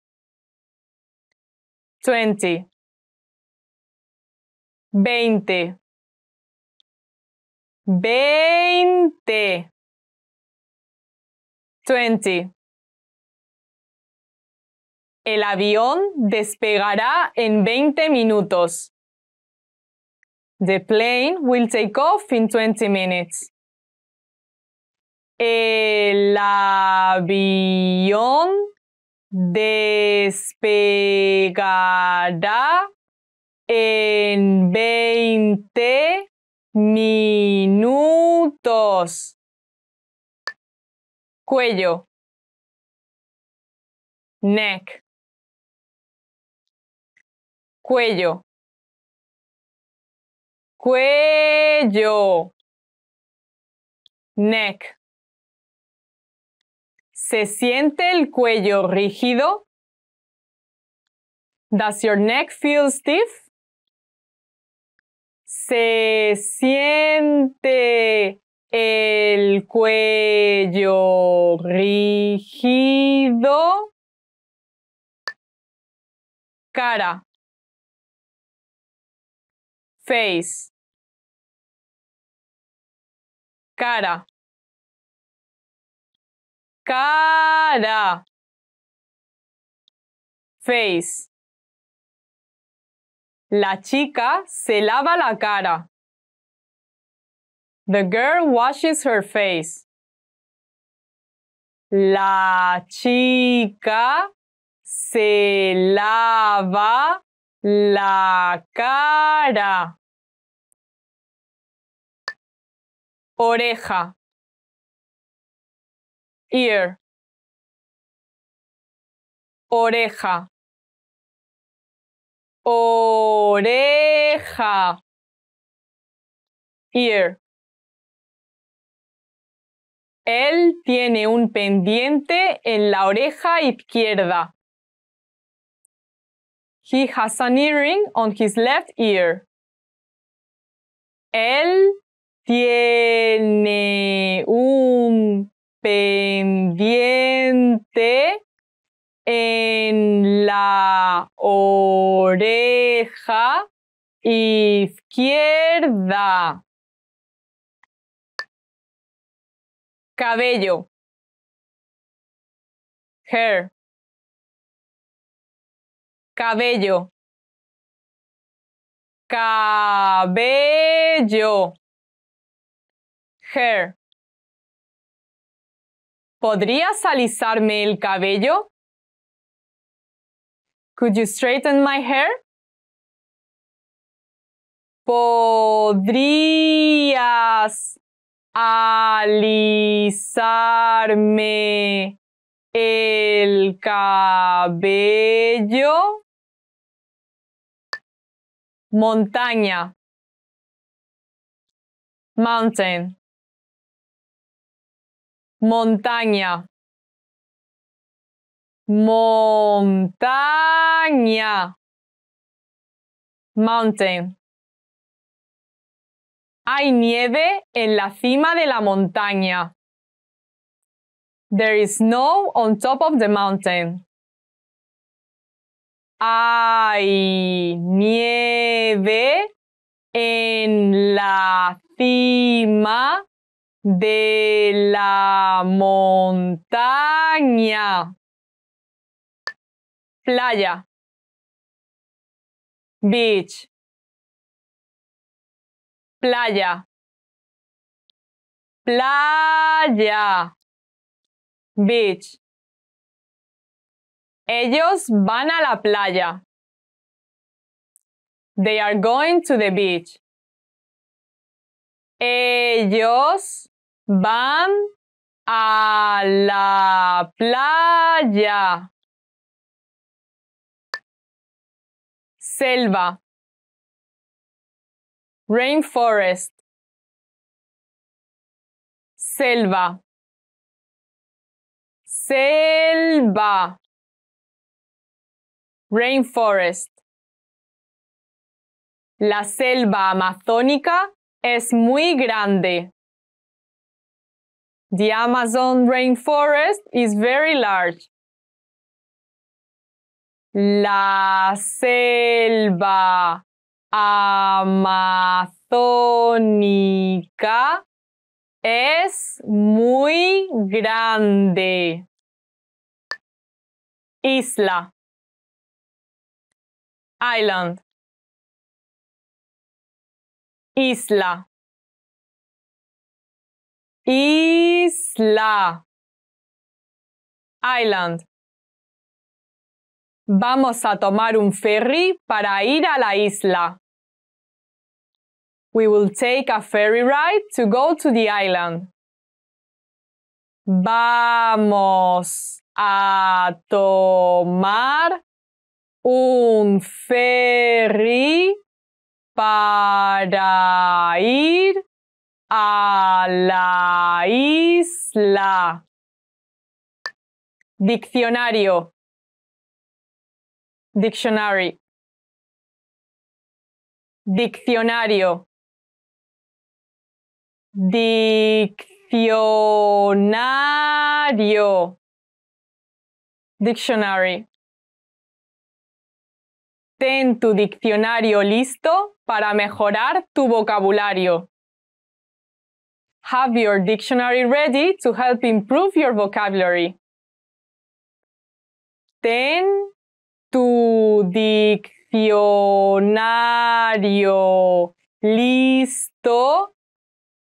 Twenty. Veinte. Veinte. Twenty. El avión despegará en veinte minutos. The plane will take off in 20 minutes. El avión despegará en 20 minutos. Cuello. Neck. Cuello. Cuello. Neck. ¿Se siente el cuello rígido? Does your neck feel stiff? Se siente el cuello rígido. Cara. Face. Cara. Cara. Face. La chica se lava la cara. The girl washes her face. La chica se lava la cara. Oreja. Ear. Oreja. Oreja. Ear. Él tiene un pendiente en la oreja izquierda. He has an earring on his left ear. Él tiene un pendiente en la oreja izquierda. Cabello. Hair. Cabello. Cabello. Hair. ¿Podrías alisarme el cabello? Could you straighten my hair? ¿Podrías alisarme el cabello? Montaña. Mountain. Montaña. Montaña. Mountain. Hay nieve en la cima de la montaña. There is snow on top of the mountain. Hay nieve en la cima de la montaña. Playa. Beach. Playa. Playa. Beach. Ellos van a la playa. They are going to the beach. Ellos van a la playa. Selva. Rainforest. Selva. Selva. Rainforest. La selva amazónica es muy grande. The Amazon rainforest is very large. La selva amazónica es muy grande. Isla. Island. Isla. Isla. Island. Vamos a tomar un ferry para ir a la isla. We will take a ferry ride to go to the island. Vamos a tomar un ferry para ir a la isla. Diccionario. Dictionary. Diccionario. Diccionario. Dictionary. Ten tu diccionario listo para mejorar tu vocabulario. Have your dictionary ready to help improve your vocabulary. Ten tu diccionario listo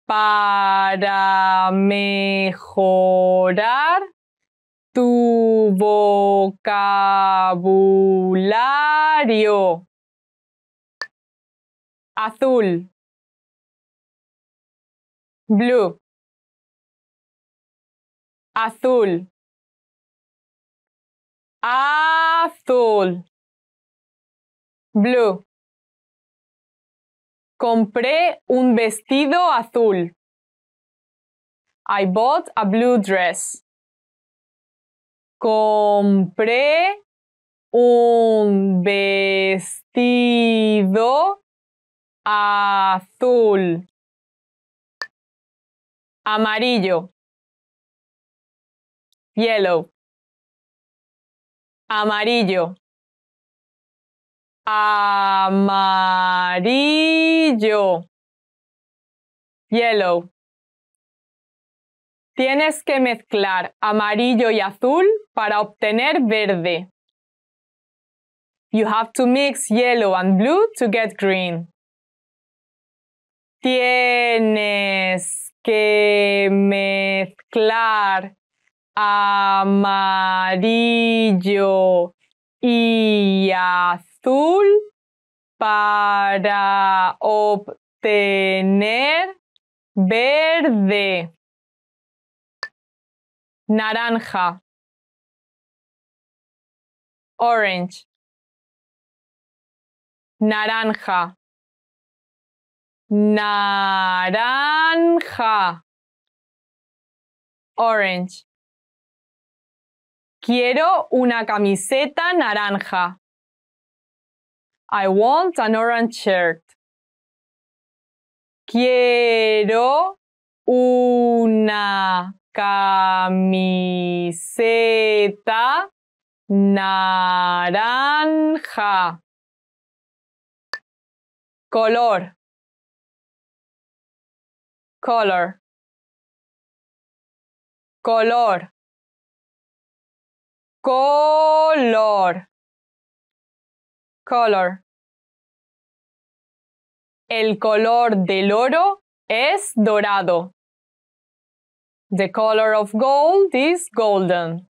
para mejorar tu vocabulario. Azul. Blue. Azul. Azul. Blue. Compré un vestido azul. I bought a blue dress. Compré un vestido azul. Amarillo. Yellow. Amarillo. Amarillo. Yellow. Tienes que mezclar amarillo y azul para obtener verde. You have to mix yellow and blue to get green. Tienes que mezclar amarillo y azul para obtener verde. Naranja. Orange. Naranja. Naranja. Orange. Quiero una camiseta naranja. I want an orange shirt. Quiero una camiseta naranja. Color. Color. Color. Color. Color. El color del oro es dorado. The color of gold is golden.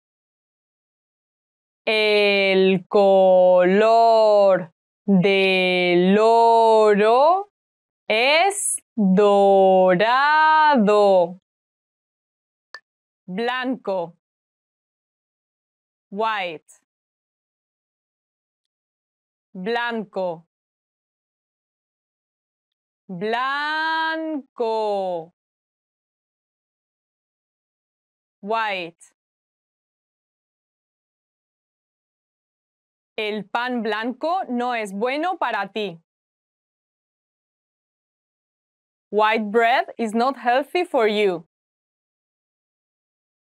El color del oro es dorado. Blanco. White. Blanco. Blanco. White. El pan blanco no es bueno para ti. White bread is not healthy for you.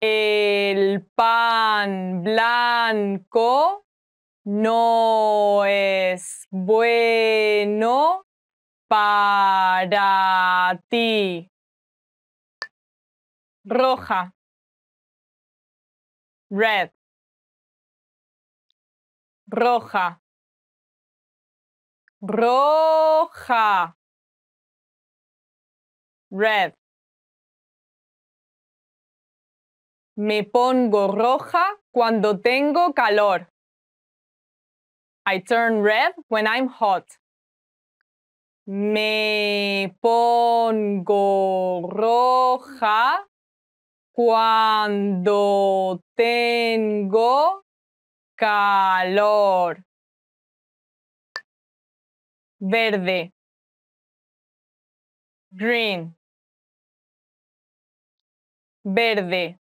El pan blanco no es bueno para ti. Roja. Red. Roja. Roja. Red. Me pongo roja cuando tengo calor. I turn red when I'm hot. Me pongo roja cuando tengo calor. Verde. Green. Verde.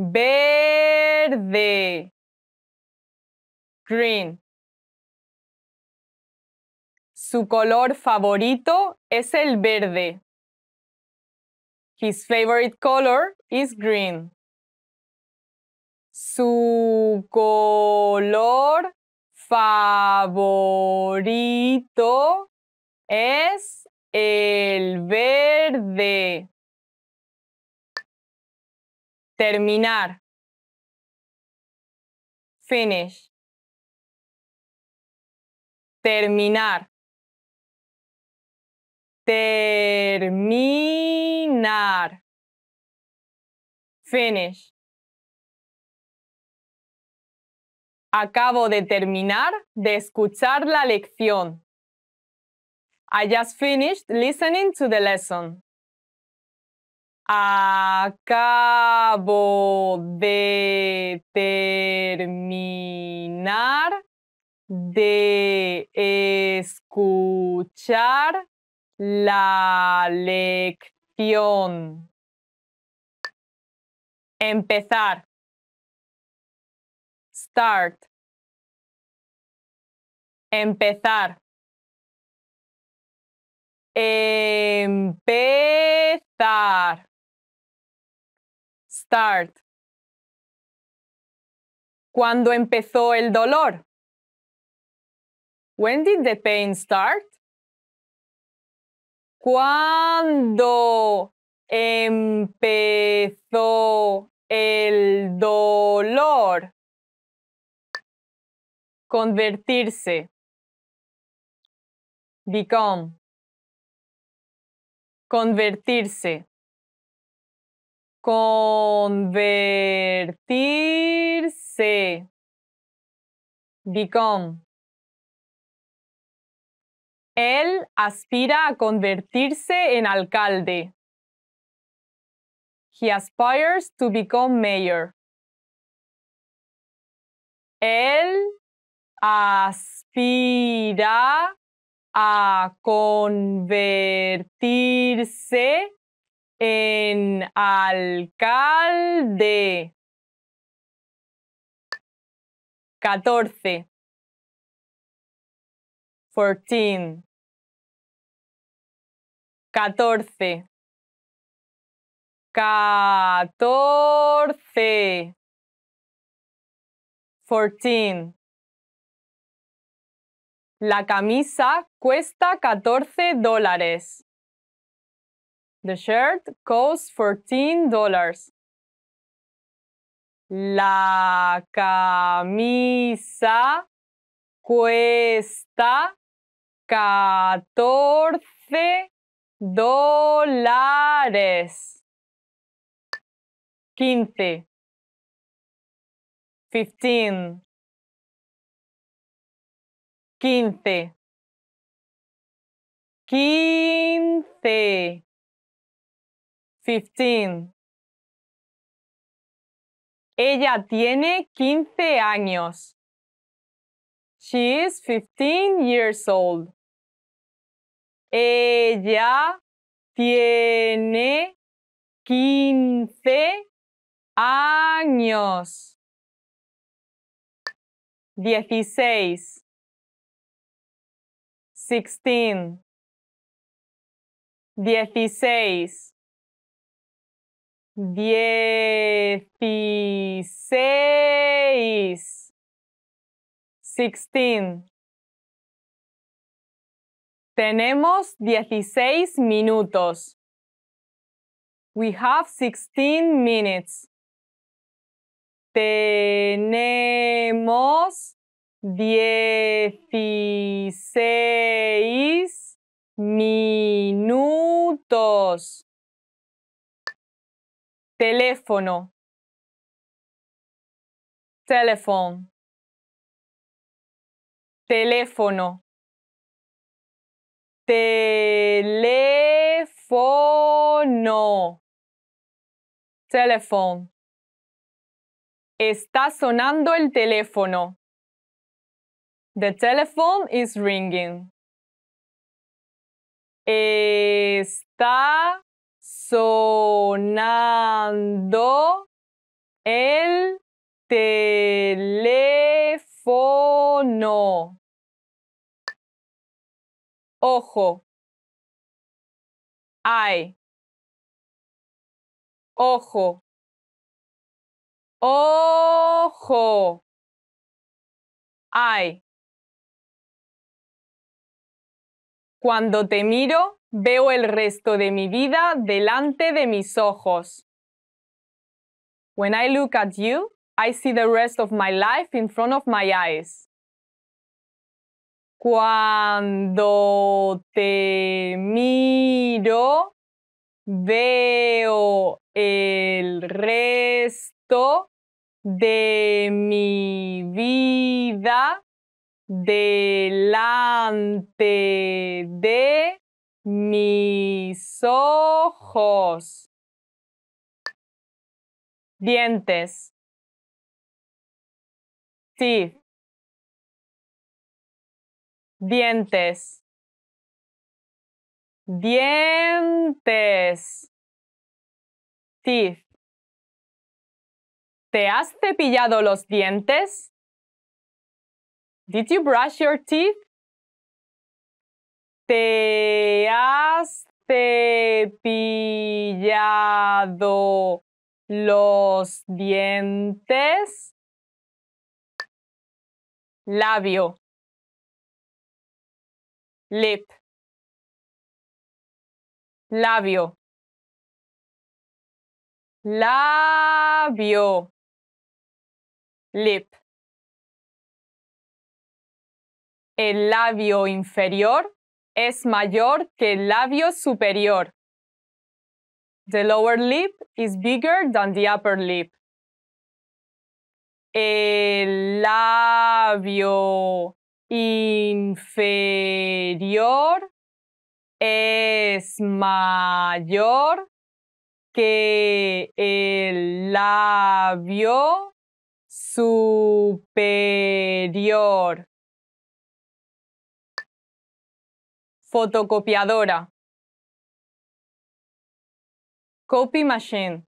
Verde. Green. Su color favorito es el verde. His favorite color is green. Su color favorito es el verde. Terminar. Finish. Terminar. Terminar. Finish. Acabo de terminar de escuchar la lección. I just finished listening to the lesson. Acabo de terminar de escuchar la lección. Empezar. Start. Empezar. Empezar. Start. ¿Cuándo empezó el dolor? When did the pain start? ¿Cuándo empezó el dolor? Convertirse. Become. Convertirse. Convertirse. become. Él aspira a convertirse en alcalde. He aspires to become mayor. Él aspira a convertirse en alcalde. 14. 14. 14. 14. 14. La camisa cuesta 14 dólares. The shirt costs $14. La camisa cuesta 14 dólares. 15. 15. 15. 15. 15. Ella tiene 15 años. She is 15 years old. Ella tiene 15 años. 16. 16. 16. 16. 16. Tenemos 16 minutos. We have 16 minutes. Tenemos 16 minutos. Teléfono. Teléfono. Teléfono. Teléfono. Teléfono. Está sonando el teléfono. The telephone is ringing. Está sonando el teléfono. Ojo. Ay. Ojo. Ojo. Ay. Cuando te miro, veo el resto de mi vida delante de mis ojos. When I look at you, I see the rest of my life in front of my eyes. Cuando te miro, veo el resto de mi vida delante de mis ojos. Dientes. Dientes. Dientes. Teeth. ¿Te has cepillado los dientes? Did you brush your teeth? ¿Te has cepillado los dientes? Labio. Lip. Labio. Labio. Lip. El labio inferior es mayor que el labio superior. The lower lip is bigger than the upper lip. El labio inferior es mayor que el labio superior. Fotocopiadora. Copy machine.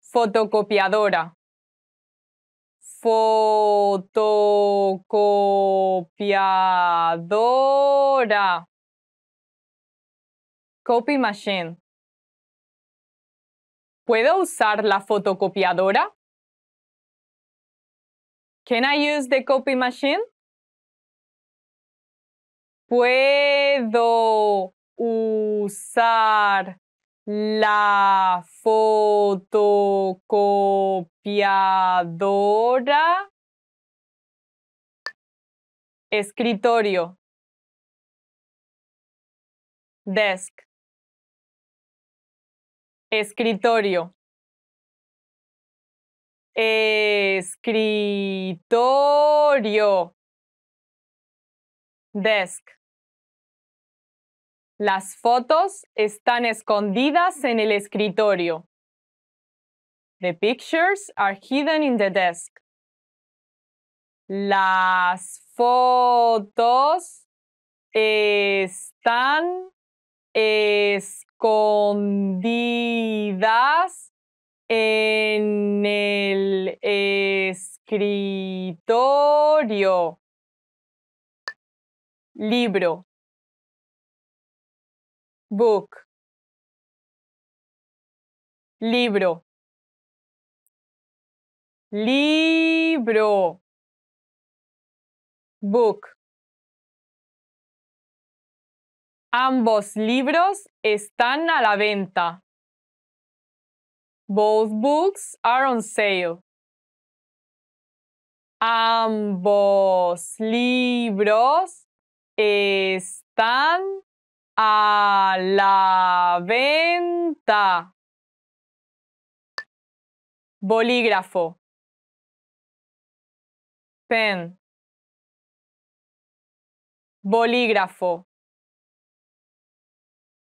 Fotocopiadora. Fotocopiadora. Copy machine. ¿Puedo usar la fotocopiadora? Can I use the copy machine? Puedo usar la fotocopiadora. Escritorio. Desk. Escritorio. Escritorio. Desk. Las fotos están escondidas en el escritorio. The pictures are hidden in the desk. Las fotos están escondidas en el escritorio. Libro. Book. Libro. Libro. Book. Ambos libros están a la venta. Both books are on sale. Ambos libros están a la venta. Bolígrafo. Pen. Bolígrafo.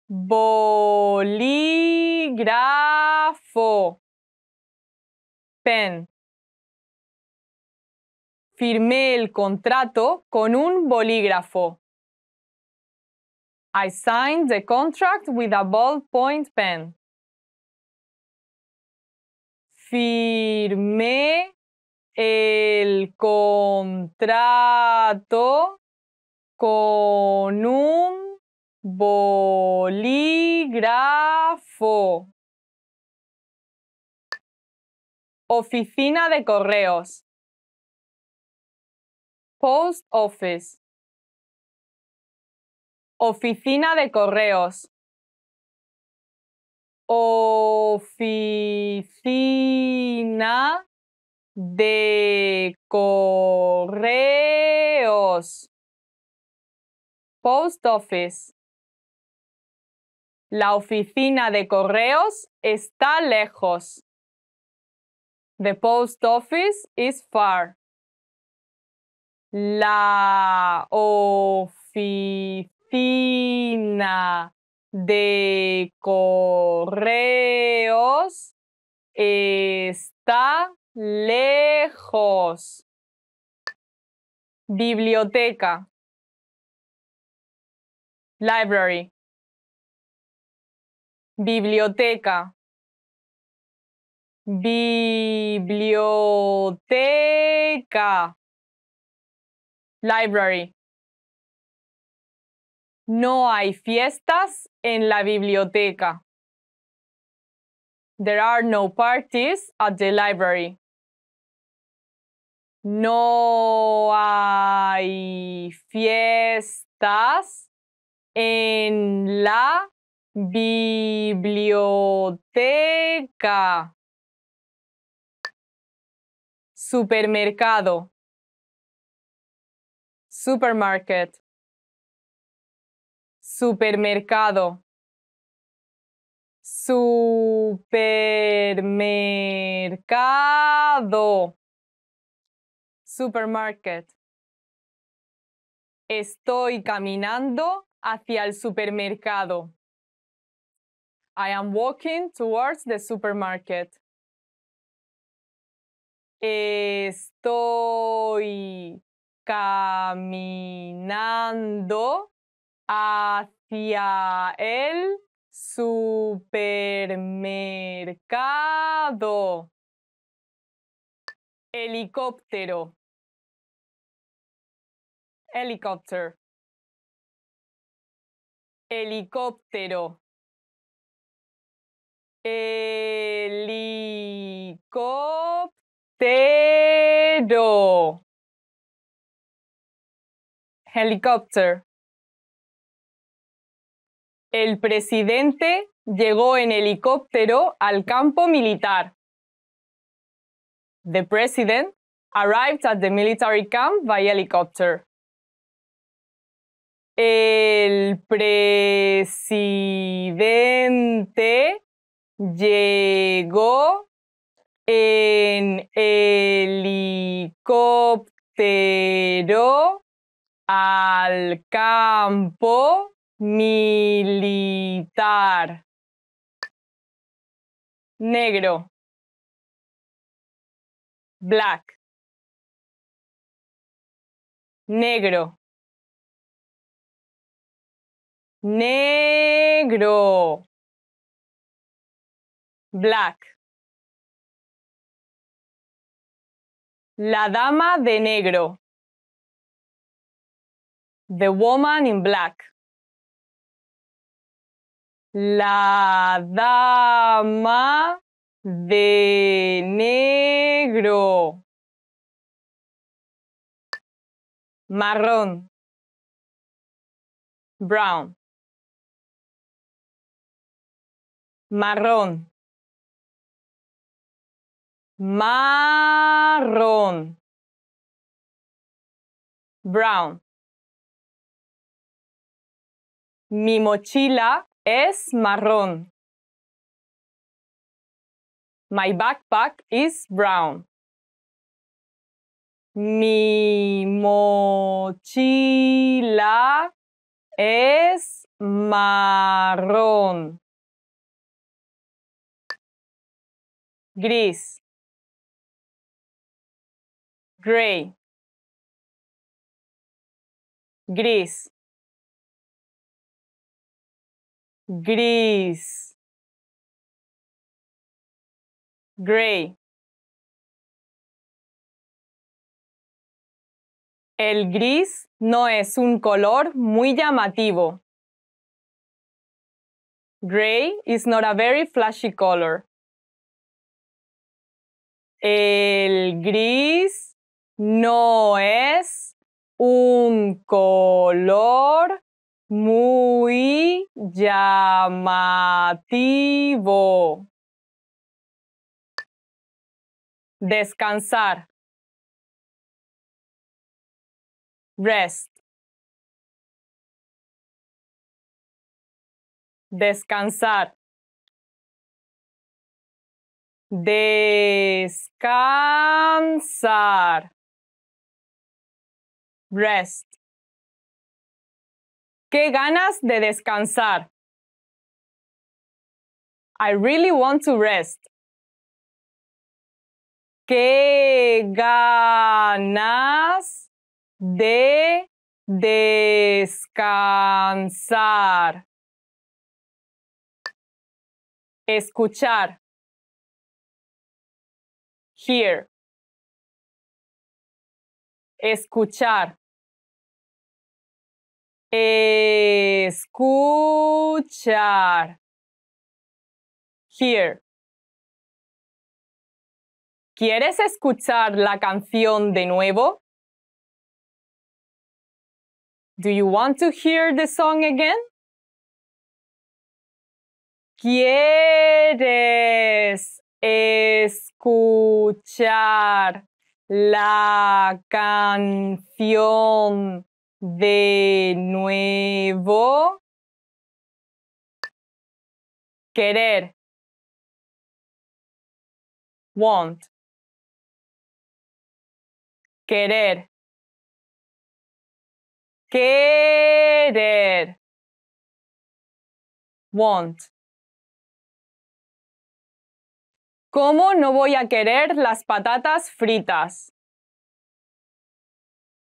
Bolígrafo. Pen. Firmé el contrato con un bolígrafo. I signed the contract with a ballpoint pen. Firmé el contrato con un bolígrafo. Oficina de correos. Post office. Oficina de correos. Oficina de correos. Post office. La oficina de correos está lejos. The post office is far. La oficina de correos está lejos. Biblioteca. Library. Biblioteca. Biblioteca. Library. No hay fiestas en la biblioteca. There are no parties at the library. No hay fiestas en la biblioteca. Supermercado. Supermarket. Supermercado. Supermercado. Supermarket. Estoy caminando hacia el supermercado. I am walking towards the supermarket. Estoy caminando hacia el supermercado. Helicóptero. Helicopter. Helicóptero. Helicóptero. Helicopter. El presidente llegó en helicóptero al campo militar. The president arrived at the military camp by helicopter. El presidente llegó en helicóptero al campo militar. Negro. Black. Negro. Negro. Black. La dama de negro. The woman in black. La dama de negro. Marrón. Brown. Marrón. Marrón. Brown. Mi mochila es marrón. My backpack is brown. Mi mochila es marrón. Gris. Gray. Gris. Gris. Gray. El gris no es un color muy llamativo. Gray is not a very flashy color. El gris no es un color muy llamativo. Descansar. Rest. Descansar. Descansar. Rest. Qué ganas de descansar. I really want to rest. Qué ganas de descansar. Escuchar. Hear. Escuchar. Escuchar. Hear. ¿Quieres escuchar la canción de nuevo? Do you want to hear the song again? ¿Quieres escuchar la canción de nuevo? Querer. Want. Querer. Querer. Want. ¿Cómo no voy a querer las patatas fritas?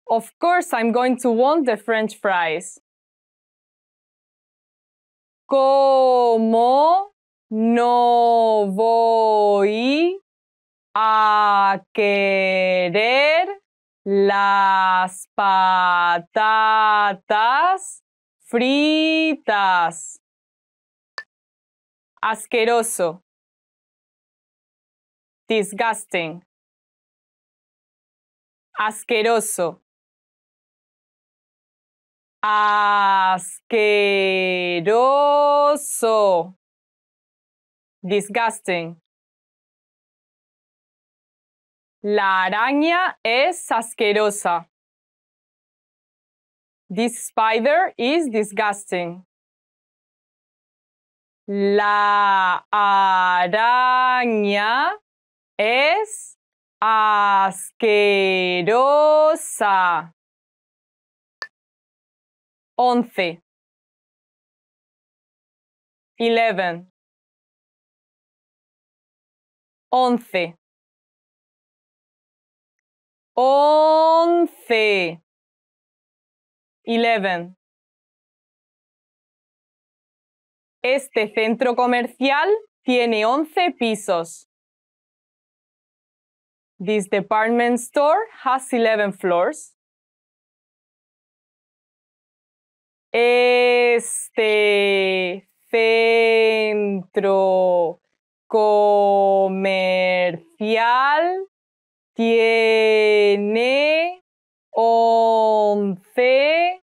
Of course I'm going to want the french fries. ¿Cómo no voy a querer las patatas fritas? Asqueroso. Disgusting. Asqueroso. Asqueroso. Disgusting. La araña es asquerosa. This spider is disgusting. La araña es asquerosa. Once. Eleven. Once. Once. Eleven. Este centro comercial tiene once pisos. This department store has 11 floors. Este centro comercial tiene 11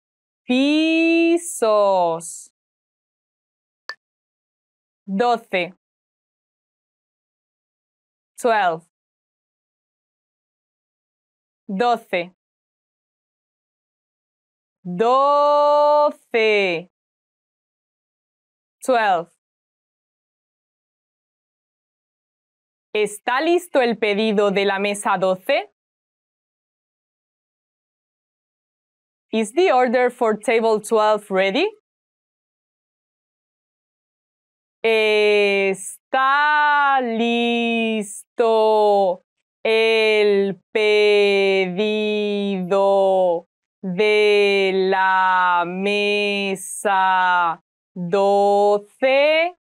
pisos. 12. 12. 12. 12. 12. ¿Está listo el pedido de la mesa 12? Is the order for table 12 ready? Está listo el pedido de la mesa 12,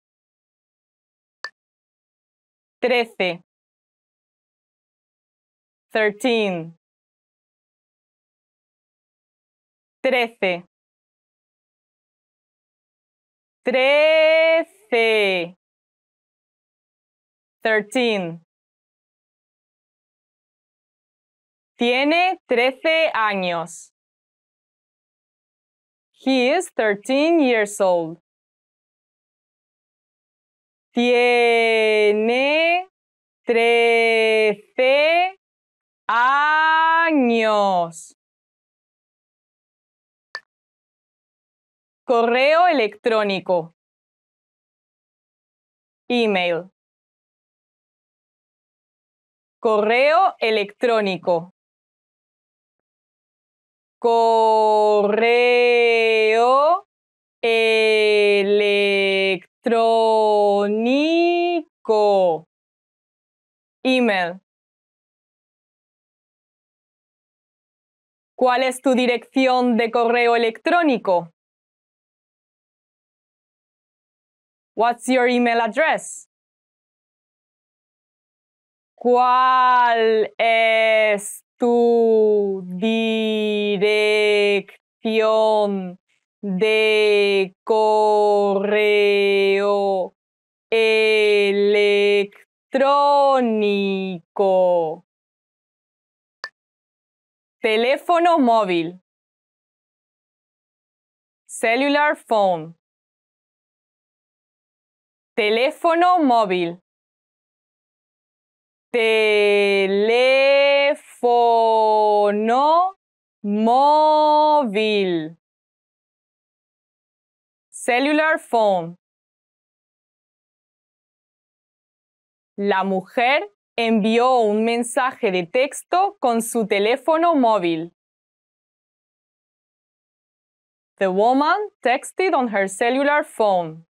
13, 13, 13, 13, 13. Tiene 13 años. He is 13 years old. Tiene 13 años. Correo electrónico. Email. Correo electrónico correo electrónico. Email. ¿Cuál es tu dirección de correo electrónico? What's your email address? ¿Cuál es tu dirección de correo electrónico. Teléfono móvil. Cellular phone. Teléfono móvil. Teléfono móvil. Cellular phone. La mujer envió un mensaje de texto con su teléfono móvil. The woman texted on her cellular phone.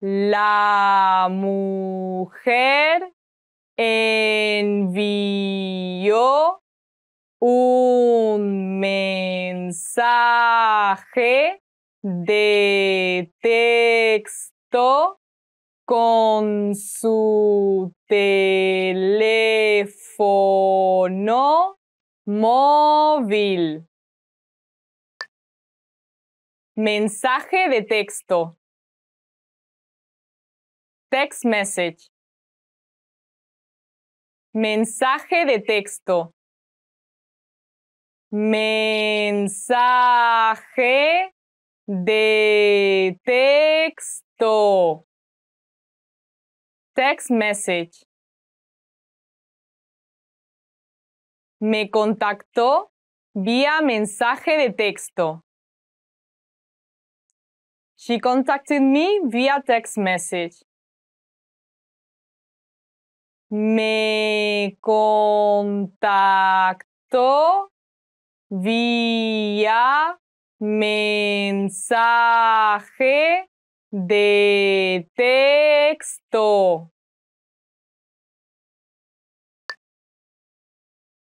La mujer envió un mensaje de texto con su teléfono móvil. Mensaje de texto. Text message. Mensaje de texto. Mensaje de texto. Text message. Me contactó vía mensaje de texto. She contacted me via text message. Me contactó vía mensaje de texto.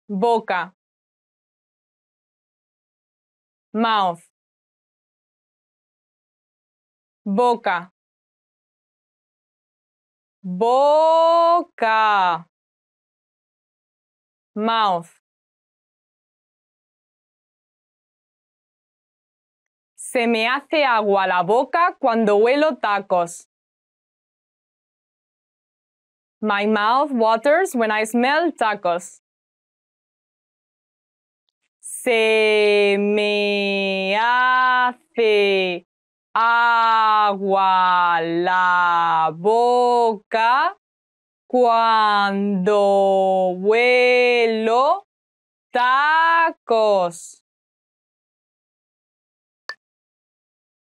Boca. Mouth. Boca. Boca. Mouth. Se me hace agua la boca cuando huelo tacos. My mouth waters when I smell tacos. Se me hace agua la boca cuando huelo tacos.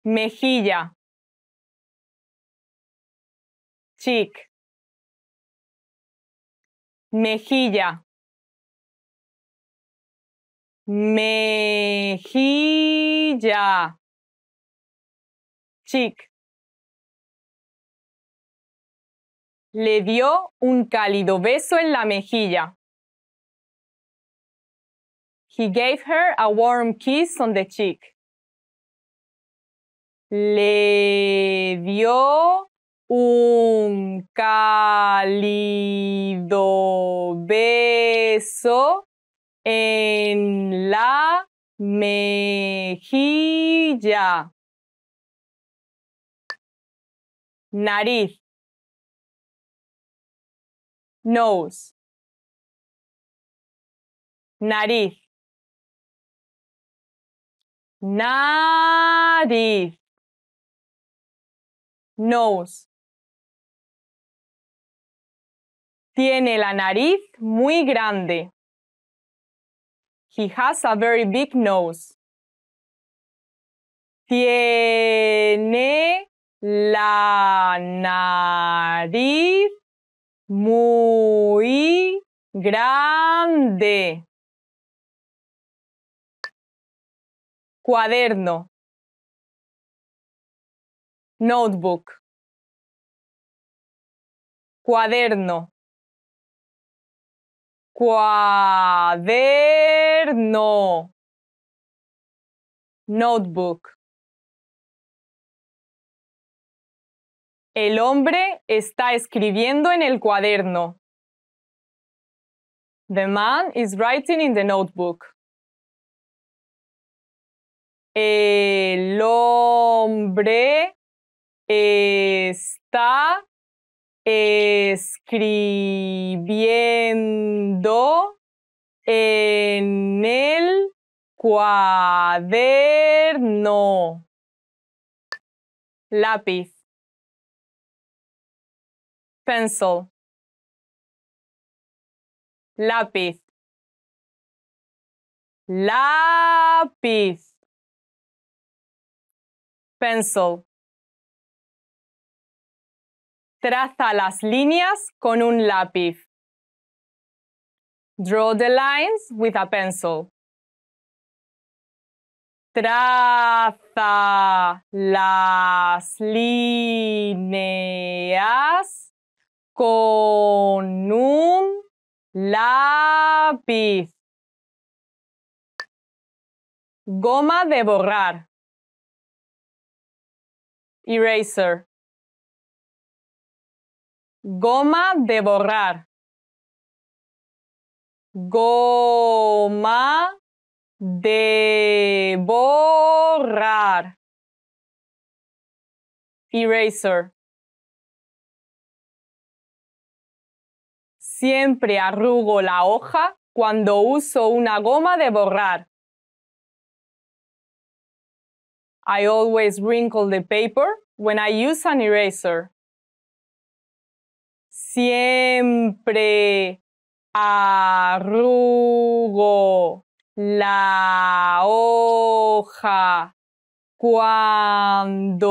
Mejilla. Cheek. Mejilla. Mejilla. Le dio un cálido beso en la mejilla. He gave her a warm kiss on the cheek le dio un cálido beso en la mejilla. Nariz. Nose. Nariz. Nariz nose. Tiene la nariz muy grande. He has a very big nose. Tiene la nariz muy grande. Cuaderno notebook, cuaderno, cuaderno, notebook. El hombre está escribiendo en el cuaderno. The man is writing in the notebook. El hombre está escribiendo en el cuaderno. Lápiz. Pencil. Lápiz. Lápiz. Pencil. Traza las líneas con un lápiz. Draw the lines with a pencil. Traza las líneas con un lápiz. Goma de borrar. Eraser. Goma de borrar. Goma de borrar. Eraser. Siempre arrugo la hoja cuando uso una goma de borrar. I always wrinkle the paper when I use an eraser. Siempre arrugo la hoja cuando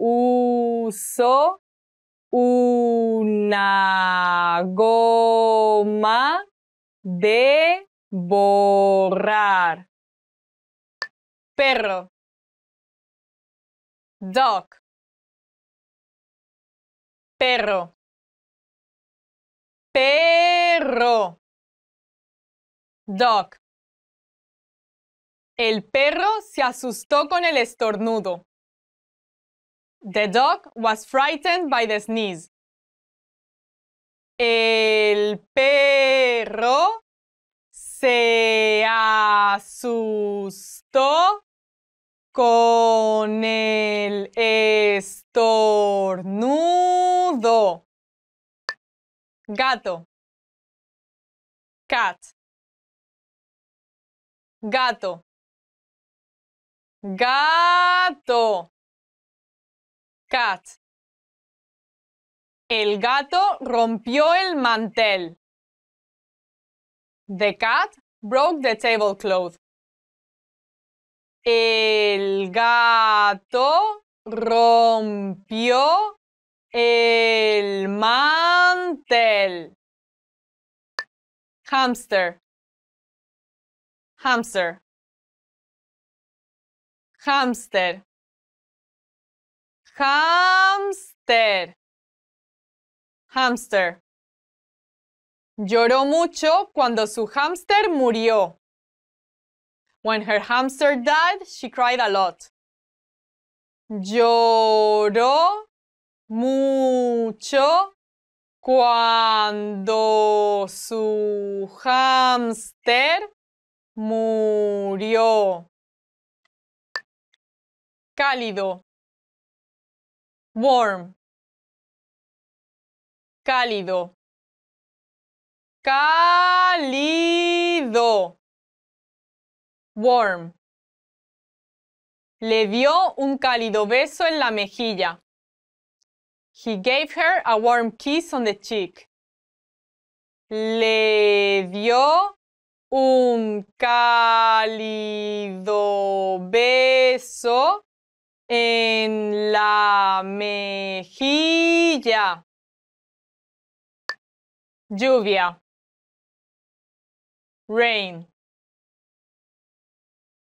uso una goma de borrar. Perro. Dog. Perro. Perro. Dog. El perro se asustó con el estornudo. The dog was frightened by the sneeze. El perro se asustó con el estornudo. Gato. Cat. Gato. Gato. Cat. El gato rompió el mantel. The cat broke the tablecloth. El gato rompió el mantel. Hamster. Hamster. Hamster. Hamster. Hamster. Lloró mucho cuando su hamster murió. When her hamster died, she cried a lot. Lloró mucho cuando su hamster murió. Cálido. Warm. Cálido. Cálido. Warm. Le dio un cálido beso en la mejilla. He gave her a warm kiss on the cheek. Le dio un cálido beso en la mejilla. Lluvia. Rain.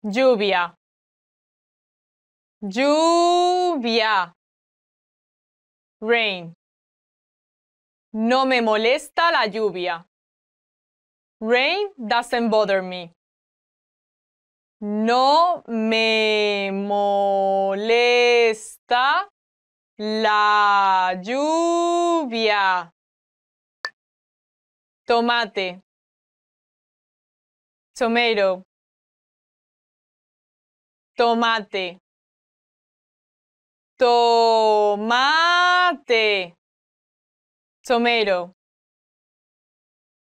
Lluvia. Lluvia. Rain. No me molesta la lluvia. Rain doesn't bother me. No me molesta la lluvia. Tomate. Tomato. Tomate. Tomate. Tomato.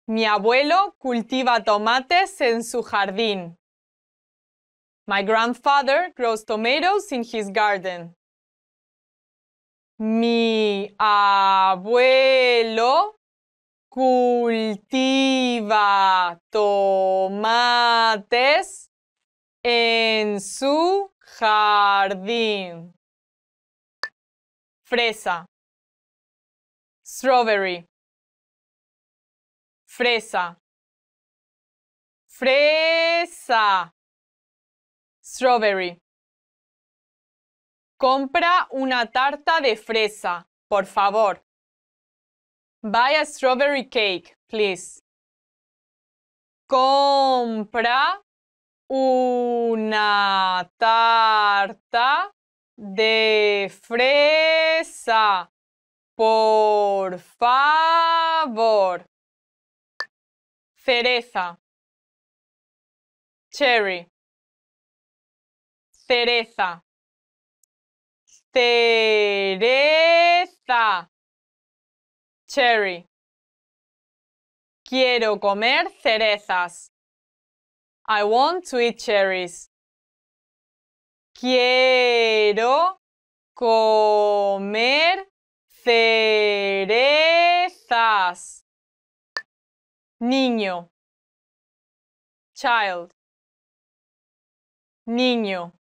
Mi abuelo cultiva tomates en su jardín. My grandfather grows tomatoes in his garden. Mi abuelo cultiva tomates en su jardín. Fresa. strawberry, fresa, fresa, strawberry. Compra una tarta de fresa, por favor. Buy a strawberry cake, please. Compra una tarta de fresa, por favor. Cereza. Cherry. Cereza. Cereza. Cherry. Quiero comer cerezas. I want to eat cherries. Quiero comer cerezas. Niño. Child. Niño.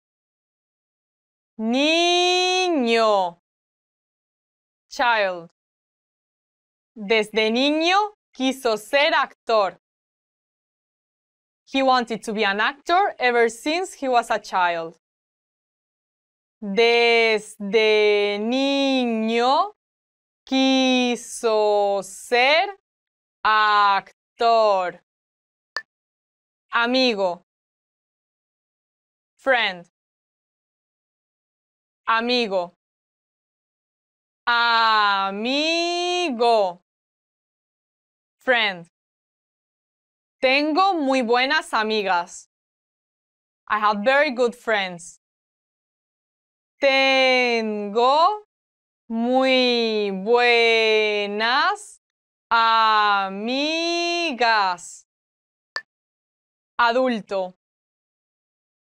Niño. Child. Desde niño quiso ser actor. He wanted to be an actor ever since he was a child. Desde niño quiso ser actor. Amigo. Friend. Amigo. Amigo. Friend. Tengo muy buenas amigas. I have very good friends. Tengo muy buenas amigas. Adulto.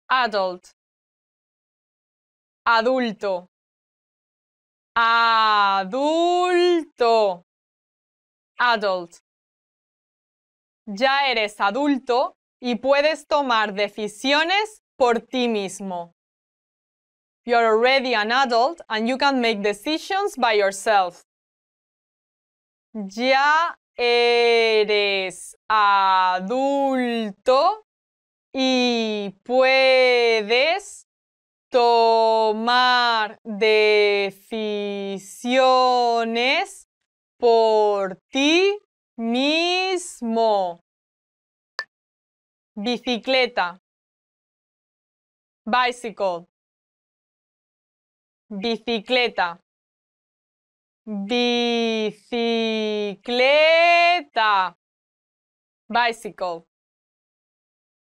Adult. Adulto. Adulto. Adult. Ya eres adulto y puedes tomar decisiones por ti mismo. You're already an adult and you can make decisions by yourself. Ya eres adulto y puedes tomar decisiones por ti mismo. Bicicleta. Bicycle. Bicicleta. Bicicleta. Bicycle.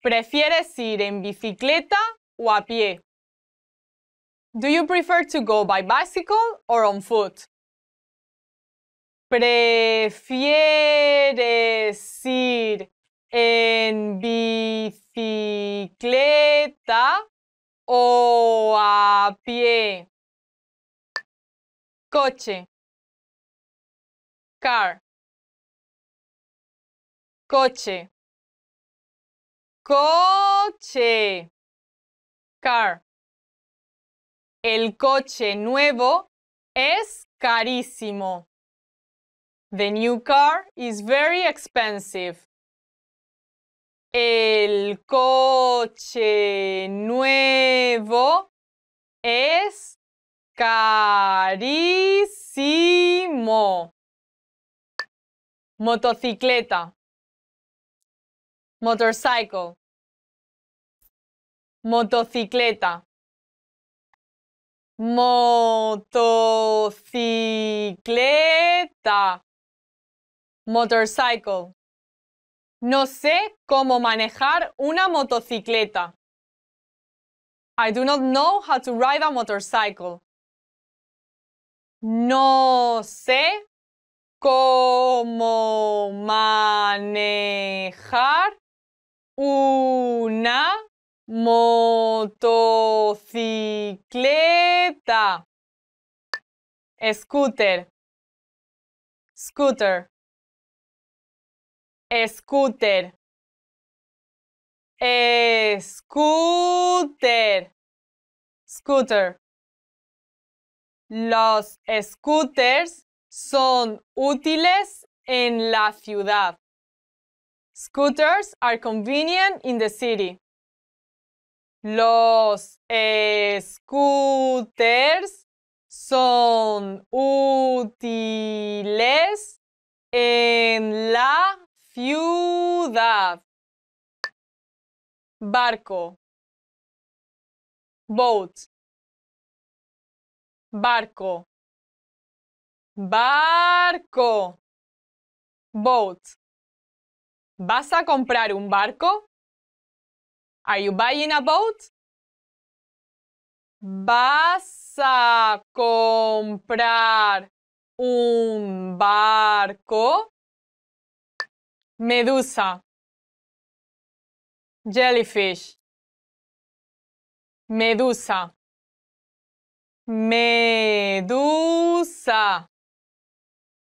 ¿Prefieres ir en bicicleta o a pie? Do you prefer to go by bicycle or on foot? ¿Prefieres ir en bicicleta o a pie? Coche. Car. Coche. Coche. Car. El coche nuevo es carísimo. The new car is very expensive. El coche nuevo es carísimo. Motocicleta. Motorcycle. Motocicleta. Motocicleta. Motorcycle. No sé cómo manejar una motocicleta. I do not know how to ride a motorcycle. No sé cómo manejar una motocicleta. Scooter. Scooter. Scooter. Scooter. Scooter. Los scooters son útiles en la ciudad. Scooters are convenient in the city. Los scooters son útiles en la ciudad. Barco. Boat. Barco. Barco. Boat. ¿Vas a comprar un barco? Are you buying a boat? ¿Vas a comprar un barco? Medusa. Jellyfish. Medusa. Medusa.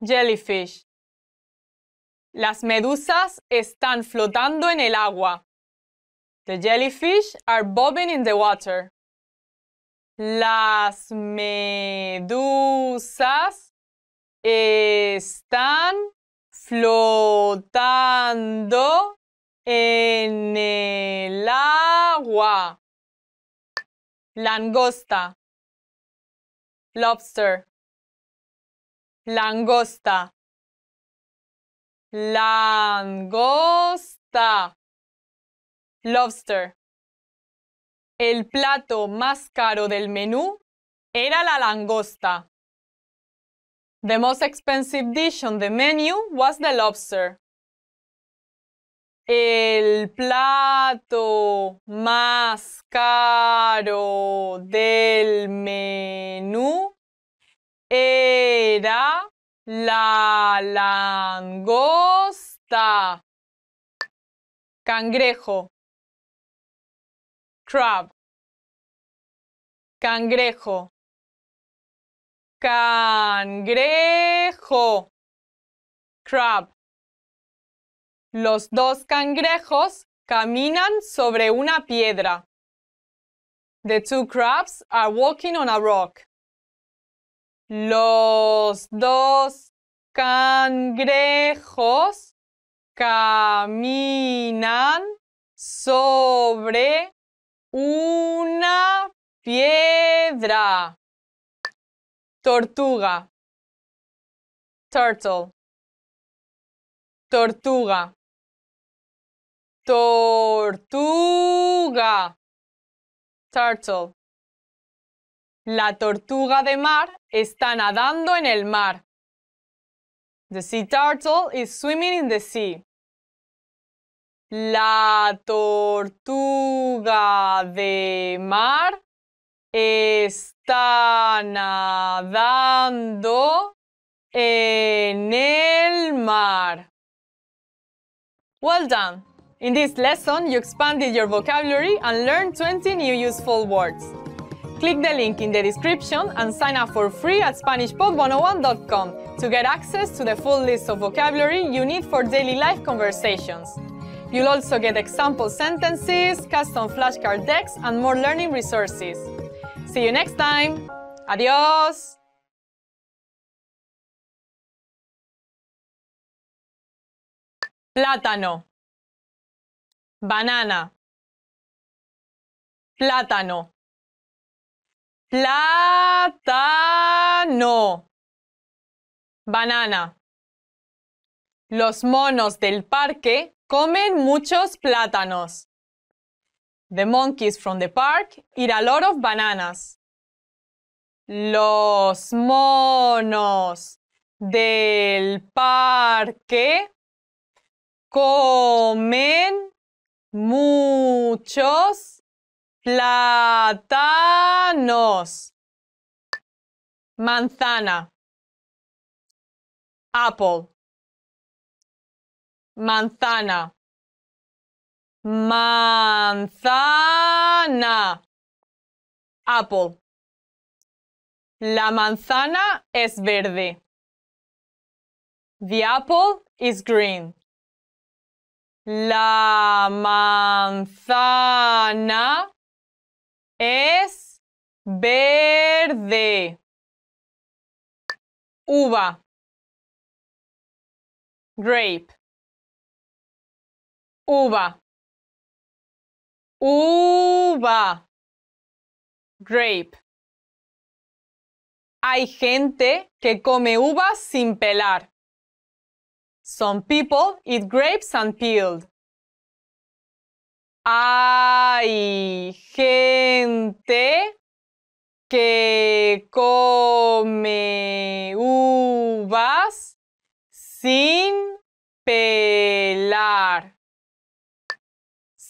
Jellyfish. Las medusas están flotando en el agua. The jellyfish are bobbing in the water. Las medusas están flotando en el agua. Langosta. Lobster. Langosta. Langosta. Lobster. El plato más caro del menú era la langosta. The most expensive dish on the menu was the lobster. El plato más caro del menú era la langosta. Cangrejo. Crab. Cangrejo. Cangrejo. Crab. Los dos cangrejos caminan sobre una piedra. The two crabs are walking on a rock. Los dos cangrejos caminan sobre una piedra. Tortuga. Turtle. Tortuga. Tortuga. Turtle. La tortuga de mar está nadando en el mar. The sea turtle is swimming in the sea. La tortuga de mar está nadando en el mar. Well done! In this lesson, you expanded your vocabulary and learned 20 new useful words. Click the link in the description and sign up for free at SpanishPod101.com to get access to the full list of vocabulary you need for daily life conversations. You'll also get example sentences, custom flashcard decks, and more learning resources. See you next time. Adiós. Plátano. Banana. Plátano. Plátano. Banana. Los monos del parque comen muchos plátanos. The monkeys from the park eat a lot of bananas. Los monos del parque comen muchos Plátanos. Manzana. Apple. Manzana. Manzana. Apple. La manzana es verde. The apple is green. La manzana es verde. Uva. grape. Uva. Uva. Grape. Hay gente que come uvas sin pelar. Some people eat grapes unpeeled. Hay gente que come uvas sin pelar.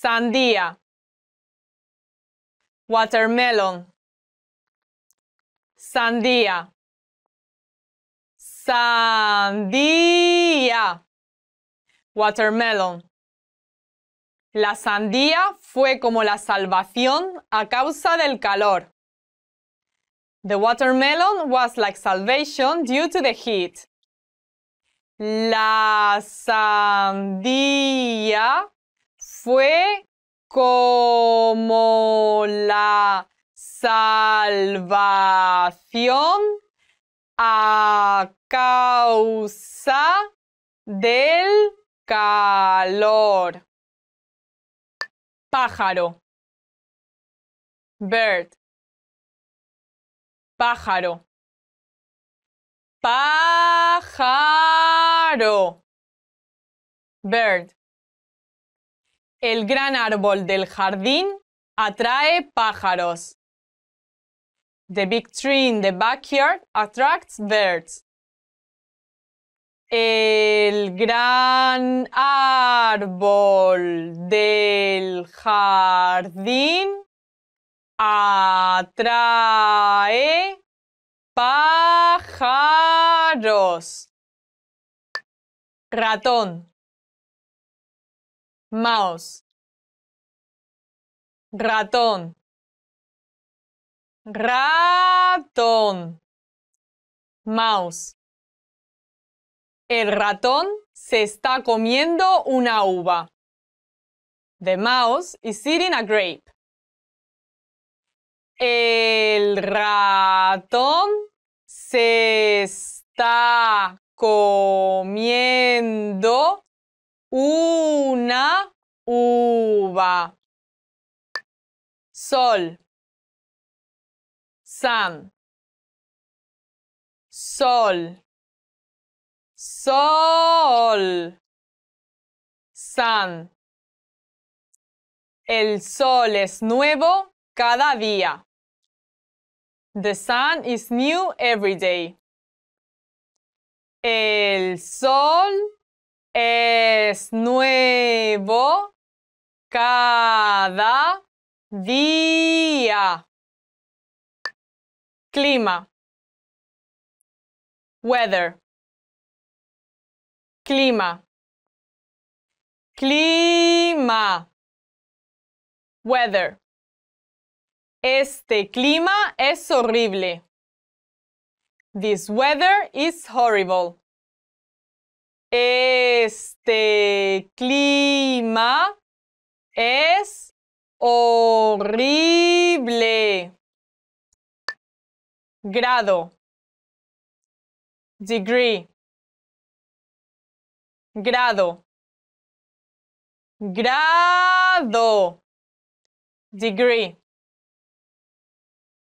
Sandía. Watermelon. Sandía. Sandía. Watermelon. La sandía fue como la salvación a causa del calor. The watermelon was like salvation due to the heat. La sandía fue como la salvación a causa del calor. Pájaro. Bird. Pájaro. Pájaro. Bird. El gran árbol del jardín atrae pájaros. The big tree in the backyard attracts birds. El gran árbol del jardín atrae pájaros. Ratón. Mouse. Ratón. Ratón. Mouse. El ratón se está comiendo una uva. The mouse is eating a grape. El ratón se está comiendo una uva. Sol. Sun. Sol. Sol. Sun. El sol es nuevo cada día. The sun is new every day. El sol es nuevo cada día. Clima. Weather. Clima. Clima. Weather. Este clima es horrible. This weather is horrible. Este clima es horrible. Grado. Degree. Grado. Grado. Degree.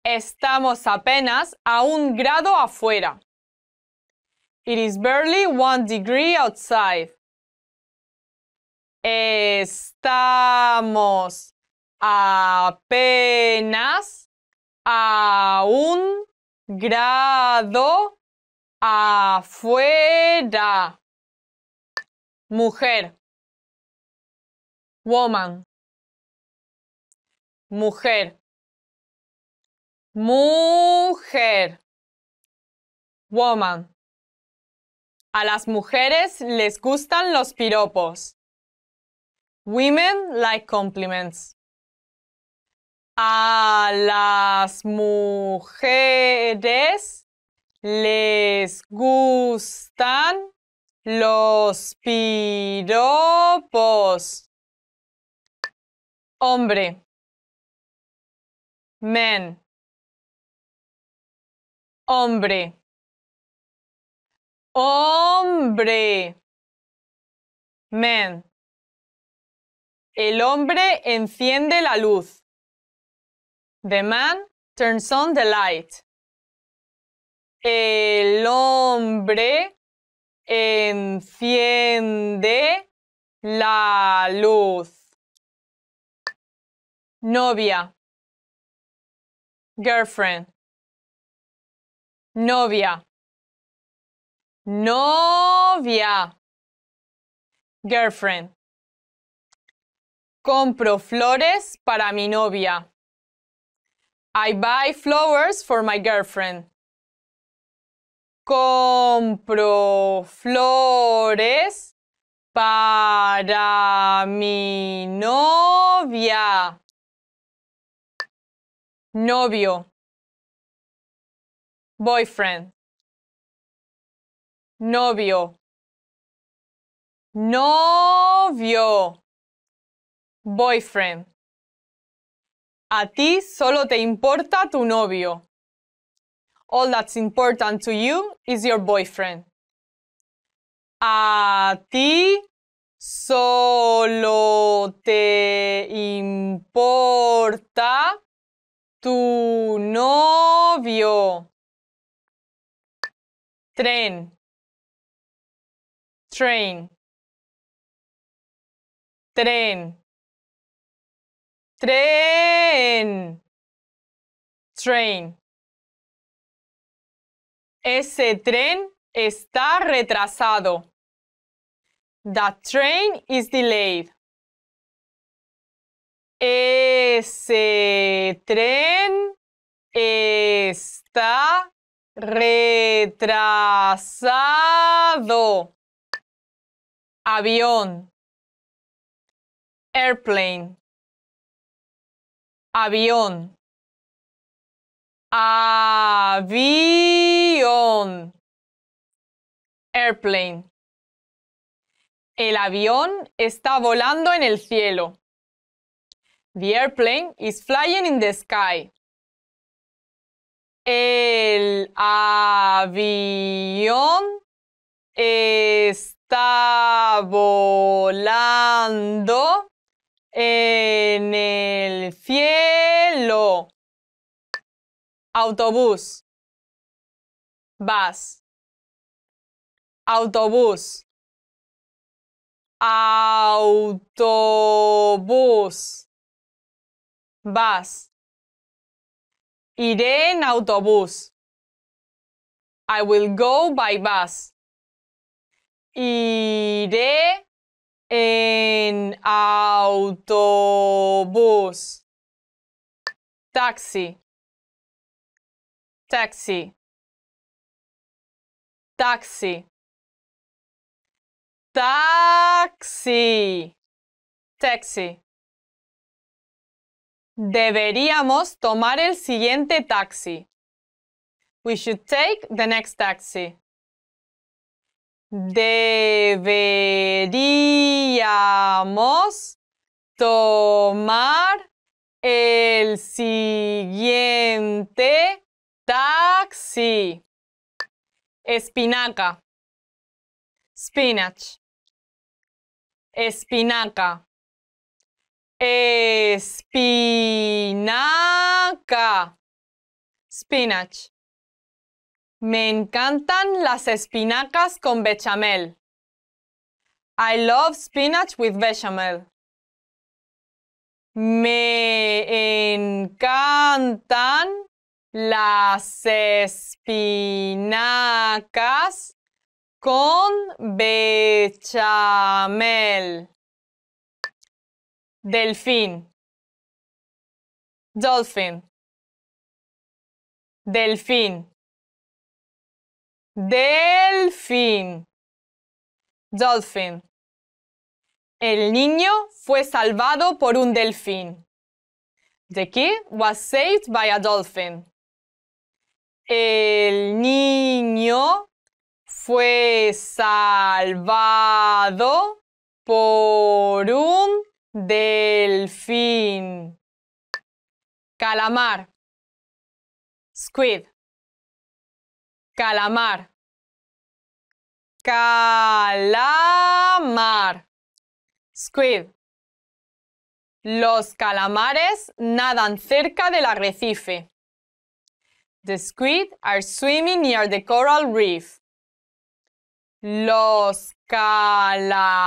Estamos apenas a un grado afuera. It is barely one degree outside. Estamos apenas a un grado afuera. Mujer. Woman. Mujer. Mujer. Woman. A las mujeres les gustan los piropos. Women like compliments. A las mujeres les gustan los piropos. Hombre. Men. Hombre. Hombre. Man. El hombre enciende la luz. The man turns on the light. El hombre enciende la luz. Novia. Girlfriend. Novia. Novia. Girlfriend. Compro flores para mi novia. I buy flowers for my girlfriend. Compro flores para mi novia. Novio. Boyfriend. Novio. Novio. Boyfriend. A ti solo te importa tu novio. All that's important to you is your boyfriend. A ti solo te importa tu novio. Tren. Train. Tren. Tren. Train. Ese tren está retrasado. The train is delayed. Ese tren está retrasado. Avión. Airplane. Avión. Avión. Airplane. El avión está volando en el cielo. The airplane is flying in the sky. El avión está volando en el cielo. Autobús. Bus. Autobús. Autobús. Bus. Iré en autobús. I will go by bus. Iré en autobús. Taxi. Taxi. Taxi. Taxi. Taxi. Deberíamos tomar el siguiente taxi. We should take the next taxi. Deberíamos tomar el siguiente taxi. Espinaca. Spinach. Espinaca. Espinaca. Spinach. Me encantan las espinacas con bechamel. I love spinach with bechamel. Me encantan las espinacas con bechamel. Delfín. Dolphin. Delfín. Delfín. Dolphin. El niño fue salvado por un delfín. The kid was saved by a dolphin. El niño fue salvado por un delfín. Calamar. Squid. Calamar. Calamar. Squid. Los calamares nadan cerca del arrecife. The squid are swimming near the coral reef. Los calamares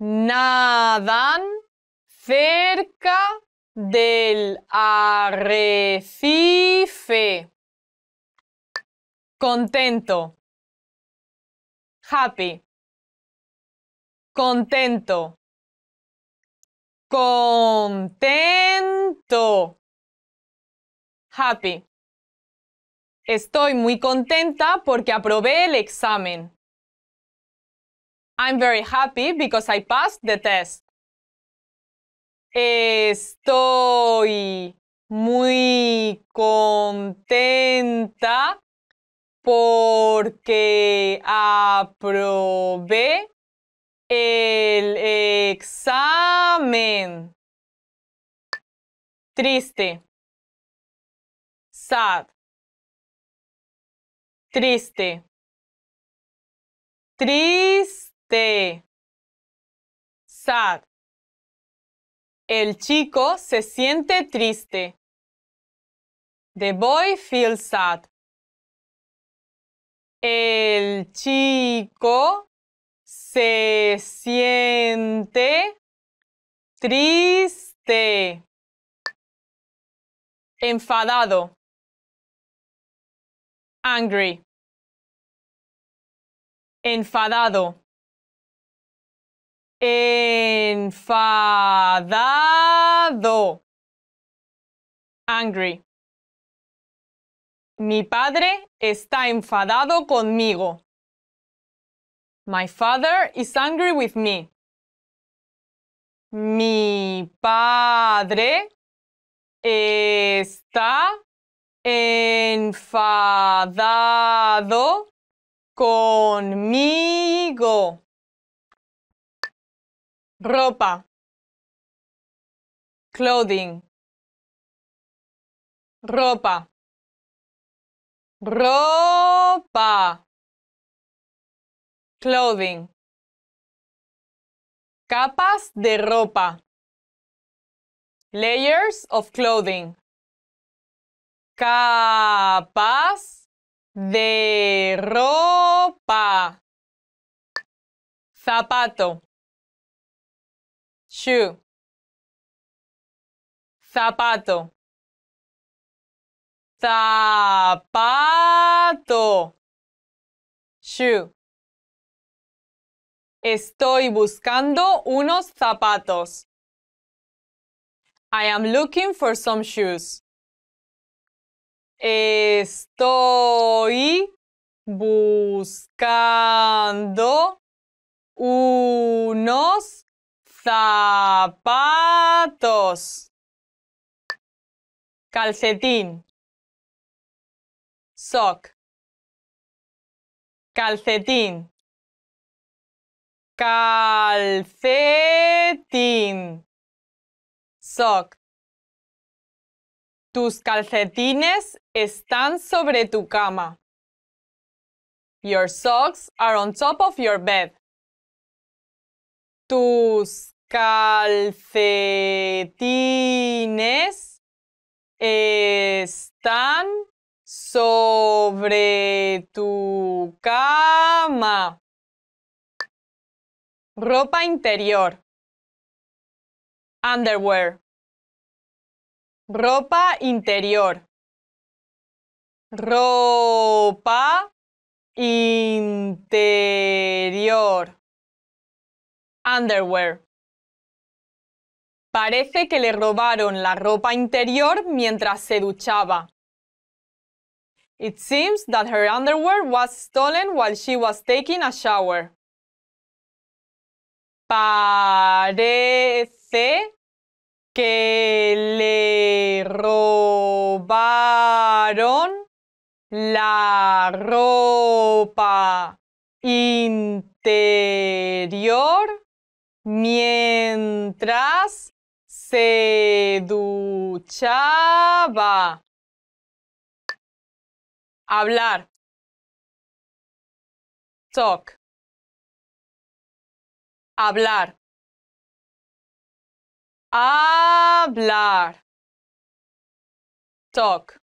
nadan cerca del arrecife. Contento. Happy. Contento. Contento. Happy. Estoy muy contenta porque aprobé el examen. I'm very happy because I passed the test. Estoy muy contenta porque aprobé el examen. Triste. Sad. Triste. Triste. Sad. El chico se siente triste. The boy feels sad. El chico se siente triste. Enfadado. Angry. Enfadado. Enfadado. Angry. Mi padre está enfadado conmigo. My father is angry with me. Mi padre está enfadado conmigo. Ropa. Clothing. Ropa. Ropa. Clothing. Capas de ropa. Layers of clothing. Capas de ropa. Zapato. Shoe. Zapato. Zapato. Shoe. Estoy buscando unos zapatos. I am looking for some shoes. Estoy buscando unos zapatos. Calcetín. Sock. Calcetín. Calcetín. Sock. Tus calcetines están sobre tu cama. Your socks are on top of your bed. Tus calcetines están sobre tu cama. Ropa interior. Underwear. Ropa interior. Ropa interior. Underwear. Parece que le robaron la ropa interior mientras se duchaba. It seems that her underwear was stolen while she was taking a shower. Parece que le robaron la ropa interior mientras se duchaba. Hablar. Talk. Hablar. Hablar. Talk.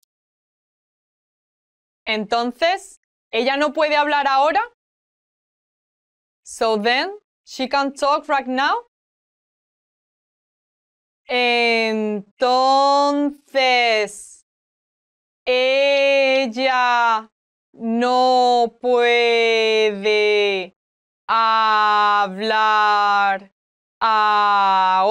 Entonces, ¿ella no puede hablar ahora? So then, she can talk right now? Entonces, ella no puede hablar ahora.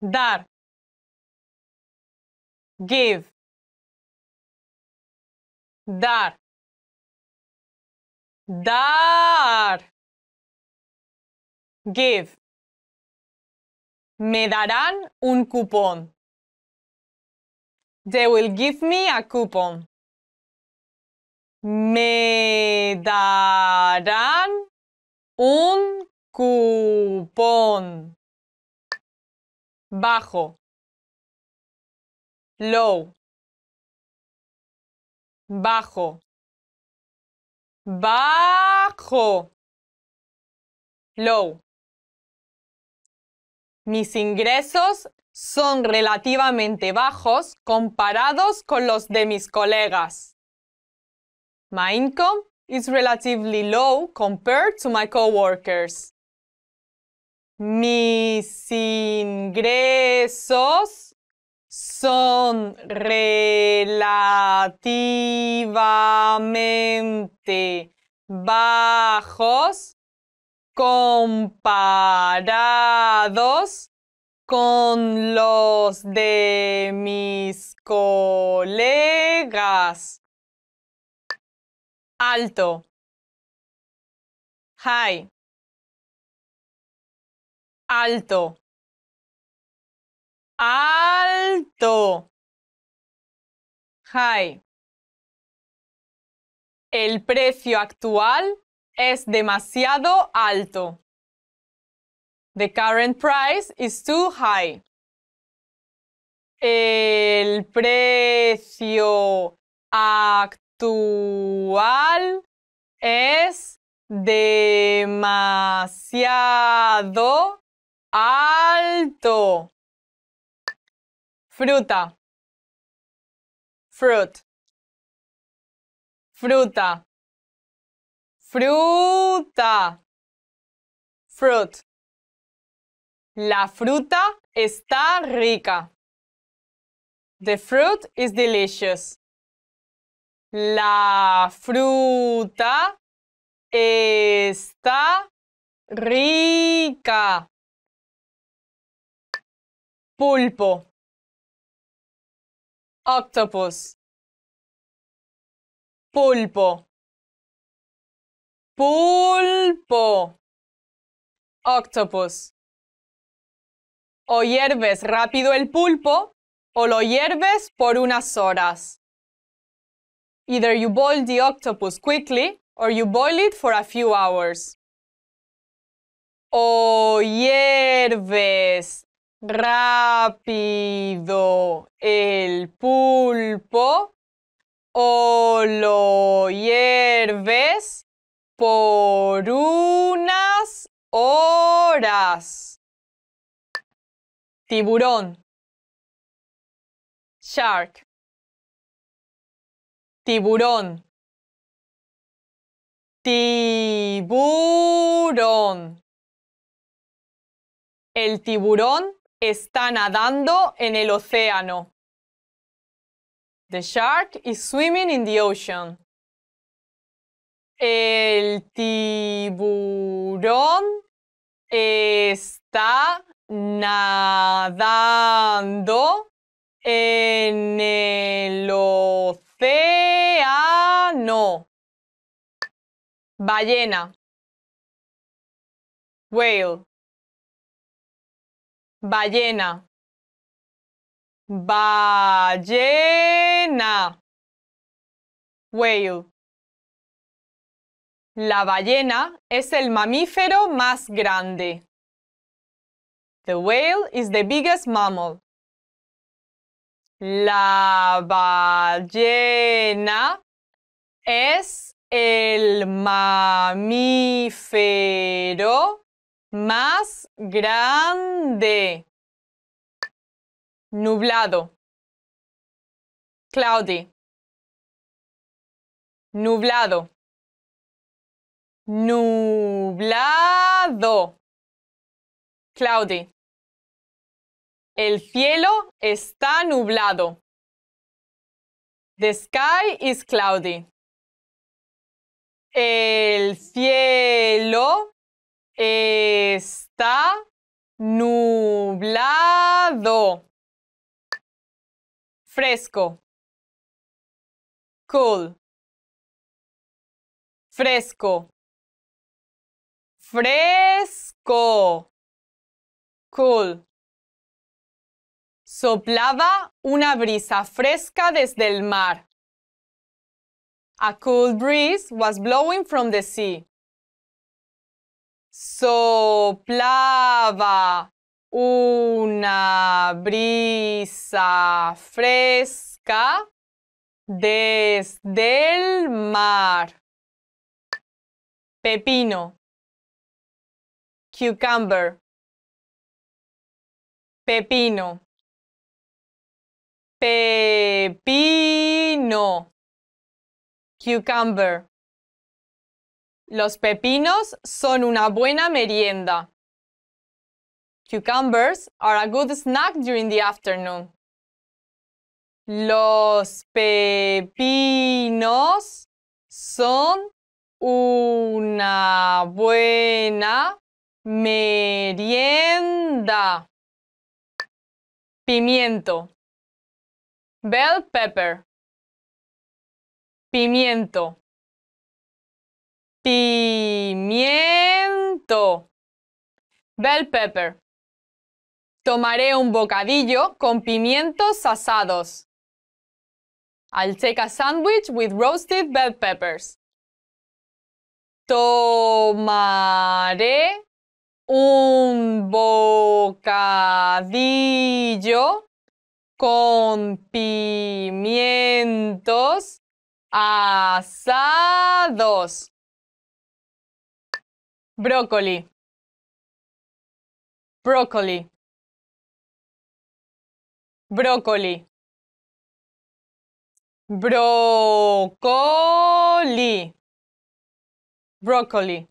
Dar. Give. Dar. Dar. Give. Me darán un cupón. They will give me a coupon. Me darán un cupón. Bajo. Low. Bajo. Bajo. Low. Mis ingresos son relativamente bajos comparados con los de mis colegas. My income is relatively low compared to my coworkers. Mis ingresos son relativamente bajos comparados con los de mis colegas. Alto. High. Alto. Alto. High. El precio actual es demasiado alto. The current price is too high. El precio actual es demasiado alto. Fruta. Fruit. Fruta. Fruta. Fruit. La fruta está rica. The fruit is delicious. La fruta está rica. Pulpo. Octopus. Pulpo. Pulpo. Octopus. O hierves rápido el pulpo o lo hierves por unas horas. Either you boil the octopus quickly or you boil it for a few hours. O hierves rápido el pulpo o lo hierves por unas horas. Tiburón. Shark. Tiburón. Tiburón. El tiburón está nadando en el océano. The shark is swimming in the ocean. El tiburón está nadando en el océano. Ballena. Whale. Ballena. Ballena. Whale. La ballena es el mamífero más grande. The whale is the biggest mammal. La ballena es el mamífero más grande. Nublado. Cloudy. Nublado. Nublado. Cloudy. El cielo está nublado. The sky is cloudy. El cielo está nublado. Fresco. Cool. Fresco. Fresco. Cool. Soplaba una brisa fresca desde el mar. A cool breeze was blowing from the sea. Soplaba una brisa fresca desde el mar. Pepino. Cucumber. Pepino. Pepino. Cucumber. Los pepinos son una buena merienda. Cucumbers are a good snack during the afternoon. Los pepinos son una buena merienda. Pimiento. Bell pepper. Pimiento. Pimiento. Bell pepper. Tomaré un bocadillo con pimientos asados. I'll take a sandwich with roasted bell peppers. Tomaré un bocadillo con pimientos asados. Brócoli. Brócoli. Brócoli. Brócoli. Brócoli.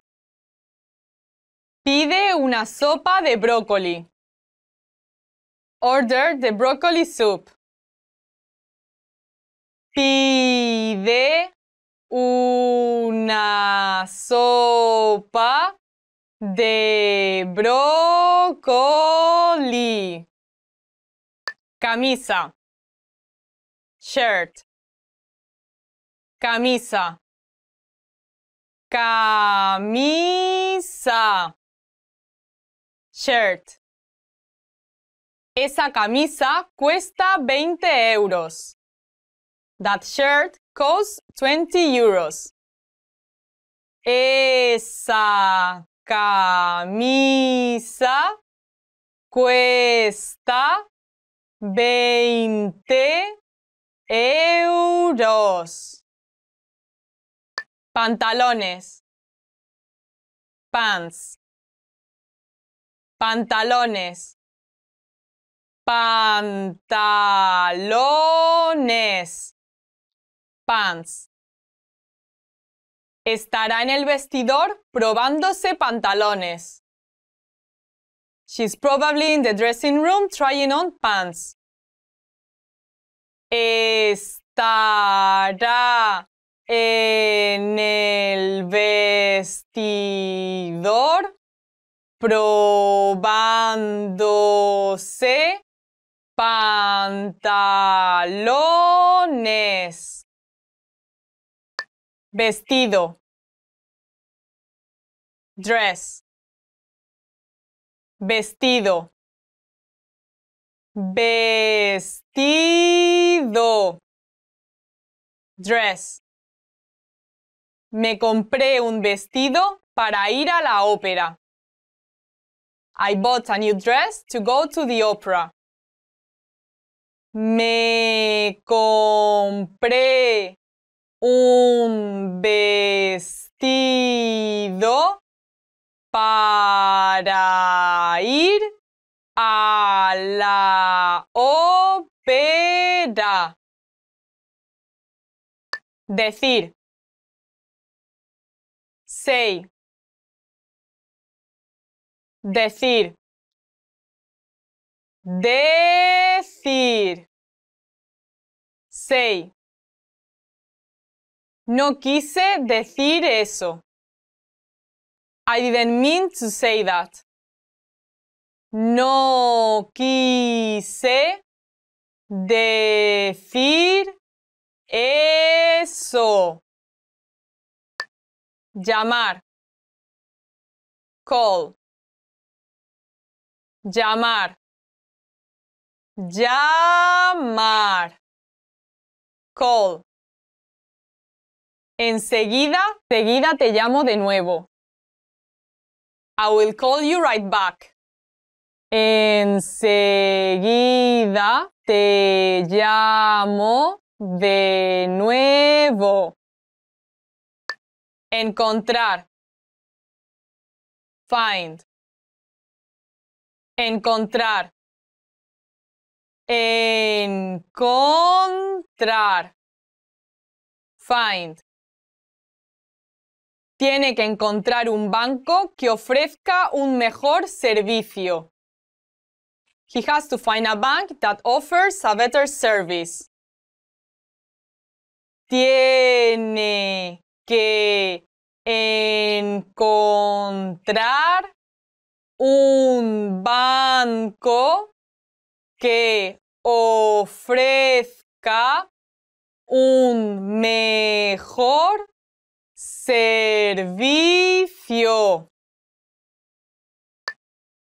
Pide una sopa de brócoli. Order the broccoli soup. Pide una sopa de brócoli. Camisa. Shirt. Camisa. Camisa. Shirt. Esa camisa cuesta 20 euros. That shirt costs 20 euros. Esa camisa cuesta 20 euros. Pantalones. Pants. Pantalones. Pantalones. Pants. Estará en el vestidor probándose pantalones. She's probably in the dressing room trying on pants. Estará en el vestidor probándose pantalones. Vestido. Dress. Vestido. Vestido. Dress. Me compré un vestido para ir a la ópera. I bought a new dress to go to the opera. Me compré un vestido para ir a la ópera. Decir. Say. Decir. Decir. Say. No quise decir eso. I didn't mean to say that. No quise decir eso. Llamar. Call. Llamar. Llamar. Call. Enseguida, seguida te llamo de nuevo. I will call you right back. Enseguida te llamo de nuevo. Encontrar. Find. Encontrar. Encontrar. Find. Tiene que encontrar un banco que ofrezca un mejor servicio. He has to find a bank that offers a better service. Tiene que encontrar un banco que ofrezca un mejor servicio.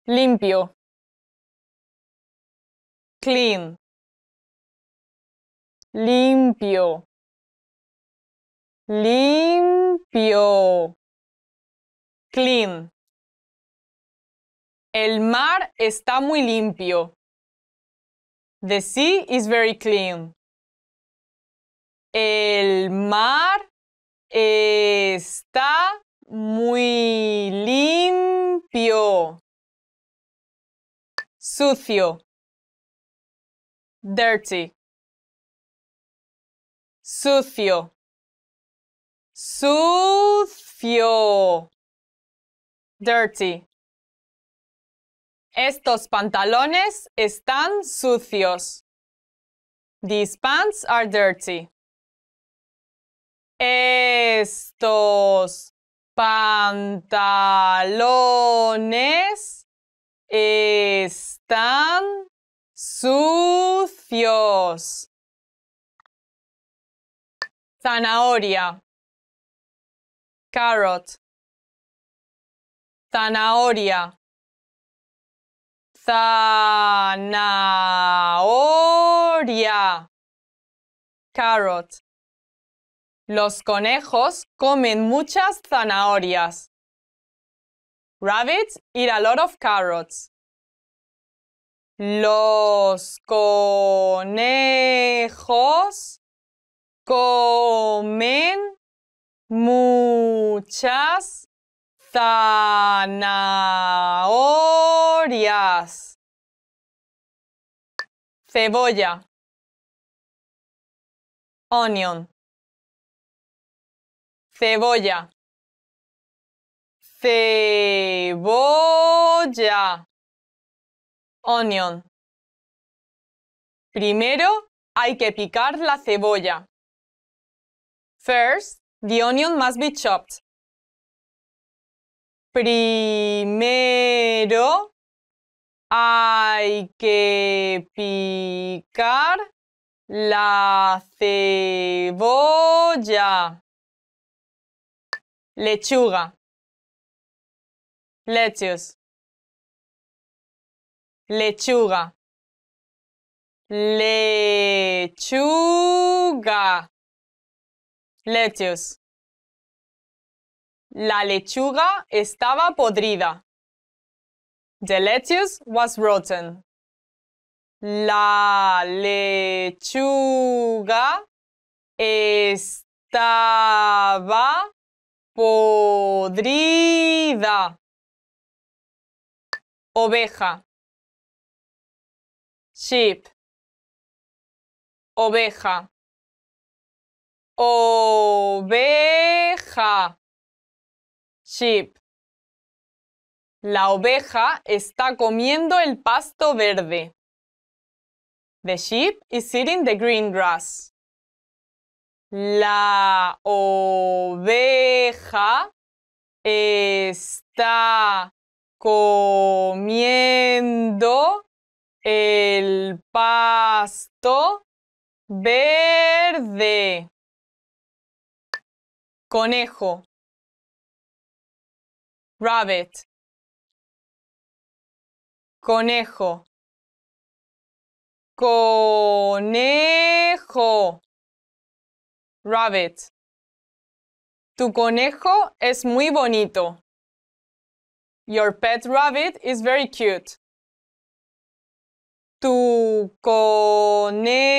Limpio. Clean. Limpio. Limpio. Clean. El mar está muy limpio. The sea is very clean. El mar está muy limpio. Sucio. Dirty. Sucio. Sucio. Dirty. Estos pantalones están sucios. These pants are dirty. Estos pantalones están sucios. Zanahoria. Carrot. Zanahoria. Zanahoria. Carrot. Los conejos comen muchas zanahorias. Rabbits eat a lot of carrots. Los conejos comen muchas zanahorias. Cebolla. Onion. Cebolla. Cebolla. Onion. Primero hay que picar la cebolla. First, the onion must be chopped. Primero hay que picar la cebolla. Lechuga. Lettuce. Lechuga. Lechuga. Lettuce. La lechuga estaba podrida. The lettuce was rotten. La lechuga estaba podrida. Oveja. Sheep. oveja. Oveja. Sheep. La oveja está comiendo el pasto verde. The sheep is eating the green grass. La oveja está comiendo el pasto verde. Conejo. Rabbit. Conejo. Conejo. Rabbit. Tu conejo es muy bonito. Your pet rabbit is very cute. Tu conejo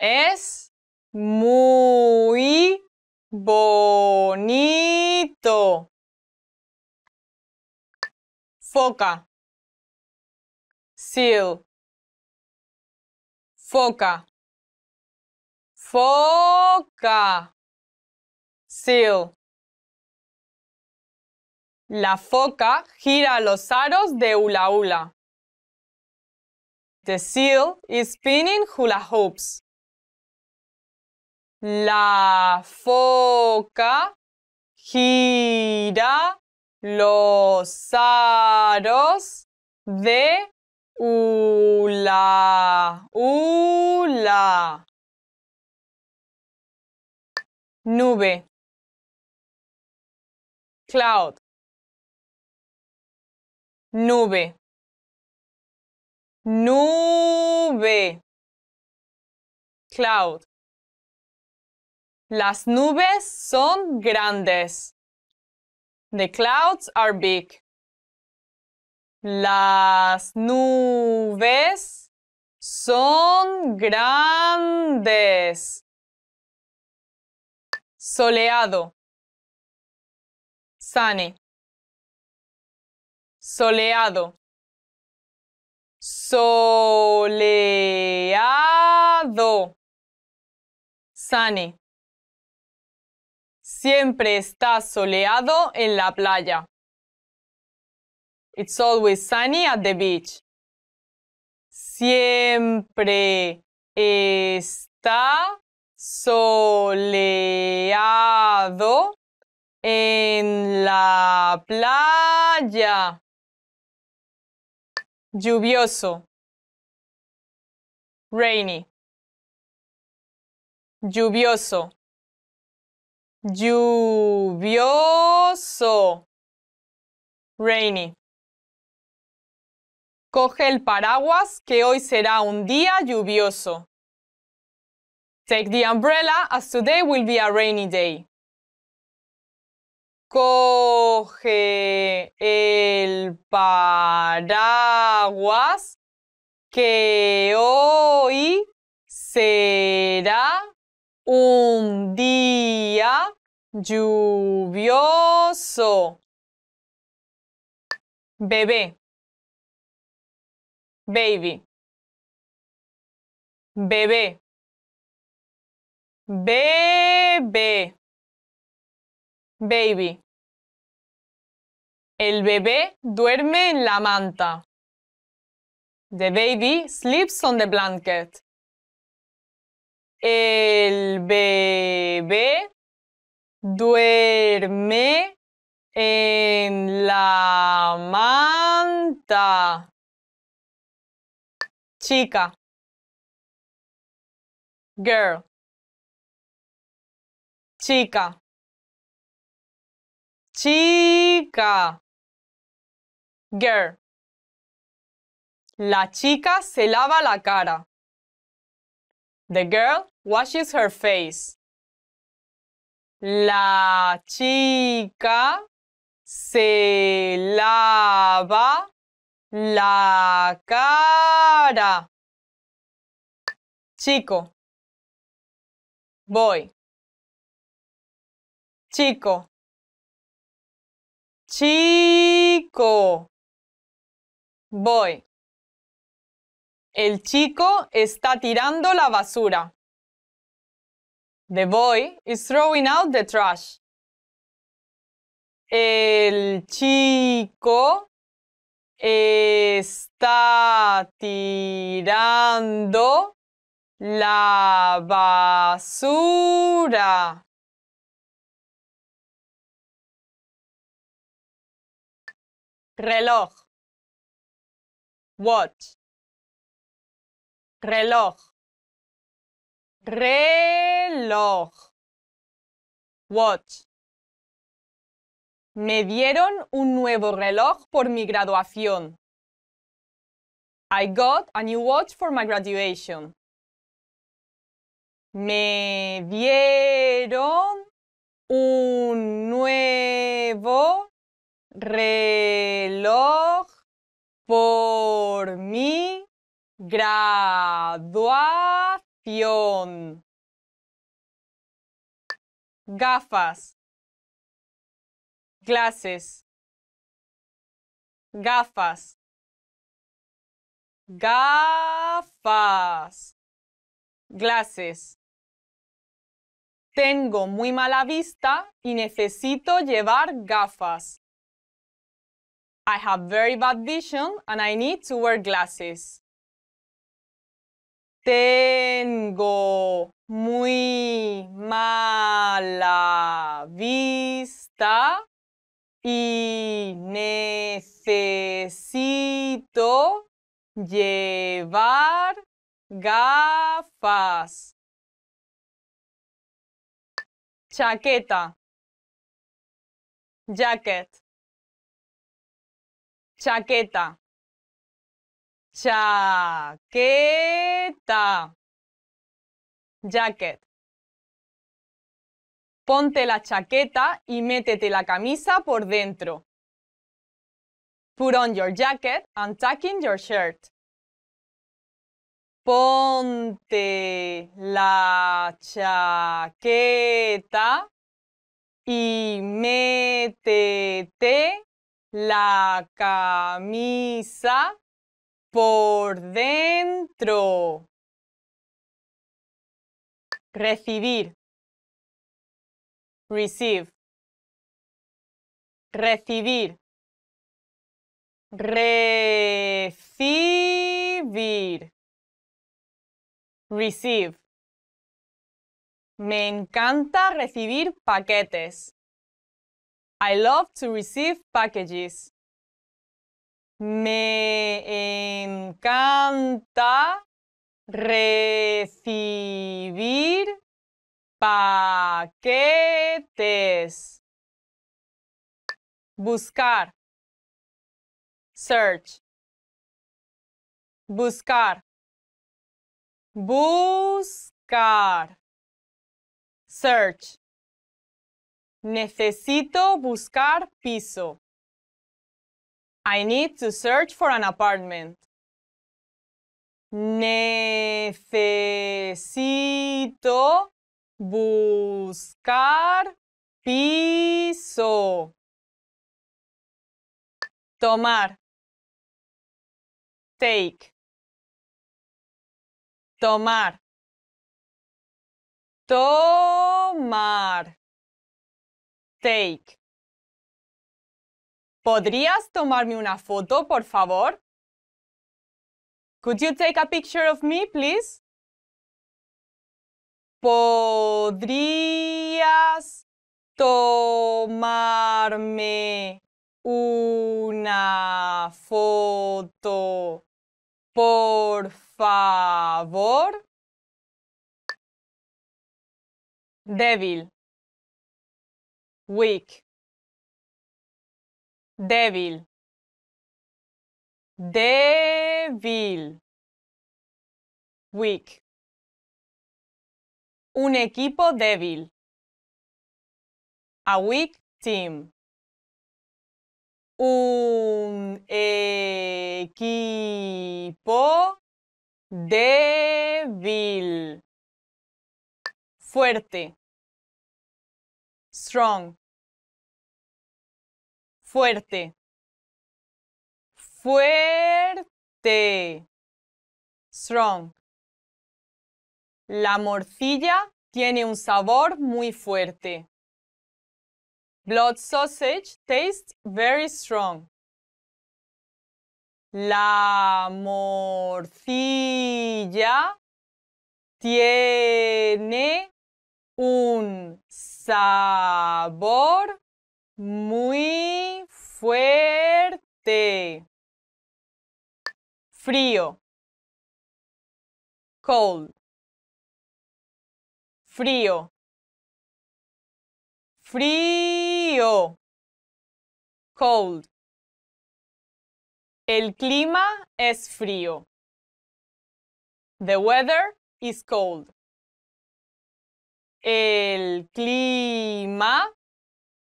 es muy bonito. Foca. Seal. Foca. Foca. Seal. La foca gira los aros de hula hula. The seal is spinning hula hoops. La foca gira los aros de hula hula. Nube. Cloud. Nube. Nube. Cloud. Las nubes son grandes. The clouds are big. Las nubes son grandes. Soleado. Sunny. Soleado. Soleado. Sunny. Siempre está soleado en la playa. It's always sunny at the beach. Siempre está soleado en la playa. Lluvioso. Rainy. Lluvioso. Lluvioso. Rainy. Coge el paraguas que hoy será un día lluvioso. Take the umbrella as today will be a rainy day. Coge el paraguas que hoy será un día lluvioso. Bebé. Baby. Bebé. Bebé. Baby. El bebé duerme en la manta. The baby sleeps on the blanket. El bebé duerme en la manta. Chica. Girl. Chica. Chica. Girl. La chica se lava la cara. The girl washes her face. La chica se lava la cara. Chico. Boy. Chico. Chico. Boy. El chico está tirando la basura. The boy is throwing out the trash. El chico está tirando la basura. Reloj. Watch. Reloj. Reloj. Watch. Me dieron un nuevo reloj por mi graduación. I got a new watch for my graduation. Me dieron un nuevo reloj por mi graduación. Gafas. Glasses. Gafas. Gafas. Glasses. Tengo muy mala vista y necesito llevar gafas. I have very bad vision and I need to wear glasses. Tengo muy mala vista y necesito llevar gafas. Chaqueta. Jacket. Chaqueta. Chaqueta. Jacket. Ponte la chaqueta y métete la camisa por dentro. Put on your jacket and tuck in your shirt. Ponte la chaqueta y métete la camisa por dentro. Recibir. Receive. Recibir. Recibir. Receive. Me encanta recibir paquetes. I love to receive packages. Me encanta recibir paquetes. Buscar. Search. Buscar. Buscar. Search. Necesito buscar piso. I need to search for an apartment. Necesito buscar piso. Tomar. Take. Tomar. Tomar. Take. ¿Podrías tomarme una foto, por favor? Could you take a picture of me, please? ¿Podrías tomarme una foto, por favor? Débil. Weak. Débil. Débil. Weak. Un equipo débil. A weak team. Un equipo débil. Fuerte. Strong. Fuerte. Fuerte. strong. La morcilla tiene un sabor muy fuerte. Blood sausage tastes very strong. La morcilla tiene un sabor muy fuerte. Frío. Cold. Frío. Frío. Cold. El clima es frío. The weather is cold. El clima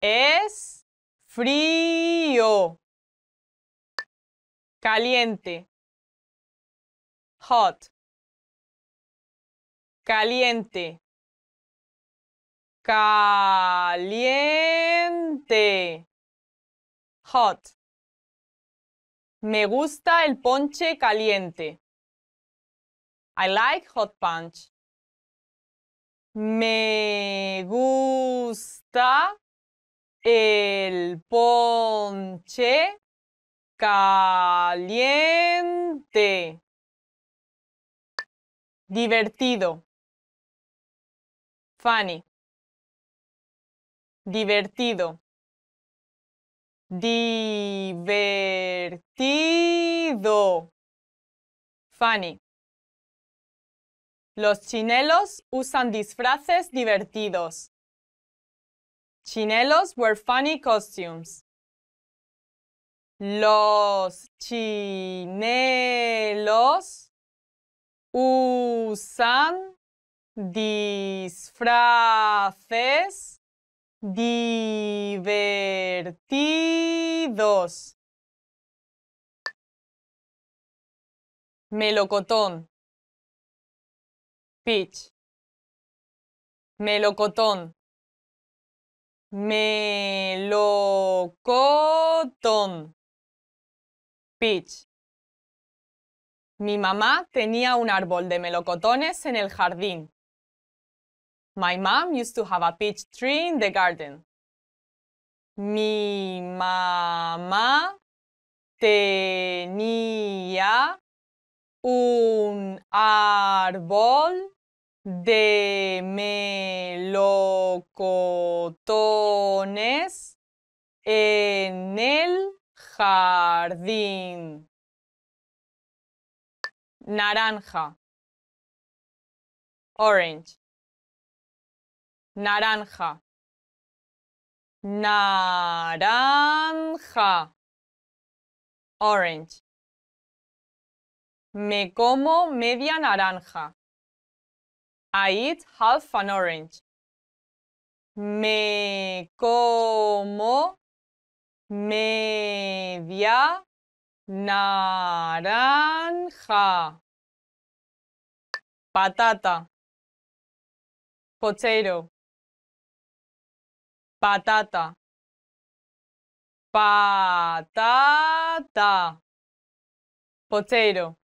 es frío. Caliente. Hot. Caliente. Caliente. Hot. Me gusta el ponche caliente. I like hot punch. Me gusta el ponche caliente. Divertido. Funny. Divertido. Divertido. Funny. Los chinelos usan disfraces divertidos. Chinelos wear funny costumes. Los chinelos usan disfraces divertidos. Melocotón. Peach. Melocotón. Melocotón. Peach. Mi mamá tenía un árbol de melocotones en el jardín. My mom used to have a peach tree in the garden. Mi mamá tenía un árbol de melocotones en el jardín. Naranja. Orange naranja, naranja, orange. Me como media naranja. I eat half an orange. Me como media naranja. Patata. Potato patata, patata, potato.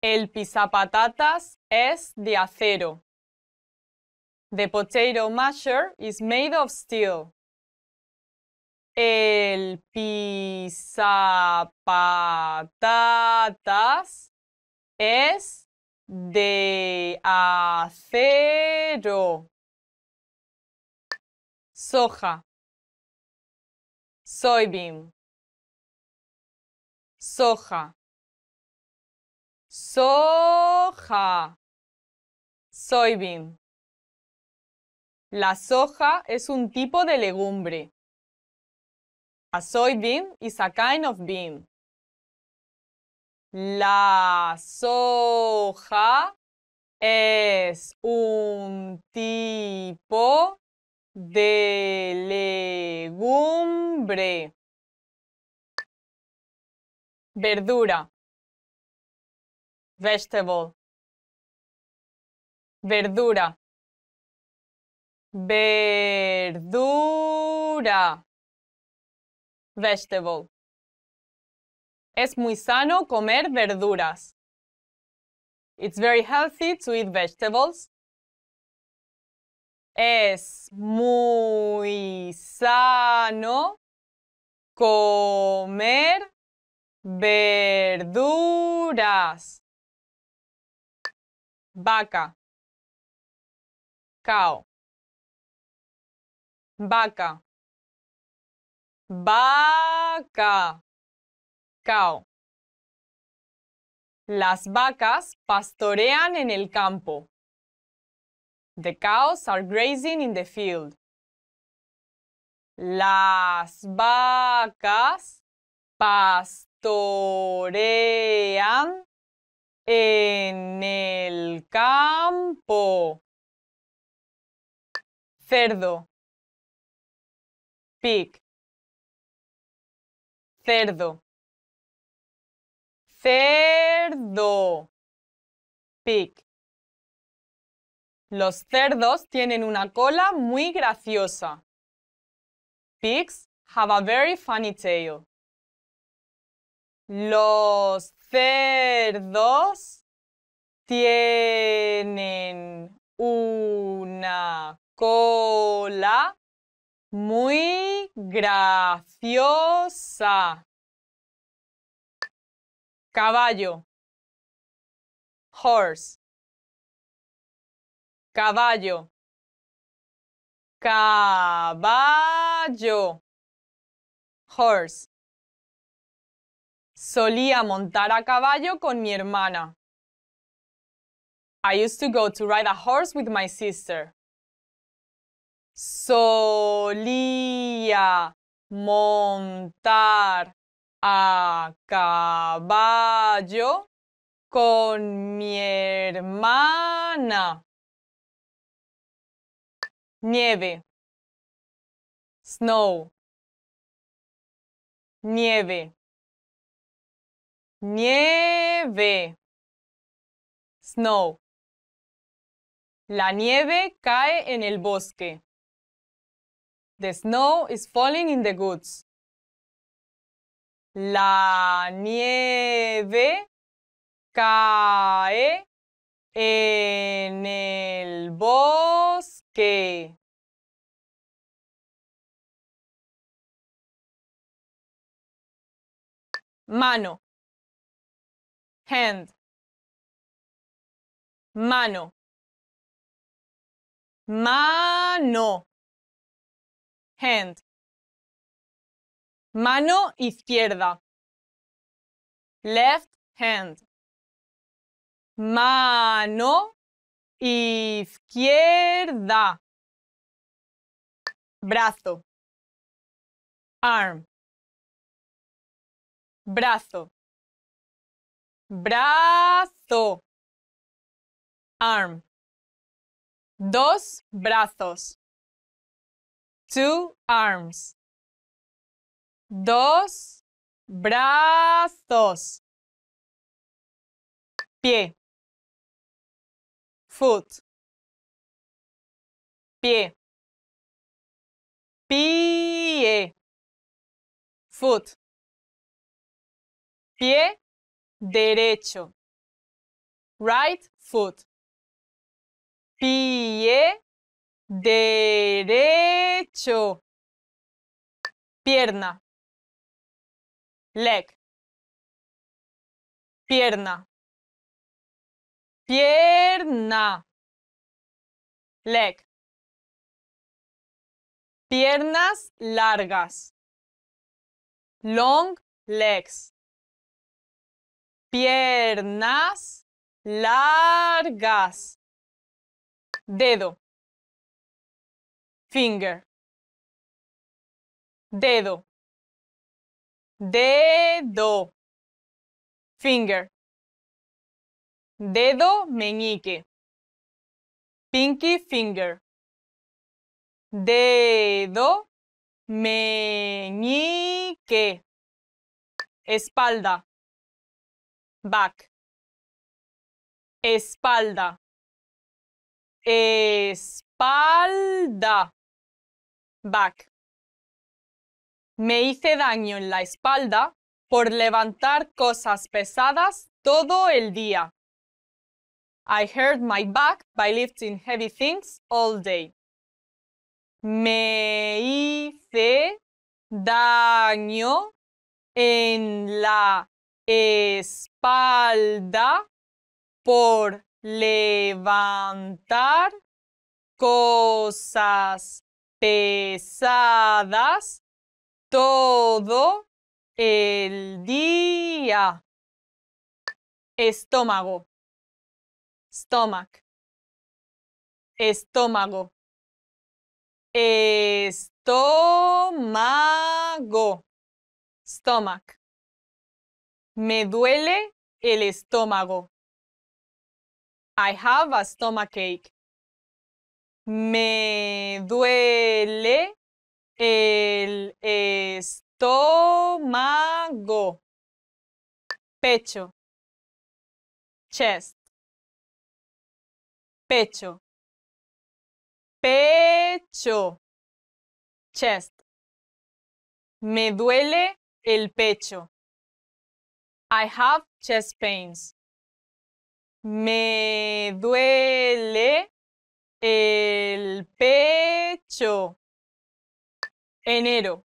El pisapatatas es de acero. The potato masher is made of steel. El pisapatatas es de acero soja, soybean, soja, soja, soybean. La soja es un tipo de legumbre. A soybean is a kind of bean. La soja es un tipo de legumbre. Verdura. Vegetable. Verdura. Verdura. Vegetable. Es muy sano comer verduras. It's very healthy to eat vegetables. Es muy sano comer verduras. Vaca. Cow. Vaca. Vaca. Cow. Las vacas pastorean en el campo. The cows are grazing in the field. Las vacas pastorean en el campo. Cerdo. Pig. Cerdo. Cerdo. Pig. Los cerdos tienen una cola muy graciosa. Pigs have a very funny tail. Los cerdos tienen una cola muy graciosa. Caballo. Horse. Caballo. Caballo. Horse. Solía montar a caballo con mi hermana. I used to go to ride a horse with my sister. Solía montar a caballo con mi hermana. Nieve. Snow. Nieve. Nieve. Snow. La nieve cae en el bosque. The snow is falling in the woods. La nieve cae en el bosque. Mano. Hand. Mano. Mano. Hand. Mano izquierda. Left hand. Mano izquierda. Brazo. Arm. Brazo. Brazo. Arm. Dos brazos. Two arms. Dos brazos. Pie. Foot. Pie. Pie. Foot. Pie derecho. Right foot. Pie derecho. Pierna. Leg. Pierna. Pierna. Leg. Piernas largas. Long legs. Piernas largas. Dedo. Finger. Dedo. Dedo. Finger. Dedo meñique. Pinky finger. Dedo meñique. Espalda. Back. Espalda. Espalda. Back. Me hice daño en la espalda por levantar cosas pesadas todo el día. I hurt my back by lifting heavy things all day. Me hice daño en la espalda por levantar cosas pesadas todo el día. Estómago. Stomach. Estómago. Estómago. Stomach. Me duele el estómago. I have a stomachache. Me duele el estómago. Pecho. Chest. Pecho. Pecho. Chest. Me duele el pecho. I have chest pains. Me duele el pecho. Enero.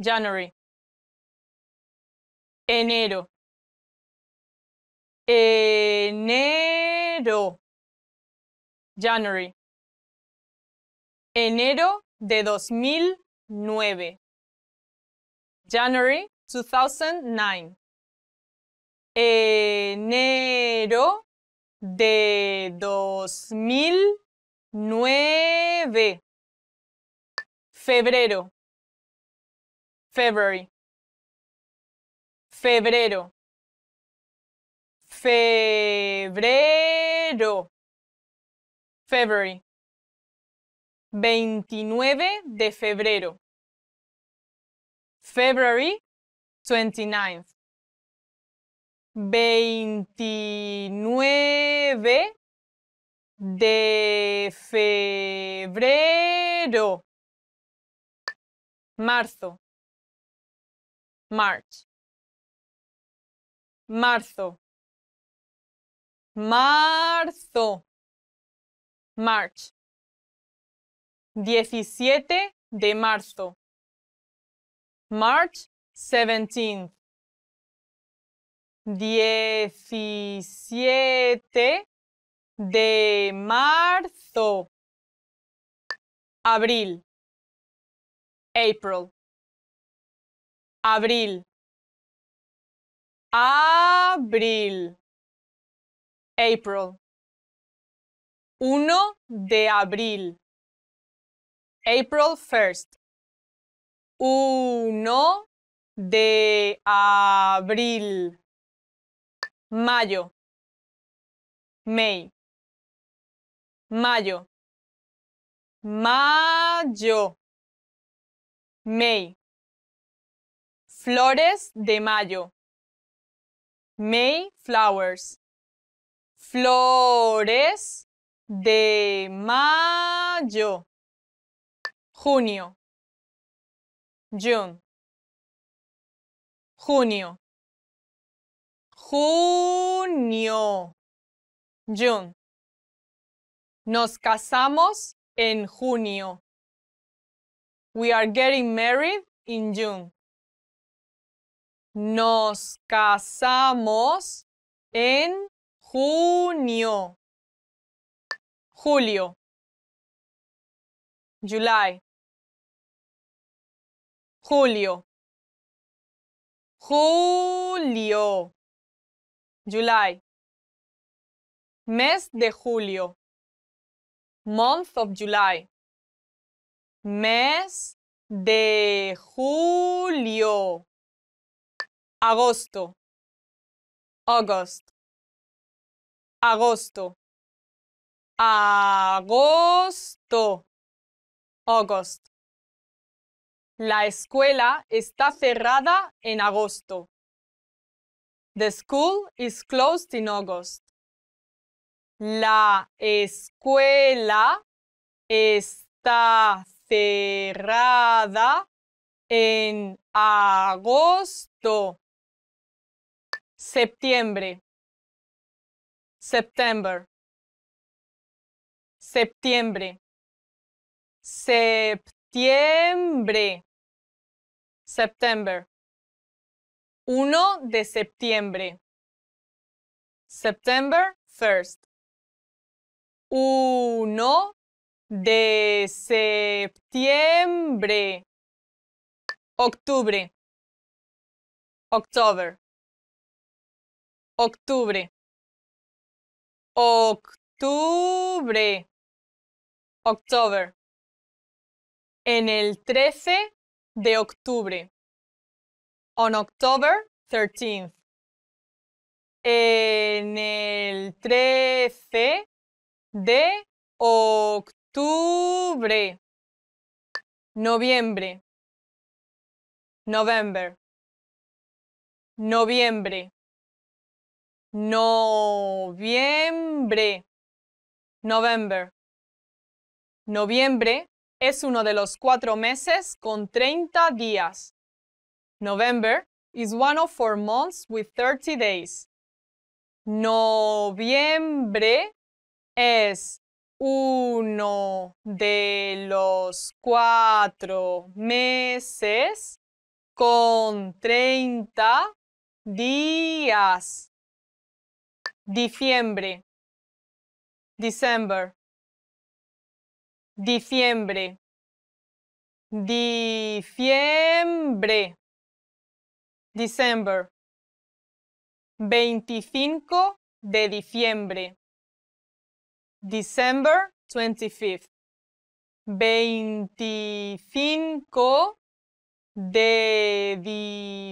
January. Enero. Enero. January. Enero de 2009. January 2009. Enero de 2009. Febrero. February. Febrero. Febrero. February. 29 de febrero. February 29th. 29 de febrero. Marzo. March. Marzo. Marzo. March. 17 de marzo. March 17th. 17 de marzo. Abril. April. Abril. Abril. April. 1 de abril. April 1st. 1 de abril. Mayo. May. Mayo. Mayo. May. Flores de mayo. May flowers. Flores de mayo. Junio. June. Junio. Junio. June. Nos casamos en junio. We are getting married in June. Nos casamos en junio. Julio. July. Julio. Julio. July. Mes de julio. Month of July. Mes de julio. Agosto. August. Agosto. Agosto. August. La escuela está cerrada en agosto. The school is closed in August. La escuela está cerrada en agosto. Septiembre. September. Septiembre. Septiembre. September. 1 de septiembre. September 1st. 1 de septiembre. Octubre. October. Octubre. Octubre. October. En el 13 de octubre. On October 13th. En el 13 de octubre. Noviembre. November. Noviembre. Noviembre. November. Noviembre es uno de los cuatro meses con 30 días. November is one of four months with 30 days. Noviembre es uno de los cuatro meses con 30 días. Diciembre. December. Diciembre. Diciembre. December. 25 de diciembre. December 25th. 25 de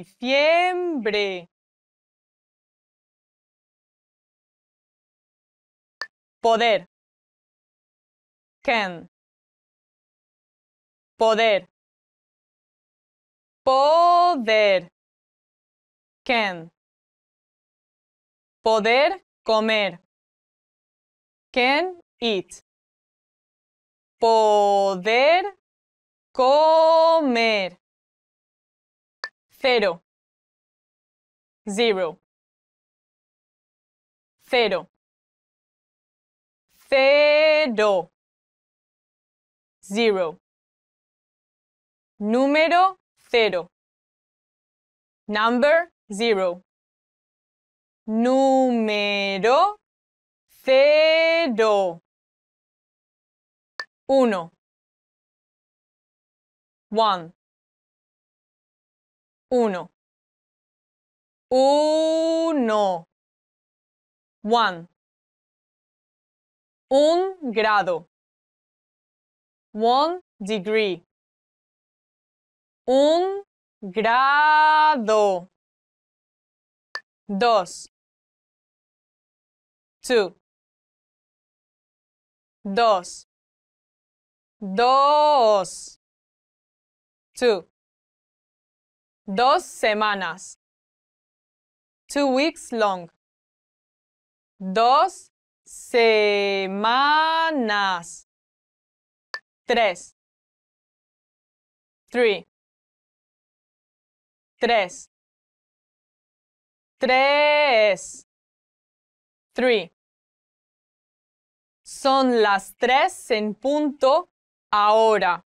diciembre. Poder. Can. Poder. Poder. Can. Poder comer. Can eat. Poder comer. Cero. Zero. Cero. Cero. Zero. Número cero. Number zero. Número cero. Uno. One. Uno. Uno. One. Un grado. One degree. Un grado. Dos. Two. Dos. Dos. Two. Dos semanas. Two weeks long. Dos semanas. Tres. Three. Tres. Tres. Three. Son las tres en punto ahora.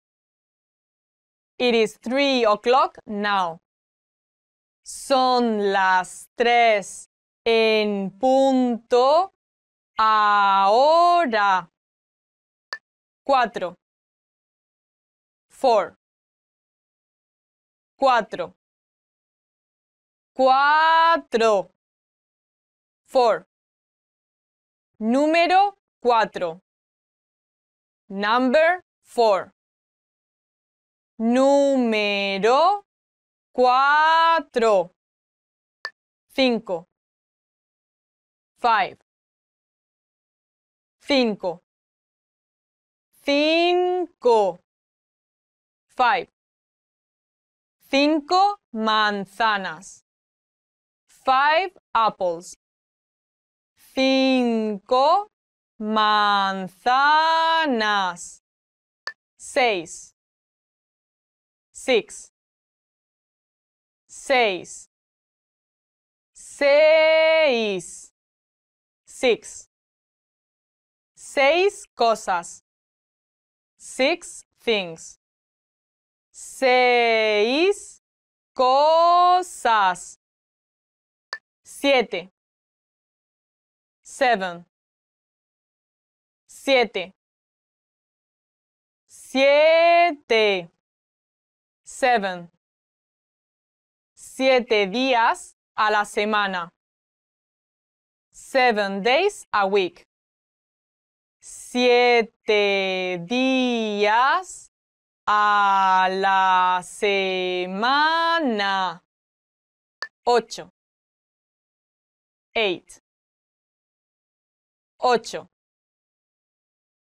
It is three o'clock now. Son las tres en punto ahora. Cuatro. Four. Cuatro. Cuatro. Four. Número cuatro. Number four. Número cuatro. Cinco. Five. Cinco. Cinco. Five. Cinco manzanas. Five apples. Cinco manzanas. Seis. Six. Seis. Seis. Six. Seis cosas. Six things. Seis cosas. Siete. Seven. Siete. Siete. Seven. Siete días a la semana. Seven days a week. Siete días a la semana. Ocho. Eight. Ocho.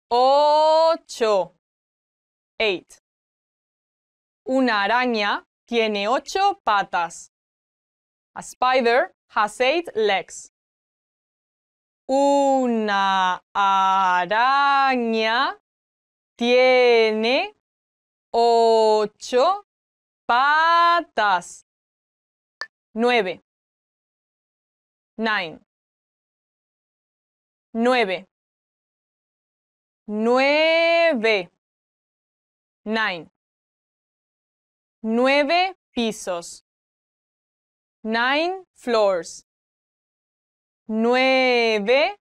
Ocho. Eight. Una araña tiene ocho patas. A spider has eight legs. Una araña tiene ocho patas. Nueve. Nine. Nueve. Nueve. Nine. Nueve pisos. Nine floors. Nueve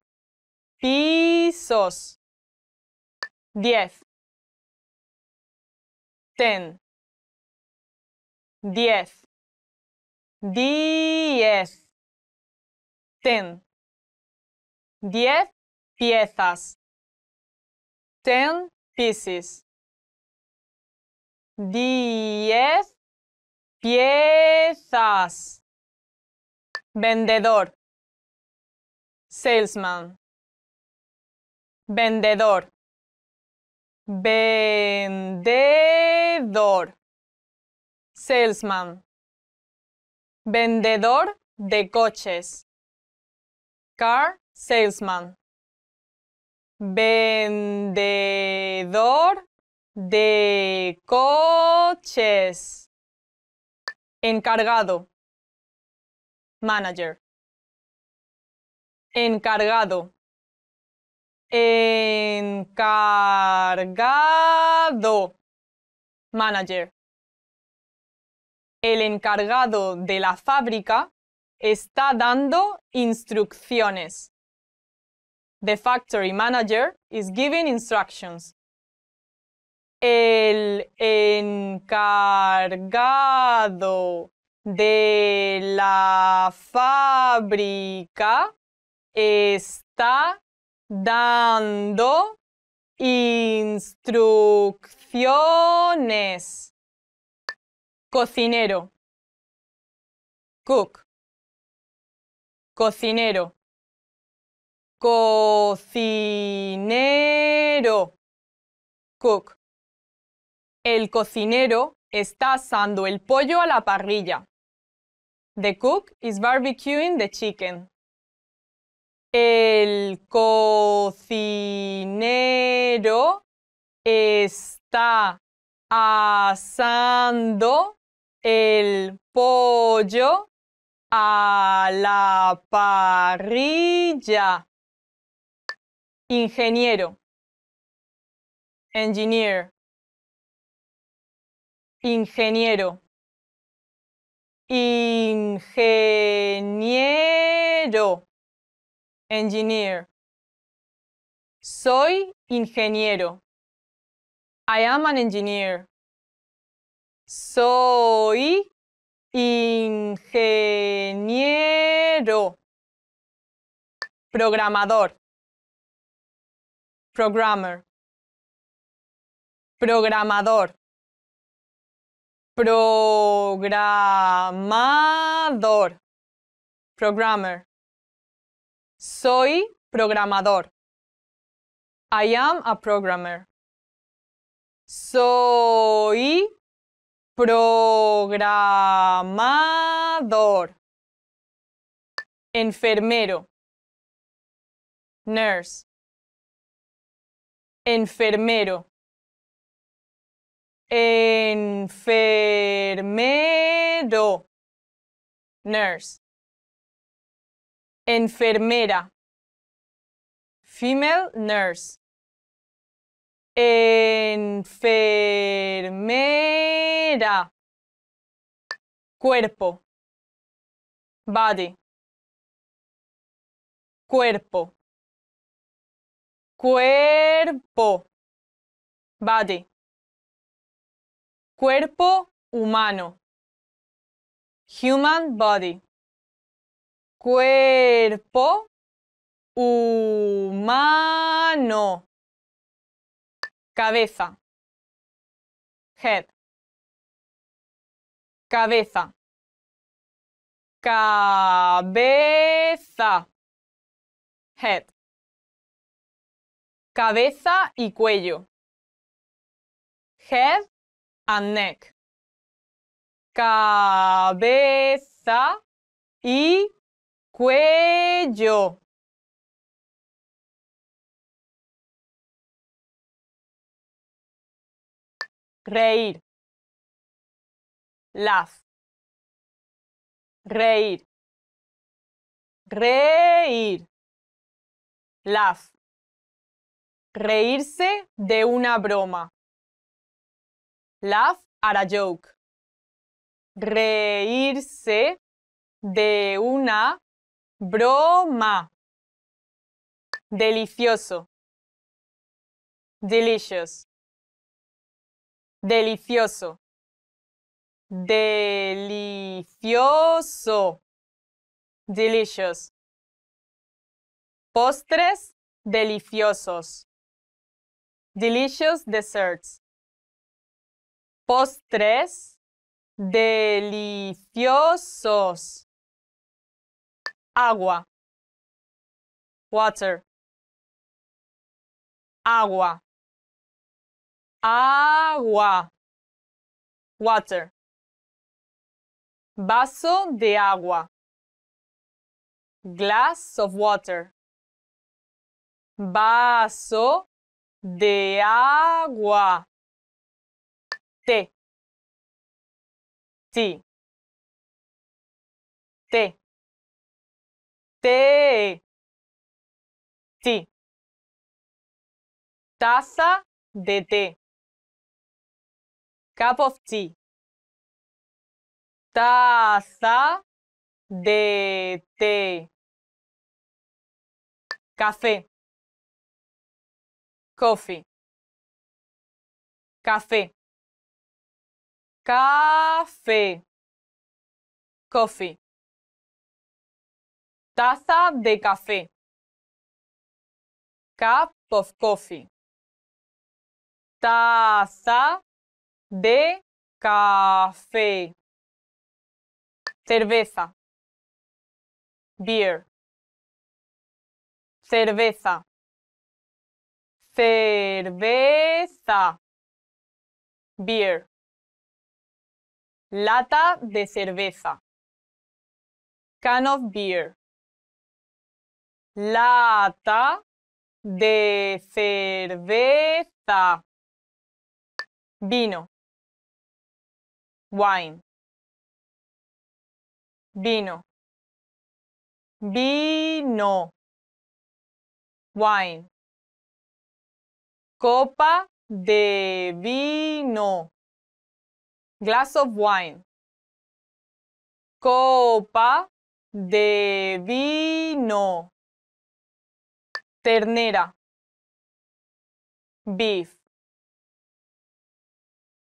pisos. Diez. Ten. Diez. Diez. Ten. Diez piezas. Ten pieces. Diez piezas. Vendedor. Salesman. Vendedor. Vendedor. Salesman. Vendedor de coches. Car salesman. Vendedor de coches. Encargado. Manager. Encargado. Encargado. Manager. El encargado de la fábrica está dando instrucciones. The factory manager is giving instructions. El encargado de la fábrica está dando instrucciones. Cocinero. Cook. Cocinero. Cocinero. Cook. El cocinero está asando el pollo a la parrilla. The cook is barbecuing the chicken. El cocinero está asando el pollo a la parrilla. Ingeniero. Engineer. Ingeniero. Ingeniero. Engineer. Soy ingeniero. I am an engineer. Soy ingeniero. Programador. Programmer. Programador. Programador. Programmer. Soy programador. I am a programmer. Soy programador. Enfermero. Nurse. Enfermero. Enfermero. Nurse. Enfermera. Female nurse. Enfermera. Cuerpo. Body. Cuerpo. Cuerpo. Body. Cuerpo humano. Human body. Cuerpo humano. Cabeza. Head. Cabeza. Cabeza. Head. Cabeza y cuello. Head and neck. Cabeza y cuello. Reír. Laugh. Reír. Reír. Laugh. Reírse de una broma. Laugh at a joke. Reírse de una broma. Delicioso. Delicious. Delicioso. Delicioso. Delicious. Postres deliciosos. Delicious desserts. Postres deliciosos. Agua. Water. Agua. Agua. Water. Vaso de agua. Glass of water. Vaso de agua. Té. Tea. Té. Té. Tea. Taza de té. Cup of tea. Taza de té. Café. Coffee. Café. Café. Coffee. Taza de café. Cup of coffee. Taza de café. Cerveza. Beer. Cerveza. Cerveza. Beer. Lata de cerveza. Can of beer. Lata de cerveza. Vino. Wine. Vino. Vino. Wine. Copa de vino. Glass of wine. Copa de vino. Ternera. Beef.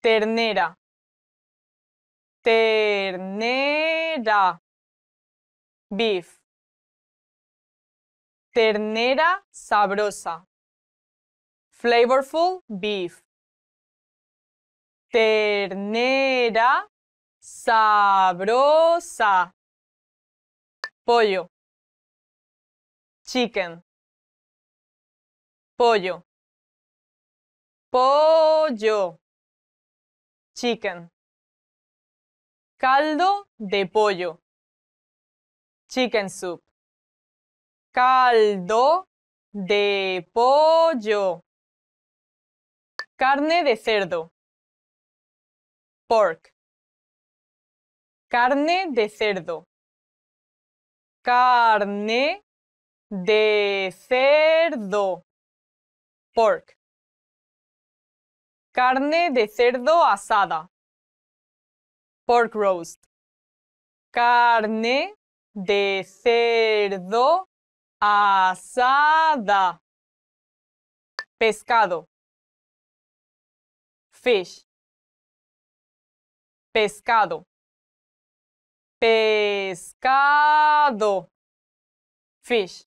Ternera. Ternera. Beef. Ternera sabrosa. Flavorful beef. Ternera sabrosa. Pollo. Chicken. Pollo. Pollo. Chicken. Caldo de pollo. Chicken soup. Caldo de pollo. Carne de cerdo. Pork. Carne de cerdo. Carne de cerdo. Pork. Carne de cerdo asada. Pork roast. Carne de cerdo asada. Pescado. Fish. Pescado. Pescado. Fish.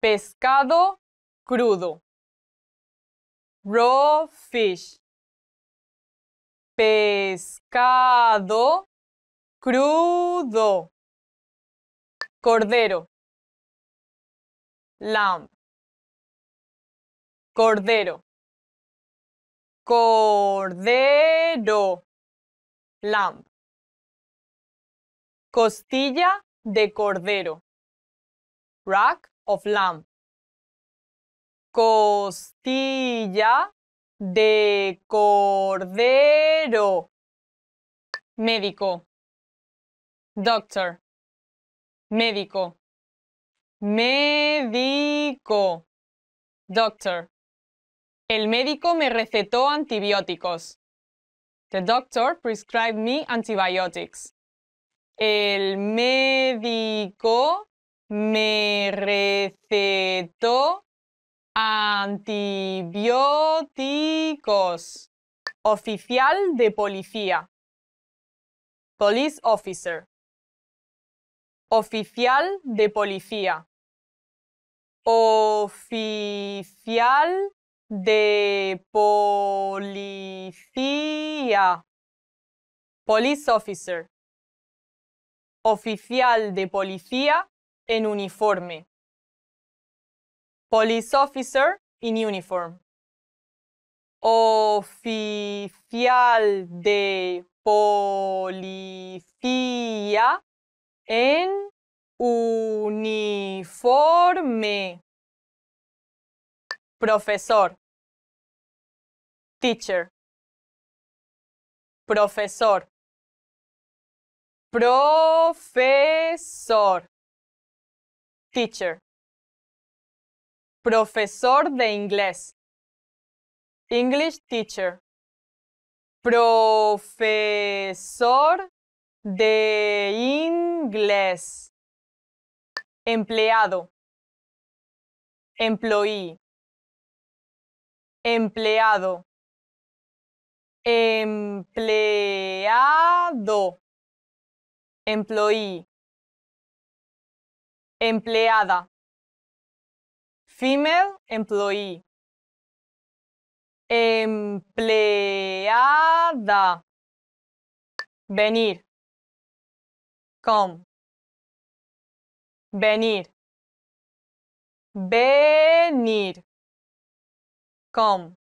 Pescado crudo. Raw fish. Pescado crudo. Cordero. Lamb. Cordero. Cordero. Lamb. Costilla de cordero. Rack of lamb. Costilla de cordero. Médico. Doctor. Médico. Médico. Doctor. El médico me recetó antibióticos. The doctor prescribed me antibiotics. El médico me recetó antibióticos. Oficial de policía. Police officer. Oficial de policía. Oficial de policía. Police officer. Oficial de policía en uniforme. Police officer in uniform. Oficial de policía en uniforme. Profesor. Teacher. Profesor. Profesor. Teacher. Profesor de inglés. English teacher. Profesor de inglés. Empleado. Employee. Empleado. Empleado. Employee. Empleada. Female employee. Empleada. Venir. Come. Venir. Venir. Come.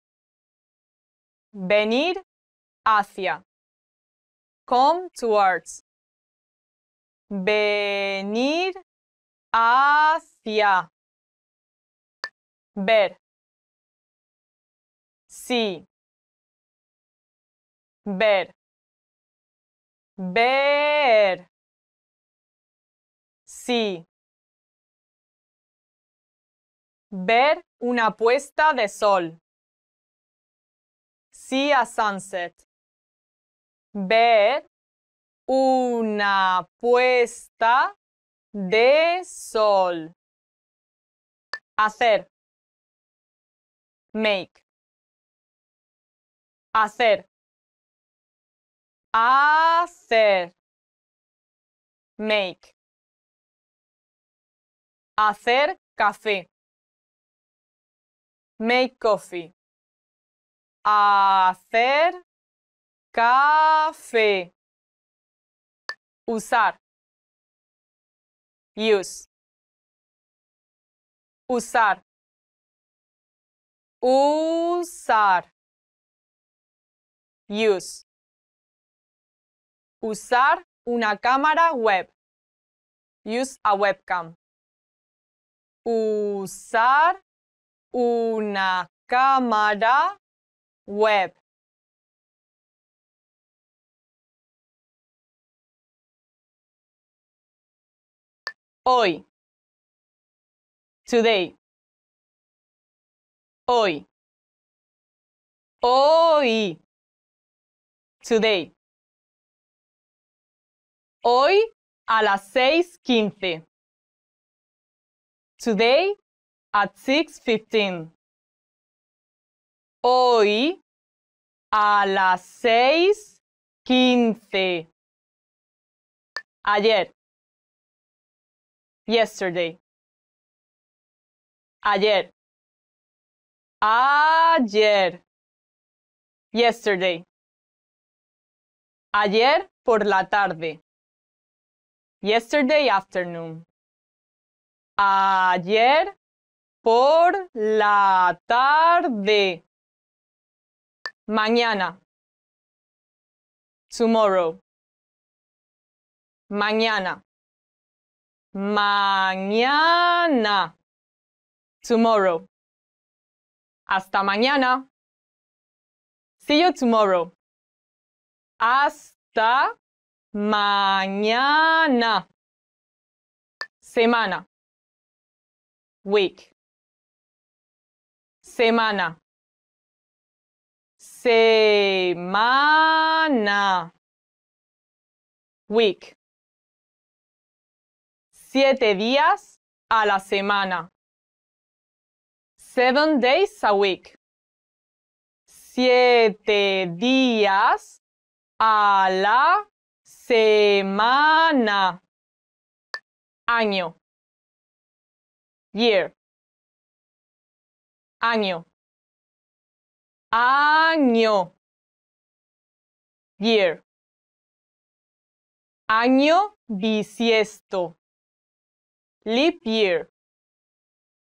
Venir hacia. Come towards. Venir hacia. Ver. Sí. Ver. Ver. Sí. Ver una puesta de sol. See a sunset. Ver una puesta de sol. Hacer. Make. Hacer. Hacer. Make. Hacer café. Make coffee. Hacer café. Usar. Use. Usar. Usar. Use. Usar una cámara web. Use a webcam. Usar una cámara web. Hoy. Today. Hoy. Hoy. Today. Hoy a las 6.15. Today at 6.15. Hoy a las 6.15. Ayer. Yesterday. Ayer. Ayer. Yesterday. Ayer por la tarde. Yesterday afternoon. Ayer por la tarde. Mañana. Tomorrow. Mañana. Mañana. Tomorrow. Hasta mañana. See you tomorrow. Hasta mañana. Semana. Week. Semana. Semana. Week. Siete días a la semana. Seven days a week. Siete días a la semana. Año. Year. Año. Año. Year. Año bisiesto. Leap year.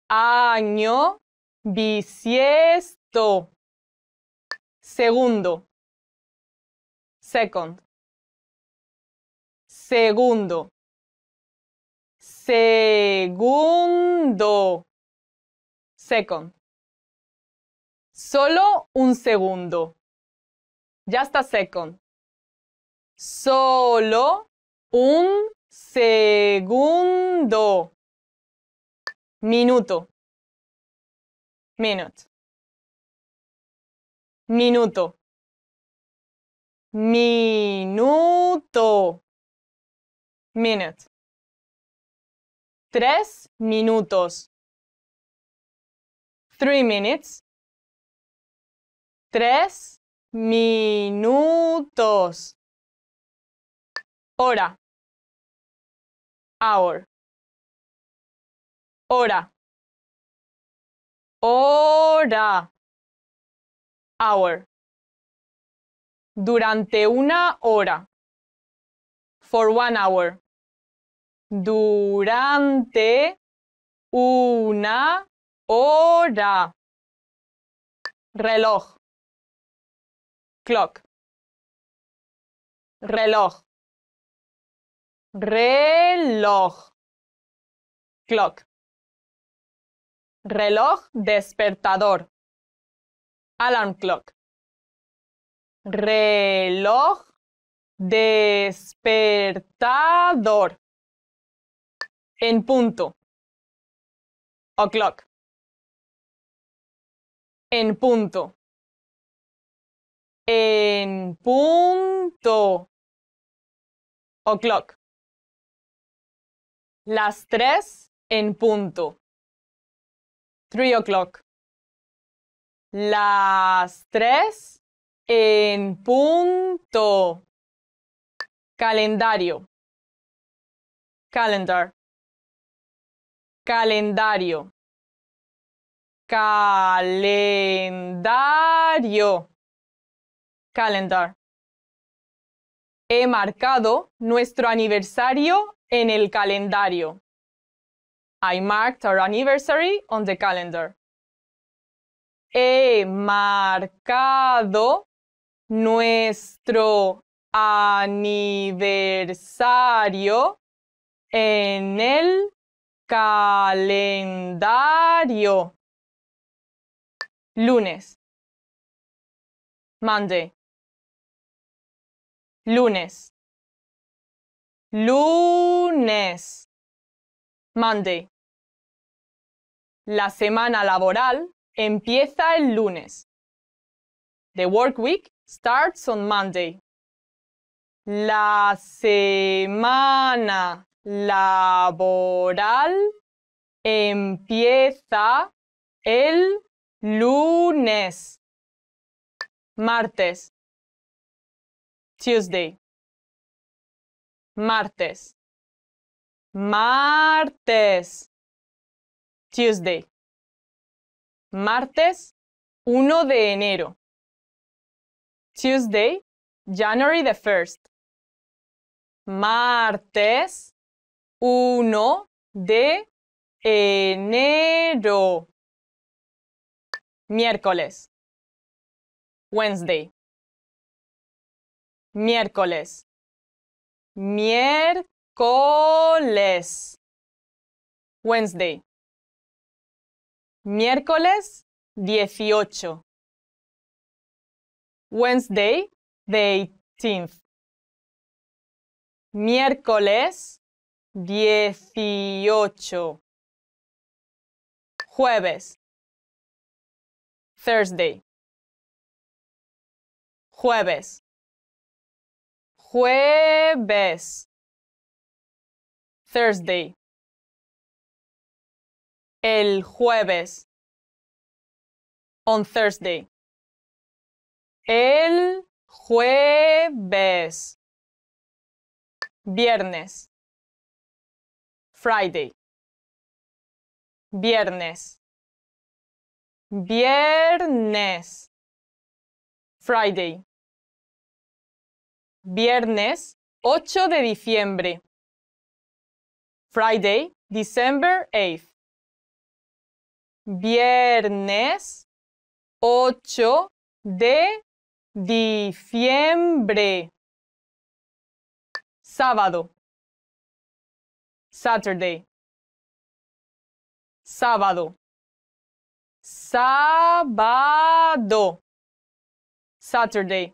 Año bisiesto. Segundo. Second. Segundo. Segundo. Second. Solo un segundo. Ya está second. Solo un segundo. Minuto. Minute. Minuto. Minuto. Minute. Tres minutos. Three minutes. Tres minutos. Hora. Hour. Hora. Hora. Hour. Durante una hora. For one hour. Durante una hora. Reloj. Clock. Reloj. Reloj. Clock. Reloj despertador. Alarm clock. Reloj despertador. En punto. O'clock. En punto. En punto. O'clock. Las tres en punto. Three o'clock. Las tres en punto. Calendario. Calendar. Calendario. Calendario. Calendar. He marcado nuestro aniversario en el calendario. I marked our anniversary on the calendar. He marcado nuestro aniversario en el calendario. Lunes. Monday. Lunes. Lunes. Monday. La semana laboral empieza el lunes. The work week starts on Monday. La semana laboral empieza el lunes. Martes. Tuesday. Martes. Martes. Tuesday. Martes 1 de enero. Tuesday, January the 1st. Martes 1 de enero. Miércoles. Wednesday. Miércoles. Miércoles. Wednesday. Miércoles 18. Wednesday, the 18th. Miércoles 18. Jueves. Thursday. Jueves. Jueves. Thursday. El jueves. On Thursday. El jueves. Viernes. Friday. Viernes. Viernes. Friday. Viernes 8 de diciembre. Friday, December 8th. Viernes 8 de diciembre. Sábado. Saturday. Sábado. Sábado. Saturday.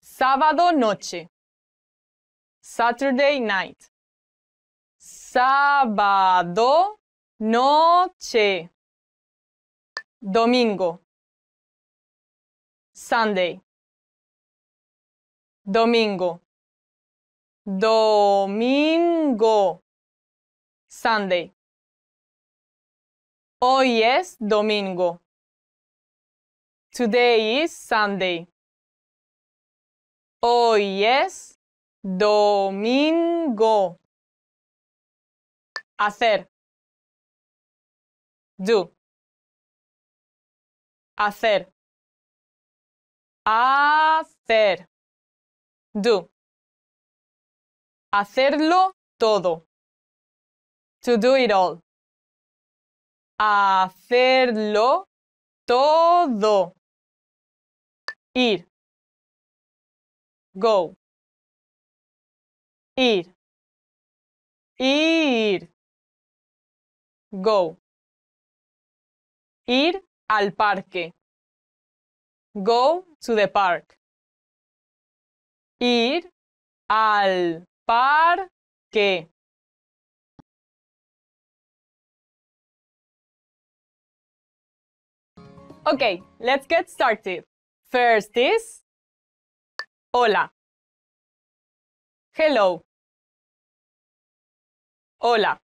Sábado noche. Saturday night. Sábado noche. Domingo. Sunday. Domingo. Domingo. Sunday. Hoy es domingo. Today is Sunday. Hoy es domingo. Hacer. Do. Hacer. Hacer. Do. Hacerlo todo. To do it all. Hacerlo todo. Ir. Go. Ir. Ir. Go. Ir al parque. Go to the park. Ir al parque. Okay, let's get started. First is hola. Hello. Hola.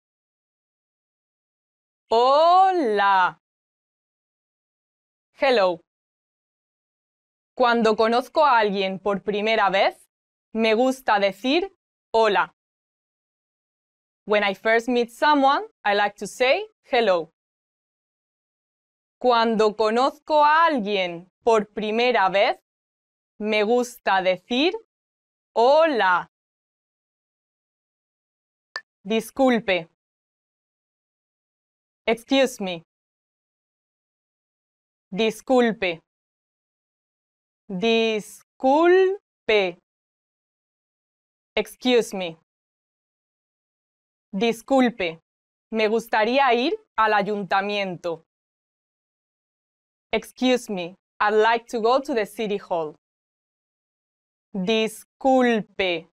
Hola. Hello. Cuando conozco a alguien por primera vez, me gusta decir hola. When I first meet someone, I like to say hello. Cuando conozco a alguien por primera vez, me gusta decir hola. Disculpe. Excuse me. Disculpe. Disculpe. Excuse me. Disculpe. Me gustaría ir al ayuntamiento. Excuse me. I'd like to go to the city hall. Disculpe.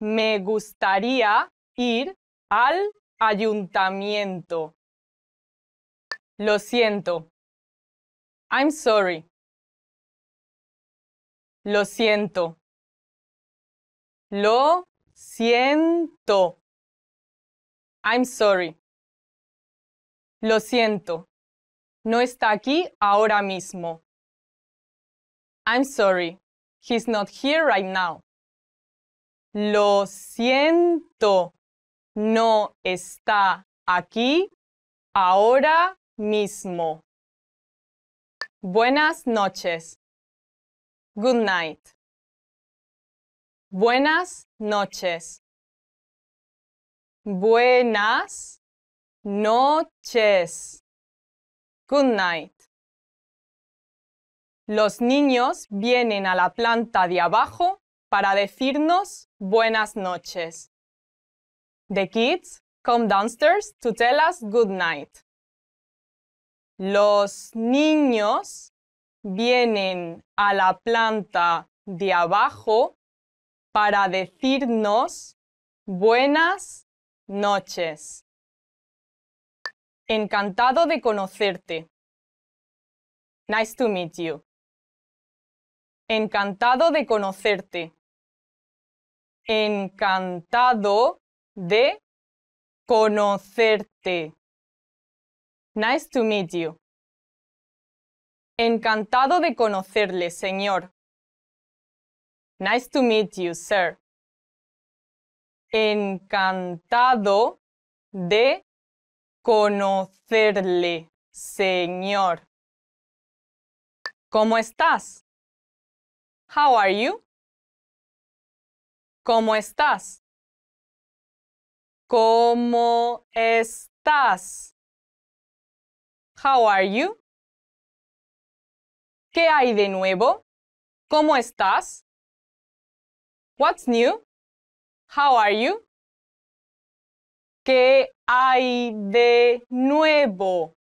Me gustaría ir al ayuntamiento. Lo siento. I'm sorry. Lo siento. Lo siento. I'm sorry. Lo siento. No está aquí ahora mismo. I'm sorry. He's not here right now. Lo siento. No está aquí ahora mismo. Buenas noches. Good night. Buenas noches. Buenas noches. Good night. Los niños vienen a la planta de abajo para decirnos buenas noches. The kids come downstairs to tell us good night. Los niños vienen a la planta de abajo para decirnos buenas noches. Encantado de conocerte. Nice to meet you. Encantado de conocerte. Encantado de conocerte. Nice to meet you. Encantado de conocerle, señor. Nice to meet you, sir. Encantado de conocerle, señor. ¿Cómo estás? How are you? ¿Cómo estás? ¿Cómo estás? How are you? ¿Qué hay de nuevo? ¿Cómo estás? What's new? How are you? ¿Qué hay de nuevo?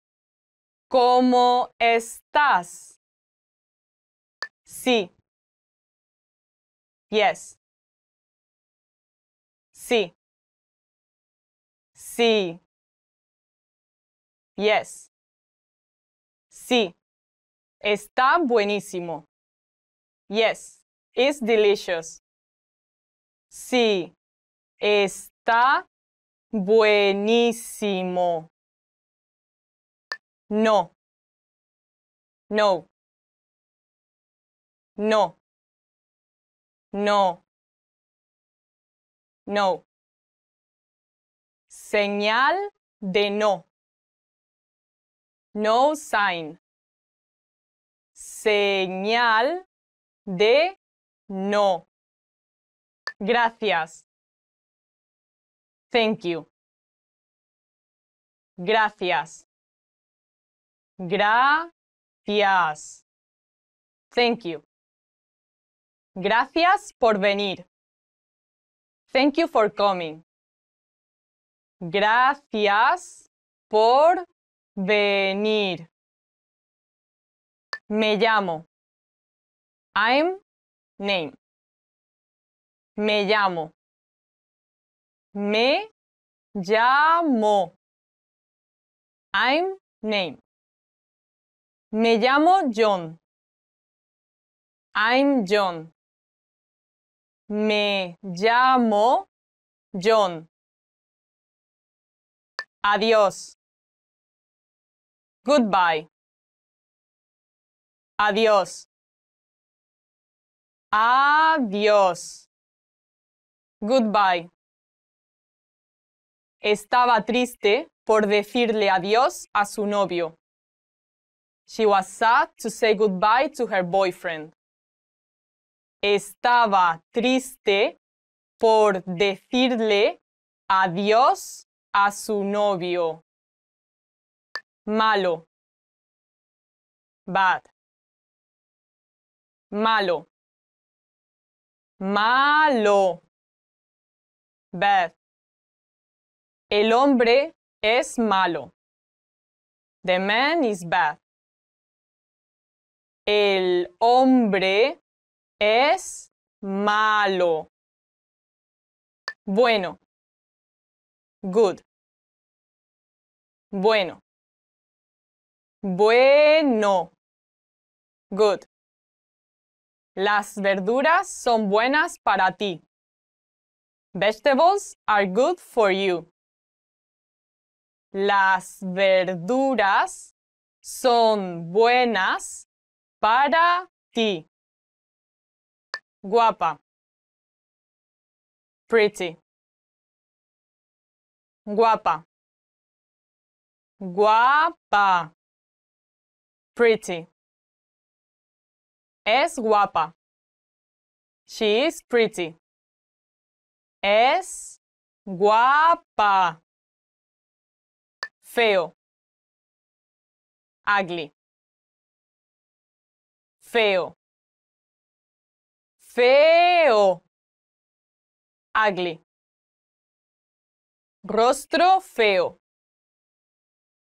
¿Cómo estás? Sí. Yes. Sí. Sí. Yes. Sí. Está buenísimo. Yes. It's delicious. Sí. Está buenísimo. No. No. No. No. No. Señal de no. No sign. Señal de no. Gracias. Thank you. Gracias. Gracias. Thank you. Gracias por venir. Thank you for coming. Gracias por venir. Me llamo. I'm name. Me llamo. Me llamo. I'm name. Me llamo John. I'm John. Me llamo John. Adiós. Goodbye. Adiós. Adiós. Goodbye. Estaba triste por decirle adiós a su novio. She was sad to say goodbye to her boyfriend. Estaba triste por decirle adiós a su novio. Malo. Bad. Malo. Malo. Bad. El hombre es malo. The man is bad. El hombre es malo. Bueno. Good. Bueno. Bueno. Good. Las verduras son buenas para ti. Vegetables are good for you. Las verduras son buenas para ti. Guapa. Pretty. Guapa. Guapa. Pretty. Es guapa. She is pretty. Es guapa. Feo. Ugly. Feo. Feo. Ugly. Rostro feo.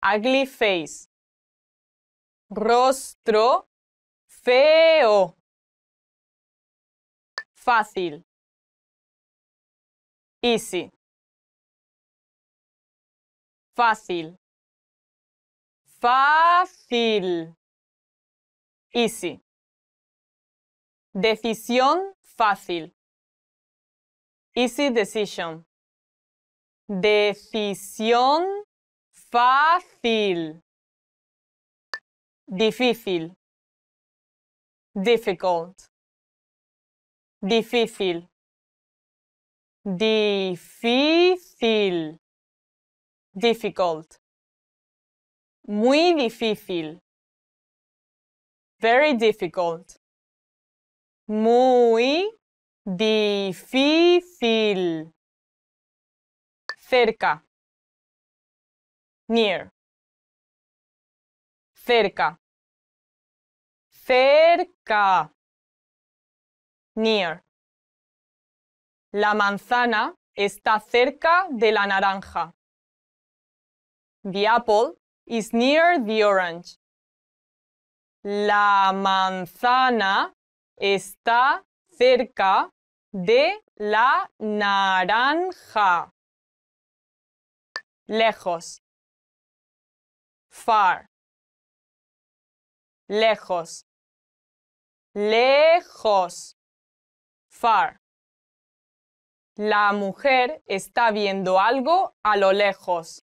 Ugly face. Rostro feo. Fácil. Easy. Fácil. Fácil. Easy. Decisión fácil. Easy decision. Decisión fácil. Difícil. Difficult. Difícil. Difícil. Difficult. Muy difícil. Very difficult. Muy difícil. Cerca. Near. Cerca. Cerca. Near. La manzana está cerca de la naranja. The apple is near the orange. La manzana está cerca de la naranja. Lejos. Far. Lejos. Lejos. Far. La mujer está viendo algo a lo lejos.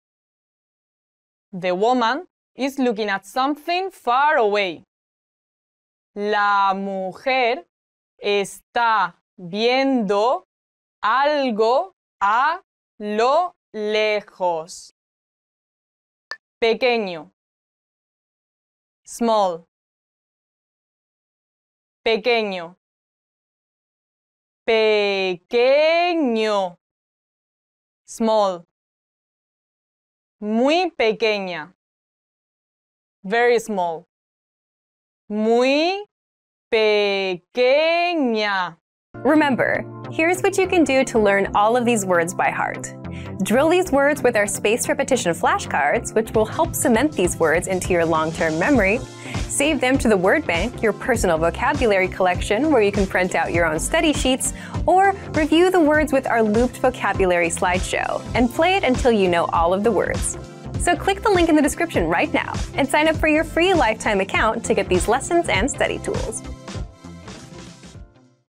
The woman is looking at something far away. La mujer está viendo algo a lo lejos. Pequeño. Small. Pequeño. Pequeño. Small. Muy pequeña. Very small. Muy pequeña. Remember, here's what you can do to learn all of these words by heart. Drill these words with our spaced repetition flashcards, which will help cement these words into your long-term memory. Save them to the word bank, your personal vocabulary collection, where you can print out your own study sheets, or review the words with our looped vocabulary slideshow, and play it until you know all of the words. So click the link in the description right now and sign up for your free lifetime account to get these lessons and study tools.